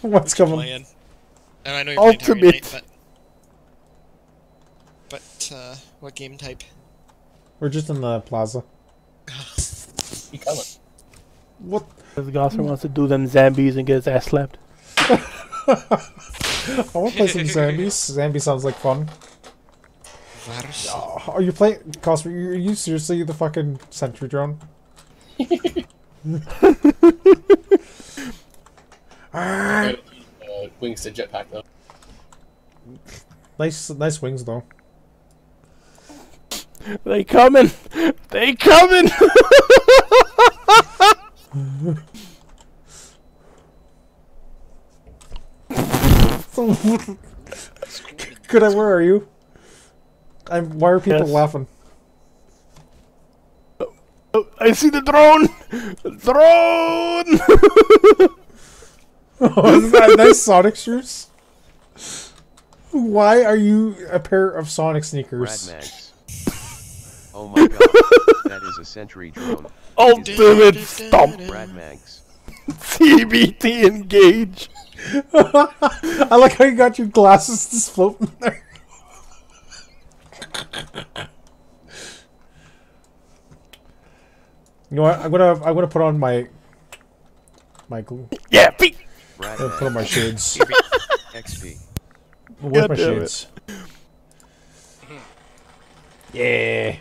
What's coming? Playing. And I know you're playing Target Ultimate. Knight, but but uh, what game type? We're just in the plaza. You coming? What? Because Gosper wants to do them zombies and get his ass slapped. I want to play some zombies. Zombie sounds like fun. Oh, are you playing, Gosper? Are you seriously the fucking sentry drone? Uh, wings to jetpack though. Nice, nice wings though. They coming! They coming! Good, where are you? I'm. Why are people Yes. laughing? Oh, I see the drone! Drone! Oh, isn't that nice Sonic shoes? Why are you a pair of Sonic sneakers? Radmags. Oh my god, that is a sentry drone. Ultimate stomp! Radmags. CBT engage! I like how you got your glasses just floating there. You know what? I'm gonna I'm gonna put on my my gl- Yeah, feet. I'm gonna put on my shades. XP. Where's my damn it. shades? Yeah.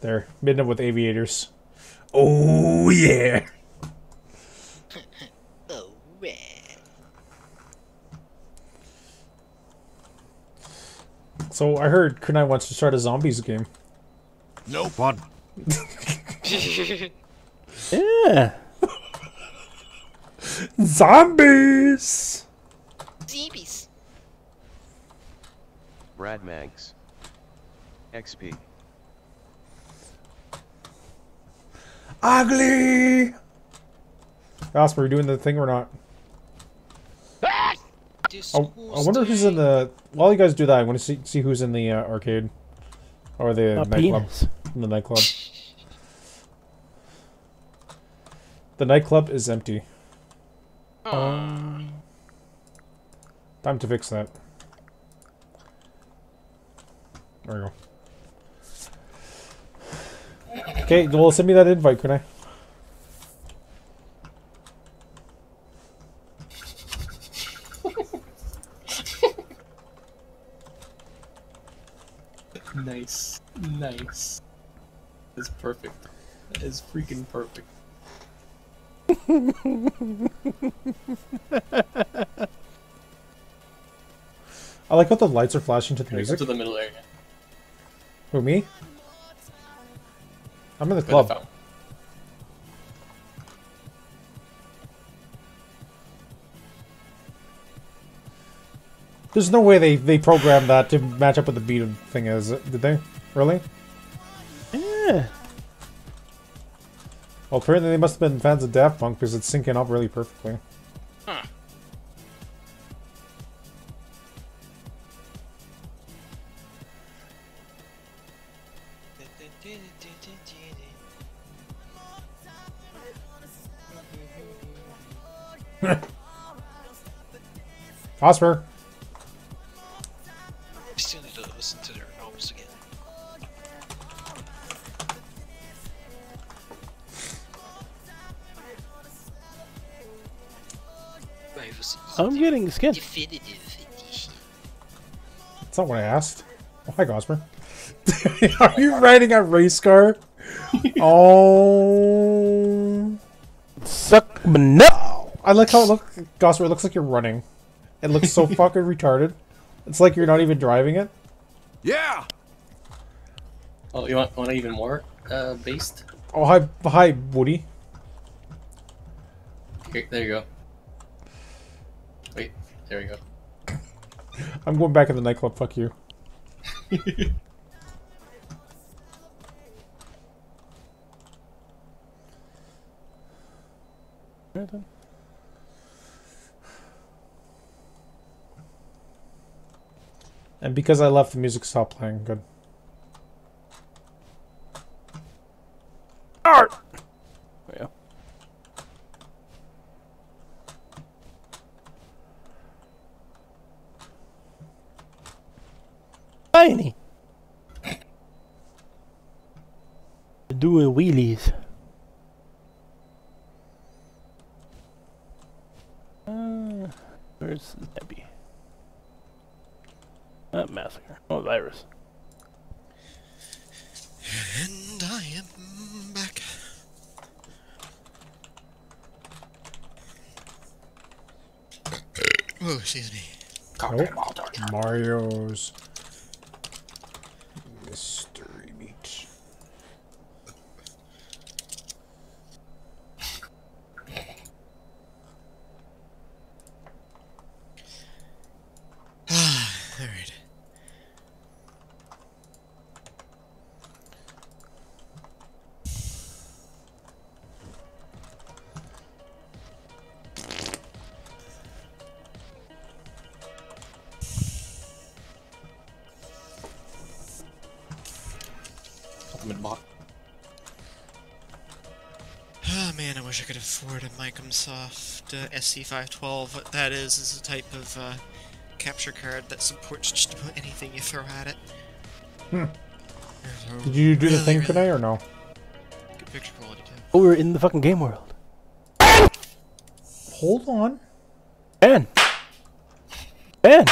There, midnight with aviators. Oh yeah. Oh, man. So I heard Kunai wants to start a zombies game. No fun. Yeah. Zombies. Zombies. Brad Mags. XP. Ugly. Oscar, are you doing the thing or not? Oh, I wonder who's in the. While you guys do that, I want to see see who's in the uh, arcade or the A nightclub. penis. In the nightclub. The nightclub is empty. Time to fix that. There we go. Okay, well, send me that invite, can I? Nice, nice. That's perfect. That is freaking perfect. I like how the lights are flashing to the go music. to the middle area. Who, me? I'm in the the club. There's no way they, they programmed that to match up with the beat of the thing, is it? Did they? Really? Yeah. Well, apparently they must have been fans of Daft Punk because it's syncing up really perfectly. Huh. Gosper. I'm getting skin. Definitive edition. That's not what I asked. Oh, hi, Gosper. Are you riding a race car? oh. Suck my nut. I like how it looks, Gosper. It looks like you're running. It looks so fucking retarded. It's like you're not even driving it. Yeah. Oh, you want want even more uh, based? Oh, hi, hi, Woody. Here, there you go. Wait, there we go. I'm going back in the nightclub. Fuck you. And because I left, the music stopped playing. Good. Art. Tiny. Doing wheelies. Uh, where's Nebby? Uh, massacre. Oh, virus. And I am back. Oh, excuse me. Nope. Mario's afford a Microsoft uh, SC512. What that is is a type of uh, capture card that supports just about anything you throw at it. Hmm. There's Did you do the thing really today or no? Good picture quality too. Oh, we're in the fucking game world. Hold on. Ben. Ben.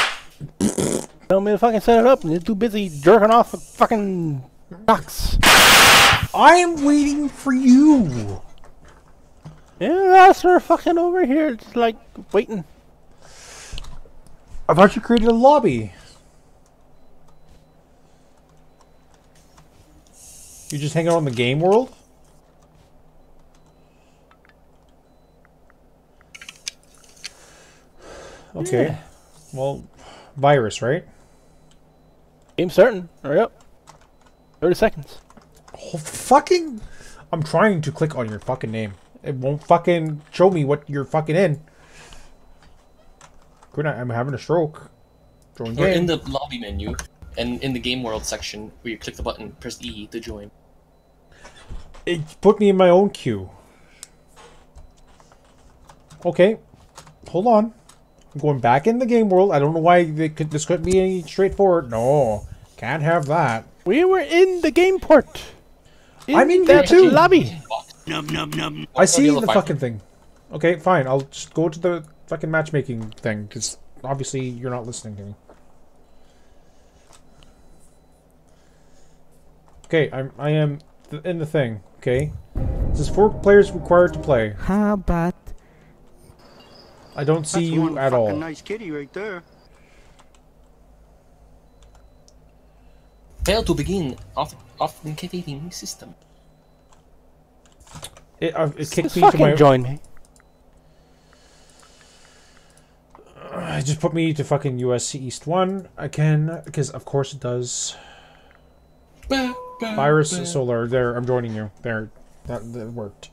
Tell me to fucking set it up and you're too busy jerking off with fucking ducks. I'm waiting for you. Yeah, that's her fucking over here, just like waiting. I thought you created a lobby. You just hang out in the game world? Okay. Yeah. Well, virus, right? Game starting. Hurry up. 30 seconds. Oh, fucking. I'm trying to click on your fucking name. It won't fucking show me what you're fucking in. Good night. I'm having a stroke. Join We're game. in the lobby menu, and in the game world section, where you click the button, press E to join. It put me in my own queue. Okay. Hold on. I'm going back in the game world. I don't know why they could, this couldn't be any straightforward. No. Can't have that. We were in the game port. I'm in here that too. lobby. Num num num. I see the fucking thing. Okay, fine. I'll just go to the fucking matchmaking thing because obviously you're not listening to me. Okay, I'm I am th- in the thing. Okay, there's four players required to play. How about I don't see That's you one at fucking all. nice kitty right there. Fail to begin off off authenticating system. It, uh, it kicked Just me to fucking my. join me. Uh, it just put me to fucking USC East One again because of course it does. Virus Solar. There, I'm joining you. There, that, that worked.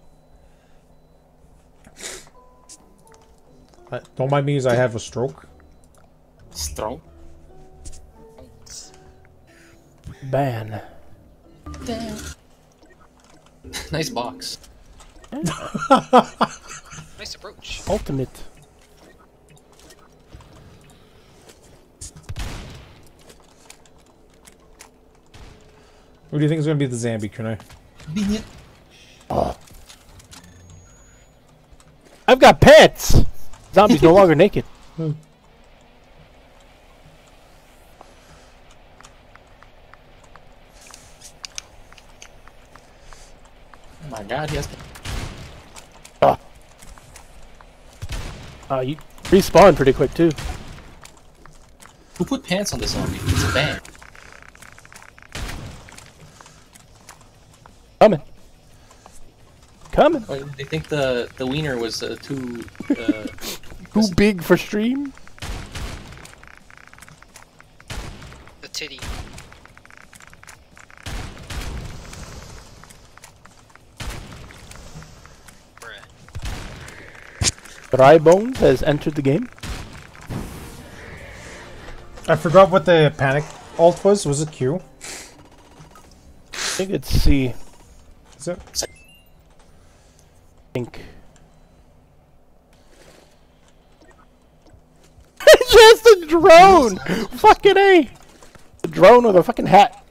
Uh, don't mind me as I have a stroke. Stroke. Ban. nice box. Nice approach. Ultimate. Who do you think is going to be the Zambi, Kunai? Oh. I've got pets! Zombie's no longer naked. Oh my god, he has. Oh. Uh, you respawn pretty quick too. Who put pants on this zombie? It's a band. Coming. Coming. Oh, they think the the wiener was uh, too. Uh, Too big for stream? The titty. Dry Bones has entered the game. I forgot what the panic alt was. Was it Q? I think it's C. Is it? I think. Just a drone! fucking A! A drone with a fucking hat.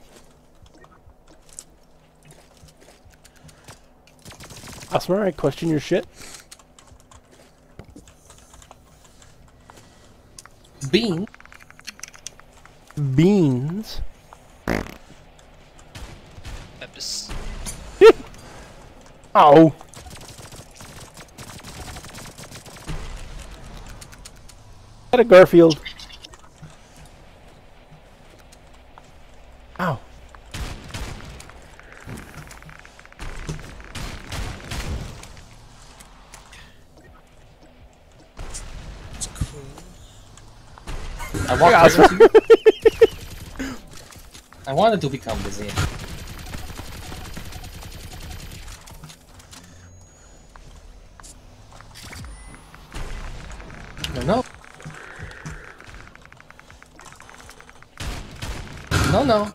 Asmar, I question your shit. Bean. Beans. Epis. Oh. At a Garfield. I want Yeah. I wanted to become busy. No, no. No, no.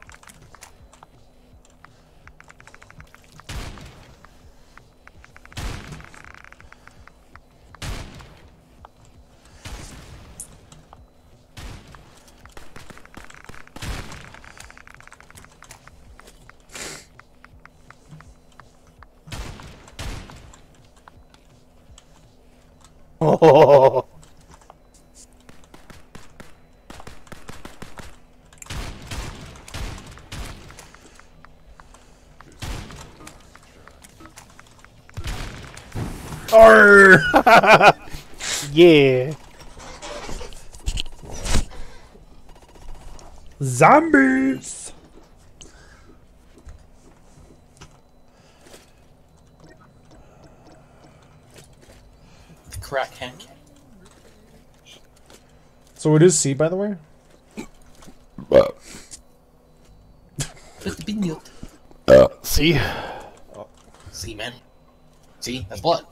Oh. Arr! yeah. Zombies! Crack hank. So it is C, by the way? Just be mute. Uh, see? See, man. See, that's blood.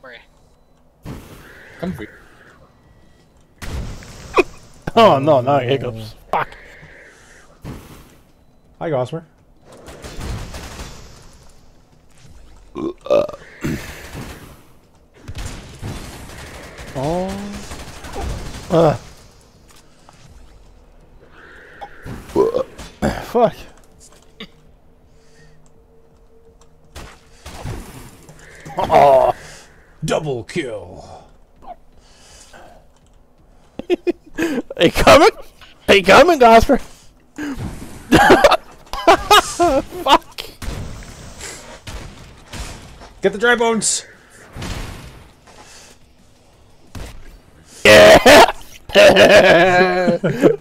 Where? Come free. Oh no, not hiccups. Fuck. Hi, Gosper. Oh. Uh. Fuck. Oh. Double kill. They coming? They coming, Gosper? Fuck. Get the dry bones. Yeah.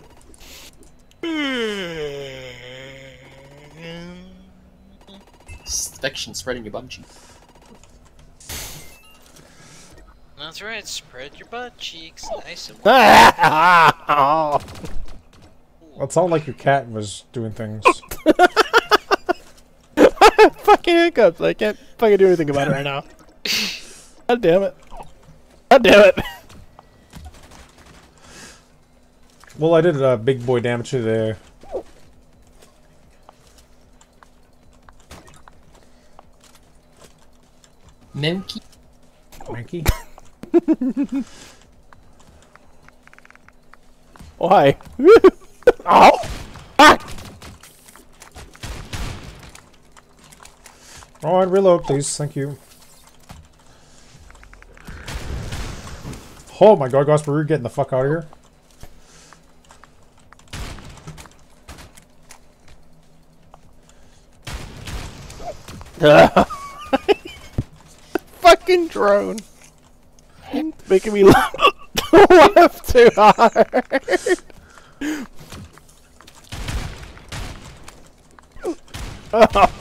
Infection spreading your bum cheek. That's right, spread your butt cheeks nice and oh. Well, it sounded like your cat was doing things. fucking hiccups. I can't fucking do anything about it right now. God damn it. God damn it. well, I did uh, big boy damage to the. Memky. Monkey? Why? Oh! Fuck! Alright, reload, please. Thank you. Oh my god, Gosper, we're getting the fuck out of here. fucking drone. Making me laugh too hard. Oh.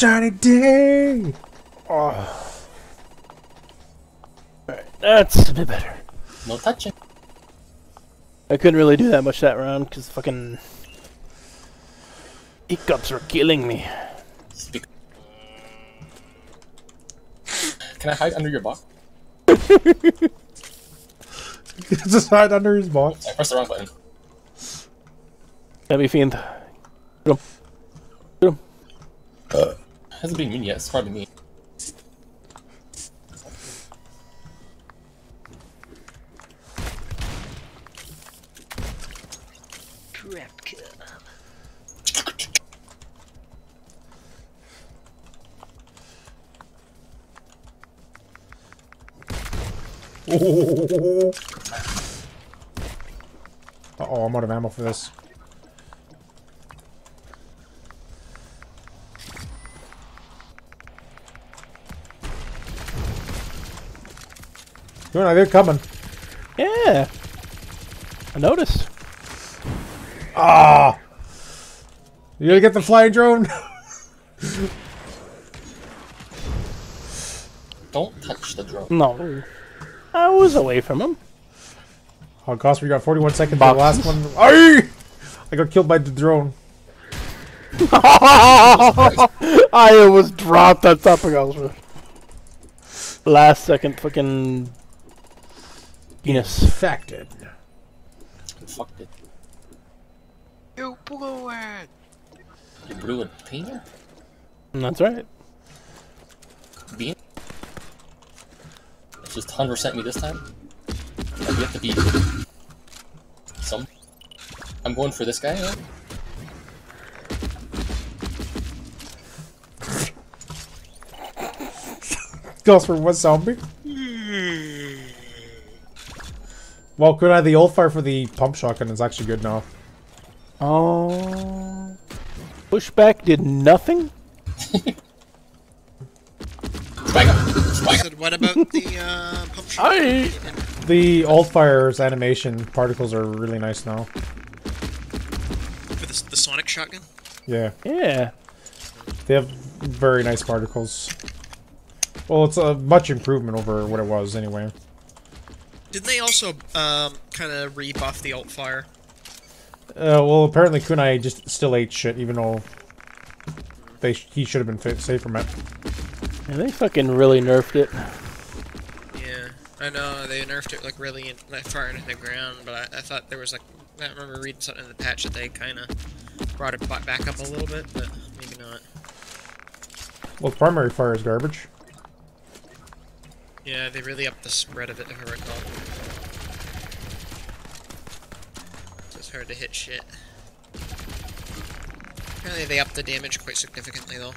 Sunshiny day. Oh. Alright, that's a bit better. No touching. I couldn't really do that much that round because fucking hiccups were killing me. Can I hide under your box? Just hide under his box. I pressed the wrong button. Let me fiend. Get him. Get him. Uh, hasn't been me yet. It's probably me. Crap. Oh. Uh oh, I'm out of ammo for this. Good, they're coming. Yeah. I noticed. Ah! You gonna get the flying drone? Don't touch the drone. No. I was away from him. Oh, gosh, we got 41 seconds to the last one. Aye! I got killed by the drone. I was dropped on top of Gosford. Last second fucking penis. Infected. Fucked it. You blew it. You blew a painter? That's right. Bean? It's just 100% me this time? Like, you have to be some. I'm going for this guy, right? Goes for one zombie. Well, could I the old fire for the pump shotgun is actually good now. Oh. Pushback did nothing? Said, what about the uh, pump shot? I... The old fire's animation particles are really nice now. For the, the sonic shotgun? Yeah. Yeah. They have very nice particles. Well, it's a much improvement over what it was anyway. Didn't they also um, kind of rebuff the alt fire? Uh, well, apparently Kunai just still ate shit, even though they sh he should have been fit safe from it. Yeah, they fucking really nerfed it. Yeah, I know they nerfed it like really in, like far into the ground, but I, I thought there was like I remember reading something in the patch that they kind of brought it back up a little bit, but maybe not. Well, primary fire is garbage. Yeah, they really upped the spread of it, if I recall. So it's hard to hit shit. Apparently they upped the damage quite significantly, though.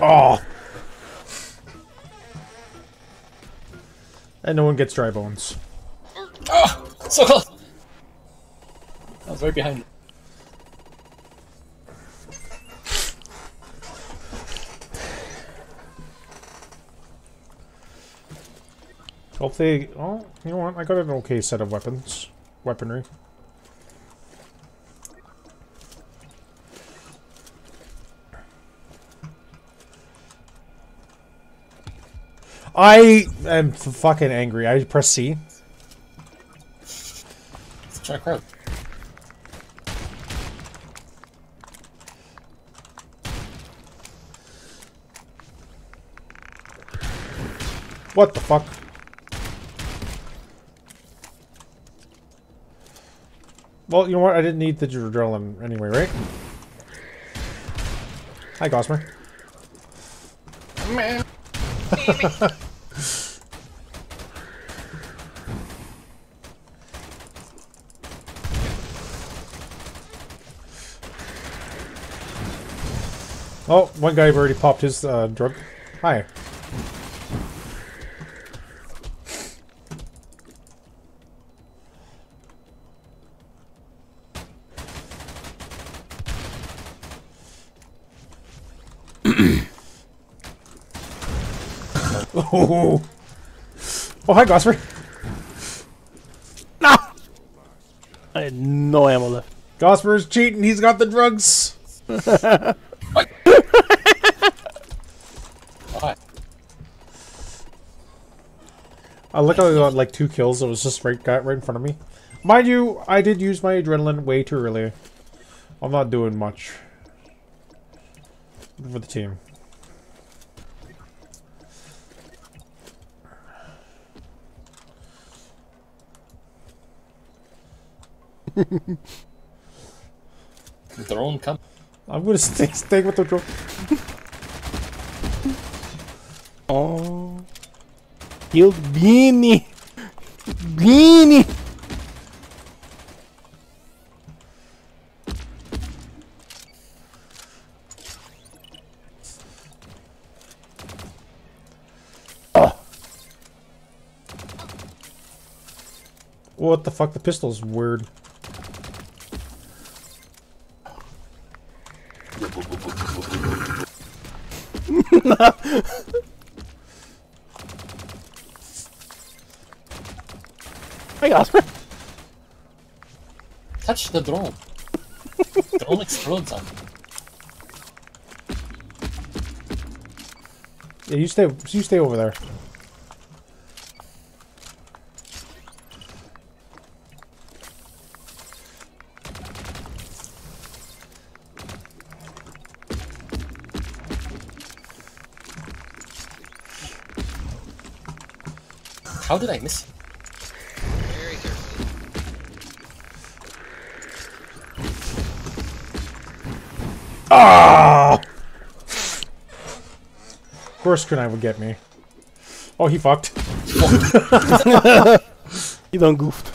Oh! And no one gets dry bones. Oh! So close! I was right behind you. Hopefully, oh, you know what? I got an okay set of weapons, weaponry. I am fucking angry. I press C. Let's try crowd. What the fuck? Well, you know what? I didn't need the adrenaline anyway, right? Hi, Gosper. Man. Oh, one guy already popped his uh, drug. Hi. oh. Oh, hi, Gosper. No! I had no ammo left. Gosper's cheating. He's got the drugs. I look how I got like two kills. It was just right, got right in front of me. Mind you, I did use my adrenaline way too early. I'm not doing much for the team. Drone come. I'm gonna stay, stay with the drone. oh. Killed Beanie. Beanie. What the fuck? The pistol's weird. Hey, Oscar. Touch the drone. The drone explodes on. Yeah, you stay. You stay over there. How did I miss him? Very careful. Ah! Of course, Kunai would get me. Oh, he fucked. you done goofed.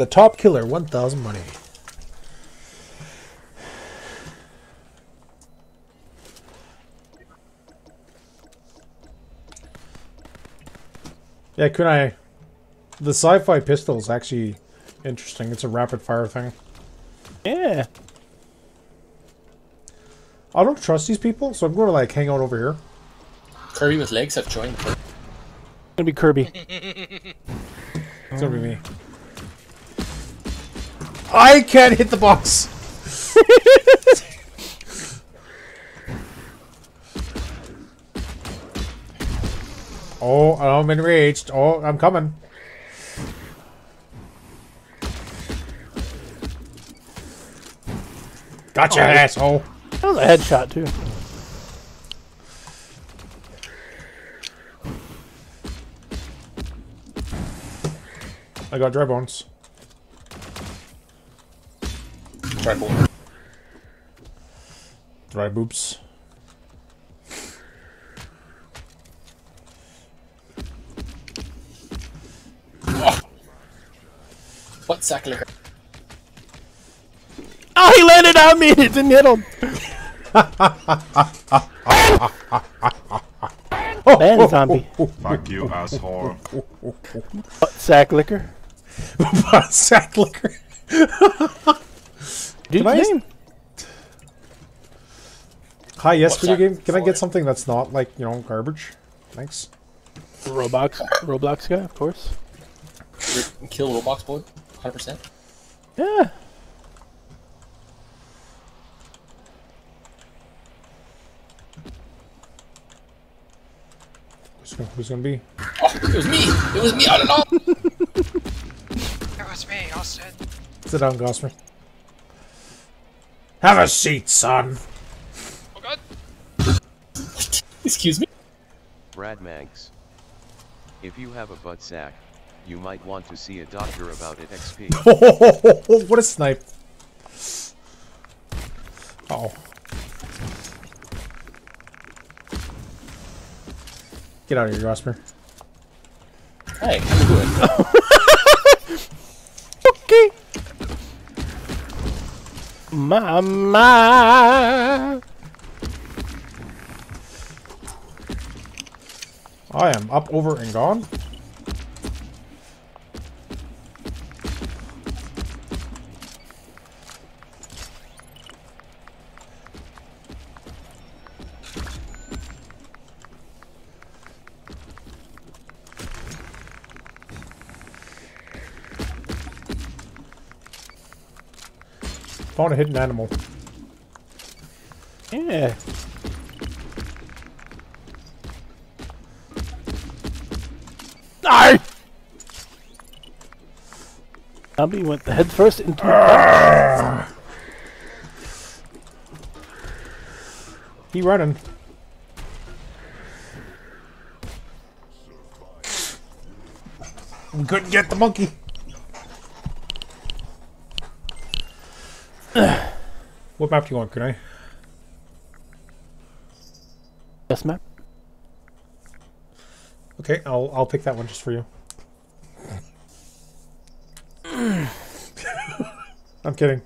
The top killer. 1,000 money. Yeah, Kunai. The sci-fi pistol is actually interesting. It's a rapid fire thing. Yeah. I don't trust these people, so I'm going to like hang out over here. Kirby with legs have joined. Gonna be Kirby. It's gonna be me. I can't hit the box. oh, I'm enraged. Oh, I'm coming. Gotcha, Oh. asshole. That was a headshot too. I got dry bones. Dry bone. Dry boobs. What sack liquor? Oh, ah, he landed on me. It didn't hit him. oh, Man oh, zombie. Oh, oh, Fuck you, asshole. Butt sack liquor. Butt sack liquor. Dude's Can I- name. Hi, yes, What's video game. Can I get something that's not like you know garbage? Thanks. Roblox. Roblox guy, of course. Kill Roblox boy. 100%. Yeah. Who's gonna, who's gonna be? Oh, it was me! It was me I don't know! it was me, Austin. Sit down, Gosper. Have a seat, son. Oh god. Excuse me? Brad Manx. If you have a butt sack, you might want to see a doctor about it XP. Oh, what a snipe. Oh. Get out of here, Gosper. Hey, how you doing? Mama. I am up, over, and gone. Found a hidden animal. Yeah. Die! Zombie went the head first into the box. Keep running. We couldn't get the monkey. What map do you want, Kunai? Yes, map. Okay, I'll I'll pick that one just for you. I'm kidding.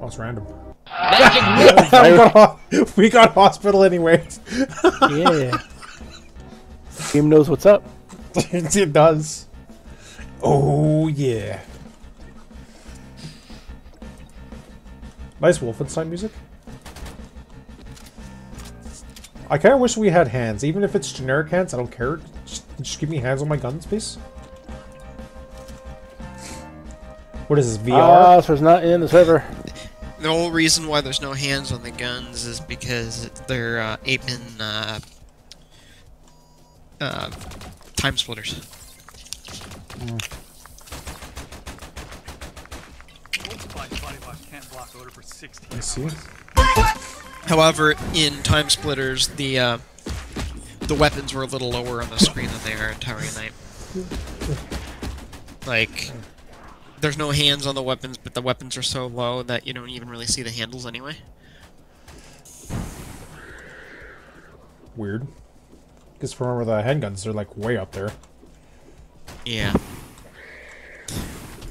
Oh, it's random. we, got, we got hospital anyway. yeah. Game knows what's up. it does. Oh yeah. Nice Wolfenstein music. I kind of wish we had hands, even if it's generic hands. I don't care. Just, just give me hands on my guns, please. What is this VR? Ah, so it's not in the server. The whole reason why there's no hands on the guns is because they're uh, aping uh, uh, TimeSplitters. can't block odor for 16 I see. However, in TimeSplitters, the uh, the weapons were a little lower on the screen than they are in Tower Unite. Like, there's no hands on the weapons, but the weapons are so low that you don't even really see the handles anyway. Weird. Because remember the handguns, they're like way up there. Yeah.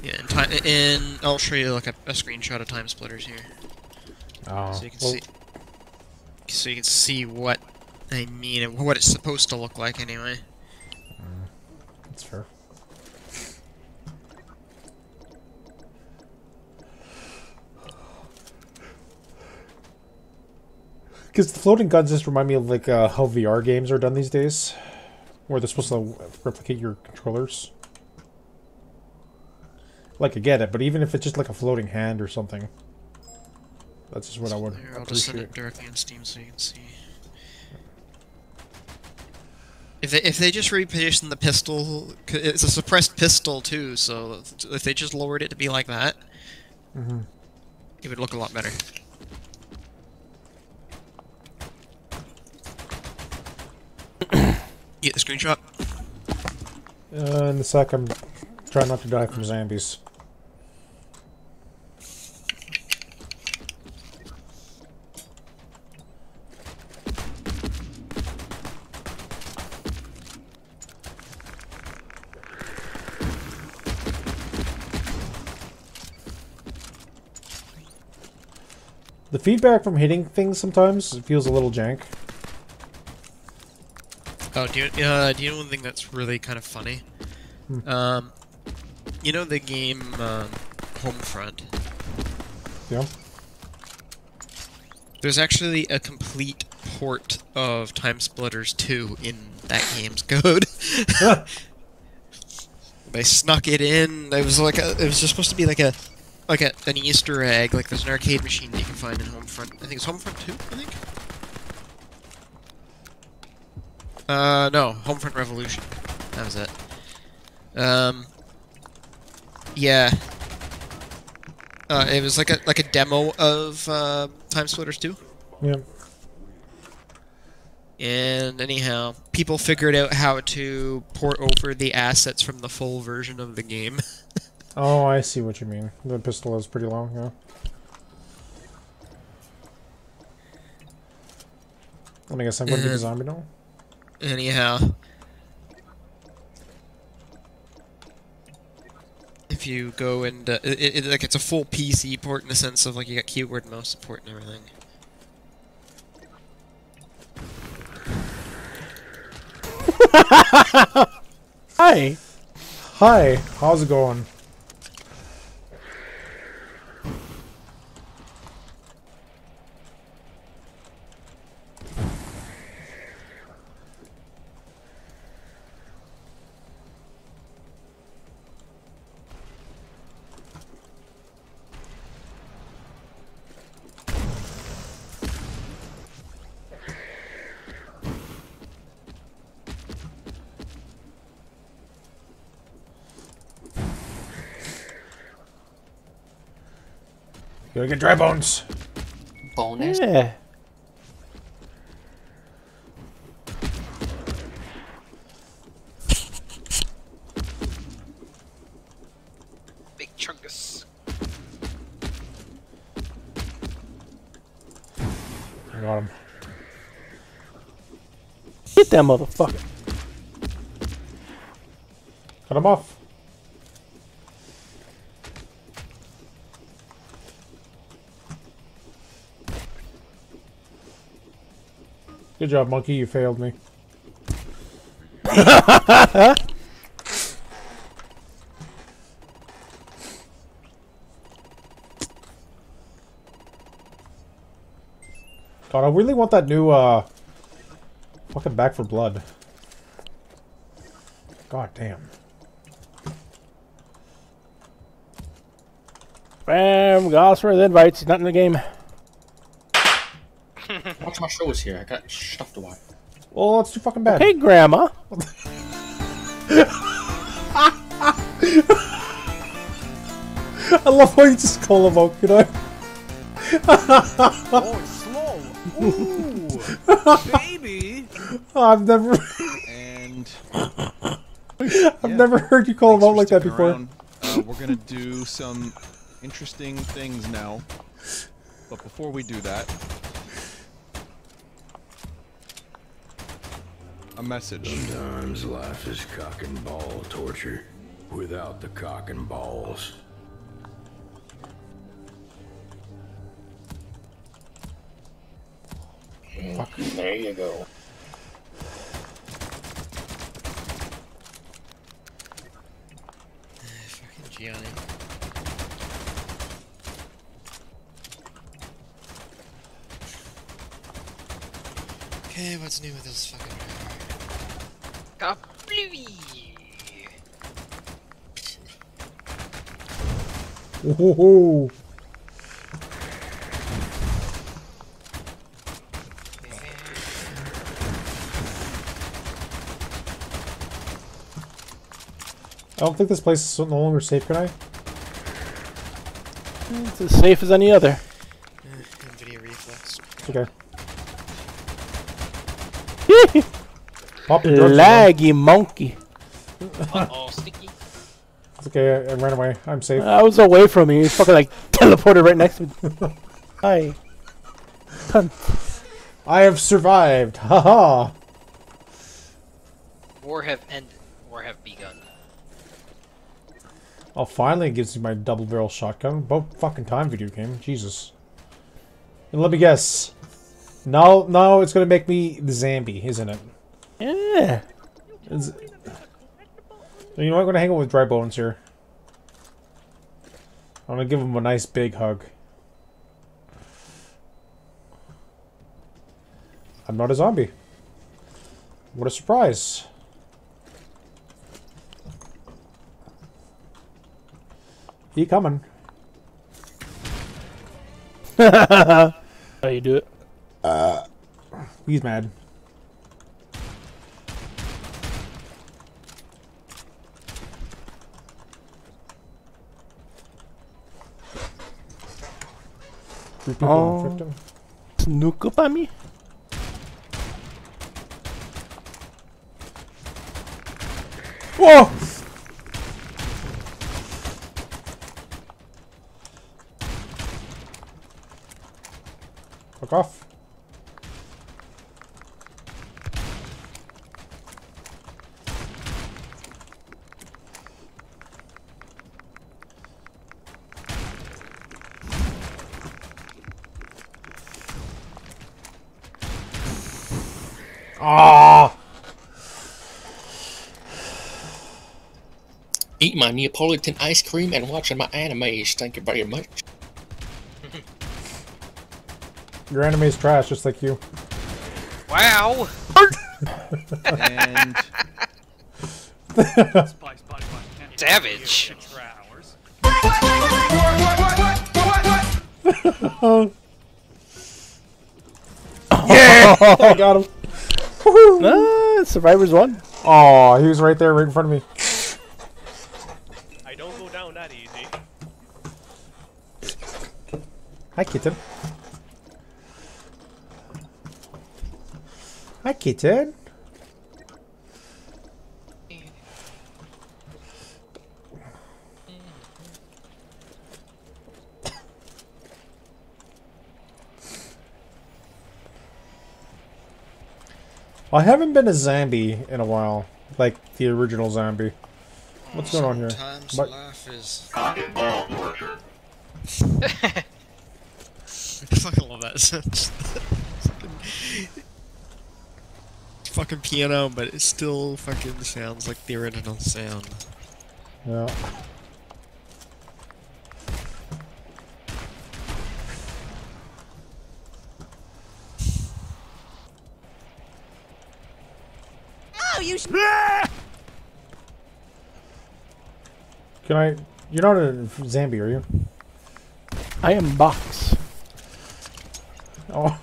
Yeah, and, ti- and I'll show you like a, a screenshot of TimeSplitters here. Oh, so you can well- see, so you can see what I mean and what it's supposed to look like anyway. That's fair. Because the floating guns just remind me of like uh, how VR games are done these days, where they're supposed to replicate your controllers. Like I get it, but even if it's just like a floating hand or something, that's just what I would Here, I'll just send appreciate. it directly on Steam so you can see. If they if they just reposition the pistol, it's a suppressed pistol too. So if they just lowered it to be like that, Mhm. it would look a lot better. Get the screenshot. Uh, in a sec, I'm trying not to die from zombies. Feedback from hitting things sometimes it feels a little jank. Oh, do you, uh, do you know one thing that's really kind of funny? Hmm. Um, you know the game um, Homefront. Yeah. There's There's actually a complete port of TimeSplitters 2 in that game's code. they snuck it in. It was like a, it was just supposed to be like a like a, an Easter egg. Like there's an arcade machine that you can find in Homefront. I think it's Homefront 2. I think. Uh, no, Homefront Revolution. That was it. Um, yeah. Uh, it was like a like a demo of uh, TimeSplitters 2. Yeah. And anyhow, people figured out how to port over the assets from the full version of the game. Oh, I see what you mean. The pistol is pretty long, yeah. I guess I'm going to be mm-hmm. zombie now? Anyhow. If you go and... Uh, it, it, like, it's a full PC port in the sense of, like, you got keyboard mouse support and everything. Hi! Hi, how's it going? Gotta get dry bones. Bonus. Yeah. Big chungus. I got him. Get that motherfucker. Cut him off. Good job, monkey. You failed me. God, I really want that new, uh... Fucking Back 4 Blood. God damn. Bam, Gosford invites. Not in the game. Watch my shows here. I got stuff to watch. Well, that's too fucking bad. Hey, Grandma. I love how you just call him out, you know? oh, it's slow. Ooh, baby. I've never... And I've never heard you call him out like that before. Uh, we're gonna do some interesting things now. But before we do that, a message. Sometimes life is cock and ball torture without the cock and balls. There you go. Ah, fucking Gianni. Okay, what's new with this fucking Whoa. Oh, oh, oh. I don't think this place is no longer safe, can I? It's as safe as any other. NVIDIA reflex. Okay. Pop your drugs, Laggy monkey. Uh-oh, sticky. It's okay, I, I ran away. I'm safe. I was away from you. You fucking like teleported right next to me. Hi. Cunt. I have survived. Haha. War have ended. War have begun. Oh, finally it gives me my double barrel shotgun. About fucking time, video game. Jesus. And let me guess. Now, now it's gonna make me the Zambi, isn't it? Yeah. Is- you know what? I'm gonna hang out with Dry Bones here. I'm gonna give him a nice big hug. I'm not a zombie. What a surprise. He coming. How you do it? Uh, he's mad. Three people Oh. infect him. Snook up on me? Whoa! Fuck off. My Neapolitan ice cream and watching my animes. Thank you very much. Your anime is trash, just like you. Wow. and Savage. yeah! I got him. Ah, survivors won. Oh, he was right there, right in front of me. I don't go down that easy. Hi, kitten. Hi, kitten. I haven't been a zombie in a while, like the original zombie. What's going on here? Sometimes life is. Ball torture. I fucking love that. It's fucking, fucking piano, but it still fucking sounds like the original sound. Yeah. Oh, you Can I? You're not a zombie, are you? I am box. Oh.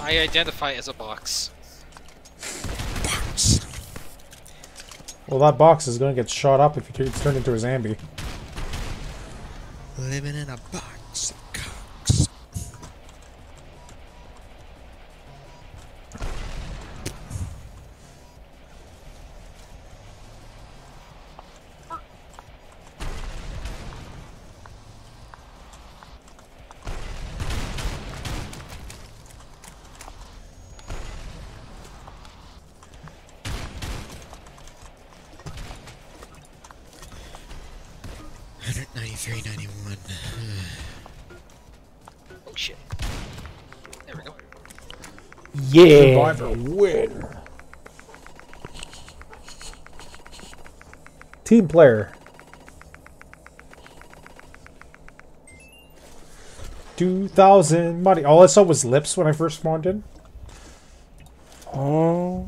I identify as a box. Box. Well, that box is gonna get shot up if he gets turned into a zombie. Living in a box Yeah. Survivor win. Team player. Two thousand money. All I saw was lips when I first spawned in. Oh.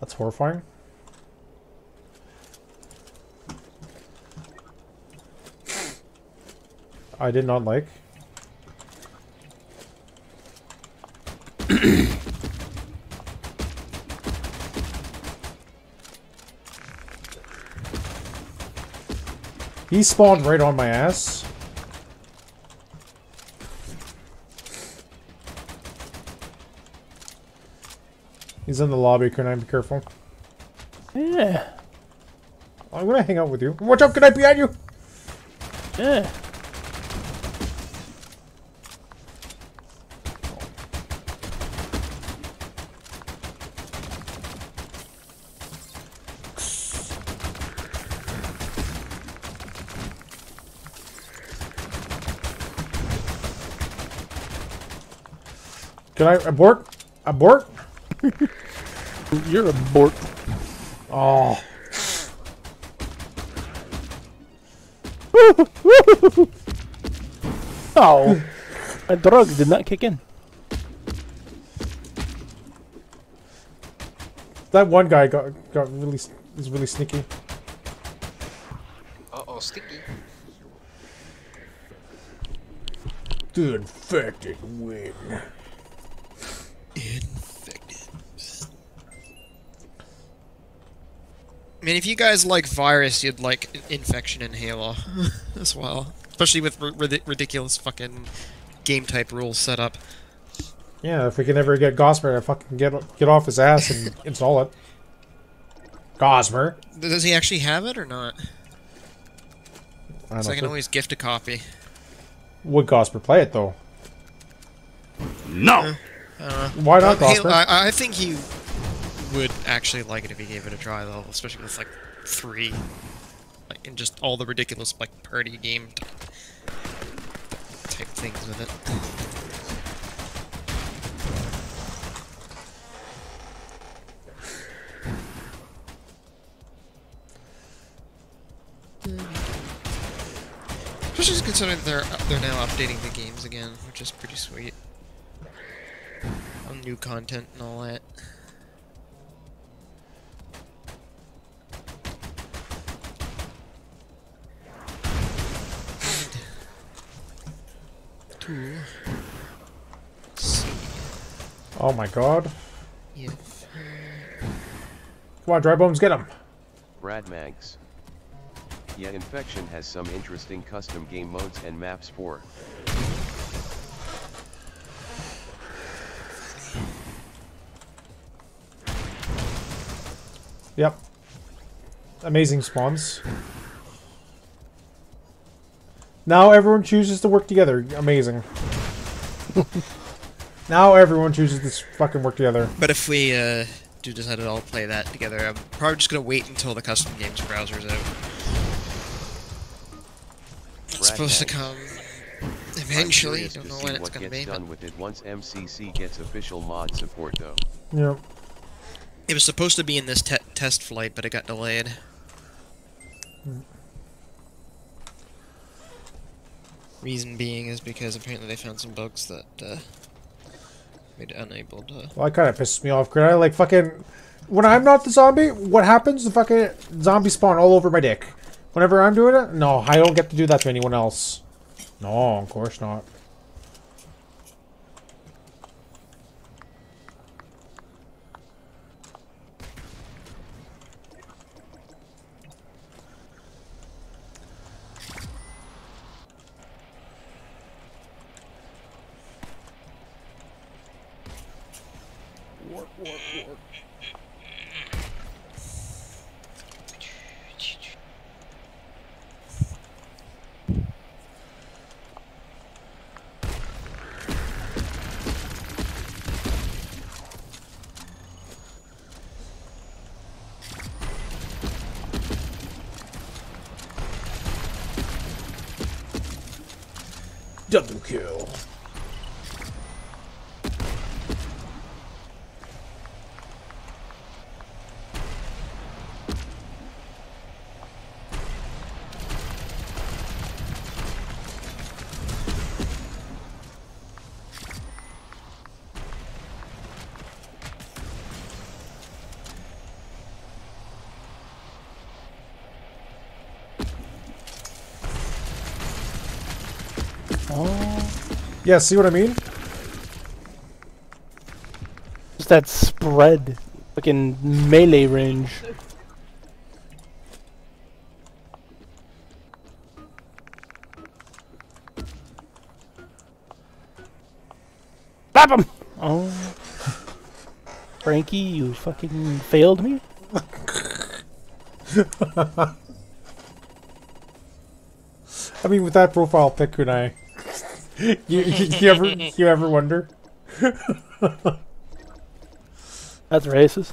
That's horrifying. I did not like. He spawned right on my ass. He's in the lobby, can I be careful? Yeah. I'm gonna hang out with you. Watch out, can I be at you? Yeah. Can I abort? Abort? You're a bork. Oh. oh. My drugs did not kick in. That one guy got got really is really sneaky. Uh oh, sticky. The infected win. Mean, if you guys like virus, you'd like infection and Halo as well, especially with r- ridiculous fucking game type rules set up. Yeah, if we can ever get Gosper to fucking get get off his ass and install it. Gosper. Does he actually have it or not? I don't So I can always gift a copy. Would Gosper play it though? No. Uh, Why not, well, Halo- Gosper? I, I think he would actually like it if he gave it a try, though, especially with like three, like and just all the ridiculous like party game type things with it. Especially considering they're they're now updating the games again, which is pretty sweet. On new content and all that. Oh my god. If Come on, dry bones, get him. Brad Mags. Yeah, Infection has some interesting custom game modes and maps for. Yep. Amazing spawns. Now everyone chooses to work together. Amazing. now everyone chooses to fucking work together. But if we uh, do decide to all play that together, I'm probably just gonna wait until the custom games browser is out. It's Brad supposed to come eventually. curious Don't know when it's gonna be. done But with it once MCC gets official mod support though. Yep. it was supposed to be in this te- test flight, but it got delayed. Reason being is because apparently they found some bugs that uh, made it unable to. Well, that kind of pisses me off. I like fucking when I'm not the zombie, what happens? The fucking zombie spawn all over my dick. Whenever I'm doing it, no, I don't get to do that to anyone else. No, of course not. Double kill. Oh. Yeah, see what I mean? Just that spread. Fucking melee range. Slap him! Oh. Frankie, you fucking failed me? I mean, with that profile pic, could I? you, you, you ever you ever wonder? That's racist.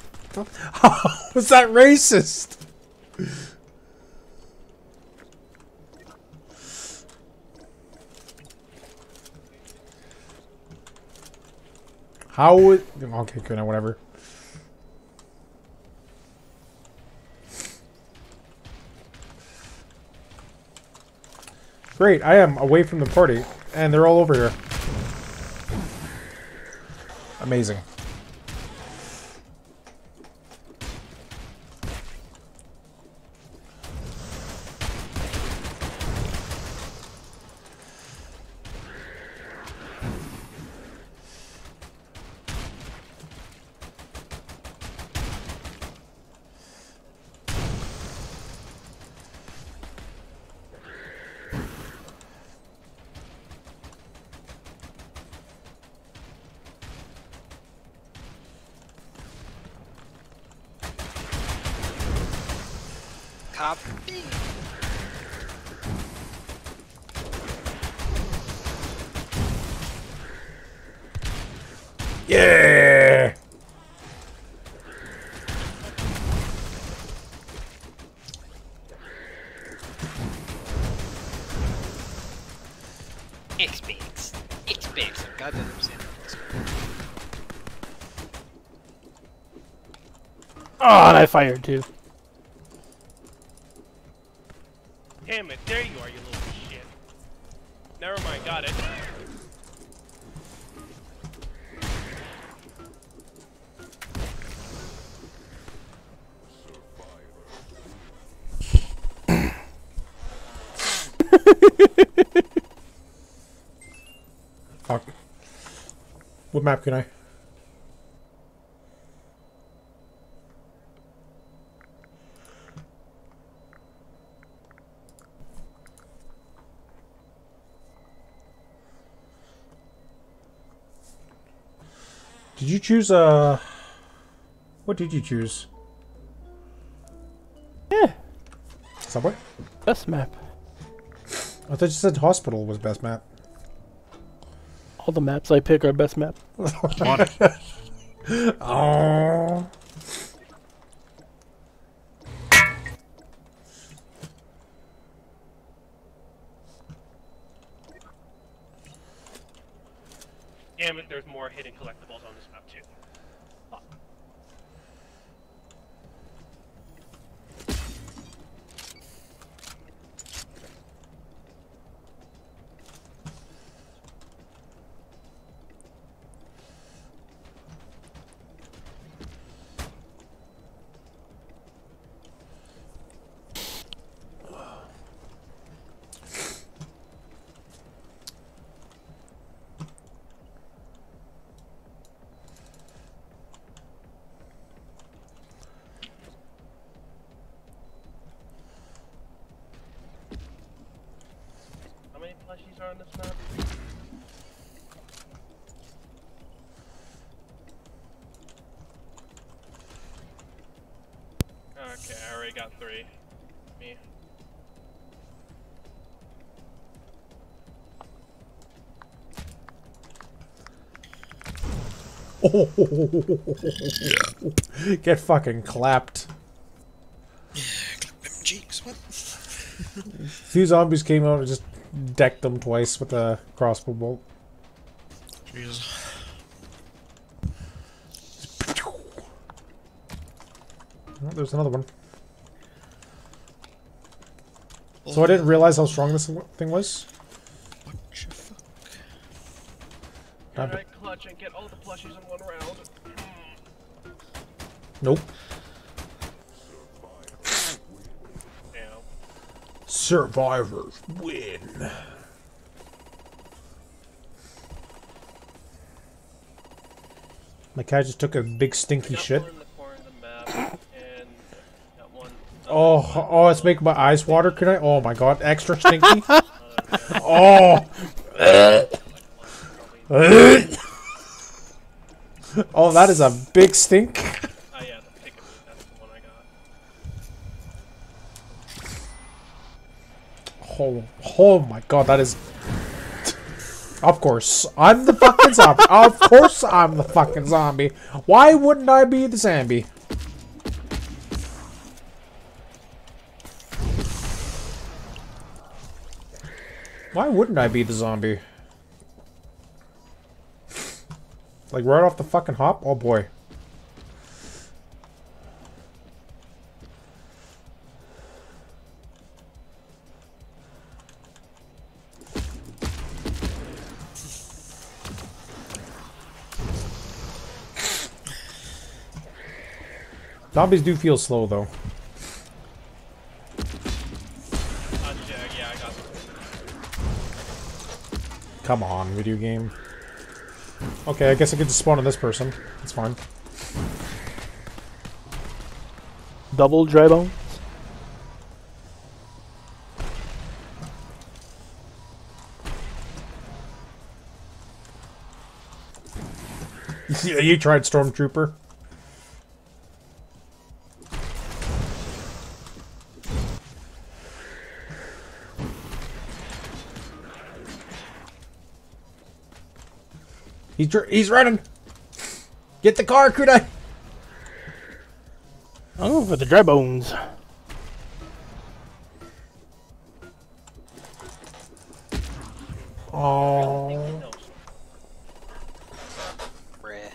How was that racist? How would okay, good, whatever. Great, I am away from the party, and they're all over here. Amazing. Fired too. Damn it, there you are, you little shit. Never mind, got it. Fuck. What map can I? Choose uh What did you choose? Yeah. Subway? Best map. I thought you said hospital was best map. All the maps I pick are best map. oh. Damn it, there's more hidden collectibles on this map too. Fuck. How many plushies are on this map? Okay, I already got three. Me. Get fucking clapped. Cheeks, what? Few zombies came out and just decked them twice with a crossbow bolt. Jesus. Oh, there's another one. So I oh. didn't realize how strong this thing was. Survivors win. My cat just took a big stinky shit. Oh, oh, it's making my eyes water. Can I? Oh my god, extra stinky. oh. oh, that is a big stink. Oh yeah, the pick that's the one I got. Oh, my god, that is. Of course, I'm the fucking zombie. of course, I'm the fucking zombie. Why wouldn't I be the zombie? Why wouldn't I be the zombie? Like right off the fucking hop? Oh boy. Zombies do feel slow though. Uh, yeah, yeah, I got Come on, video game. Okay, I guess I could just spawn on this person. That's fine. Double dry bones. yeah, you tried Stormtrooper. He's he's running. Get the car, Kunai. Oh, for the dry bones. Oh. Bruh.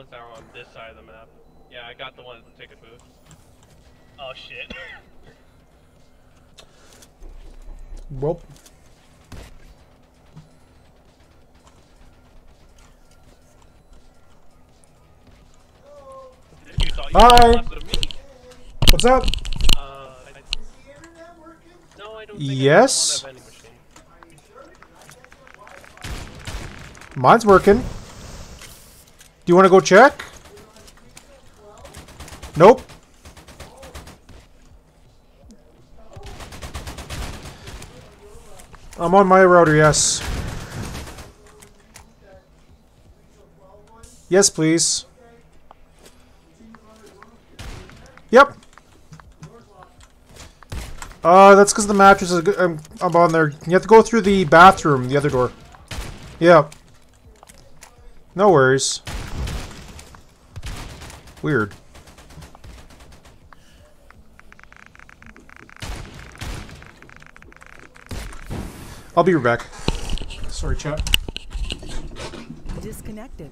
ones that are on this side of the map. Yeah, I got the one at the ticket booth. Oh shit. Well, You thought you Hi. were faster than me. what's up? Uh, I- no, I don't think Yes. I have any machine. Mine's working. Do you want to go check? Nope. I'm on my router, yes. Yes, please. Yep. Uh, that's because the mattress is. I'm, I'm on there. You have to go through the bathroom, the other door. Yep. No worries. Weird. I'll be right back. Sorry, chat. Disconnected.